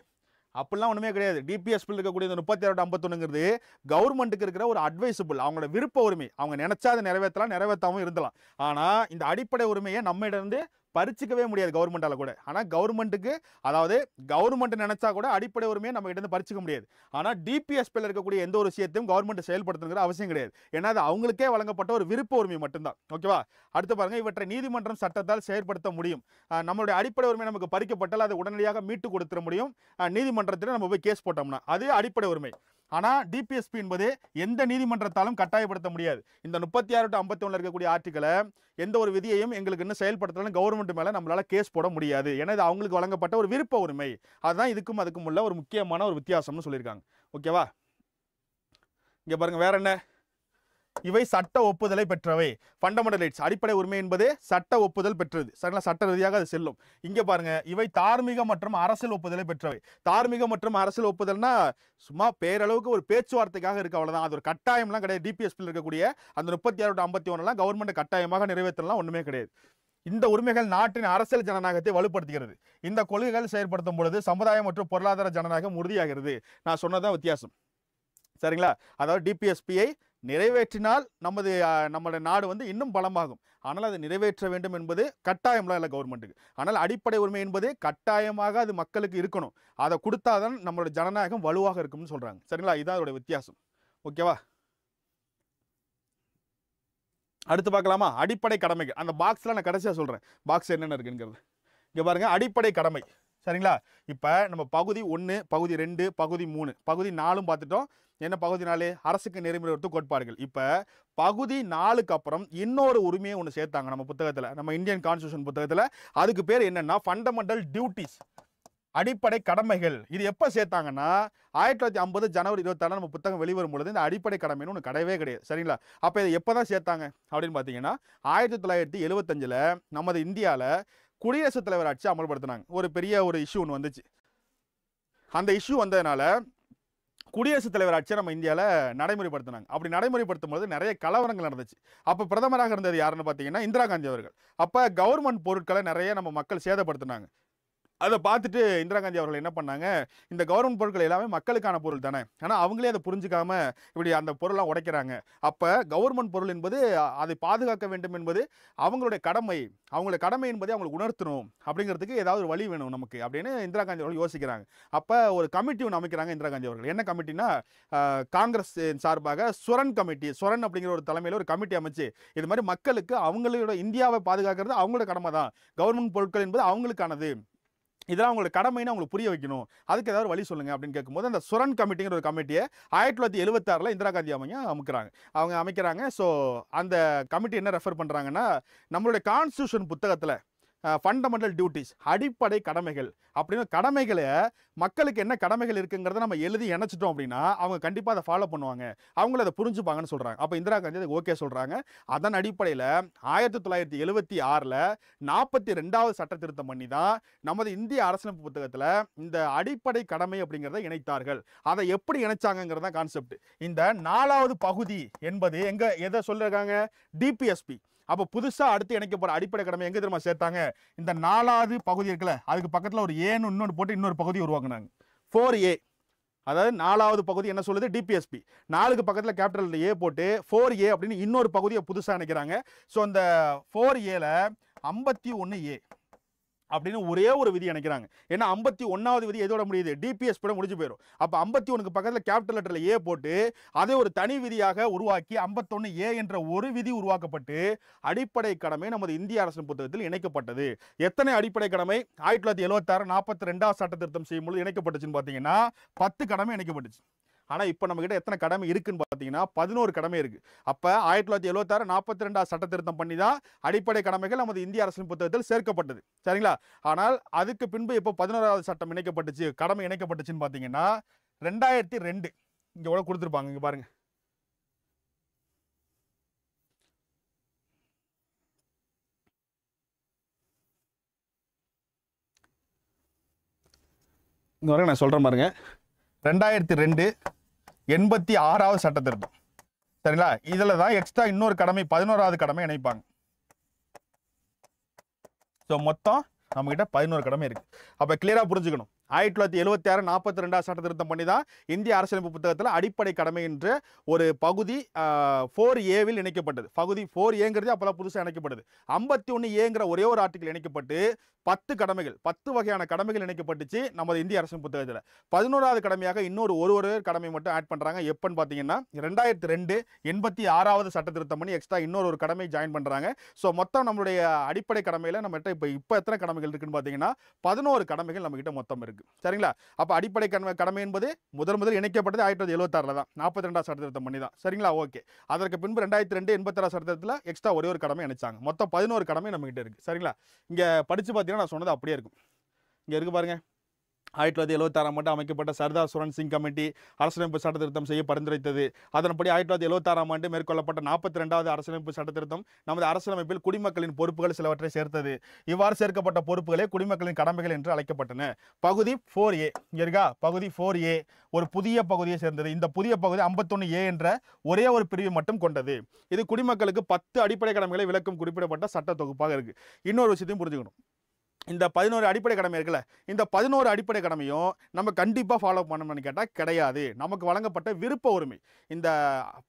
அப்படிலாம் ஒன்றுமே கிடையாது. டிபிஎஸ்பியில் இருக்கக்கூடிய இந்த முப்பத்தி ஆறு ஐம்பத்தொன்னுங்கிறது கவர்மெண்ட்டுக்கு இருக்கிற ஒரு அட்வைசபிள் அவங்களோட விருப்ப உரிமை. அவங்க நினைச்சா அதை நிறைவேற்றலாம் நிறைவேற்றாமல் இருந்தலாம் ஆனால் இந்த அடிப்படை உரிமையை நம்ம இருந்து பறிச்சிக்கவே முடியாது கவர்மெண்ட்டால் கூட. ஆனால் கவர்மெண்ட்டுக்கு அதாவது கவர்மெண்ட் நினச்சா கூட அடிப்படை உரிமையை நம்ம கிட்ட பறிச்சிக்க பறிச்சுக்க முடியாது ஆனால் டிபிஎஸ்பியில் இருக்கக்கூடிய எந்த ஒரு விஷயத்தையும் கவர்மெண்ட் செயல்படுத்துங்கிற அவசியம் கிடையாது. ஏன்னா அது அவங்களுக்கே வழங்கப்பட்ட ஒரு விருப்ப உரிமை மட்டும்தான். ஓகேவா? அடுத்து பாருங்க இவற்றை நீதிமன்றம் சட்டத்தால் செயற்படுத்த முடியும். நம்மளுடைய அடிப்படை உரிமை நமக்கு பறிக்கப்பட்டால் அதை உடனடியாக மீட்டு கொடுத்துட முடியும். நீதிமன்றத்தில் நம்ம போய் கேஸ் போட்டோம்னா அது அடிப்படை உரிமை. ஆனால் டிபிஎஸ்பி என்பது எந்த நீதிமன்றத்தாலும் கட்டாயப்படுத்த முடியாது. இந்த முப்பத்தி ஆறு டு ஐம்பத்தி ஒன்றில் இருக்கக்கூடிய ஆர்டிக்கலை எந்த ஒரு விதியையும் எங்களுக்கு இன்னும் செயல்படுத்தலாம் கவர்மெண்ட் மேலே நம்மளால் கேஸ் போட முடியாது. ஏன்னா இது அவங்களுக்கு வழங்கப்பட்ட ஒரு விருப்ப உரிமை. அதுதான் இதுக்கும் அதுக்கும் உள்ள ஒரு முக்கியமான ஒரு வித்தியாசம்னு சொல்லியிருக்காங்க. ஓகேவா? இங்கே பாருங்கள் வேற என்ன? இவை சட்ட ஒப்புதலை பெற்றவை. ஃபண்டமெண்டல் ரைட்ஸ் அடிப்படை உரிமை என்பது சட்ட ஒப்புதல் பெற்றது. சரிங்களா? சட்ட ரீதியாக அது செல்லும். இங்கே பாருங்க. இவை தார்மீக மற்றும் அரசியல் ஒப்புதலை பெற்றவை. தார்மீக மற்றும் அரசியல் ஒப்புதல்னா சும்மா பேரளவுக்கு ஒரு பேச்சுவார்த்தைக்காக இருக்கு. அவ்வளோதான் அது ஒரு கட்டாயம்லாம் கிடையாது. டிபிஎஸ்பியில் இருக்கக்கூடிய அந்த முப்பத்தி ஆறு ஐம்பத்தி ஒன்றுலாம் கவர்மெண்ட் கட்டாயமாக நிறைவேற்றலாம். ஒன்றுமே கிடையாது. இந்த உரிமைகள் நாட்டின் அரசியல் ஜனநாயகத்தை வலுப்படுத்துகிறது. இந்த கொள்கைகள் செயற்படுத்தும் பொழுது சமுதாயம் மற்றும் பொருளாதார ஜனநாயகம் உறுதியாகிறது. நான் சொன்னதான் வித்தியாசம். சரிங்களா? அதாவது டிபிஎஸ்பியை நிறைவேற்றினால் நமது நம்மளுடைய நாடு வந்து இன்னும் பலமாகும். ஆனால் அதை நிறைவேற்ற வேண்டும் என்பது கட்டாயம்லாம் இல்லை கவர்மெண்ட்டுக்கு. ஆனால் அடிப்படை உரிமை என்பது கட்டாயமாக அது மக்களுக்கு இருக்கணும். அதை கொடுத்தாதான் நம்மளோட ஜனநாயகம் வலுவாக இருக்கும்னு சொல்கிறாங்க சரிங்களா? இதுதான் அதோட வித்தியாசம். ஓகேவா? அடுத்து பார்க்கலாமா? அடிப்படை கடமைகள். அந்த பாக்ஸில் நான் கடைசியாக சொல்கிறேன் பாக்ஸ் என்னென்ன இருக்குங்கிறது. இங்கே பாருங்க அடிப்படை கடமை. சரிங்களா? இப்போ நம்ம பகுதி ஒன்று பகுதி ரெண்டு பகுதி மூணு பகுதி நாலும் பார்த்துட்டோம். என்ன பகுதி நாலு அரசுக்கு நெறிமுறைப்படுத்த கோட்பாடுகள். இப்போ பகுதி நாலுக்கு அப்புறம் இன்னொரு உரிமையை ஒன்று சேர்த்தாங்க நம்ம புத்தகத்தில். நம்ம இந்தியன் கான்ஸ்டியூஷன் புத்தகத்தில். அதுக்கு பேர் என்னென்னா ஃபண்டமெண்டல் டியூட்டிஸ் அடிப்படை கடமைகள். இது எப்போ சேர்த்தாங்கன்னா ஆயிரத்தி தொள்ளாயிரத்தி ஐம்பது ஜனவரி இருபத்தாறு நம்ம புத்தகம் வெளிவரும் பொழுது இந்த அடிப்படை கடமைன்னு ஒன்று கிடையவே கிடையாது. சரிங்களா? அப்போ இதை எப்போ தான் சேர்த்தாங்க? அப்படின்னு பார்த்தீங்கன்னா ஆயிரத்தி தொள்ளாயிரத்தி எழுபத்தஞ்சில் நமது இந்தியாவில் குடியரசுத் தலைவர் ஆட்சி அமல்படுத்தினாங்க. ஒரு பெரிய ஒரு இஷ்யூ ஒன்று வந்துச்சு. அந்த இஷ்யூ வந்ததுனால குடியரசுத் தலைவர் ஆட்சியை நம்ம இந்தியாவில் நடைமுறைப்படுத்தினாங்க. அப்படி நடைமுறைப்படுத்தும் போது நிறைய கலவரங்கள் நடந்துச்சு. அப்போ பிரதமராக இருந்தது யாருன்னு பார்த்தீங்கன்னா இந்திரா காந்தி அவர்கள். அப்போ கவர்மெண்ட் பொருட்களை நிறைய நம்ம மக்கள் சேதப்படுத்தினாங்க. அதை பார்த்துட்டு இந்திரா காந்தி அவர்கள் என்ன பண்ணாங்க? இந்த கவர்மெண்ட் பொருட்கள் எல்லாமே மக்களுக்கான பொருள் தானே. ஆனால் அவங்களே அதை புரிஞ்சுக்காம இப்படி அந்த பொருளாக உடைக்கிறாங்க. அப்போ கவர்மெண்ட் பொருள் என்பது அதை பாதுகாக்க வேண்டும் என்பது அவங்களுடைய கடமை. அவங்களுடைய கடமை என்பதை அவங்களுக்கு உணர்த்தணும். அப்படிங்கிறதுக்கு ஏதாவது ஒரு வழி வேணும் நமக்கு அப்படின்னு இந்திரா காந்தி அவர்கள் யோசிக்கிறாங்க. அப்போ ஒரு கமிட்டி ஒன்று அமைக்கிறாங்க இந்திரா காந்தி அவர்கள். என்ன கமிட்டினா காங்கிரஸ் சார்பாக சுரன் கமிட்டி சுரன் அப்படிங்கிற ஒரு தலைமையில் ஒரு கமிட்டி அமைச்சு இது மாதிரி மக்களுக்கு அவங்களோட இந்தியாவை பாதுகாக்கிறது அவங்களோட கடமை தான் கவர்மெண்ட் பொருட்கள் என்பது அவங்களுக்கானது. இதெல்லாம் அவங்களோட கடமைன்னு அவங்களுக்கு புரிய வைக்கணும். அதுக்கு ஏதாவது வழி சொல்லுங்க அப்படின்னு கேட்கும்போது அந்த சுரன் கமிட்டிங்கிற ஒரு கமிட்டியை ஆயிரத்தி தொள்ளாயிரத்தி எழுபத்தாறில் இந்திரா காந்தி அவங்க அமைக்கிறாங்க. அவங்க அமைக்கிறாங்க. ஸோ அந்த கமிட்டி என்ன ரெஃபர் பண்ணுறாங்கன்னா நம்மளுடைய கான்ஸ்டியூஷன் புத்தகத்தில் ஃபண்டமெண்டல் டியூட்டிஸ் அடிப்படை கடமைகள். அப்படின்னு கடமைகளை மக்களுக்கு என்ன கடமைகள் இருக்குங்கிறத நம்ம எழுதி இணைச்சிட்டோம் அப்படின்னா அவங்க கண்டிப்பாக அதை ஃபாலோ பண்ணுவாங்க. அவங்கள அதை புரிஞ்சுப்பாங்கன்னு சொல்கிறாங்க அப்போ இந்திரா காந்தி அதை ஓகே சொல்கிறாங்க அதன் அடிப்படையில் ஆயிரத்தி தொள்ளாயிரத்தி எழுபத்தி ஆறில் நாற்பத்தி ரெண்டாவது சட்ட திருத்தம் பண்ணி தான் நமது இந்திய அரசியலமைப்பு புத்தகத்தில் இந்த அடிப்படை கடமை அப்படிங்கிறத இணைத்தார்கள். அதை எப்படி இணைச்சாங்கங்கிறது தான் கான்செப்ட் இந்த நாலாவது பகுதி என்பது எங்கே எதை சொல்லியிருக்காங்க டிபிஎஸ்பி அப்போ புதுசாக அடுத்து இணைக்க போகிற அடிப்படை கடமை எங்கே தெரியுமா சேர்த்தாங்க? இந்த நாலாவது பகுதி இருக்குல்ல அதுக்கு பக்கத்தில் ஒரு ஏன்னு இன்னொன்று போட்டு இன்னொரு பகுதி உருவாக்குனாங்க. ஃபோர் ஏ அதாவது நாலாவது பகுதி என்ன சொல்லுது? டிபிஎஸ்பி நாலுக்கு பக்கத்தில் கேபிட்டல் ஏ போட்டு ஃபோர் ஏ அப்படின்னு இன்னொரு பகுதியை புதுசாக நினைக்கிறாங்க ஸோ அந்த ஃபோர் ஏல ஐம்பத்தி ஒன்று ஏ அப்படின்னு ஒரே ஒரு விதி இணைக்கிறாங்க. ஏன்னா ஐம்பத்தி ஒன்றாவது விதி எதோட முடியுது? டிபிஎஸ் கூட முடிஞ்சு போயிடும் அப்போ ஐம்பத்தி ஒன்றுக்கு பக்கத்தில் கேபிட்டல் லெட்டரில் ஏ போட்டு அதை ஒரு தனி விதியாக உருவாக்கி ஐம்பத்தொன்று ஏ என்ற ஒரு விதி உருவாக்கப்பட்டு அடிப்படை கடமை நமது இந்திய அரசின் புத்தகத்தில் இணைக்கப்பட்டது. எத்தனை அடிப்படை கடமை? ஆயிரத்தி தொள்ளாயிரத்தி எழுபத்தாறு நாற்பத்தி ரெண்டாவது சட்ட திருத்தம் செய்யும்போது இணைக்கப்பட்டுச்சுன்னு பார்த்தீங்கன்னா பத்து கடமை இணைக்கப்பட்டுச்சு. ஆனால் இப்போ நம்மக்கிட்ட எத்தனை கடமை இருக்குன்னு பார்த்தீங்கன்னா பதினோரு கடமை இருக்குது அப்போ ஆயிரத்தி தொள்ளாயிரத்தி எழுபத்தாறு நாற்பத்தி ரெண்டாவது சட்ட திருத்தம் பண்ணி தான் அடிப்படை கடமைகள் நமது இந்திய அரசின் புத்தகத்தில் சேர்க்கப்பட்டது. சரிங்களா? ஆனால் அதுக்கு பின்பு இப்போ பதினோராவது சட்டம் இணைக்கப்பட்டுச்சு கடமை இணைக்கப்பட்டுச்சுன்னு பார்த்தீங்கன்னா ரெண்டாயிரத்தி ரெண்டு. இங்கே கூட கொடுத்துருப்பாங்க? இங்கே பாருங்கள் இங்க வரைக்கும் நான் சொல்கிறேன் பாருங்க. ரெண்டாயிரத்தி ரெண்டு எண்பத்தி ஆறாவது சட்ட திருத்தம் சரிங்களா? இதில் தான் எக்ஸ்ட்ரா இன்னொரு கடமை பதினோராவது கடமை இணைப்பாங்க. ஸோ மொத்தம் நம்மகிட்ட பதினோரு கடமை இருக்குது அப்போ கிளியராக புரிஞ்சுக்கணும். ஆயிரத்தி தொள்ளாயிரத்தி எழுபத்தி ஆறு நாற்பத்தி ரெண்டாவது சட்ட திருத்தம் பண்ணி தான் இந்திய அரசியலமைப்பு புத்தகத்தில் அடிப்படை கடமை என்று ஒரு பகுதி ஃபோர் ஏவில் இணைக்கப்பட்டது. பகுதி ஃபோர் ஏங்கிறது அப்போல்லாம் புதுசாக இணைக்கப்பட்டது ஐம்பத்தி ஒன்று ஏங்கிற ஒரே ஒரு ஆர்டிக்கல் இணைக்கப்பட்டு பத்து கடமைகள் பத்து வகையான கடமைகள் இணைக்கப்பட்டுச்சு நமது இந்திய அரசின் புத்தகத்தில். பதினோராவது கடமையாக இன்னொரு ஒரு ஒரு கடமை மட்டும் ஆட் பண்ணுறாங்க எப்போன்னு பார்த்தீங்கன்னா ரெண்டாயிரத்தி ரெண்டு எண்பத்தி ஆறாவது சட்ட திருத்தம் பண்ணி எக்ஸ்ட்ரா இன்னொரு ஒரு கடமை ஜாயின் பண்ணுறாங்க ஸோ மொத்தம் நம்மளுடைய அடிப்படை கடமையில் நம்மகிட்ட இப்போ இப்போ எத்தனை கடமைகள் இருக்குன்னு பார்த்தீங்கன்னா பதினோரு கடமைகள் நம்மகிட்ட மொத்தம் இருக்குது சரிங்களா? அப்போ அடிப்படை கடமை கடமை என்பது முதல் முதல் இணைக்கப்பட்டது ஆயிரத்தி தொள்ளாயிரத்தி எழுபத்தாறில் தான். நாற்பத்தி ரெண்டாவது சட்ட திருத்தம் பண்ணி தான். சரிங்களா? ஓகே. அதற்கு பின்பு ரெண்டாயிரத்தி ரெண்டு எண்பத்தாறு சட்டத்தில் எக்ஸ்ட்ரா ஒரே ஒரு கடமை இணைச்சாங்க. மொத்தம் பதினோரு கடமை நம்மகிட்ட இருக்குது சரிங்களா? இங்கே படித்து பார்த்தீங்கன்னா நான் சொன்னது அப்படியே இருக்கும். இங்கே இருக்கு பாருங்க. ஆயிரத்தி தொள்ளாயிரத்தி எழுபத்தாறாம் ஆண்டு அமைக்கப்பட்ட சர்தார் சுரன் சிங் கமிட்டி அரசியலமைப்பு சட்ட திருத்தம் செய்ய பரிந்துரைத்தது அதன்படி ஆயிரத்தி தொள்ளாயிரத்தி எழுபத்தாறாம் ஆண்டு மேற்கொள்ளப்பட்ட நாற்பத்தி ரெண்டாவது அரசியலமைப்பு சட்ட திருத்தம் நமது அரசியலமைப்பில் குடிமக்களின் பொறுப்புகள் சிலவற்றை சேர்த்தது. இவ்வாறு சேர்க்கப்பட்ட பொறுப்புகளே குடிமக்களின் கடமைகள் என்று அழைக்கப்பட்டன. பகுதி ஃபோர் ஏ இருக்கா? பகுதி ஃபோர் ஏ ஒரு புதிய பகுதியை சேர்ந்தது. இந்த புதிய பகுதி 51 ஏ என்ற ஒரே ஒரு பிரிவு மட்டும் கொண்டது. இது குடிமக்களுக்கு பத்து அடிப்படை கடமைகளை விளக்கும் குறிப்பிடப்பட்ட சட்ட தொகுப்பாக இருக்கு. இன்னொரு விஷயத்தையும் புரிஞ்சுக்கணும். இந்த பதினோரு அடிப்படை கடமை இருக்குல்ல இந்த பதினோரு அடிப்படை கடமையும் நம்ம கண்டிப்பாக ஃபாலோ பண்ணணும்னு கேட்டால் கிடையாது. நமக்கு வழங்கப்பட்ட விருப்ப உரிமை. இந்த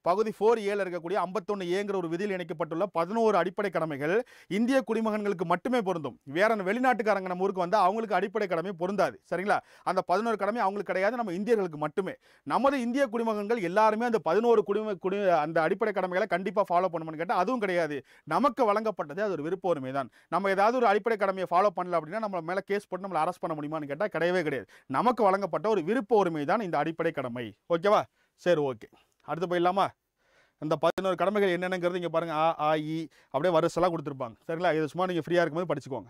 பகுதி ஃபோர் ஏல இருக்கக்கூடிய 51 ஏங்கிற ஒரு விதியில் இணைக்கப்பட்டுள்ள பதினோரு அடிப்படை கடமைகள் இந்திய குடிமகன்களுக்கு மட்டுமே பொருந்தும். வேற வெளிநாட்டுக்காரங்க நம்ம ஊருக்கு வந்தால் அவங்களுக்கு அடிப்படை கடமை பொருந்தாது. சரிங்களா? அந்த பதினோரு கடமை அவங்களுக்கு கிடையாது நம்ம இந்தியர்களுக்கு மட்டுமே. நமது இந்திய குடிமகன்கள் எல்லாருமே அந்த பதினோரு குடிம குடி அந்த அடிப்படை கடமைகளை கண்டிப்பாக ஃபாலோ பண்ணணும்னு கேட்டால் அதுவும் கிடையாது. நமக்கு வழங்கப்பட்டது அது ஒரு விருப்ப உரிமை தான் நம்ம ஏதாவது ஒரு அடிப்படை கடமையை ஃபாலோ பண்ணல அப்படின்னா நம்ம மேலே கேஸ் போட்டு நம்மளை அரெஸ்ட் பண்ண முடியுமான்னு கேட்டால் கிடையவே கிடையாது. நமக்கு வழங்கப்பட்ட ஒரு விருப்ப உரிமை தான் இந்த அடிப்படை கடமை. ஓகேவா சரி ஓகே அடுத்து போயிடலாமா? இந்த பதினோரு கடமைகள் என்னென்னங்கிறது இங்கே பாருங்க. ஆ ஆ இ அப்படியே வரிசலாக கொடுத்துருப்பாங்க. சரிங்களா? இது சும்மா நீங்கள் ஃப்ரீயாக இருக்கும்போது படிச்சுக்கோங்க.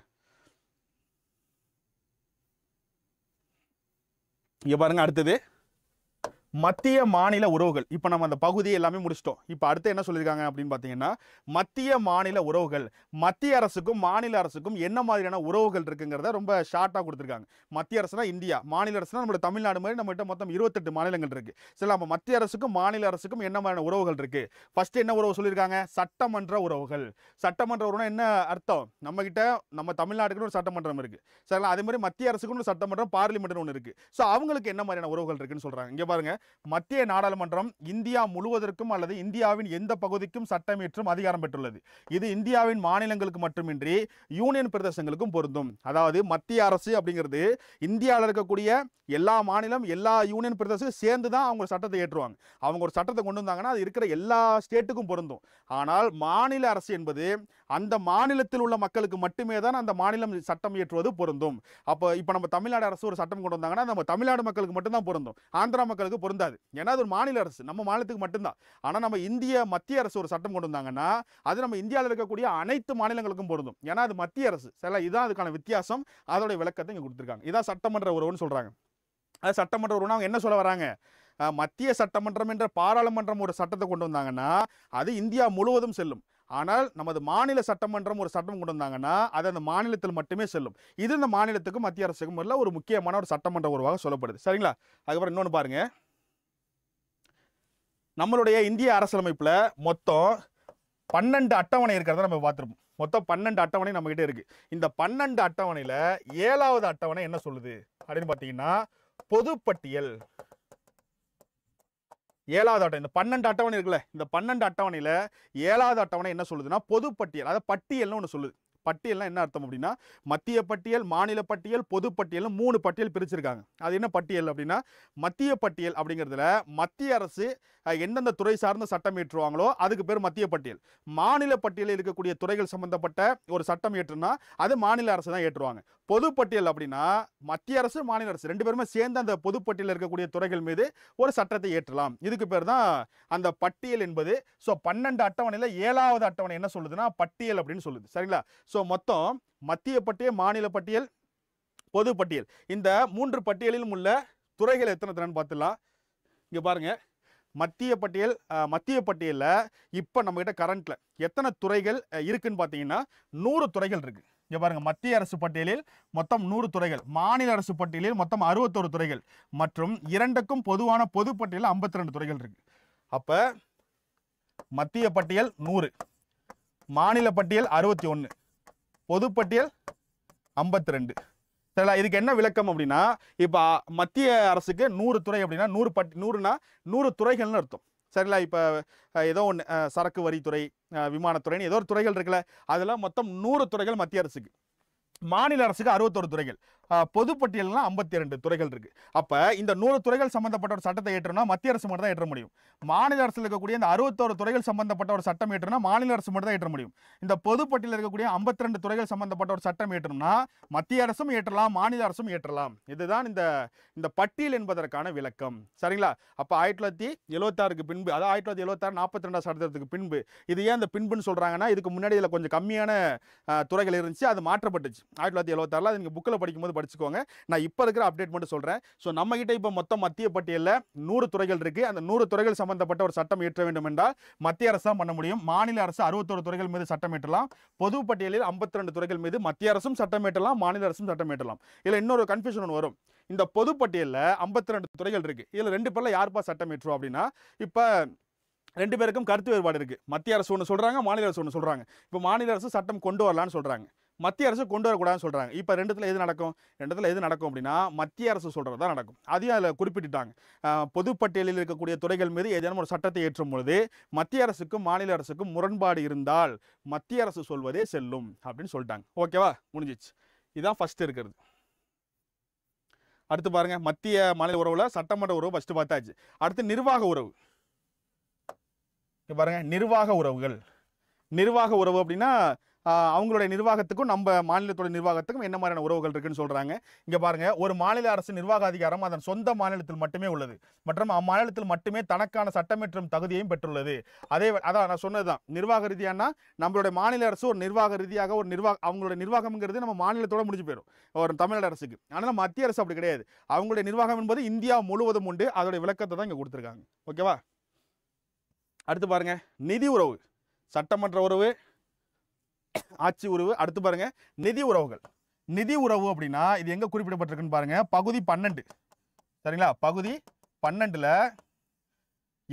இங்கே பாருங்கள் அடுத்தது. மத்திய மாநில உறவுகள். இப்போ நம்ம அந்த பகுதியை எல்லாமே முடிச்சிட்டோம். இப்போ அடுத்து என்ன சொல்லியிருக்காங்க அப்படின்னு பார்த்தீங்கன்னா மத்திய மாநில உறவுகள் மத்திய அரசுக்கும் மாநில அரசுக்கும் என்ன மாதிரியான உறவுகள் இருக்குங்கிறத ரொம்ப ஷார்ட்டாக கொடுத்துருக்காங்க. மத்திய அரசுனா இந்தியா மாநில அரசுனா நம்மளோட தமிழ்நாடு மாதிரி நம்மகிட்ட மொத்தம் இருபத்தெட்டு மாநிலங்கள் இருக்குது சரி நம்ம மத்திய அரசுக்கும் மாநில அரசுக்கும் என்ன மாதிரியான உறவுகள் இருக்குது ஃபஸ்ட்டு என்ன உறவு சொல்லியிருக்காங்க? சட்டமன்ற உறவுகள். சட்டமன்ற உறவுனா என்ன அர்த்தம்? நம்மக்கிட்ட நம்ம தமிழ்நாட்டுக்குன்னு ஒரு சட்டமன்றம் இருக்குது சரிங்களா? அதே மாதிரி மத்திய அரசுக்குன்னு ஒரு சட்டமன்றம் பார்லிமெண்ட்னு ஒன்று இருக்குது ஸோ அவங்களுக்கு என்ன மாதிரியான உறவுகள் இருக்குன்னு சொல்கிறாங்க இங்கே பாருங்கள் மத்திய நாடாளுமன்றம் இந்தியா முழுவதற்கும் அல்லது இந்தியாவின் எந்த பகுதிக்கும் சட்டம் அதிகாரம் பெற்றுள்ளது. இது இந்தியாவின் மாநிலங்களுக்கு மட்டுமின்றி யூனியன் பிரதேசங்களுக்கும் பொருந்தும். அதாவது மத்திய அரசு அப்படிங்கிறது இந்தியாவில் இருக்கக்கூடிய எல்லா மாநிலம் எல்லா யூனியன் பிரதேசம் சேர்ந்து தான் அவங்க சட்டத்தை ஏற்றுவாங்க. அவங்க ஒரு சட்டத்தை கொண்டு வந்தாங்கன்னா அது இருக்கிற எல்லா ஸ்டேட்டுக்கும் பொருந்தும். ஆனால் மாநில அரசு என்பது அந்த மாநிலத்தில் உள்ள மக்களுக்கு மட்டுமே தான் அந்த மாநிலம் சட்டம் இயற்றுவது பொருந்தும். அப்போ இப்போ நம்ம தமிழ்நாடு அரசு ஒரு சட்டம் கொண்டு வந்தாங்கன்னா நம்ம தமிழ்நாடு மக்களுக்கு மட்டும்தான் பொருந்தும். ஆந்திரா மக்களுக்கு பொருந்தாது. ஏன்னா அது ஒரு மாநில அரசு. நம்ம மாநிலத்துக்கு மட்டும்தான் ஆனால் நம்ம இந்திய மத்திய அரசு ஒரு சட்டம் கொண்டு வந்தாங்கன்னா அது நம்ம இந்தியாவில் இருக்கக்கூடிய அனைத்து மாநிலங்களுக்கும் பொருந்தும். ஏன்னா அது மத்திய அரசு. சில இதுதான் அதுக்கான வித்தியாசம். அதோட விளக்கத்தை இங்கே கொடுத்துருக்காங்க. இதான் சட்டமன்ற உறவுன்னு சொல்கிறாங்க அது சட்டமன்ற உறவுனா அவங்க என்ன சொல்ல வராங்க? மத்திய சட்டமன்றம் என்ற பாராளுமன்றம் ஒரு சட்டத்தை கொண்டு வந்தாங்கன்னா அது இந்தியா முழுவதும் செல்லும். ஆனால் நமது மாநில சட்டமன்றம் ஒரு சட்டம் கொண்டு வந்தாங்கன்னா அது அந்த மாநிலத்தில் மட்டுமே செல்லும். இது இந்த மாநிலத்துக்கும் மத்திய அரசுக்கும் உள்ள ஒரு முக்கியமான ஒரு சட்டமன்ற உருவாக சொல்லப்படுது. சரிங்களா? அதுக்கப்புறம் இன்னொன்று பாருங்க. நம்மளுடைய இந்திய அரசியலமைப்பில் மொத்தம் பன்னெண்டு அட்டவணை இருக்கிறத நம்ம பார்த்துருப்போம். மொத்தம் பன்னெண்டு அட்டவணை நம்ம இருக்குது இந்த பன்னெண்டு அட்டவணையில் ஏழாவது அட்டவணை என்ன சொல்லுது? அப்படின்னு பார்த்தீங்கன்னா பொதுப்பட்டியல். ஏழாவது அட்டவணை இந்த பன்னெண்டு அட்டவணை இருக்குல்ல இந்த பன்னெண்டு அட்டவணையில் ஏழாவது அட்டவணை என்ன சொல்லுதுன்னா பொதுப்பட்டியல் அதாவது பட்டியல்னு ஒன்று சொல்லுது. பட்டியல்னா என்ன அர்த்தம் அப்படின்னா மத்திய பட்டியல் மாநில பட்டியல் பொதுப்பட்டியல்னு மூணு பட்டியல் பிரிச்சிருக்காங்க. அது என்ன பட்டியல் அப்படின்னா மத்திய பட்டியல் அப்படிங்கிறதுல மத்திய அரசு எந்தெந்த துறை சார்ந்த சட்டம் ஏற்றுவாங்களோ அதுக்கு பேர் மத்திய பட்டியல். மாநில பட்டியலில் இருக்கக்கூடிய துறைகள் சம்பந்தப்பட்ட ஒரு சட்டம் ஏற்றுனா அது மாநில அரசு தான் ஏற்றுவாங்க பொதுப்பட்டியல் அப்படின்னா மத்திய அரசு மாநில அரசு ரெண்டு பேருமே சேர்ந்து அந்த பொதுப்பட்டியலில் இருக்கக்கூடிய துறைகள் மீது ஒரு சட்டத்தை ஏற்றலாம் இதுக்கு பேர் தான் அந்த பட்டியல் என்பது. ஸோ பன்னெண்டு அட்டவணையில் ஏழாவது அட்டவணை என்ன சொல்லுதுன்னா பட்டியல் அப்படின்னு சொல்லுது. சரிங்களா? ஸோ மொத்தம் மத்திய பட்டியல் மாநில பட்டியல் பொது பட்டியல். இந்த மூன்று பட்டியலிலும் உள்ள துறைகள் எத்தனை திறன் பார்த்துலாம் இங்கே பாருங்கள் மத்திய பட்டியல் மத்திய பட்டியலில் இப்போ நம்மக்கிட்ட கரண்ட்டில் எத்தனை துறைகள் இருக்குதுன்னு பார்த்தீங்கன்னா நூறு துறைகள் இருக்குது இங்கே பாருங்கள் மத்திய அரசு பட்டியலில் மொத்தம் நூறு துறைகள். மாநில அரசு பட்டியலில் மொத்தம் அறுபத்தொரு துறைகள். மற்றும் இரண்டுக்கும் பொதுவான பொது பட்டியலில் ஐம்பத்தி ரெண்டு துறைகள் இருக்குது அப்போ மத்திய பட்டியல் நூறு. மாநில பட்டியல் அறுபத்தி ஒன்று பொதுப்பட்டியல் ஐம்பத்தி ரெண்டு சரிங்களா? இதுக்கு என்ன விளக்கம் அப்படின்னா இப்போ மத்திய அரசுக்கு நூறு துறை அப்படின்னா நூறு பட் நூறுனா நூறு துறைகள்னு அர்த்தம். சரிங்களா? இப்போ ஏதோ ஒன்று சரக்கு வரித்துறை விமானத்துறைன்னு ஏதோ ஒரு துறைகள் இருக்குல்ல அதில் மொத்தம் நூறு துறைகள் மத்திய அரசுக்கு. மாநில அரசுக்கு அறுபத்தொரு துறைகள். பொதுப்பட்டியல்னா ஐம்பத்தி ரெண்டு துறைகள் இருக்கு. அப்போ இந்த நூறு துறைகள் சம்பந்தப்பட்ட ஒரு சட்டத்தை ஏற்றணும்னா மத்திய அரசு மட்டும் தான் ஏற்ற முடியும். மாநில அரசில் இருக்கக்கூடிய இந்த அறுபத்தோரு துறைகள் சம்பந்தப்பட்ட ஒரு சட்டம் ஏற்றணும்னா மாநில அரசு மட்டும் தான் ஏற்ற முடியும். இந்த பொதுப்பட்டியலில் இருக்கக்கூடிய ஐம்பத்தி ரெண்டு துறைகள் சம்பந்தப்பட்ட ஒரு சட்டம் ஏற்றணும்னா மத்திய அரசும் ஏற்றலாம் மாநில அரசும் ஏற்றலாம். இதுதான் இந்த இந்த பட்டியல் என்பதற்கான விளக்கம். சரிங்களா? அப்போ ஆயிரத்தி தொள்ளாயிரத்தி எழுபத்தாறுக்கு பின்பு அதாவது ஆயிரத்தி தொள்ளாயிரத்தி எழுபத்தாறு நாற்பத்தி ரெண்டாம் சட்டத்திற்கு பின்பு இது ஏன் இந்த பின்புன்னு சொல்கிறாங்கன்னா இதுக்கு முன்னாடி இதில் கொஞ்சம் கம்மியான துறைகள் இருந்துச்சு அது மாற்றப்பட்டுச்சு. ஆயிரத்தி தொள்ளாயிரத்தி எழுபத்தாறில் அது நீங்கள் புக்கில் படிக்கும்போது படிச்சுக்கோங்க. நான் இப்போ இருக்கிற அப்டேட் மட்டும் சொல்கிறேன் ஸோ நம்மகிட்ட இப்போ மொத்தம் மத்திய பட்டியலில் நூறு துறைகள் இருக்குது அந்த நூறு துறைகள் சம்பந்தப்பட்ட ஒரு சட்டம் இயற்ற வேண்டும் என்றால் மத்திய அரசு தான் பண்ண முடியும். மாநில அரசு அறுபத்தோரு துறைகள் மீது சட்டம் இயற்றலாம். பொது பட்டியலில் 52 துறைகள் மீது மத்திய அரசும் சட்டம் இயற்றலாம் மாநில அரசும் சட்டம் இயற்றலாம். இதில் இன்னொரு கன்ஃபியூஷன் ஒன்று வரும். இந்த பொது பட்டியலில் 52 துறைகள் இருக்குது இதில் ரெண்டு பேரில் யாருப்பா சட்டம் ஏற்றுவோம் அப்படின்னா இப்போ ரெண்டு பேருக்கும் கருத்து வேறுபாடு இருக்குது மத்திய அரசு ஒன்று சொல்கிறாங்க மாநில அரசு ஒன்று சொல்கிறாங்க இப்போ மாநில அரசு சட்டம் கொண்டு வரலான்னு சொல்கிறாங்க மத்திய அரசு கொண்டு வரக்கூடாதுன்னு சொல்கிறாங்க இப்போ ரெண்டுத்தில் எது நடக்கும்? ரெண்டுத்தில் எது நடக்கும் அப்படின்னா மத்திய அரசு சொல்கிறது தான் நடக்கும். அதையும் அதில் குறிப்பிட்டுட்டாங்க. பொதுப்பட்டியலில் இருக்கக்கூடிய துறைகள் மீது ஏதேனும் ஒரு சட்டத்தை ஏற்றும் பொழுது மத்திய அரசுக்கும் மாநில அரசுக்கும் முரண்பாடு இருந்தால் மத்திய அரசு சொல்வதே செல்லும் அப்படின்னு சொல்லிட்டாங்க. ஓகேவா? முடிஞ்சிச்சு. இதுதான் ஃபஸ்ட்டு இருக்கிறது. அடுத்து பாருங்க. மத்திய மாநில உறவில் சட்டமன்ற உறவு ஃபஸ்ட்டு பார்த்தாச்சு. அடுத்து நிர்வாக உறவு. இங்க பாருங்க. நிர்வாக உறவுகள். நிர்வாக உறவு அப்படின்னா அவங்களுடைய நிர்வாகத்துக்கும் நம்ம மாநிலத்தோட நிர்வாகத்துக்கும் என்ன மாதிரியான உறவுகள் இருக்குன்னு சொல்கிறாங்க இங்கே பாருங்கள் ஒரு மாநில அரசு நிர்வாக அதிகாரம் அதன் சொந்த மாநிலத்தில் மட்டுமே உள்ளது. மற்றும் அம்மாநிலத்தில் மட்டுமே தனக்கான சட்டமேற்றும் தகுதியையும் பெற்றுள்ளது. அதே அதான் நான் சொன்னது தான் நிர்வாக ரீதியானா நம்மளுடைய மாநில அரசு ஒரு நிர்வாக ரீதியாக ஒரு நிர்வாக அவங்களுடைய நிர்வாகம்ங்கிறது நம்ம மாநிலத்தோட முடிஞ்சு போயிடும் ஒரு தமிழ்நாடு அரசுக்கு. ஆனால் மத்திய அரசு அப்படி கிடையாது. அவங்களுடைய நிர்வாகம் என்பது இந்தியா முழுவதும் உண்டு. அதோடைய விளக்கத்தை தான் இங்கே கொடுத்துருக்காங்க. ஓகேவா? அடுத்து பாருங்க நிதி உறவு. சட்டமன்ற உறவு ஆட்சி உறவு. அடுத்து பாருங்க நிதி உறவுகள். நிதி உறவு அப்படின்னா இது எங்க குறிப்பிடப்பட்டிருக்குன்னு பாருங்க பகுதி பன்னெண்டு. சரிங்களா? பகுதி பன்னெண்டுல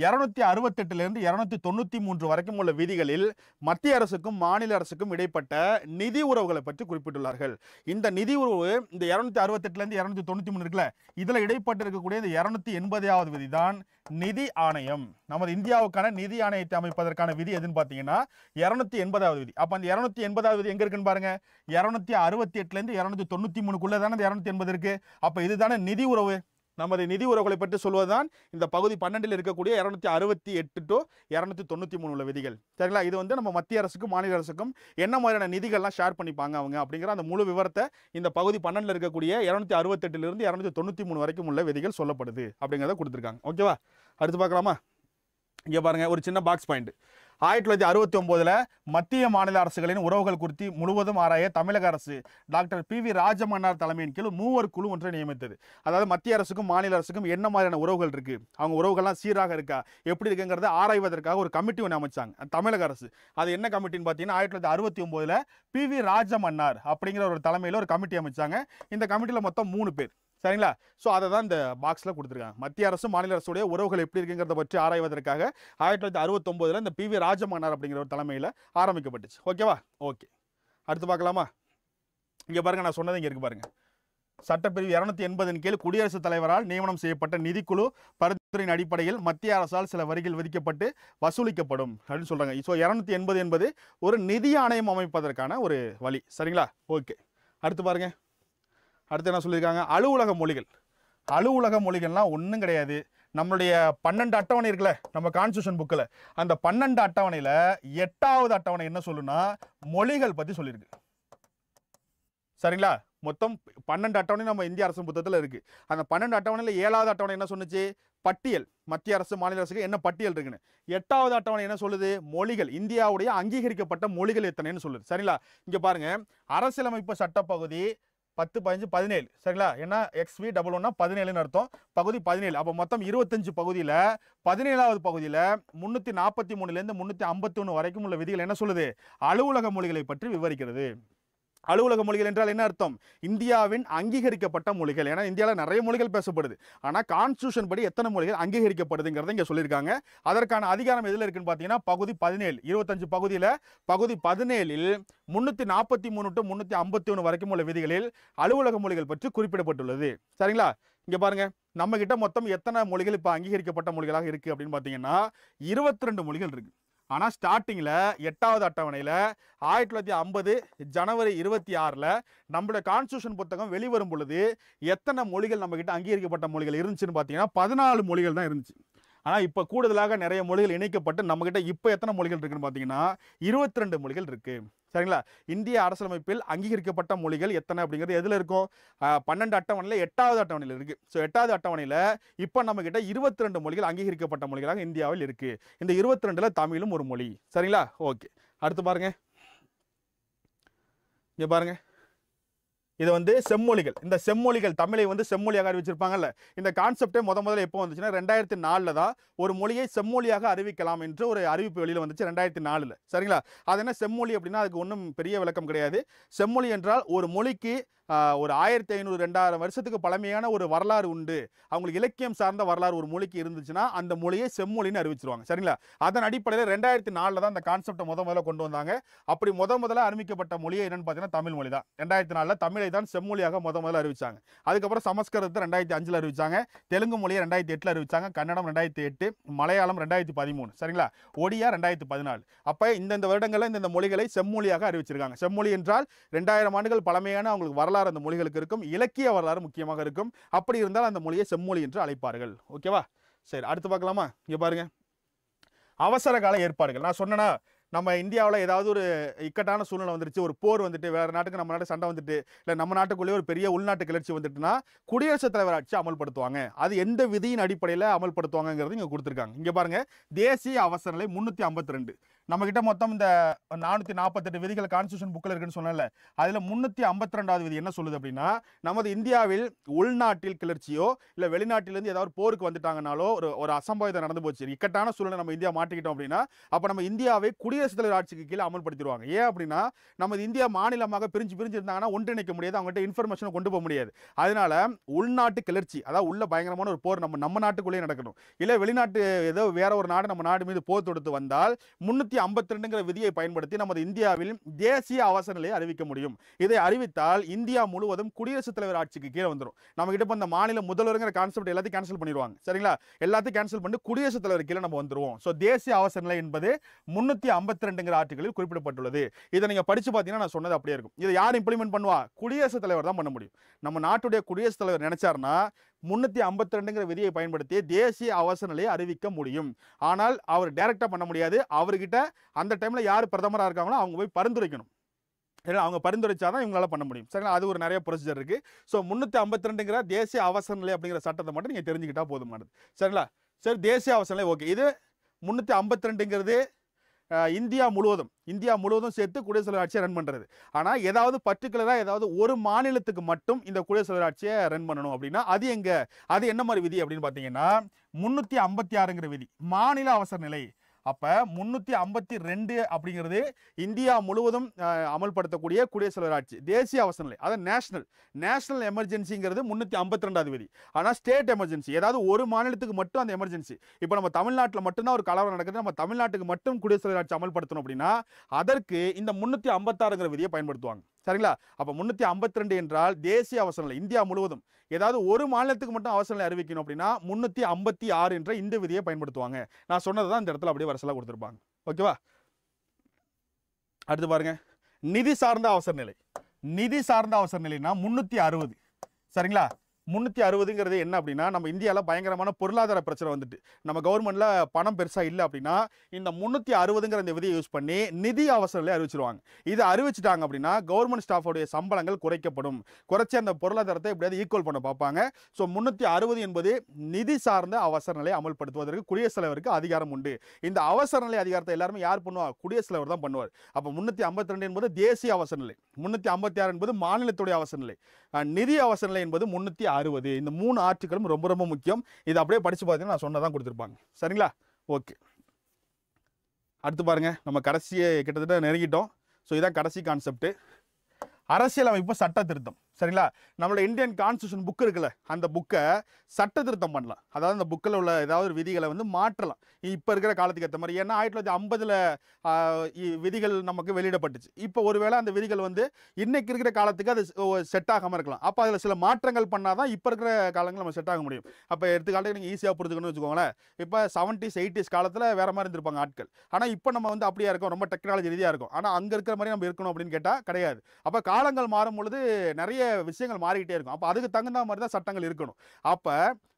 இரநூத்தி அறுபத்தெட்டுல இருந்து இரநூத்தி தொண்ணூத்தி மூன்று வரைக்கும் உள்ள விதிகளில் மத்திய அரசுக்கும் மாநில அரசுக்கும் இடைப்பட்ட நிதி உறவுகளை பற்றி குறிப்பிட்டுள்ளார்கள். இந்த நிதி உறவு இந்த இரநூத்தி அறுபத்தெட்டுல இருந்து இரநூத்தி தொண்ணூத்தி மூணு இருக்குல்ல இதுல இடைப்பட்டு இருக்கக்கூடிய இந்த இரநூத்தி எண்பதாவது விதி தான் நிதி ஆணையம். நமது இந்தியாவுக்கான நிதி ஆணையத்தை அமைப்பதற்கான விதி எதுன்னு பார்த்தீங்கன்னா இரநூத்தி எண்பதாவது விதி. அப்போ அந்த இரநூத்தி எண்பதாவது விதி எங்க இருக்குன்னு பாருங்க. இரநூத்தி அறுபத்தி எட்டுல இருந்து இரநூத்தி தொண்ணூத்தி மூணுக்குள்ள தானே இந்த இரநூத்தி எண்பது இருக்கு. அப்போ இதுதானே நிதி உறவு. நமது நிதி உறவுகளை பற்றி சொல்வதுதான் இந்த பகுதி பன்னெண்டில் இருக்கக்கூடிய இரநூத்தி அறுபத்தி எட்டு டு இரநூத்தி தொண்ணூற்றி மூணு உள்ள விதிகள். சரிங்களா? இது வந்து நம்ம மத்திய அரசுக்கும் மாநில அரசுக்கும் என்ன மாதிரியான நிதிகள்லாம் ஷேர் பண்ணிப்பாங்க அவங்க அப்படிங்கிற அந்த முழு விவரத்தை இந்த பகுதி பன்னெண்டில் இருக்கக்கூடிய இரநூத்தி அறுபத்தெட்டுலேருந்து இரநூத்தி தொண்ணூற்றி மூணு வரைக்கும் உள்ள விதிகள் சொல்லப்படுது அப்படிங்கிறத கொடுத்துருக்காங்க. ஓகேவா அடுத்து பார்க்கலாமா? இங்கே பாருங்கள் ஒரு சின்ன பாக்ஸ் பாயிண்ட் ஆயிரத்தி தொள்ளாயிரத்தி அறுபத்தி ஒம்போதில் மத்திய மாநில அரசுகளின் உறவுகள் குறித்து முழுவதும் ஆராய தமிழக அரசு டாக்டர் பி வி ராஜமன்னார் தலைமையின் கீழ் மூவர் குழு ஒன்றை நியமித்தது. அதாவது மத்திய அரசுக்கும் மாநில அரசுக்கும் என்ன மாதிரியான உறவுகள் இருக்குது அவங்க உறவுகள்லாம் சீராக இருக்கா? எப்படி இருக்குங்கிறத ஆராய்வதற்காக ஒரு கமிட்டி ஒன்று அமைச்சாங்க. தமிழக அரசு. அது என்ன கமிட்டின்னு பார்த்தீங்கன்னா ஆயிரத்தி தொள்ளாயிரத்தி அறுபத்தி ஒம்போதில் பி வி ராஜமன்னார் அப்படிங்கிற ஒரு தலைமையில் ஒரு கமிட்டி அமைச்சாங்க. இந்த கமிட்டியில் மொத்தம் மூணு பேர். சரிங்களா? ஸோ அதை தான் இந்த பாக்ஸில் கொடுத்துருக்காங்க. மத்திய அரசு மாநில அரசுடைய உறவுகள் எப்படி இருக்குங்கிறத பற்றி ஆராய்வதற்காக ஆயிரத்தி தொள்ளாயிரத்தி அறுபத்தொம்போதில் இந்த பி வி ராஜமன்னார் அப்படிங்கிற ஒரு தலைமையில் ஆரம்பிக்கப்பட்டுச்சு. ஓகேவா ஓகே அடுத்து பார்க்கலாமா? இங்கே பாருங்கள் நான் சொன்னது இங்கே இருக்கு பாருங்கள் சட்டப்பிரிவு இரநூத்தி எண்பதின் கீழ் குடியரசுத் தலைவரால் நியமனம் செய்யப்பட்ட நிதிக்குழு பரிந்துரையின் அடிப்படையில் மத்திய அரசால் சில வரிகள் விதிக்கப்பட்டு வசூலிக்கப்படும் அப்படின்னு சொல்றாங்க. ஸோ இரநூத்தி எண்பது என்பது ஒரு நிதி ஆணையம் அமைப்பதற்கான ஒரு வழி. சரிங்களா? ஓகே அடுத்து பாருங்கள் அடுத்து என்ன சொல்லியிருக்காங்க? அலுவலக மொழிகள். அலுவலக மொழிகள்லாம் ஒன்றும் கிடையாது. நம்மளுடைய பன்னெண்டு அட்டவணை இருக்குல்ல நம்ம கான்ஸ்டியூஷன் புக்கில் அந்த பன்னெண்டு அட்டவணையில் எட்டாவது அட்டவணை என்ன சொல்லுன்னா மொழிகள் பற்றி சொல்லியிருக்கு. சரிங்களா? மொத்தம் பன்னெண்டு அட்டவணை நம்ம இந்திய அரசு புத்தகத்தில் இருக்குது அந்த பன்னெண்டு அட்டவணையில் ஏழாவது அட்டவணை என்ன சொன்னுச்சு? பட்டியல். மத்திய அரசு மாநில அரசுக்கு என்ன பட்டியல் இருக்குன்னு. எட்டாவது அட்டவணை என்ன சொல்லுது? மொழிகள். இந்தியாவுடைய அங்கீகரிக்கப்பட்ட மொழிகள் எத்தனைன்னு சொல்லுது. சரிங்களா? இங்கே பாருங்கள் அரசியலமைப்பு சட்டப்பகுதி பத்து பதினஞ்சு பதினேழு. சரிங்களா? ஏன்னா எக்ஸ்வி டபுள் ஒன்னா பதினேழுன்னு அர்த்தம். பகுதி பதினேழு. அப்போ மொத்தம் இருபத்தஞ்சு பகுதியில் பதினேழாவது பகுதியில் முந்நூற்றி நாற்பத்தி மூணுலேருந்து முந்நூற்றி ஐம்பத்தி ஒன்று வரைக்கும் உள்ள விதிகள் என்ன சொல்லுது? அலுவலக மொழிகளை பற்றி விவரிக்கிறது. அலுவலக மொழிகள் என்றால் என்ன அர்த்தம்? இந்தியாவின் அங்கீகரிக்கப்பட்ட மொழிகள். ஏன்னா இந்தியாவில் நிறைய மொழிகள் பேசப்படுது. ஆனால் கான்ஸ்டியூஷன் படி எத்தனை மொழிகள் அங்கீகரிக்கப்படுதுங்கிறத இங்கே சொல்லியிருக்காங்க. அதற்கான அதிகாரம் எதில் இருக்குன்னு பார்த்தீங்கன்னா பகுதி பதினேழு இருபத்தஞ்சு பகுதியில் பகுதி பதினேழில் முந்நூற்றி நாற்பத்தி மூணு டு முந்நூற்றி ஐம்பத்தி ஒன்று வரைக்கும் உள்ள விதிகளில் அலுவலக மொழிகள் பற்றி குறிப்பிடப்பட்டுள்ளது. சரிங்களா? இங்கே பாருங்க. நம்மக்கிட்ட மொத்தம் எத்தனை மொழிகள் இப்போ அங்கீகரிக்கப்பட்ட மொழிகளாக இருக்குது அப்படின்னு பார்த்தீங்கன்னா இருபத்தி ரெண்டு மொழிகள் இருக்குது ஆனால் ஸ்டார்டிங்கில் எட்டாவது அட்டவணையில் ஆயிரத்தி தொள்ளாயிரத்தி ஐம்பது ஜனவரி இருபத்தி ஆறில் நம்மளோட கான்ஸ்டியூஷன் புத்தகம் வெளிவரும் பொழுது எத்தனை மொழிகள் நம்மக்கிட்ட அங்கீகரிக்கப்பட்ட மொழிகள் இருந்துச்சுன்னு பார்த்தீங்கன்னா பதினாலு மொழிகள் தான் இருந்துச்சு. ஆனால் இப்போ கூடுதலாக நிறைய மொழிகள் இணைக்கப்பட்டு நம்மக்கிட்ட இப்போ எத்தனை மொழிகள் இருக்குதுன்னு பார்த்தீங்கன்னா இருபத்தி ரெண்டு மொழிகள் இருக்குது சரிங்களா? இந்திய அரசியலமைப்பில் அங்கீகரிக்கப்பட்ட மொழிகள் எத்தனை அப்படிங்கிறது எதில் இருக்கும்? பன்னெண்டு அட்டவணையில் எட்டாவது அட்டவணையில் இருக்குது ஸோ எட்டாவது அட்டவணையில் இப்போ நம்மக்கிட்ட இருபத்தி ரெண்டு மொழிகள் அங்கீகரிக்கப்பட்ட மொழிகளாக இந்தியாவில் இருக்குது இந்த இருபத்தி ரெண்டில் தமிழும் ஒரு மொழி. சரிங்களா? ஓகே. அடுத்து பாருங்கள் இங்கே பாருங்கள் இது வந்து செம்மொழிகள். இந்த செம்மொழிகள் தமிழை வந்து செம்மொழியாக அறிவிச்சிருப்பாங்கல்ல. இந்த கான்செப்டே முத முதல்ல எப்போ வந்துச்சுன்னா ரெண்டாயிரத்தி நாலில் தான் ஒரு மொழியை செம்மொழியாக அறிவிக்கலாம் என்று ஒரு அறிவிப்பு வெளியில் வந்துச்சு ரெண்டாயிரத்தி நாலில் சரிங்களா? அது என்ன செம்மொழி அப்படின்னா அதுக்கு ஒன்றும் பெரிய விளக்கம் கிடையாது. செம்மொழி என்றால் ஒரு மொழிக்கு ஒரு ஆயிரத்தி ஐநூறு ரெண்டாயிரம் வருஷத்துக்கு பழமையான ஒரு வரலாறு உண்டு. அவங்களுக்கு இலக்கியம் சார்ந்த வரலாறு ஒரு மொழிக்கு இருந்துச்சுன்னா அந்த மொழியை செம்மொழின்னு அறிவிச்சிருவாங்க. சரிங்களா? அதன் அடிப்படையில் ரெண்டாயிரத்தி நாலில் தான் அந்த கான்செப்டை முத முதல்ல கொண்டு வந்தாங்க. அப்படி முத முதல்ல அறிவிக்கப்பட்ட மொழியை என்னன்னு பார்த்தீங்கன்னா தமிழ் மொழி தான். ரெண்டாயிரத்தி நாலில் தமிழை தான் செம்மொழியாக முத முதல்ல அறிவிச்சாங்க. அதுக்கப்புறம் சமஸ்கிருதத்தை ரெண்டாயிரத்தி அஞ்சில் அறிவிச்சாங்க. தெலுங்கு மொழியை ரெண்டாயிரத்தி எட்டில் அறிவிச்சாங்க. கன்னடம் ரெண்டாயிரத்தி எட்டு. மலையாளம் ரெண்டாயிரத்தி பதிமூணு. சரிங்களா? ஒடியா ரெண்டாயிரத்தி பதினாலு. அப்போ இந்தந்த வருடங்களில் இந்தந்த மொழிகளை செம்மொழியாக அறிவிச்சிருக்காங்க. செம்மொழி என்றால் ரெண்டாயிரம் ஆண்டுகள் பழமையான அவங்களுக்கு வரலாறு அந்த மொழிகளுக்கு இருக்கும். இலக்கிய வரலாறு முக்கியமாக இருக்கும். அப்படி இருந்தால் அந்த மொழியை செம்மொழி என்று அழைப்பார்கள். ஓகேவா சரி அடுத்து பார்க்கலாமா? இங்கே பாருங்க. அவசர கால ஏற்பாடுகள். நான் சொன்னேன்னா நம்ம இந்தியாவில் ஏதாவது ஒரு இக்கட்டான சூழ்நிலை வந்துருச்சு ஒரு போர் வந்துட்டு வேறு நாட்டுக்கு நம்ம நாட்டு சண்டை வந்துட்டு இல்லை நம்ம நாட்டுக்குள்ளேயே ஒரு பெரிய உள்நாட்டு கிளர்ச்சி வந்துட்டுனா குடியரசுத் தலைவர் ஆட்சி அமல்படுத்துவாங்க. அது எந்த விதியின் அடிப்படையில் அமல்படுத்துவாங்கங்கிறது இங்கே கொடுத்துருக்காங்க. இங்கே பாருங்க தேசிய அவசர நிலை முந்நூற்றி ஐம்பத்தி ரெண்டு. நம்மக்கிட்ட மொத்தம் இந்த நானூற்றி நாற்பத்தெட்டு விதிகள் கான்ஸ்டியூஷன் புக்கில் இருக்குன்னு சொன்னல அதில் முந்நூற்றி ஐம்பத்தி ரெண்டாவது விதி என்ன சொல்லுது அப்படின்னா நமது இந்தியாவில் உள்நாட்டில் கிளர்ச்சியோ இல்லை வெளிநாட்டிலேருந்து ஏதாவது போருக்கு வந்துட்டாங்கனாலோ ஒரு ஒரு அசம்பாவிதம் நடந்து போச்சு. இக்கட்டான சூழ்நிலை நம்ம இந்தியா மாட்டிக்கிட்டோம் அப்படின்னா அப்போ நம்ம இந்தியாவை குடியரசுத் தலைவர் ஆட்சிக்கு கீழே அமல்படுத்திடுவாங்க. ஏன் அப்படின்னா நமது இந்தியா மாநிலமாக பிரிஞ்சு பிரிஞ்சு இருந்தாங்கன்னா ஒன்றிணைக்க முடியாது அவங்ககிட்ட இன்ஃபர்மேஷனை கொண்டு போக முடியாது. அதனால உள்நாட்டு கிளர்ச்சி அதாவது உள்ள பயங்கரமான ஒரு போர் நம்ம நம்ம நாட்டுக்குள்ளேயே நடக்கணும். இல்லை வெளிநாட்டு ஏதோ வேற ஒரு நாடு நம்ம நாடு மீது போர் தொடுத்து வந்தால் முன்னூற்றி ஐம்பத்தி ரெண்டுங்கிற விதியை பயன்படுத்தி நமது இந்தியாவில் தேசிய அவசர நிலையை அறிவிக்க முடியும். இதை அறிவித்தால் இந்தியா முழுவதும் குடியரசுத் தலைவர் ஆட்சிக்கு கீழே வந்துடும் நம்ம கிட்ட இந்த மாநில முதல்வருங்கிற கான்செப்ட் எல்லாத்தையும் கேன்சல் பண்ணிடுவாங்க. சரிங்களா? எல்லாத்தையும் கேன்சல் பண்ணி குடியரசுத் தலைவர் கீழே நம்ம வந்துருவோம். ஸோ தேசிய அவசர நிலை என்பது முன்னூற்றி ஐம்பத்தி ரெண்டுங்கிற ஆர்டிகளில் குறிப்பிடப்பட்டுள்ளது. இதை நீங்கள் படித்து பார்த்தீங்கன்னா நான் சொன்னது அப்படியே இருக்கும். இதை யார் இம்ப்ளிமெண்ட் பண்ணுவா? குடியரசுத் தலைவர் தான் பண்ண முடியும். நம்ம நாட்டுடைய குடியரசுத் தலைவர் நினைச்சாருன்னா முன்னூற்றி ஐம்பத்தி ரெண்டுங்கிற விதியை பயன்படுத்தி தேசிய அவசர நிலையை அறிவிக்க முடியும். ஆனால் அவர் டைரெக்டாக பண்ண முடியாது. அவர்கிட்ட அந்த டைமில் யார் பிரதமராக இருக்காங்களோ அவங்க போய் பரிந்துரைக்கணும். ஏன்னா அவங்க பரிந்துரைச்சாதான் இவங்களால பண்ண முடியும். சரிங்களா? அது ஒரு நிறைய ப்ரொசீஜர் இருக்குது ஸோ முந்நூற்றி ஐம்பத்தி ரெண்டுங்கிற தேசிய அவசர நிலை அப்படிங்கிற சட்டத்தை மட்டும் நீங்கள் தெரிஞ்சுக்கிட்டா போதுமானது. சரிங்களா? சரி தேசிய அவசர நிலை ஓகே இது முந்நூற்றி ஐம்பத்தி ரெண்டுங்கிறது இந்தியா முழுவதும் இந்தியா முழுவதும் சேர்த்து குடியரசு தலைவர் ஆட்சியை ரன் பண்ணுறது ஆனால் ஏதாவது பர்டிகுலராக ஏதாவது ஒரு மாநிலத்துக்கு மட்டும் இந்த குடியரசு தலைவர் ஆட்சியை ரன் பண்ணணும் அப்படின்னா அது எங்க அது என்ன மாதிரி விதி அப்படின்னு பார்த்தீங்கன்னா முந்நூற்றி ஐம்பத்தி ஆறுங்கிற விதி. மாநில அவசர நிலை அப்போ முந்நூற்றி ஐம்பத்தி ரெண்டு அப்படிங்கிறது இந்தியா முழுவதும் அமல்படுத்தக்கூடிய குடியரசுத் ஆட்சி. தேசிய அவசர நிலை. அதாவது நேஷனல் நேஷனல் எமர்ஜென்சிங்கிறது முந்நூற்றி ஐம்பத்தி ரெண்டாவது விதி. ஆனால் ஸ்டேட் எமர்ஜென்சி ஏதாவது ஒரு மாநிலத்துக்கு மட்டும் அந்த எமர்ஜென்சி இப்போ நம்ம தமிழ்நாட்டில் மட்டும்தான் ஒரு கலவரம் நடக்குது. நம்ம தமிழ்நாட்டுக்கு மட்டும் குடியரசுத் ஆட்சி அமல்படுத்தணும் அப்படின்னா அதற்கு இந்த முந்நூற்றி ஐம்பத்தாறுங்கிற விதியை பயன்படுத்துவாங்க. சரிங்களா? அப்போ முந்நூற்றி ஐம்பத்தி ரெண்டு என்றால் தேசிய அவசர நிலை இந்தியா முழுவதும். ஏதாவது ஒரு மாநிலத்துக்கு மட்டும் அவசர நிலை அறிவிக்கணும் அப்படின்னா முந்நூற்றி ஐம்பத்தி ஆறு என்ற இந்த விதியை பயன்படுத்துவாங்க. நான் சொன்னது தான் இந்த இடத்துல அப்படியே வரிசலாக கொடுத்துருப்பாங்க. ஓகேவா அடுத்து பாருங்க. நிதி சார்ந்த அவசர நிலை. நிதி சார்ந்த அவசர நிலைனா முந்நூற்றி அறுபது. சரிங்களா? முந்நூற்றி அறுபதுங்கிறது என்ன அப்படின்னா நம்ம இந்தியாவில் பயங்கரமான பொருளாதார பிரச்சனை வந்துட்டு. நம்ம கவர்மெண்ட்டில் பணம் பெருசாக இல்லை அப்படின்னா இந்த முந்நூற்றி அறுபதுங்கிற இந்த விதியை யூஸ் பண்ணி நிதி அவசர அறிவிச்சிருவாங்க. இதை அறிவிச்சிட்டாங்க அப்படின்னா கவர்மெண்ட் ஸ்டாஃபோடைய சம்பளங்கள் குறைக்கப்படும். குறைச்சி அந்த பொருளாதாரத்தை எப்படியாவது ஈக்குவல் பண்ண பார்ப்பாங்க. ஸோ முந்நூற்றி அறுபது என்பது நிதி சார்ந்த அவசர நிலை அமல்படுத்துவதற்கு குடியரசுத் தலைவருக்கு அதிகாரம் உண்டு. இந்த அவசர நிலை அதிகாரத்தை எல்லாருமே யார் பண்ணுவார் குடியரசுத் தலைவர் தான் பண்ணுவார். அப்போ முந்நூற்றி ஐம்பத்தி ரெண்டு என்பது தேசிய அவசர நிலை முந்நூற்றி ஐம்பத்தி ஆறு என்பது மாநிலத்துடைய அவசர நிலை நிதி அவசர நிலை என்பது முந்நூற்றி அறுபது. இந்த மூணு ஆட்சிகளும் ரொம்ப ரொம்ப முக்கியம். இதை அப்படியே படித்து பார்த்தீங்கன்னா நான் சொன்னதான் கொடுத்துருப்பாங்க. சரிங்களா? ஓகே. அடுத்து பாருங்கள் நம்ம கடைசியை கிட்டத்தட்ட நெருங்கிட்டோம். ஸோ இதான் கடைசி கான்செப்ட்டு அரசியலமைப்பு சட்ட திருத்தம். சரிங்களா? நம்மளோட இந்தியன் கான்ஸ்டியூஷன் புக் இருக்குல்ல அந்த புக்கை சட்ட திருத்தம் பண்ணலாம். அதாவது அந்த புக்கில் உள்ள ஏதாவது ஒரு விதிகளை வந்து மாற்றலாம். இப்போ இருக்கிற காலத்துக்கு ஏற்ற மாதிரி ஏன்னா ஆயிரத்தி தொள்ளாயிரத்தி ஐம்பதில் விதிகள் நமக்கு வெளியிடப்பட்டுச்சு. இப்போ ஒருவேளை அந்த விதிகள் வந்து இன்றைக்கி இருக்கிற காலத்துக்கு அது செட் ஆகாமல் இருக்கலாம். அப்போ அதில் சில மாற்றங்கள் பண்ணால் தான் இப்போ இருக்கிற காலங்கள் நம்ம செட் ஆக முடியும். அப்போ எடுத்துக்காட்டுக்கு நீங்கள் ஈஸியாக புரிஞ்சுக்கணும்னு வச்சுக்கோங்களேன். இப்போ செவன்டிஸ் எயிட்டிஸ் காலத்தில் வேறு மாதிரி இருந்திருப்பாங்க ஆட்கள். ஆனால் இப்போ நம்ம வந்து அப்படியே இருக்கோம் ரொம்ப டெக்னாலஜி ரீதியாக இருக்கும். ஆனால் அங்கே இருக்கிற மாதிரி நம்ம இருக்கணும் அப்படின்னு கேட்டால் கிடையாது. அப்போ காலங்கள் மாறும் பொழுது நிறைய விஷயங்கள் மாறிக்கிட்டே இருக்கும். அப்போ அதுக்கு தகுந்த மாதிரி தான் சட்டங்கள் இருக்கணும். அப்போ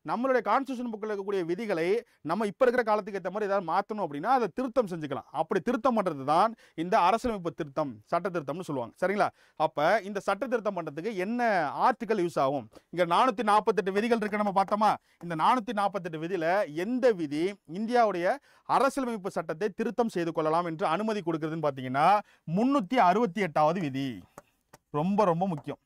நம்மளுடைய கான்ஸ்டியூஷன் புக்கில் இருக்கக்கூடிய விதிகளை நம்ம இப்போ இருக்கிற காலத்துக்கு ஏற்ற மாதிரி ஏதாவது மாற்றணும் அப்படின்னா அதை திருத்தம் செஞ்சுக்கலாம். அப்படி திருத்தம் பண்ணுறது தான் இந்த அரசியலமைப்பு திருத்தம் சட்ட திருத்தம்னு சொல்லுவாங்க. சரிங்களா? அப்போ இந்த சட்ட திருத்தம் பண்ணுறதுக்கு என்ன ஆர்டிக்கல் யூஸ் ஆகும்? இங்கே நானூற்றி நாற்பத்தெட்டு விதிகள் இருக்கு. நம்ம பார்த்தோமா? இந்த நானூற்றி நாற்பத்தெட்டு விதியில் எந்த விதி இந்தியாவுடைய அரசியலமைப்பு சட்டத்தை திருத்தம் செய்து கொள்ளலாம் என்று அனுமதி கொடுக்குறதுன்னு பார்த்தீங்கன்னா முன்னூற்றி அறுபத்தி எட்டாவது விதி. ரொம்ப ரொம்ப முக்கியம்.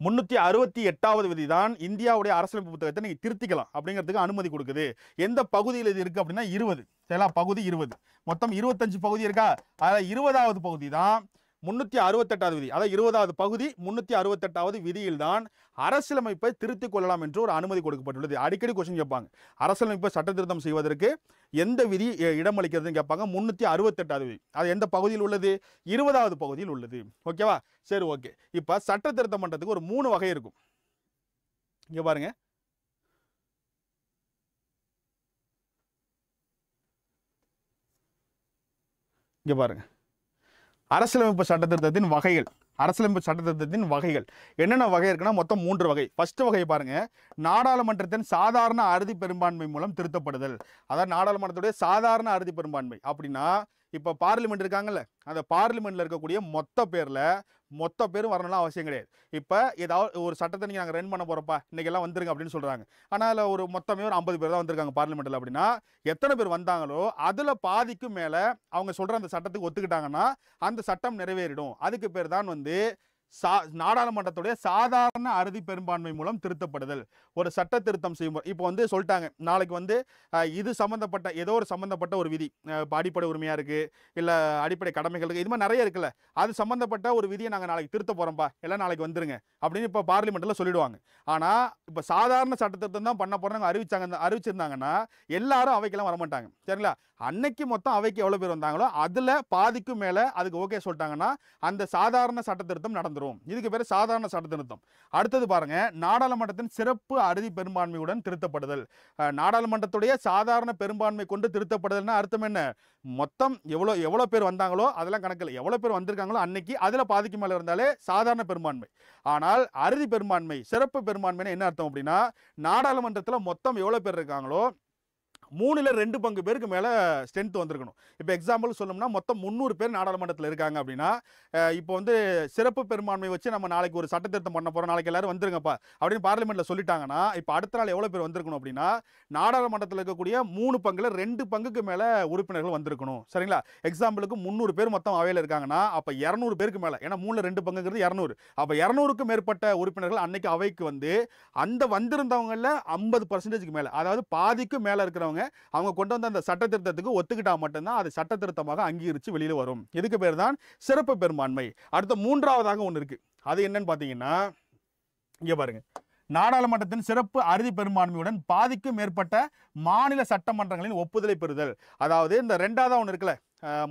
முன்னூற்றி அறுபத்தி எட்டாவது விதி தான் இந்தியாவுடைய அரசியலமைப்பு புத்தகத்தை நீங்கள் திருத்திக்கலாம் அப்படிங்கிறதுக்கு அனுமதி கொடுக்குது. எந்த பகுதியில் இது இருக்குது அப்படின்னா இருபது. சரிங்களா? பகுதி இருபது. மொத்தம் இருபத்தஞ்சு பகுதி இருக்கா? அதில் இருபதாவது பகுதி தான் முன்னூற்றி அறுபத்தெட்டாவது விதி. அதாவது இருபதாவது பகுதி முன்னூற்றி அறுபத்தெட்டாவது விதியில் தான் அரசியலமைப்பை திருத்திக் கொள்ளலாம் என்று ஒரு அனுமதி கொடுக்கப்பட்டுள்ளது. அடிக்கடி கொஸ்டின் கேட்பாங்க. அரசியலமைப்பை சட்ட திருத்தம் செய்வதற்கு எந்த விதி இடமளிக்கிறதுன்னு கேட்பாங்க. முன்னூற்றி அறுபத்தெட்டாவது விதி அது எந்த பகுதியில் உள்ளது? இருபதாவது பகுதியில் உள்ளது. ஓகேவா? சரி ஓகே. இப்போ சட்ட திருத்தம் பண்ணுறதுக்கு ஒரு மூணு வகை இருக்கும். இங்கே பாருங்க. இங்கே பாருங்க. அரசியலமைப்பு சட்ட திருத்தத்தின் வகைகள். அரசியலமைப்பு சட்டத்திட்டத்தின் வகைகள். என்னென்ன வகை இருக்குன்னா மொத்தம் மூன்று வகை. ஃபர்ஸ்ட் வகையை பாருங்க. நாடாளுமன்றத்தின் சாதாரண அறுதி பெரும்பான்மை மூலம் திருத்தப்படுதல். அதாவது நாடாளுமன்றத்துடைய சாதாரண அறுதி பெரும்பான்மை. அப்படின்னா இப்போ பார்லிமெண்ட் இருக்காங்கல்ல அந்த பார்லிமெண்ட்டில் இருக்கக்கூடிய மொத்த பேரில் மொத்த பேரும் வரணும்லாம் அவசியம் கிடையாது. இப்போ ஏதாவது ஒரு சட்டத்தை நீங்கள் நாங்கள் ரன் பண்ண போகிறப்பா இன்றைக்கெல்லாம் வந்துருங்க அப்படின்னு சொல்கிறாங்க ஆனால் அதில் ஒரு மொத்தமே ஒரு ஐம்பது பேர் தான் வந்திருக்காங்க பார்லிமெண்ட்டில் அப்படின்னா எத்தனை பேர் வந்தாங்களோ அதில் பாதிக்கும் மேலே அவங்க சொல்கிற அந்த சட்டத்துக்கு ஒத்துக்கிட்டாங்கன்னா அந்த சட்டம் நிறைவேறிடும். அதுக்கு பேர் தான் வந்து சா நாடாளுமன்றத்துடைய சாதாரண அறுதி பெரும்பான்மை மூலம் திருத்தப்படுதல். ஒரு சட்ட திருத்தம் செய்யும் இப்போ வந்து சொல்லிட்டாங்க நாளைக்கு வந்து இது சம்மந்தப்பட்ட ஏதோ ஒரு சம்மந்தப்பட்ட ஒரு விதி. இப்போ அடிப்படை உரிமையாக இருக்குது இல்லை அடிப்படை கடமைகள் இருக்குது இது மாதிரி நிறைய இருக்குல்ல. அது சம்மந்தப்பட்ட ஒரு விதியை நாங்கள் நாளைக்கு திருத்த போகிறோம்ப்பா எல்லாம் நாளைக்கு வந்துருங்க அப்படின்னு இப்போ பார்லிமெண்ட்டில் சொல்லிடுவாங்க. ஆனால் இப்போ சாதாரண சட்ட திருத்தம் தான் பண்ண போகிறாங்க அறிவிச்சாங்க அறிவிச்சிருந்தாங்கன்னா எல்லாரும் அவைக்கெல்லாம் வரமாட்டாங்க. சரிங்களா? அன்னைக்கு மொத்தம் அவைக்கு எவ்வளோ பேர் வந்தாங்களோ அதில் பாதிக்கும் மேலே அதுக்கு ஓகே சொல்லிட்டாங்கன்னா அந்த சாதாரண சட்ட திருத்தம் நடந்துரும். இதுக்கு பேர் சாதாரண சட்ட திருத்தம். அடுத்தது பாருங்க நாடாளுமன்றத்தின் சிறப்பு அறுதி பெரும்பான்மையுடன் திருத்தப்படுதல். நாடாளுமன்றத்துடைய சாதாரண பெரும்பான்மை கொண்டு திருத்தப்படுதல்னா அர்த்தம் என்ன? மொத்தம் எவ்வளோ எவ்வளோ பேர் வந்தாங்களோ அதெல்லாம் கணக்கில் எவ்வளோ பேர் வந்திருக்காங்களோ அன்னைக்கு அதில் பாதிக்கு மேலே இருந்தாலே சாதாரண பெரும்பான்மை. ஆனால் அறுதி பெரும்பான்மை சிறப்பு பெரும்பான்மைன்னு என்ன அர்த்தம் அப்படின்னா நாடாளுமன்றத்தில் மொத்தம் எவ்வளோ பேர் இருக்காங்களோ மூணுல ரெண்டு பங்கு பேருக்கு மேலே ஸ்ட்ரென்த் வந்திருக்கணும். இப்போ எக்ஸாம்பிள் சொல்லணும்னா மொத்தம் முந்நூறு பேர் நாடாளுமன்றத்தில் இருக்காங்க அப்படின்னா இப்போ வந்து சிறப்பு பெரும்பான்மை வச்சு நம்ம நாளைக்கு ஒரு சட்ட திருத்தம் பண்ண போகிறோம் நாளைக்கு எல்லாரும் வந்துருங்கப்பா அப்படின்னு பார்லிமெண்ட்டில் சொல்லிட்டாங்கன்னா இப்போ அடுத்த நாள் எவ்வளோ பேர் வந்திருக்கணும் அப்படின்னா நாடாளுமன்றத்தில் இருக்கக்கூடிய மூணு பங்கில் ரெண்டு பங்குக்கு மேலே உறுப்பினர்கள் வந்திருக்கணும். சரிங்களா? எக்ஸாம்பிளுக்கு முந்நூறு பேர் மொத்தம் அவையில் இருக்காங்கன்னா அப்போ இரநூறு பேருக்கு மேலே ஏன்னா மூணில் ரெண்டு பங்குங்கிறது இரநூறு. அப்போ இரநூறுக்கும் மேற்பட்ட உறுப்பினர்கள் அன்னைக்கு அவைக்கு வந்து அந்த வந்திருந்தவங்களில் ஐம்பது பர்சன்டேஜ்க்கு மேலே அதாவது பாதிக்கும் மேலே இருக்கிறவங்க அவங்க கொண்டு வந்த அந்த சட்ட திருத்தத்துக்கு ஒத்துக்கிட்டா மட்டும்தான் அது சட்ட திருத்தமாக அங்கீகரித்து வெளியில் வரும். இதுக்கு பேர் தான் சிறப்பு பெரும்பான்மை. அடுத்த மூன்றாவதாக ஒன்று இருக்கு. அது என்னன்னு பார்த்தீங்கன்னா இங்கே பாருங்க. நாடாளுமன்றத்தின் சிறப்பு அறுதி பெரும்பான்மையுடன் பாதிக்கும் மேற்பட்ட மாநில சட்டமன்றங்களின் ஒப்புதலை பெறுதல். அதாவது இந்த ரெண்டாவது ஒன்று இருக்குல்ல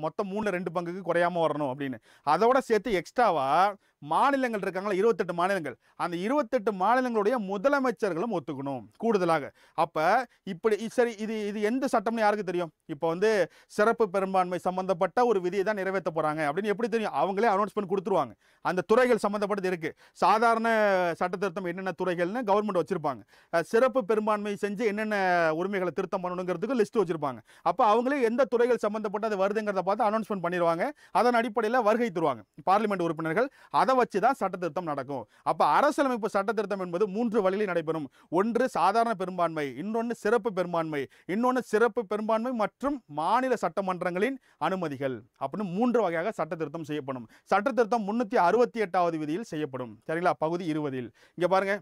மொத்தம் மூணு ரெண்டு பங்குக்கு குறையாம வரணும் அப்படின்னு. அதோட சேர்த்து எக்ஸ்ட்ராவாக மாநிலங்கள் இருக்காங்களா? இருபத்தெட்டு மாநிலங்கள். அந்த இருபத்தெட்டு மாநிலங்களுடைய முதலமைச்சர்களும் ஒத்துக்கணும் கூடுதலாக. அப்போ இப்படி சரி இது இது எந்த சட்டம்னு யாருக்கு தெரியும்? இப்போ வந்து சிறப்பு பெரும்பான்மை சம்பந்தப்பட்ட ஒரு விதியை தான் நிறைவேற்ற போகிறாங்க அப்படின்னு எப்படி தெரியும்? அவங்களே அனௌன்ஸ்மெண்ட் கொடுத்துருவாங்க. அந்த துறைகள் சம்மந்தப்பட்டது இருக்குது சாதாரண சட்ட திருத்தம் என்னென்ன துறைகள்னு கவர்மெண்ட் வச்சுருப்பாங்க. சிறப்பு பெரும்பான்மை செஞ்சு என்னென்ன உரிமைகளை திருத்தம் பண்ணணுங்கிறதுக்கு லிஸ்ட் வச்சுருப்பாங்க. அப்போ அவங்களே எந்த துறைகள் சம்பந்தப்பட்டது வருதுங்கிறத பார்த்து அனௌன்ஸ்மெண்ட் பண்ணிடுவாங்க. அதன் அடிப்படையில் வருகை தருவாங்க. பார்லிமெண்ட் உறுப்பினர்கள். அதை வச்சு தான் சட்ட திருத்தம் நடக்கும். அப்போ அரசியலமைப்பு சட்ட திருத்தம் என்பது மூன்று வழியில் நடைபெறும். ஒன்று சாதாரண பெரும்பான்மை. இன்னொன்று சிறப்பு பெரும்பான்மை. இன்னொன்று சிறப்பு பெரும்பான்மை மற்றும் மாநில சட்டமன்றங்களின் அனுமதிகள். அப்படின்னு மூன்று வகையாக சட்ட திருத்தம் செய்யப்படும். சட்ட திருத்தம் முன்னூற்றி அறுபத்தி எட்டாவது விதியில் செய்யப்படும். சரிங்களா? பகுதி இருபதில். இங்கே பாருங்க.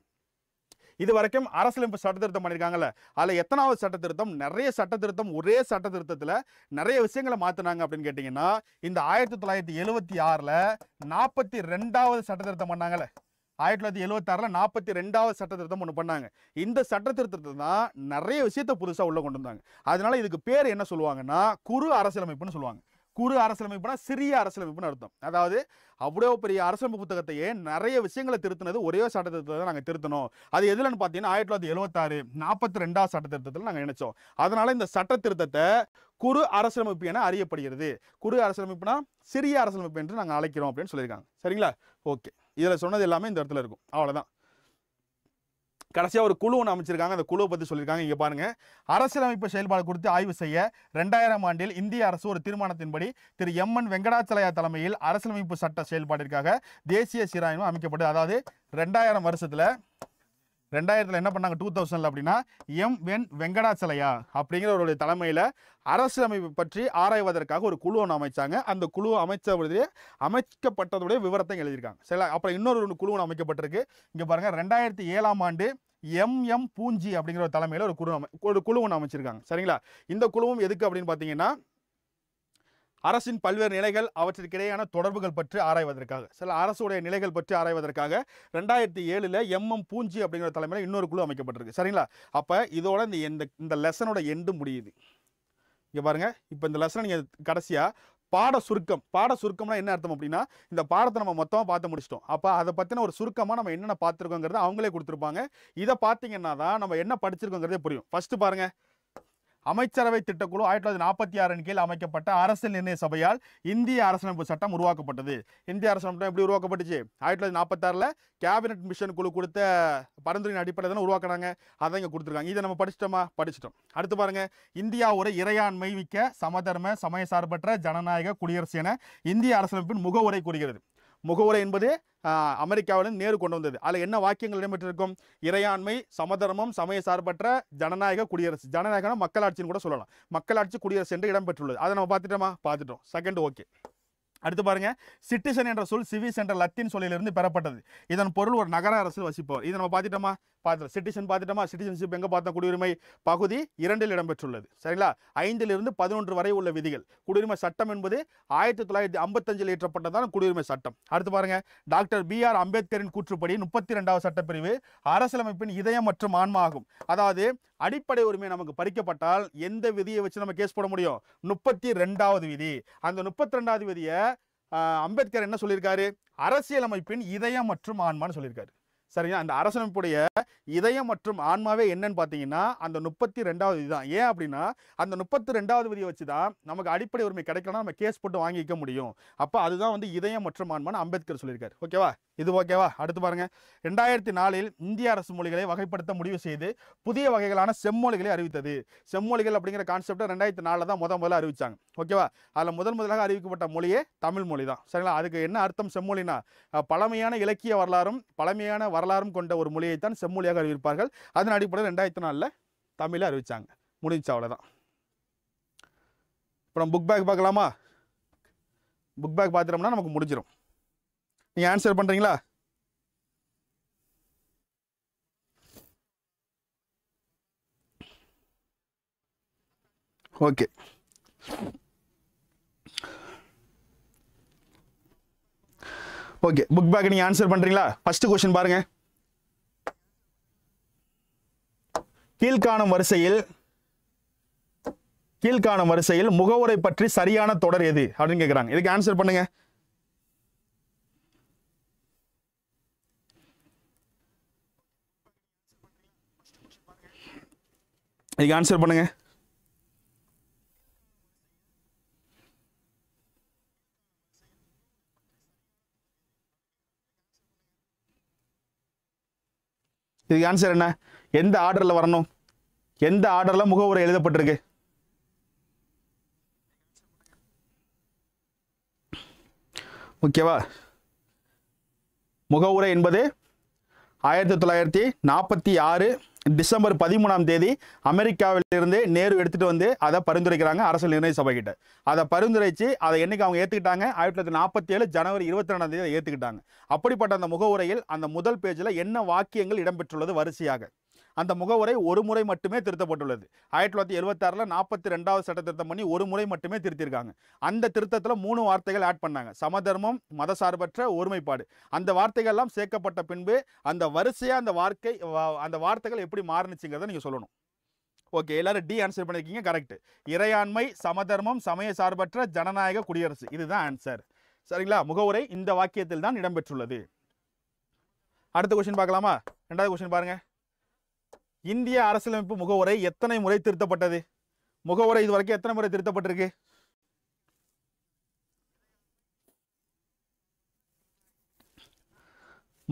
இது வரைக்கும் அரசியலமைப்பு சட்ட திருத்தம் பண்ணியிருக்காங்கல்ல அதில் எத்தனாவது சட்ட திருத்தம்? நிறைய சட்ட திருத்தம் ஒரே சட்ட திருத்தத்தில் நிறைய விஷயங்களை மாற்றினாங்க அப்படின்னு கேட்டிங்கன்னா இந்த ஆயிரத்தி தொள்ளாயிரத்தி எழுபத்தி ஆறில் நாற்பத்தி ரெண்டாவது சட்ட திருத்தம் பண்ணாங்கல்ல. ஆயிரத்தி தொள்ளாயிரத்தி எழுபத்தாறில் நாற்பத்தி ரெண்டாவது சட்ட திருத்தம் ஒன்று பண்ணாங்க. இந்த சட்ட திருத்தத்தை தான் நிறைய விஷயத்தை புதுசாக உள்ளே கொண்டு வந்தாங்க. அதனால இதுக்கு பேர் என்ன சொல்லுவாங்கன்னா குறு அரசியலமைப்புன்னு சொல்லுவாங்க. குறு அரசியலமைப்புனா சிறிய அரசியலமைப்புன்னு அர்த்தம். அதாவது அவ்வளோ பெரிய அரசியலமைப்பு புத்தகத்தையே நிறைய விஷயங்களை திருத்தினது ஒரே சட்டத்திருத்தத்தை தான் நாங்கள் திருத்தணும் அது எதுலன்னு பார்த்தீங்கன்னா ஆயிரத்தி தொள்ளாயிரத்தி எழுபத்தாறு நாற்பத்தி ரெண்டாவது சட்ட திருத்தத்தில் நாங்கள் நினைச்சோம் அதனால இந்த சட்ட திருத்தத்தை குறு அரசியலமைப்பு என அறியப்படுகிறது. குறு அரசியலமைப்புனா சிறிய அரசியலமைப்பு என்று நாங்கள் அழைக்கிறோம் அப்படின்னு சொல்லியிருக்காங்க. சரிங்களா? ஓகே. இதில் சொன்னது எல்லாமே இந்த இடத்துல இருக்கும். அவ்வளோதான் கடைசியாக ஒரு குழு ஒன்று அமைச்சிருக்காங்க. அந்த குழுவை பற்றி சொல்லியிருக்காங்க. இங்கே பாருங்க. அரசியலமைப்பு செயல்பாடு குறித்து ஆய்வு செய்ய ரெண்டாயிரம் ஆண்டில் இந்திய அரசு ஒரு தீர்மானத்தின்படி திரு எம் என் வெங்கடாச்சலயா தலைமையில் அரசியலமைப்பு சட்ட செயல்பாட்டிற்காக தேசிய சீராய்வு அமைக்கப்பட்டது அதாவது ரெண்டாயிரம் வருஷத்தில் ரெண்டாயிரத்தில் என்ன பண்ணாங்க? டூ தௌசண்ட்ல அப்படின்னா எம் வென் வெங்கடாச்சலையா அப்படிங்கிறவருடைய தலைமையில் அரசியலமைப்பு பற்றி ஆராய்வதற்காக ஒரு குழு ஒன்று அமைச்சாங்க. அந்த குழு அமைச்ச அமைக்கப்பட்டதுடைய விவரத்தை எழுதியிருக்காங்க. சில அப்புறம் இன்னொரு ஒரு குழு ஒன்று அமைக்கப்பட்டிருக்கு. இங்கே பாருங்கள் ரெண்டாயிரத்தி ஏழாம் ஆண்டு எம் எம் பூஞ்சி அப்படிங்கிற ஒரு தலைமையில் ஒரு குழு அமை ஒரு குழு ஒன்று அமைச்சிருக்காங்க. சரிங்களா? இந்த குழுவும் எதுக்கு அப்படின்னு பார்த்தீங்கன்னா அரசின் பல்வேறு நிலைகள் அவற்றிற்கிடையான தொடர்புகள் பற்றி ஆராய்வதற்காக. சில அரசுடைய நிலைகள் பற்றி ஆராய்வதற்காக ரெண்டாயிரத்தி ஏழில் எம்எம் பூஞ்சி அப்படிங்கிற தலைமையில் இன்னொரு குழு அமைக்கப்பட்டிருக்கு. சரிங்களா? அப்போ இதோட இந்த இந்த இந்த லெசனோட எண்டு முடியுது. இங்கே பாருங்கள் இப்போ இந்த லெசனை நீங்கள் கடைசியாக பாட சுருக்கம். பாட சுருக்கம்னா என்ன அர்த்தம் அப்படின்னா இந்த பாடத்தை நம்ம மொத்தமாக பார்த்து முடிச்சிட்டோம். அப்போ அதை பற்றின ஒரு சுருக்கமாக நம்ம என்னென்ன பார்த்துருக்கோங்கிறத அவங்களே கொடுத்துருப்பாங்க. இதை பார்த்தீங்கன்னா தான் நம்ம என்ன படிச்சிருக்கோங்கிறதே புரியும். ஃபஸ்ட்டு பாருங்கள் அமைச்சரவை திட்டக்குழு ஆயிரத்தி தொள்ளாயிரத்தி நாற்பத்தி ஆறின் கீழ் அமைக்கப்பட்ட அரசியல் நிர்ணய சபையால் இந்திய அரசமைப்பு சட்டம் உருவாக்கப்பட்டது. இந்திய அரசமைப்பு எப்படி உருவாக்கப்பட்டுச்சு? ஆயிரத்தி தொள்ளாயிரத்தி நாற்பத்தாறில் கேபினட் மிஷன் குழு கொடுத்த பரிந்துரையின் அடிப்படையில் தானே உருவாக்குறாங்க. அதை இங்கே கொடுத்துருக்காங்க. இதை நம்ம படிச்சிட்டோமா? படிச்சிட்டோம். அடுத்து பாருங்க. இந்தியா ஒரு இறையாண்மை மிக்க சமதர்ம சமய சார்பற்ற ஜனநாயக குடியரசு என இந்திய அரசியலமைப்பின் முகவுரை கூறுகிறது. முகவுரை என்பது ஆஹ், அமெரிக்காவிலிருந்து நேரு கொண்டு வந்தது. அதில் என்ன வாக்கியங்கள் இடம்பெற்றிருக்கும்? இறையாண்மை சமதர்மம் சமய சார்பற்ற ஜனநாயக குடியரசு. ஜனநாயகம் மக்களாட்சின்னு கூட சொல்லலாம். மக்களாட்சி குடியரசு என்று இடம்பெற்றுள்ளது. அதை நம்ம பார்த்துட்டோமா? பார்த்துட்டோம். செகண்ட் ஓகே அடுத்து பாருங்க. சிட்டிசன் என்ற சொல் சிவிஸ் என்ற லத்தீன் சொல்லிலிருந்து பெறப்பட்டது. இதன் பொருள் ஒரு நகர அரசில் வசிப்பவர். இதை நம்ம பார்த்துட்டோமா? பார்த்துட்டோம் சிட்டிசன் பார்த்துட்டோமா? சிட்டிசன்ஷிப் எங்கே பார்த்தோம் குடியுரிமை பகுதி இரண்டில் இடம்பெற்றுள்ளது. சரிங்களா? ஐந்திலிருந்து பதினொன்று வரை உள்ள விதிகள். குடியுரிமை சட்டம் என்பது ஆயிரத்தி தொள்ளாயிரத்தி ஐம்பத்தஞ்சில் இயற்றப்பட்டதான குடியுரிமை சட்டம். அடுத்து பாருங்கள் டாக்டர் பி ஆர் அம்பேத்கரின் கூற்றுப்படி முப்பத்தி ரெண்டாவது சட்டப்பிரிவு அரசியலமைப்பின் இதயம் மற்றும் ஆன்மா ஆகும். அதாவது அடிப்படை உரிமை நமக்கு பறிக்கப்பட்டால் எந்த விதியை வச்சு நம்ம கேஸ் போட முடியும்? முப்பத்தி ரெண்டாவது விதி. அந்த முப்பத்தி ரெண்டாவது விதியை அம்பேத்கர் என்ன சொல்லியிருக்காரு? அரசியலமைப்பின் இதயம் மற்றும் ஆன்மான்னு சொல்லியிருக்காரு. சரிங்களா அந்த அரசமைப்புடைய இதயம் மற்றும் ஆன்மாவே என்னன்னு பார்த்தீங்கன்னா அந்த முப்பத்தி ரெண்டாவது இதுதான். ஏன் அப்படின்னா அந்த முப்பத்தி ரெண்டாவது விதியை வச்சு தான் நமக்கு அடிப்படை உரிமை கிடைக்கலன்னா நம்ம கேஸ் போட்டு வாங்கிக்க முடியும். அப்போ அதுதான் வந்து இதயம் மற்றும் ஆன்மான்னு அம்பேத்கர் சொல்லியிருக்காரு. ஓகேவா? இது ஓகேவா? அடுத்து பாருங்க. ரெண்டாயிரத்தி நாலில் இந்திய அரசு மொழிகளை வகைப்படுத்த முடிவு செய்து புதிய வகைகளான செம்மொழிகளை அறிவித்தது. செம்மொழிகள் அப்படிங்கிற கான்செப்டை ரெண்டாயிரத்தி நாலில் தான் முத முதல்ல அறிவிச்சாங்க. ஓகேவா? அதில் முதல் முதலாக அறிவிக்கப்பட்ட மொழியே தமிழ் மொழி தான். சரிங்களா? அதுக்கு என்ன அர்த்தம் செம்மொழினா? பழமையான இலக்கிய வரலாறும் பழமையான வரலாறும் கொண்ட ஒரு மொழியைத்தான் செம்மொழியாக அறிவிப்பார்கள். அதன் அடிப்படையில் ரெண்டாயிரத்தி நாலில் தமிழை அறிவித்தாங்க முடிஞ்சு அவ்வளோதான் இப்போ நம்ம புக் பேக் பார்க்கலாமா? புக் பேக் பார்த்துட்டோம்னா நமக்கு முடிஞ்சிடும் நீங்கள் ஆன்சர் பண்ணுறீங்களா ஓகே ஓகே புக் பேக் நீங்கள் ஆன்சர் பண்ணுறீங்களா ஃபர்ஸ்ட் கொஸ்டின் பாருங்க. கீழ்காணும் வரிசையில் கீழ்காணும் வரிசையில் முகவுரை பற்றி சரியான தொடர் எது? அப்படின்னு கேட்குறாங்க இதுக்கு ஆன்சர் பண்ணுங்க. இதுக்கு ஆன்சர் பண்ணுங்க. இதுக்கு ஆன்சர் என்ன? எந்த ஆர்டரில் வரணும்? எந்த ஆர்டரில் முகவுரை எழுதப்பட்டிருக்கு? ஓகேவா? முகவுரை என்பது ஆயிரத்தி தொள்ளாயிரத்தி நாற்பத்தி ஆறு டிசம்பர் பதிமூணாம் தேதி அமெரிக்காவிலிருந்து நேரு எடுத்துகிட்டு வந்து அதை பரிந்துரைக்கிறாங்க அரசியல் நிர்ணய சபை கிட்ட. அதை பரிந்துரைச்சு அதை என்னைக்கு அவங்க ஏற்றுக்கிட்டாங்க ஆயிரத்தி தொள்ளாயிரத்தி நாற்பத்தி ஏழு ஜனவரி இருபத்தி ரெண்டாம் தேதி அதை ஏற்றுக்கிட்டாங்க அப்படிப்பட்ட அந்த முகவுரையில் அந்த முதல் பேஜில் என்ன வாக்கியங்கள் இடம்பெற்றுள்ளது வரிசையாக. அந்த முகவுரை ஒரு முறை மட்டுமே திருத்தப்பட்டுள்ளது. ஆயிரத்தி தொள்ளாயிரத்தி எழுபத்தாறில் நாற்பத்தி ரெண்டாவது சட்ட திருத்தம் பண்ணி ஒரு முறை மட்டுமே திருத்திருக்காங்க அந்த திருத்தத்தில் மூணு வார்த்தைகள் ஆட் பண்ணாங்க. சமதர்மம் மதசார்பற்ற ஒருமைப்பாடு. அந்த வார்த்தைகள்லாம் சேர்க்கப்பட்ட பின்பு அந்த வரிசையாக அந்த வார்த்தை அந்த வார்த்தைகள் எப்படி மாறுனுச்சுங்கிறத நீங்கள் சொல்லணும். ஓகே எல்லாரும் டி ஆன்சர் பண்ணியிருக்கீங்க கரெக்ட் இறையாண்மை சமதர்மம் சமய சார்பற்ற ஜனநாயக குடியரசு. இதுதான் ஆன்சர் சரிங்களா? முகவுரை இந்த வாக்கியத்தில் தான் இடம்பெற்றுள்ளது. அடுத்த கொஸ்டின் பார்க்கலாமா? ரெண்டாவது கொஸ்டின் பாருங்கள் இந்திய அரசியலமைப்பு முகவுரை எத்தனை முறை திருத்தப்பட்டது? முகவுரை இது வரைக்கும் எத்தனை முறை திருத்தப்பட்டிருக்கு?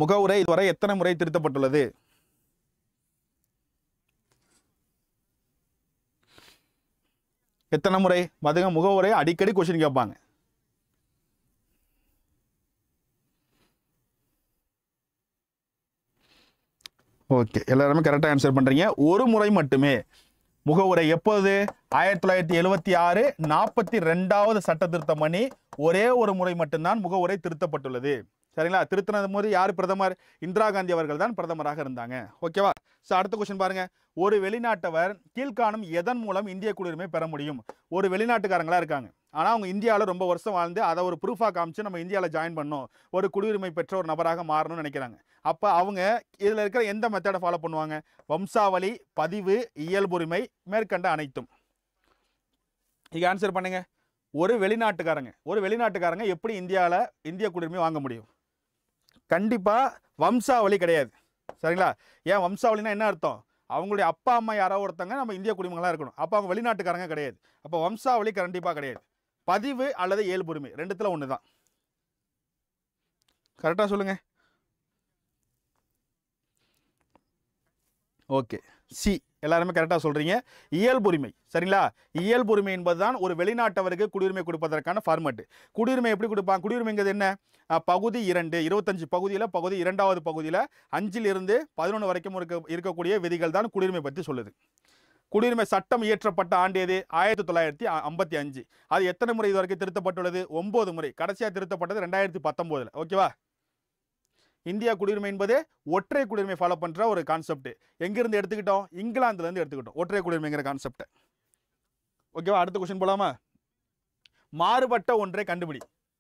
முகவுரை இதுவரை எத்தனை முறை திருத்தப்பட்டுள்ளது? எத்தனை முறை? பாத்துங்க முகவுரை அடிக்கடி கொஸ்டின் கேட்பாங்க. ஓகே எல்லாருமே கரெக்டாக ஆன்சர் பண்ணுறீங்க ஒரு முறை மட்டுமே. முகவுரை எப்போது? ஆயிரத்தி தொள்ளாயிரத்தி எழுபத்தி ஆறு நாற்பத்தி ரெண்டாவது சட்ட திருத்தம் பண்ணி ஒரே ஒரு முறை மட்டும்தான் முகவுரை திருத்தப்பட்டுள்ளது. சரிங்களா? திருத்தினது போது யார் பிரதமர்? இந்திரா காந்தி அவர்கள் தான் பிரதமராக இருந்தாங்க. ஓகேவா ஸோ அடுத்த கொஸ்டின் பாருங்க. ஒரு வெளிநாட்டவர் கீழ்காணும் எதன் மூலம் இந்திய குடியுரிமை பெற முடியும்? ஒரு வெளிநாட்டுக்காரங்களா இருக்காங்க. ஆனால் அவங்க இந்தியாவில் ரொம்ப வருஷம் வாழ்ந்து அதை ஒரு ப்ரூஃபாக காமிச்சு நம்ம இந்தியாவில் ஜாயின் பண்ணோம். ஒரு குடியுரிமை பெற்ற ஒரு நபராக மாறணும்னு நினைக்கிறாங்க. அப்போ அவங்க இதில் இருக்கிற எந்த மெத்தடை ஃபாலோ பண்ணுவாங்க? வம்சாவளி பதிவு இயல்புரிமை மேற்கண்ட அனைத்தும். இது ஆன்சர் பண்ணுங்கள் ஒரு வெளிநாட்டுக்காரங்க ஒரு வெளிநாட்டுக்காரங்க எப்படி இந்தியாவில் இந்திய குடியுரிமை வாங்க முடியும்? கண்டிப்பாக வம்சாவளி கிடையாது. சரிங்களா? ஏன் வம்சாவளினா என்ன அர்த்தம்? அவங்களுடைய அப்பா அம்மா யாரோ ஒருத்தங்க நம்ம இந்திய குடிமகளாக இருக்கணும். அப்போ அவங்க வெளிநாட்டுக்காரங்க கிடையாது. அப்போ வம்சாவளி கண்டிப்பாக கிடையாது. பதிவு அல்லது இயல்புரிமை. ரெண்டுத்தில் ஒன்று தான் கரெக்டாக சொல்லுங்க. ஓகே சி எல்லாருமே கரெக்டாக சொல்கிறீங்க இயல்புரிமை. சரிங்களா? இயல்புரிமை என்பது தான் ஒரு வெளிநாட்டவருக்கு குடியுரிமை கொடுப்பதற்கான ஃபார்மேட்டு குடியுரிமை எப்படி கொடுப்பாங்க? குடியுரிமைங்கிறது என்ன? பகுதி இரண்டு. இருபத்தஞ்சு பகுதியில் பகுதி இரண்டாவது பகுதியில் அஞ்சிலிருந்து பதினொன்று வரைக்கும் இருக்க இருக்கக்கூடிய விதிகள் தான் குடியுரிமை பற்றி சொல்லுது. குடியுரிமை சட்டம் இயற்றப்பட்ட ஆண்டு எது ஆயிரத்தி தொள்ளாயிரத்தி ஐம்பத்தி அஞ்சு. அது எத்தனை முறை இது வரைக்கும் திருத்தப்பட்டுள்ளது? ஒன்பது முறை. கடைசியாக திருத்தப்பட்டது ரெண்டாயிரத்தி பத்தொம்போதில். ஓகேவா? இந்தியா குடியுரிமை என்பது ஒற்றை குடியுரிமை ஃபாலோ பண்ணுற ஒரு கான்செப்ட் எங்கேருந்து எடுத்துக்கிட்டோம்? இங்கிலாந்துலேருந்து எடுத்துக்கிட்டோம். ஒற்றை குடியுரிமைங்கிற கான்செப்ட் ஓகேவா? அடுத்த கொஸ்டின் போகலாமா மாறுபட்ட ஒன்றை கண்டுபிடி.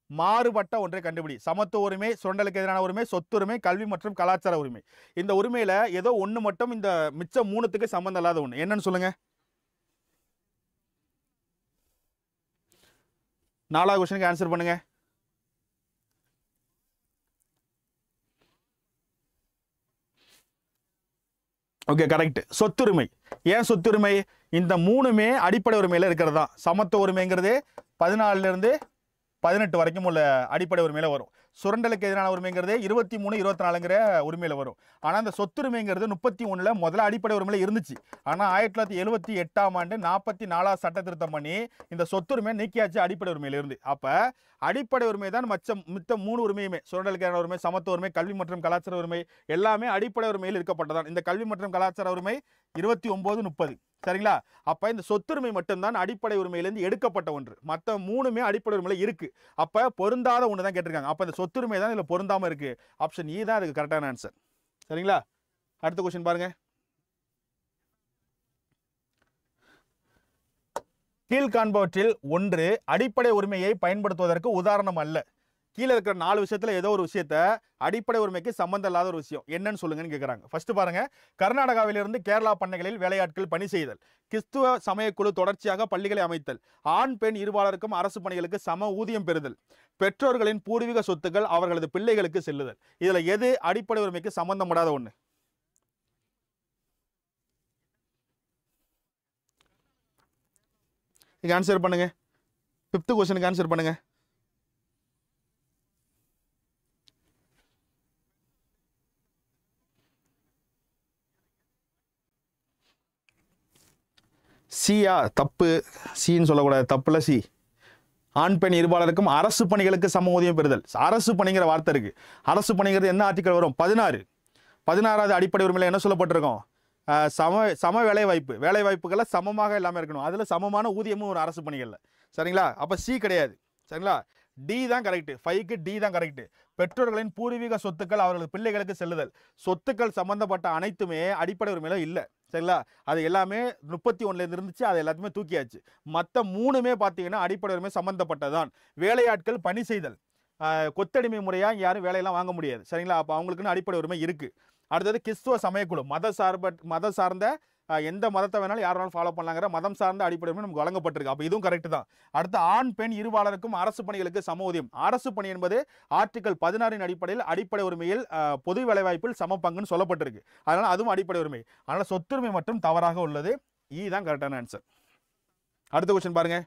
மாறுபட்ட ஒன்றை கண்டுபிடி. சமத்துவ உரிமை சுரண்டலுக்கு எதிரான உரிமை சொத்துரிமை கல்வி மற்றும் கலாச்சார உரிமை. இந்த உரிமையில ஏதோ ஒன்று மட்டும் இந்த மிச்ச மூணுத்துக்கு சம்மந்தம் இல்லாத ஒன்று என்னன்னு சொல்லுங்க. நாலாவது கொஸ்டினுக்கு ஆன்சர் பண்ணுங்க. ஓகே கரெக்ட் சொத்துரிமை. ஏன் சொத்துரிமை? இந்த மூணுமே அடிப்படை உரிமையில் இருக்கிறது தான். சமத்துவ உரிமைங்கிறது பதினாலுல இருந்து பதினெட்டு வரைக்கும் உள்ள அடிப்படை உரிமையில் வரும். சுரண்டலுக்கு எதிரான உரிமைங்கிறது இருபத்தி மூணு இருபத்தி நாலுங்கிற உரிமையில் வரும். ஆனால் அந்த சொத்துரிமைங்கிறது முப்பத்தி ஒன்றில் முதல்ல அடிப்படை உரிமையில் இருந்துச்சு. ஆனால் ஆயிரத்தி தொள்ளாயிரத்தி எழுபத்தி எட்டாம் ஆண்டு நாற்பத்தி நாலாவது சட்ட திருத்தம் பண்ணி இந்த சொத்துரிமை நீக்கியாச்சு அடிப்படை உரிமையிலிருந்து இருந்து. அடிப்படை உரிமை தான் மற்ற மித்த மூணு உரிமையுமே. சுரண்டலுக்கு எதிரான உரிமை சமத்துவ உரிமை கல்வி மற்றும் கலாச்சார உரிமை எல்லாமே அடிப்படை உரிமையில் இருக்கப்பட்டதான் இந்த கல்வி மற்றும் கலாச்சார உரிமை இருபத்தி ஒம்பது முப்பது. சரிங்களா? அப்போ இந்த சொத்துரிமை மட்டும்தான் அடிப்படை உரிமையிலேருந்து எடுக்கப்பட்ட ஒன்று. மற்ற மூணுமே அடிப்படை உரிமையில் இருக்குது அப்போ பொருந்தாத ஒன்று தான் கேட்டிருக்காங்க. அப்போ இந்த சொத்துரிமை தான் இதில் பொருந்தாமல் இருக்குது ஆப்ஷன் இ e தான் அதுக்கு கரெக்டான ஆன்சர் சரிங்களா? அடுத்த கொஸ்டின் பாருங்கள் கீழ்காண்பவற்றில் ஒன்று அடிப்படை உரிமையை பயன்படுத்துவதற்கு உதாரணம் அல்ல. கீழே இருக்கிற நாலு விஷயத்துல ஏதோ ஒரு விஷயத்த அடிப்படை உரிமைக்கு சம்பந்தம் இல்லாத ஒரு விஷயம். என்னன்னு சொல்லுங்கன்னு கேட்குறாங்க ஃபர்ஸ்ட் பாருங்க கர்நாடகாவிலிருந்து கேரளா பண்ணைகளில் வேலையாட்கள் பணி செய்தல். கிறிஸ்துவ சமயக்குழு தொடர்ச்சியாக பள்ளிகளை அமைத்தல். ஆண் பெண் இருபாலருக்கும் அரசு பணிகளுக்கு சம ஊதியம் பெறுதல். பெற்றோர்களின் பூர்வீக சொத்துக்கள் அவர்களது பிள்ளைகளுக்கு செல்லுதல். இதுல எது அடிப்படை உரிமைக்கு சம்பந்தப்படாத ஒண்ணு? இதுக்கு ஆன்சர் பண்ணுங்க. ஃபிஃப்த் கொஸ்டினுக்கு ஆன்சர் பண்ணுங்க. சியா தப்பு. சின்னு சொல்லக்கூடாது. தப்புல சி. ஆண் பெண் இருபாளருக்கும் அரசு பணிகளுக்கு சம ஊதியம் பெறுதல். அரசு பணிங்கிற வார்த்தை இருக்கு. அரசு பணிங்கிறது என்ன ஆர்டிக்கல் வரும்? பதினாறு. பதினாறாவது அடிப்படை உரிமையில் என்ன சொல்லப்பட்டிருக்கோம்? சம சம வேலை வாய்ப்பு வேலை வாய்ப்புகளை சமமாக எல்லாமே இருக்கணும். அதில் சமமான ஊதியமும் ஒரு அரசு பணிகளில். சரிங்களா? அப்போ சி கிடையாது. சரிங்களா? டி தான் கரெக்ட் ஃபைவ்க்கு டி தான் கரெக்ட் பெற்றோர்களின் பூர்வீக சொத்துக்கள் அவர்களது பிள்ளைகளுக்கு செல்லுதல். சொத்துக்கள் சம்பந்தப்பட்ட அனைத்துமே அடிப்படை உரிமையில இல்லை. சரிங்களா? அது எல்லாமே முப்பத்தி ஒன்றுலேருந்து இருந்துச்சு. அது எல்லாத்தையுமே தூக்கியாச்சு. மற்ற மூணுமே பார்த்தீங்கன்னா அடிப்படை உரிமை சம்மந்தப்பட்டதான் வேலையாட்கள் பணி செய்தல். கொத்தடிமை முறையாக யாரும் வேலையெல்லாம் வாங்க முடியாது. சரிங்களா? அப்போ அவங்களுக்குன்னு அடிப்படை உரிமை இருக்குது அடுத்தது கிறிஸ்துவ சமயக்குழு. மத சார்ப மத சார்ந்த எந்த மதத்தை வேணாலும் யார் வேணாலும் ஃபாலோ பண்ணலாங்கிற மதம் சார்ந்த அடிப்படை நமக்கு வழங்கப்பட்டிருக்கு. அப்போ இதுவும் கரெக்ட் தான். அடுத்து ஆண் பெண் இருவாளருக்கும் அரசு பணிகளுக்கு சம ஊதியம் அரசு பணி என்பது ஆர்டிகல் பதினாறின் அடிப்படையில் அடிப்படை உரிமையில் பொது வேலைவாய்ப்பில் சம பங்குன்னு சொல்லப்பட்டிருக்கு. அதனால் அதுவும் அடிப்படை உரிமை. அதனால் சொத்துரிமை மட்டும் தவறாக உள்ளது. இ தான் கரெக்டான ஆன்சர் அடுத்த கொஸ்டின் பாருங்க.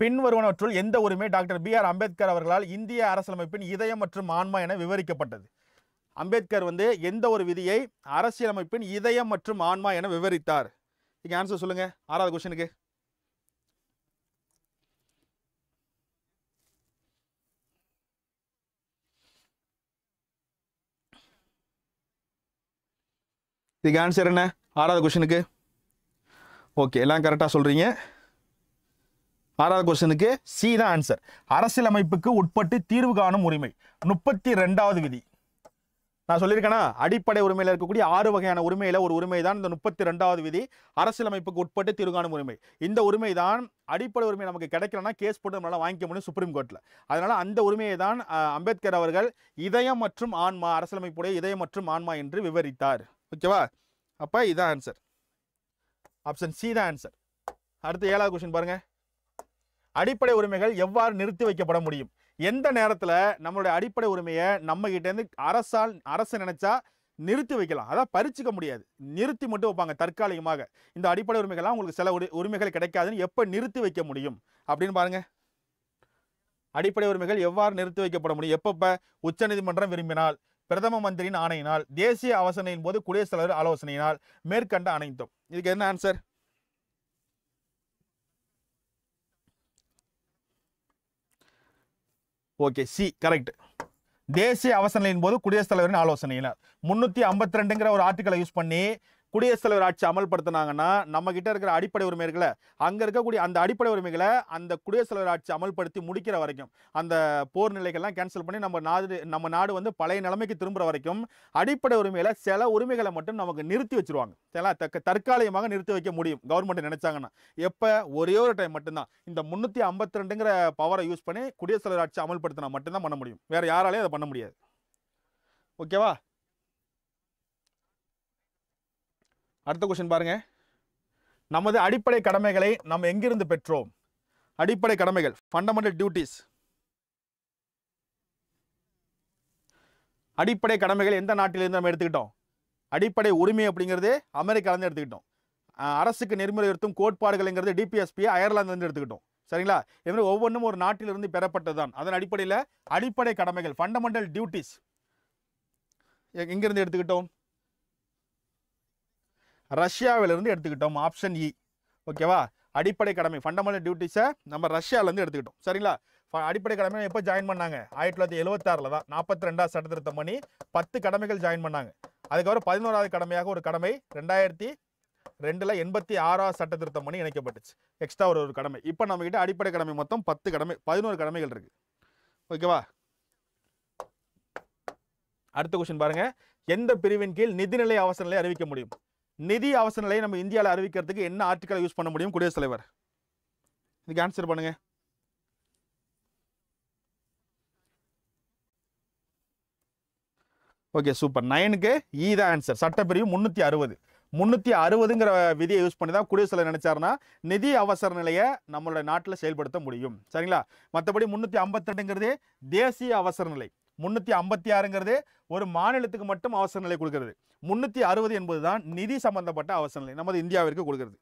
பின்வருவனவற்றுள் எந்த உரிமை டாக்டர் பி ஆர் அம்பேத்கர் அவர்களால் இந்திய அரசியலமைப்பின் இதயம் மற்றும் ஆன்மா என விவரிக்கப்பட்டது? அம்பேத்கர் வந்து எந்த ஒரு விதியை அரசியலமைப்பின் இதயம் மற்றும் ஆன்மா என விவரித்தார். இங்கே ஆன்சர் சொல்லுங்க. ஆறாவது கொஸ்டினுக்கு இதுக்கு ஆன்சர் என்ன? ஆறாவது கொஷனுக்கு ஓகே எல்லாம் கரெக்டாக சொல்கிறீங்க ஆறாவது கொஸ்டினுக்கு சி தான் ஆன்சர் அரசியலமைப்புக்கு உட்பட்டு தீர்வு காணும் உரிமை. முப்பத்தி ரெண்டாவது விதி. நான் சொல்லியிருக்கேனா? அடிப்படை உரிமையில் இருக்கக்கூடிய ஆறு வகையான உரிமையில் ஒரு உரிமை தான் இந்த முப்பத்தி ரெண்டாவது விதி. அரசியலமைப்புக்கு உட்பட்டு தீர்வு உரிமை. இந்த உரிமை தான் அடிப்படை உரிமை நமக்கு கிடைக்கலன்னா கேஸ் போட்டு நம்மளால் வாங்கிக்க முடியும் சுப்ரீம் கோர்ட்டில் அதனால் அந்த உரிமையை தான் அம்பேத்கர் அவர்கள் இதயம் மற்றும் ஆன்மா அரசியலமைப்புடைய இதயம் மற்றும் ஆன்மா என்று விவரித்தார். ஓகேவா அப்போ இதான் ஆன்சர் ஆப்ஷன் சி தான் ஆன்சர் அடுத்து ஏழாவது கொஸ்டின் பாருங்கள் அடிப்படை உரிமைகள் எவ்வாறு நிறுத்தி வைக்கப்பட முடியும்? எந்த நேரத்தில் நம்மளுடைய அடிப்படை உரிமையை நம்ம அரசால் அரசு நினைச்சா நிறுத்தி வைக்கலாம். அதான் பறிச்சுக்க முடியாது. நிறுத்தி மட்டும் வைப்பாங்க தற்காலிகமாக. இந்த அடிப்படை உரிமைகள்லாம் உங்களுக்கு சில உரி- உரிமைகள் கிடைக்காதுன்னு எப்போ நிறுத்தி வைக்க முடியும்? அப்படின்னு பாருங்க. அடிப்படை உரிமைகள் எவ்வாறு நிறுத்தி வைக்கப்பட முடியும்? எப்பப்போ? உச்சநீதிமன்றம் விரும்பினால் பிரதம மந்திரியின் ஆணையினால் தேசிய அவசனையின் போது குடியரசுத் தலைவர் ஆலோசனையினால் மேற்கண்ட அனைத்தும் இதுக்கு என்ன ஆன்சர் ஓகே சி கரெக்ட் தேசிய அவசரநிலையின் போது குடியரசுத் தலைவரின் ஆலோசனையினால் முன்னூத்தி ஐம்பத்தி ரெண்டுங்கிற ஒரு ஆர்டிக்கலை யூஸ் பண்ணி குடியரசுத் தலைவர் ஆட்சி அமல்படுத்தினாங்கன்னா நம்ம கிட்ட இருக்கிற அடிப்படை உரிமைகளை அங்கே இருக்கக்கூடிய அந்த அடிப்படை உரிமைகளை அந்த குடியரசுத் தலைவர் ஆட்சி அமல்படுத்தி முடிக்கிற வரைக்கும் அந்த போர் நிலைகள்லாம் கேன்சல் பண்ணி நம்ம நாடு நம்ம நாடு வந்து பழைய நிலைமைக்கு திரும்புகிற வரைக்கும் அடிப்படை உரிமையில் சில உரிமைகளை மட்டும் நமக்கு நிறுத்தி வச்சிருவாங்க. தக்க தற்காலிகமாக நிறுத்தி வைக்க முடியும். கவர்மெண்ட் நினைச்சாங்கன்னா. எப்போ? ஒரே ஒரு டைம் மட்டும்தான். இந்த முந்நூற்றி ஐம்பத்தி ரெண்டுங்கிற பவரை யூஸ் பண்ணி குடியரசுத் தலைவர் ஆட்சி அமல்படுத்தினா மட்டும்தான் பண்ண முடியும். வேறு யாராலையும் அதை பண்ண முடியாது. ஓகேவா? அடுத்த கொஸ்டின் பாருங்க. நமது அடிப்படை கடமைகளை நம்ம எங்கிருந்து பெற்றோம்? அடிப்படை கடமைகள் ஃபண்டமெண்டல் டியூட்டிஸ் அடிப்படை கடமைகள் எந்த நாட்டிலிருந்து நம்ம எடுத்துக்கிட்டோம்? அடிப்படை உரிமை அப்படிங்கிறது அமெரிக்காலேருந்து எடுத்துக்கிட்டோம். அஹ் அரசுக்கு நெறிமுறைப்படுத்தும் கோட்பாடுகள்ங்கிறது டிபிஎஸ்பி அயர்லாந்துலேருந்து எடுத்துக்கிட்டோம். சரிங்களா? இது மாதிரி ஒவ்வொன்றும் ஒரு நாட்டிலிருந்து பெறப்பட்டது தான் அதன் அடிப்படையில் அடிப்படை கடமைகள் ஃபண்டமெண்டல் டியூட்டிஸ் எங்கிருந்து எடுத்துக்கிட்டோம்? ரஷ்யாவிலிருந்து எடுத்துக்கிட்டோம் ஆப்ஷன் இ ஓகேவா அடிப்படை கடமை ஃபண்டமெண்டல் டியூட்டிஸை நம்ம ரஷ்யாவிலேருந்து எடுத்துக்கிட்டோம். சரிங்களா? ஃப- அடிப்படை கடமை எப்போ ஜாயின் பண்ணாங்க? ஆயிரத்தி தொள்ளாயிரத்தி எழுபத்தாறில் தான். நாற்பத்தி ரெண்டாவது சட்டத்திருத்தம் பண்ணி பத்து கடமைகள் ஜாயின் பண்ணாங்க. அதுக்கப்புறம் பதினோராவது கடமையாக ஒரு கடமை ரெண்டாயிரத்தி ரெண்டில் எண்பத்தி ஆறாவது சட்ட திருத்தம் பண்ணி இணைக்கப்பட்டுச்சு. எக்ஸ்ட்ரா ஒரு ஒரு கடமை. இப்போ நம்மக்கிட்ட அடிப்படை கடமை மொத்தம் பத்து கடமை பதினோரு கடமைகள் இருக்குது ஓகேவா அடுத்த கொஸ்டின் பாருங்கள் எந்த பிரிவின் கீழ் நிதிநிலை அவசர நிலை அறிவிக்க முடியும்? நிதி அவசர நிலையை நம்ம இந்தியாவில் அறிவிக்கிறதுக்கு என்ன ஆர்டிக்கலை யூஸ் பண்ண முடியும் குடியரசுத் தலைவர்? இதுக்கு ஆன்சர் பண்ணுங்க. Okay super. நைனுக்கு ஈ e தான் ஆன்சர். சட்டப்பிரிவு முந்நூற்றி அறுபது. முந்நூற்றி அறுபதுங்கிற விதியை யூஸ் பண்ணி தான் குடியரசு தலைவர் நினைச்சாருன்னா நிதி அவசர நிலையை நம்மளோட நாட்டில் செயல்படுத்த முடியும். சரிங்களா? மற்றபடி முந்நூற்றி ஐம்பத்தெட்டுங்கிறது தேசிய அவசர நிலை முந்நூற்றி ஐம்பத்தி ஆறுங்கிறது ஒரு மாநிலத்துக்கு மட்டும் அவசர நிலை கொடுக்கிறது. முந்நூற்றி அறுபது என்பது தான் நிதி சம்பந்தப்பட்ட அவசர நிலை. நமது இந்தியாவிற்கு கொடுக்கிறது.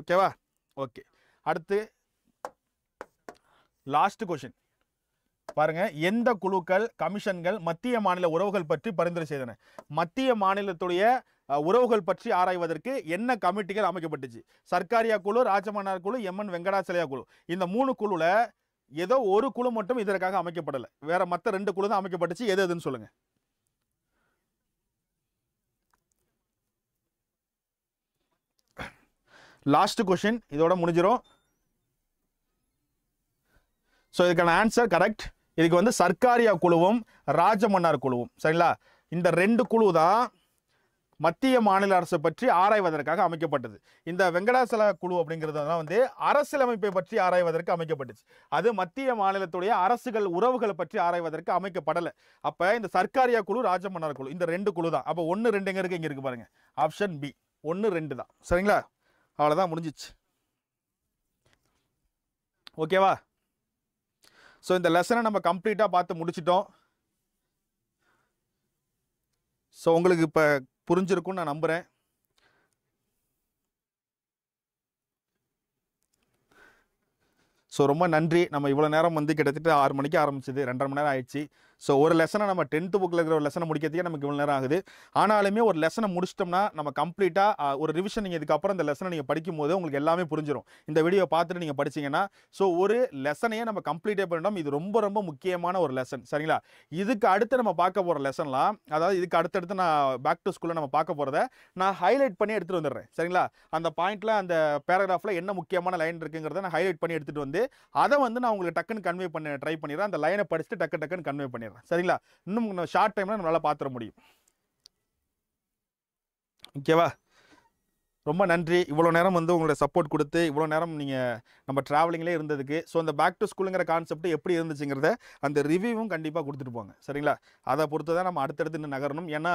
ஓகேவா ஓகே அடுத்து லாஸ்ட் கொஷின் பாருங்க எந்த குழுக்கள் கமிஷன்கள் மத்திய மாநில உறவுகள் பற்றி பரிந்துரை செய்தன? மத்திய மாநிலத்துடைய உறவுகள் பற்றி ஆராய்வதற்கு என்ன கமிட்டிகள் அமைக்கப்பட்டுச்சு? சர்க்காரியா குழு ராஜமன்னார் குழு எம்என் வெங்கடாச்சலையா குழு. இந்த மூணு குழுல ஏதோ ஒரு குழு மட்டும் இதற்காக அமைக்கப்படலை. வேற மற்ற ரெண்டு குழு தான் அமைக்கப்பட்டுச்சு. எது எதுன்னு சொல்லுங்க. லாஸ்ட் கொஷின் இதோட முடிஞ்சிடும் ஸோ இதுக்கான ஆன்சர் கரெக்ட் இதுக்கு வந்து சர்க்காரியா குழுவும் ராஜமன்னார் குழுவும். சரிங்களா? இந்த ரெண்டு குழு தான் மத்திய மாநில அரசு பற்றி ஆராய்வதற்காக அமைக்கப்பட்டது. இந்த வெங்கடாசல குழு அப்படிங்கிறதுலாம் வந்து அரசியலமைப்பை பற்றி ஆராய்வதற்கு அமைக்கப்பட்டுச்சு. அது மத்திய மாநிலத்துடைய அரசுகள் உறவுகளை பற்றி ஆராய்வதற்கு அமைக்கப்படலை. அப்போ இந்த சர்க்காரியா குழு ராஜமன்னார் குழு இந்த ரெண்டு குழு தான் அப்போ ஒன்று ரெண்டு இருக்குது இங்கே இருக்குது பாருங்கள் ஆப்ஷன் பி. ஒன்று ரெண்டு தான். சரிங்களா? அவ்வளோதான் முடிஞ்சிச்சு. ஓகேவா? ஸோ இந்த லெசனை நம்ம கம்ப்ளீட்டாக பார்த்து முடிச்சிட்டோம். ஸோ உங்களுக்கு இப்போ புரிஞ்சிருக்கும்னு நான் நம்புகிறேன் ஸோ ரொம்ப நன்றி. நம்ம இவ்வளோ நேரம் வந்து கிட்டத்தட்ட ஆறு மணிக்கு ஆரம்பிச்சது. ரெண்டரை மணி நேரம் ஆயிடுச்சு. ஸோ ஒரு லெசனை நம்ம டென்த்து புக்கில் இருக்கிற ஒரு லெசனை முடிக்கிறதுக்கே நமக்கு இவ்வளோ நேரம் ஆகுது. ஆனாலுமே ஒரு லெசனை முடிச்சிட்டோம்னா நம்ம கம்ப்ளீட்டாக ஒரு ரிவிஷன் நீங்கள் இதுக்கப்புறம் இந்த லெசனை நீங்கள் படிக்கும் போது உங்களுக்கு எல்லாமே புரிஞ்சிடும் இந்த வீடியோ பார்த்துட்டு நீங்கள் படிச்சீங்கன்னா ஸோ ஒரு லெசனையே நம்ம கம்ப்ளீட்டே பண்ணிட்டோம். இது ரொம்ப ரொம்ப முக்கியமான ஒரு லெசன் சரிங்களா? இதுக்கு அடுத்து நம்ம பார்க்க போகிற லெசன்லாம் அதாவது இதுக்கு அடுத்தடுத்து நான் பேக் டு ஸ்கூலில் நம்ம பார்க்க போகிறத நான் ஹைலைட் பண்ணி எடுத்துகிட்டு வந்துடுறேன். சரிங்களா? அந்த பாயிண்ட்டில் அந்த பேராகிராஃபில் என்ன முக்கியமான லைன் இருக்குங்கிறத நான் ஹைலைட் பண்ணி எடுத்துகிட்டு வந்து அதை வந்து நான் உங்களுக்கு டக்குன்னு கன்வே பண்ண ட்ரை பண்ணிடுறேன். அந்த லைனை படிச்சுட்டு டக்கு டக்குன்னு கன்வே பண்ணிடுறேன். சரிங்களா? இன்னும் ஷார்ட் டைமில் நம்மளால் பார்த்துட முடியும். ஓகேவா ரொம்ப நன்றி. இவ்வளோ நேரம் வந்து உங்களோட சப்போர்ட் கொடுத்து இவ்வளோ நேரம் நீங்கள் நம்ம ட்ராவலிங்லேயே இருந்ததுக்கு. ஸோ அந்த பேக் டு ஸ்கூலுங்கிற கான்செப்ட் எப்படி இருந்துச்சுங்கிறத அந்த ரிவ்யூவும் கண்டிப்பாக கொடுத்துட்டு போங்க. சரிங்களா? அதை பொறுத்து தான் நம்ம அடுத்தடுத்து நகரணும். ஏன்னா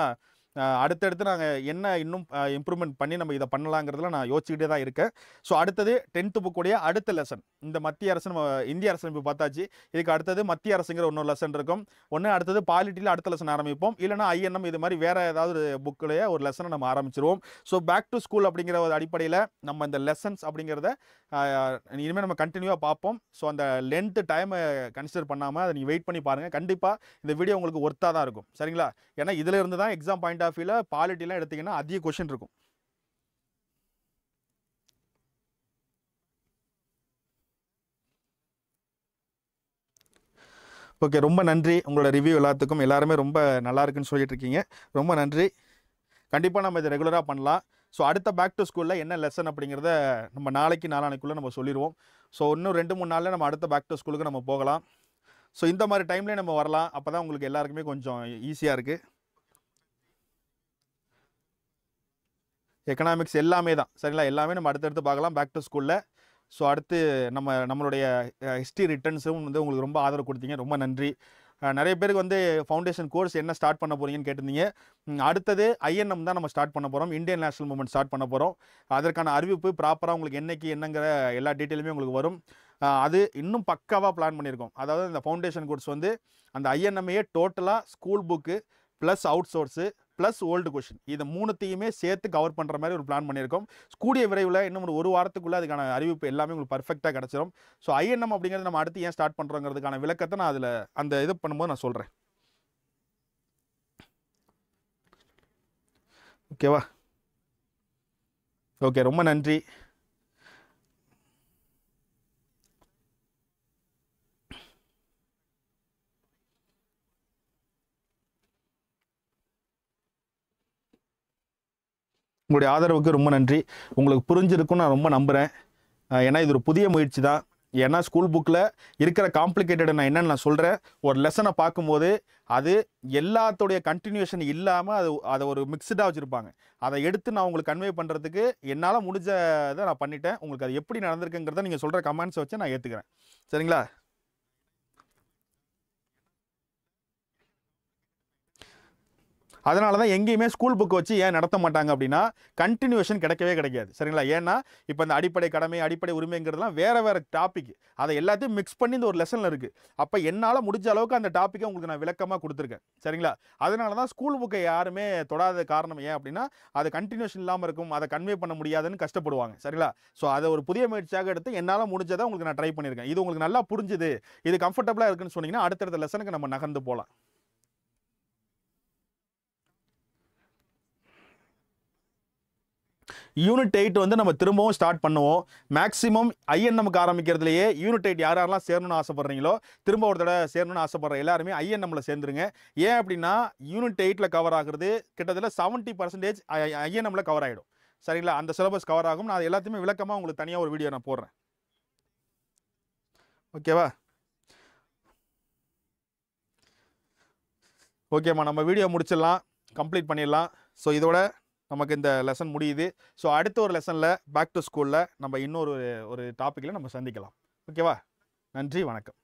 அடுத்தடுத்து நாங்கள் என்ன இன்னும் இம்ப்ரூவ்மெண்ட் பண்ணி நம்ம இதை பண்ணலாங்கிறதுல நான் யோசிச்சுக்கிட்டே தான் இருக்கேன். ஸோ அடுத்தது டென்த்து புக்குடைய அடுத்த லெசன் இந்த மத்திய அரசு நம்ம இந்திய அரசு இப்போ பார்த்தாச்சு. இதுக்கு அடுத்தது மத்திய அரசுங்கிற இன்னொரு லெசன் இருக்கும். ஒன்று அடுத்தது பாலிட்டியில் அடுத்த லெசன் ஆரம்பிப்போம். இல்லைனா ஐஎன்எம் இது மாதிரி வேறு ஏதாவது புக்கிலேயே ஒரு லெசனை நம்ம ஆரம்பிச்சிருவோம். ஸோ பேக் டு ஸ்கூல் அப்படிங்கிற ஒரு அடிப்படையில் நம்ம இந்த லெசன்ஸ் அப்படிங்கிறத இனிமேல் நம்ம கண்டினியூவாக பார்ப்போம். ஸோ அந்த லென்த்து டைமை கன்சிடர் பண்ணாமல் அதை நீங்கள் வெயிட் பண்ணி பாருங்கள் கண்டிப்பாக இந்த வீடியோ உங்களுக்கு ஒர்த்தாக தான் இருக்கும். சரிங்களா? ஏன்னா இதிலிருந்து தான் எக்ஸாம் பாயிண்ட் ஆஃப் வியூவில் பாலிட்டிலாம் எடுத்திங்கன்னா அதிக கொஷின் இருக்கும். ஓகே ரொம்ப நன்றி. உங்களோட ரிவ்யூ எல்லாத்துக்கும். எல்லாருமே ரொம்ப நல்லா இருக்குன்னு சொல்லிட்டு இருக்கீங்க. ரொம்ப நன்றி. கண்டிப்பாக நம்ம இதை ரெகுலராக பண்ணலாம். ஸோ அடுத்த பேக் டு ஸ்கூலில் என்ன லெசன் அப்படிங்கிறத நம்ம நாளைக்கு நாளானைக்குள்ளே நம்ம சொல்லிடுவோம் ஸோ இன்னும் ரெண்டு மூணு நாளில் நம்ம அடுத்த பேக் டு ஸ்கூலுக்கு நம்ம போகலாம். ஸோ இந்த மாதிரி டைம்லேயே நம்ம வரலாம். அப்போ தான் உங்களுக்கு எல்லாருக்குமே கொஞ்சம் ஈஸியாக இருக்குது எக்கனாமிக்ஸ் எல்லாமே தான். சரிங்களா? எல்லாமே நம்ம அடுத்தடுத்து பார்க்கலாம். பேக் டு ஸ்கூலில் ஸோ அடுத்து நம்ம நம்மளுடைய ஹிஸ்ட்ரி ரிட்டர்ன்ஸும் வந்து உங்களுக்கு ரொம்ப ஆதரவு கொடுத்தீங்க. ரொம்ப நன்றி. நிறைய பேருக்கு வந்து ஃபவுண்டேஷன் கோர்ஸ் என்ன ஸ்டார்ட் பண்ண போகிறீங்கன்னு கேட்டிருந்தீங்க. அடுத்தது ஐஎன்எம் தான் நம்ம ஸ்டார்ட் பண்ண போகிறோம் இந்தியன் நேஷனல் மூமெண்ட் ஸ்டார்ட் பண்ண போகிறோம் அதற்கான அறிவிப்பு ப்ராப்பராக உங்களுக்கு என்னைக்கு என்னங்கிற எல்லா டீட்டெயிலுமே உங்களுக்கு வரும். அது இன்னும் பக்காவாக பிளான் பண்ணியிருக்கோம். அதாவது இந்த ஃபவுண்டேஷன் கோர்ஸ் வந்து அந்த ஐஎன்எம்ஏ டோட்டலாக school book plus out source plus old question இதை மூணுத்தையுமே சேர்த்து கவர் பண்ணுற மாதிரி ஒரு பிளான் பண்ணியிருக்கோம். கூடிய விரைவில் இன்னும் ஒரு ஒரு வாரத்துக்குள்ளே அதுக்கான அறிவிப்பு எல்லாமே உங்களுக்கு பர்ஃபெக்டாக கிடச்சிரும். ஸோ ஐஎன்எம் அப்படிங்கிறது நம்ம அடுத்து ஏன் ஸ்டார்ட் பண்ணுறோங்கிறதுக்கான விளக்கத்தை நான் அதில் அந்த இது பண்ணும்போது நான் சொல்கிறேன் ஓகேவா ஓகே ரொம்ப நன்றி. உங்களுடைய ஆதரவுக்கு ரொம்ப நன்றி. உங்களுக்கு புரிஞ்சிருக்குன்னு நான் ரொம்ப நம்புகிறேன் ஏன்னா இது ஒரு புதிய முயற்சி தான். ஏன்னா ஸ்கூல் புக்கில் இருக்கிற காம்ப்ளிகேட்டட் நான் என்னென்னு நான் சொல்கிறேன் ஒரு லெசனை பார்க்கும்போது அது எல்லாத்துடைய கண்டினியூஷன் இல்லாமல் அது அதை ஒரு மிக்சடாக வச்சுருப்பாங்க. அதை எடுத்து நான் உங்களுக்கு கன்வே பண்ணுறதுக்கு என்னால் முடிஞ்சதை நான் பண்ணிட்டேன். உங்களுக்கு அது எப்படி நடந்திருக்குங்கிறத நீங்கள் சொல்கிற கமெண்ட்ஸை வச்சு நான் ஏற்றுக்கிறேன் சரிங்களா? அதனால தான் எங்கேயுமே ஸ்கூல் புக் வச்சு ஏன் நடத்த மாட்டாங்க அப்படின்னா கண்டினியூஷன் கிடைக்கவே கிடைக்காது. சரிங்களா? ஏன்னா இப்போ இந்த அடிப்படை கடமை அடிப்படை உரிமைங்கிறதுலாம் வேறு வேறு டாபிக் அதை எல்லாத்தையும் மிக்ஸ் பண்ணி இந்த ஒரு லெசனில் இருக்குது அப்போ என்னால் முடிஞ்ச அளவுக்கு அந்த டாப்பிக்கை உங்களுக்கு நான் விளக்கமாக கொடுத்துருக்கேன். சரிங்களா? அதனால தான் ஸ்கூல் புக்கை யாருமே தொடாத காரணம் ஏன் அப்படின்னா அது கண்டினியூஷன் இல்லாமல் இருக்கும். அதை கன்வே பண்ண முடியாதுன்னு கஷ்டப்படுவாங்க. சரிங்களா? ஸோ அதை ஒரு புதிய முயற்சியாக எடுத்து என்னால் முடிஞ்சதை உங்களுக்கு நான் ட்ரை பண்ணியிருக்கேன். இது உங்களுக்கு நல்லா புரிஞ்சுது. இது கம்ஃபர்டபுளாக இருக்குன்னு சொன்னீங்கன்னா அடுத்தடுத்த லெசனுக்கு நம்ம நகர்ந்து போகலாம். யூனிட் எயிட் வந்து நம்ம திரும்பவும் ஸ்டார்ட் பண்ணுவோம். மேக்ஸிமம் ஐஎன்எம்க்கு ஆரம்பிக்கிறதுலையே யூனிட் எயிட் யார் யாரெல்லாம் சேரணும்னு ஆசைப்பட்றீங்களோ திரும்ப ஒரு தடவை சேரணும்னு ஆசைப்படுற எல்லாருமே ஐஎன்எம்ல சேர்ந்துருங்க. ஏன் அப்படின்னா யூனிட் எயிட்டில் கவர் ஆகுறது கிட்டத்தட்ட செவன்ட்டி பர்சன்டேஜ் ஐஎன்எம்ல கவர் ஆகிடும் சரிங்களா? அந்த சிலபஸ் கவர் ஆகும். நான் அது எல்லாத்தையுமே விளக்கமாக உங்களுக்கு தனியாக ஒரு வீடியோ நான் போடுறேன். ஓகேவா ஓகேம்மா நம்ம வீடியோ முடிச்சிடலாம். கம்ப்ளீட் பண்ணிடலாம். ஸோ இதோட நமக்கு இந்த லெசன் முடியுது. ஸோ அடுத்த ஒரு லெசனில் பேக் டு ஸ்கூலில் நம்ம இன்னொரு ஒரு டாப்பிக்கில் நம்ம சந்திக்கலாம். ஓகேவா நன்றி வணக்கம்.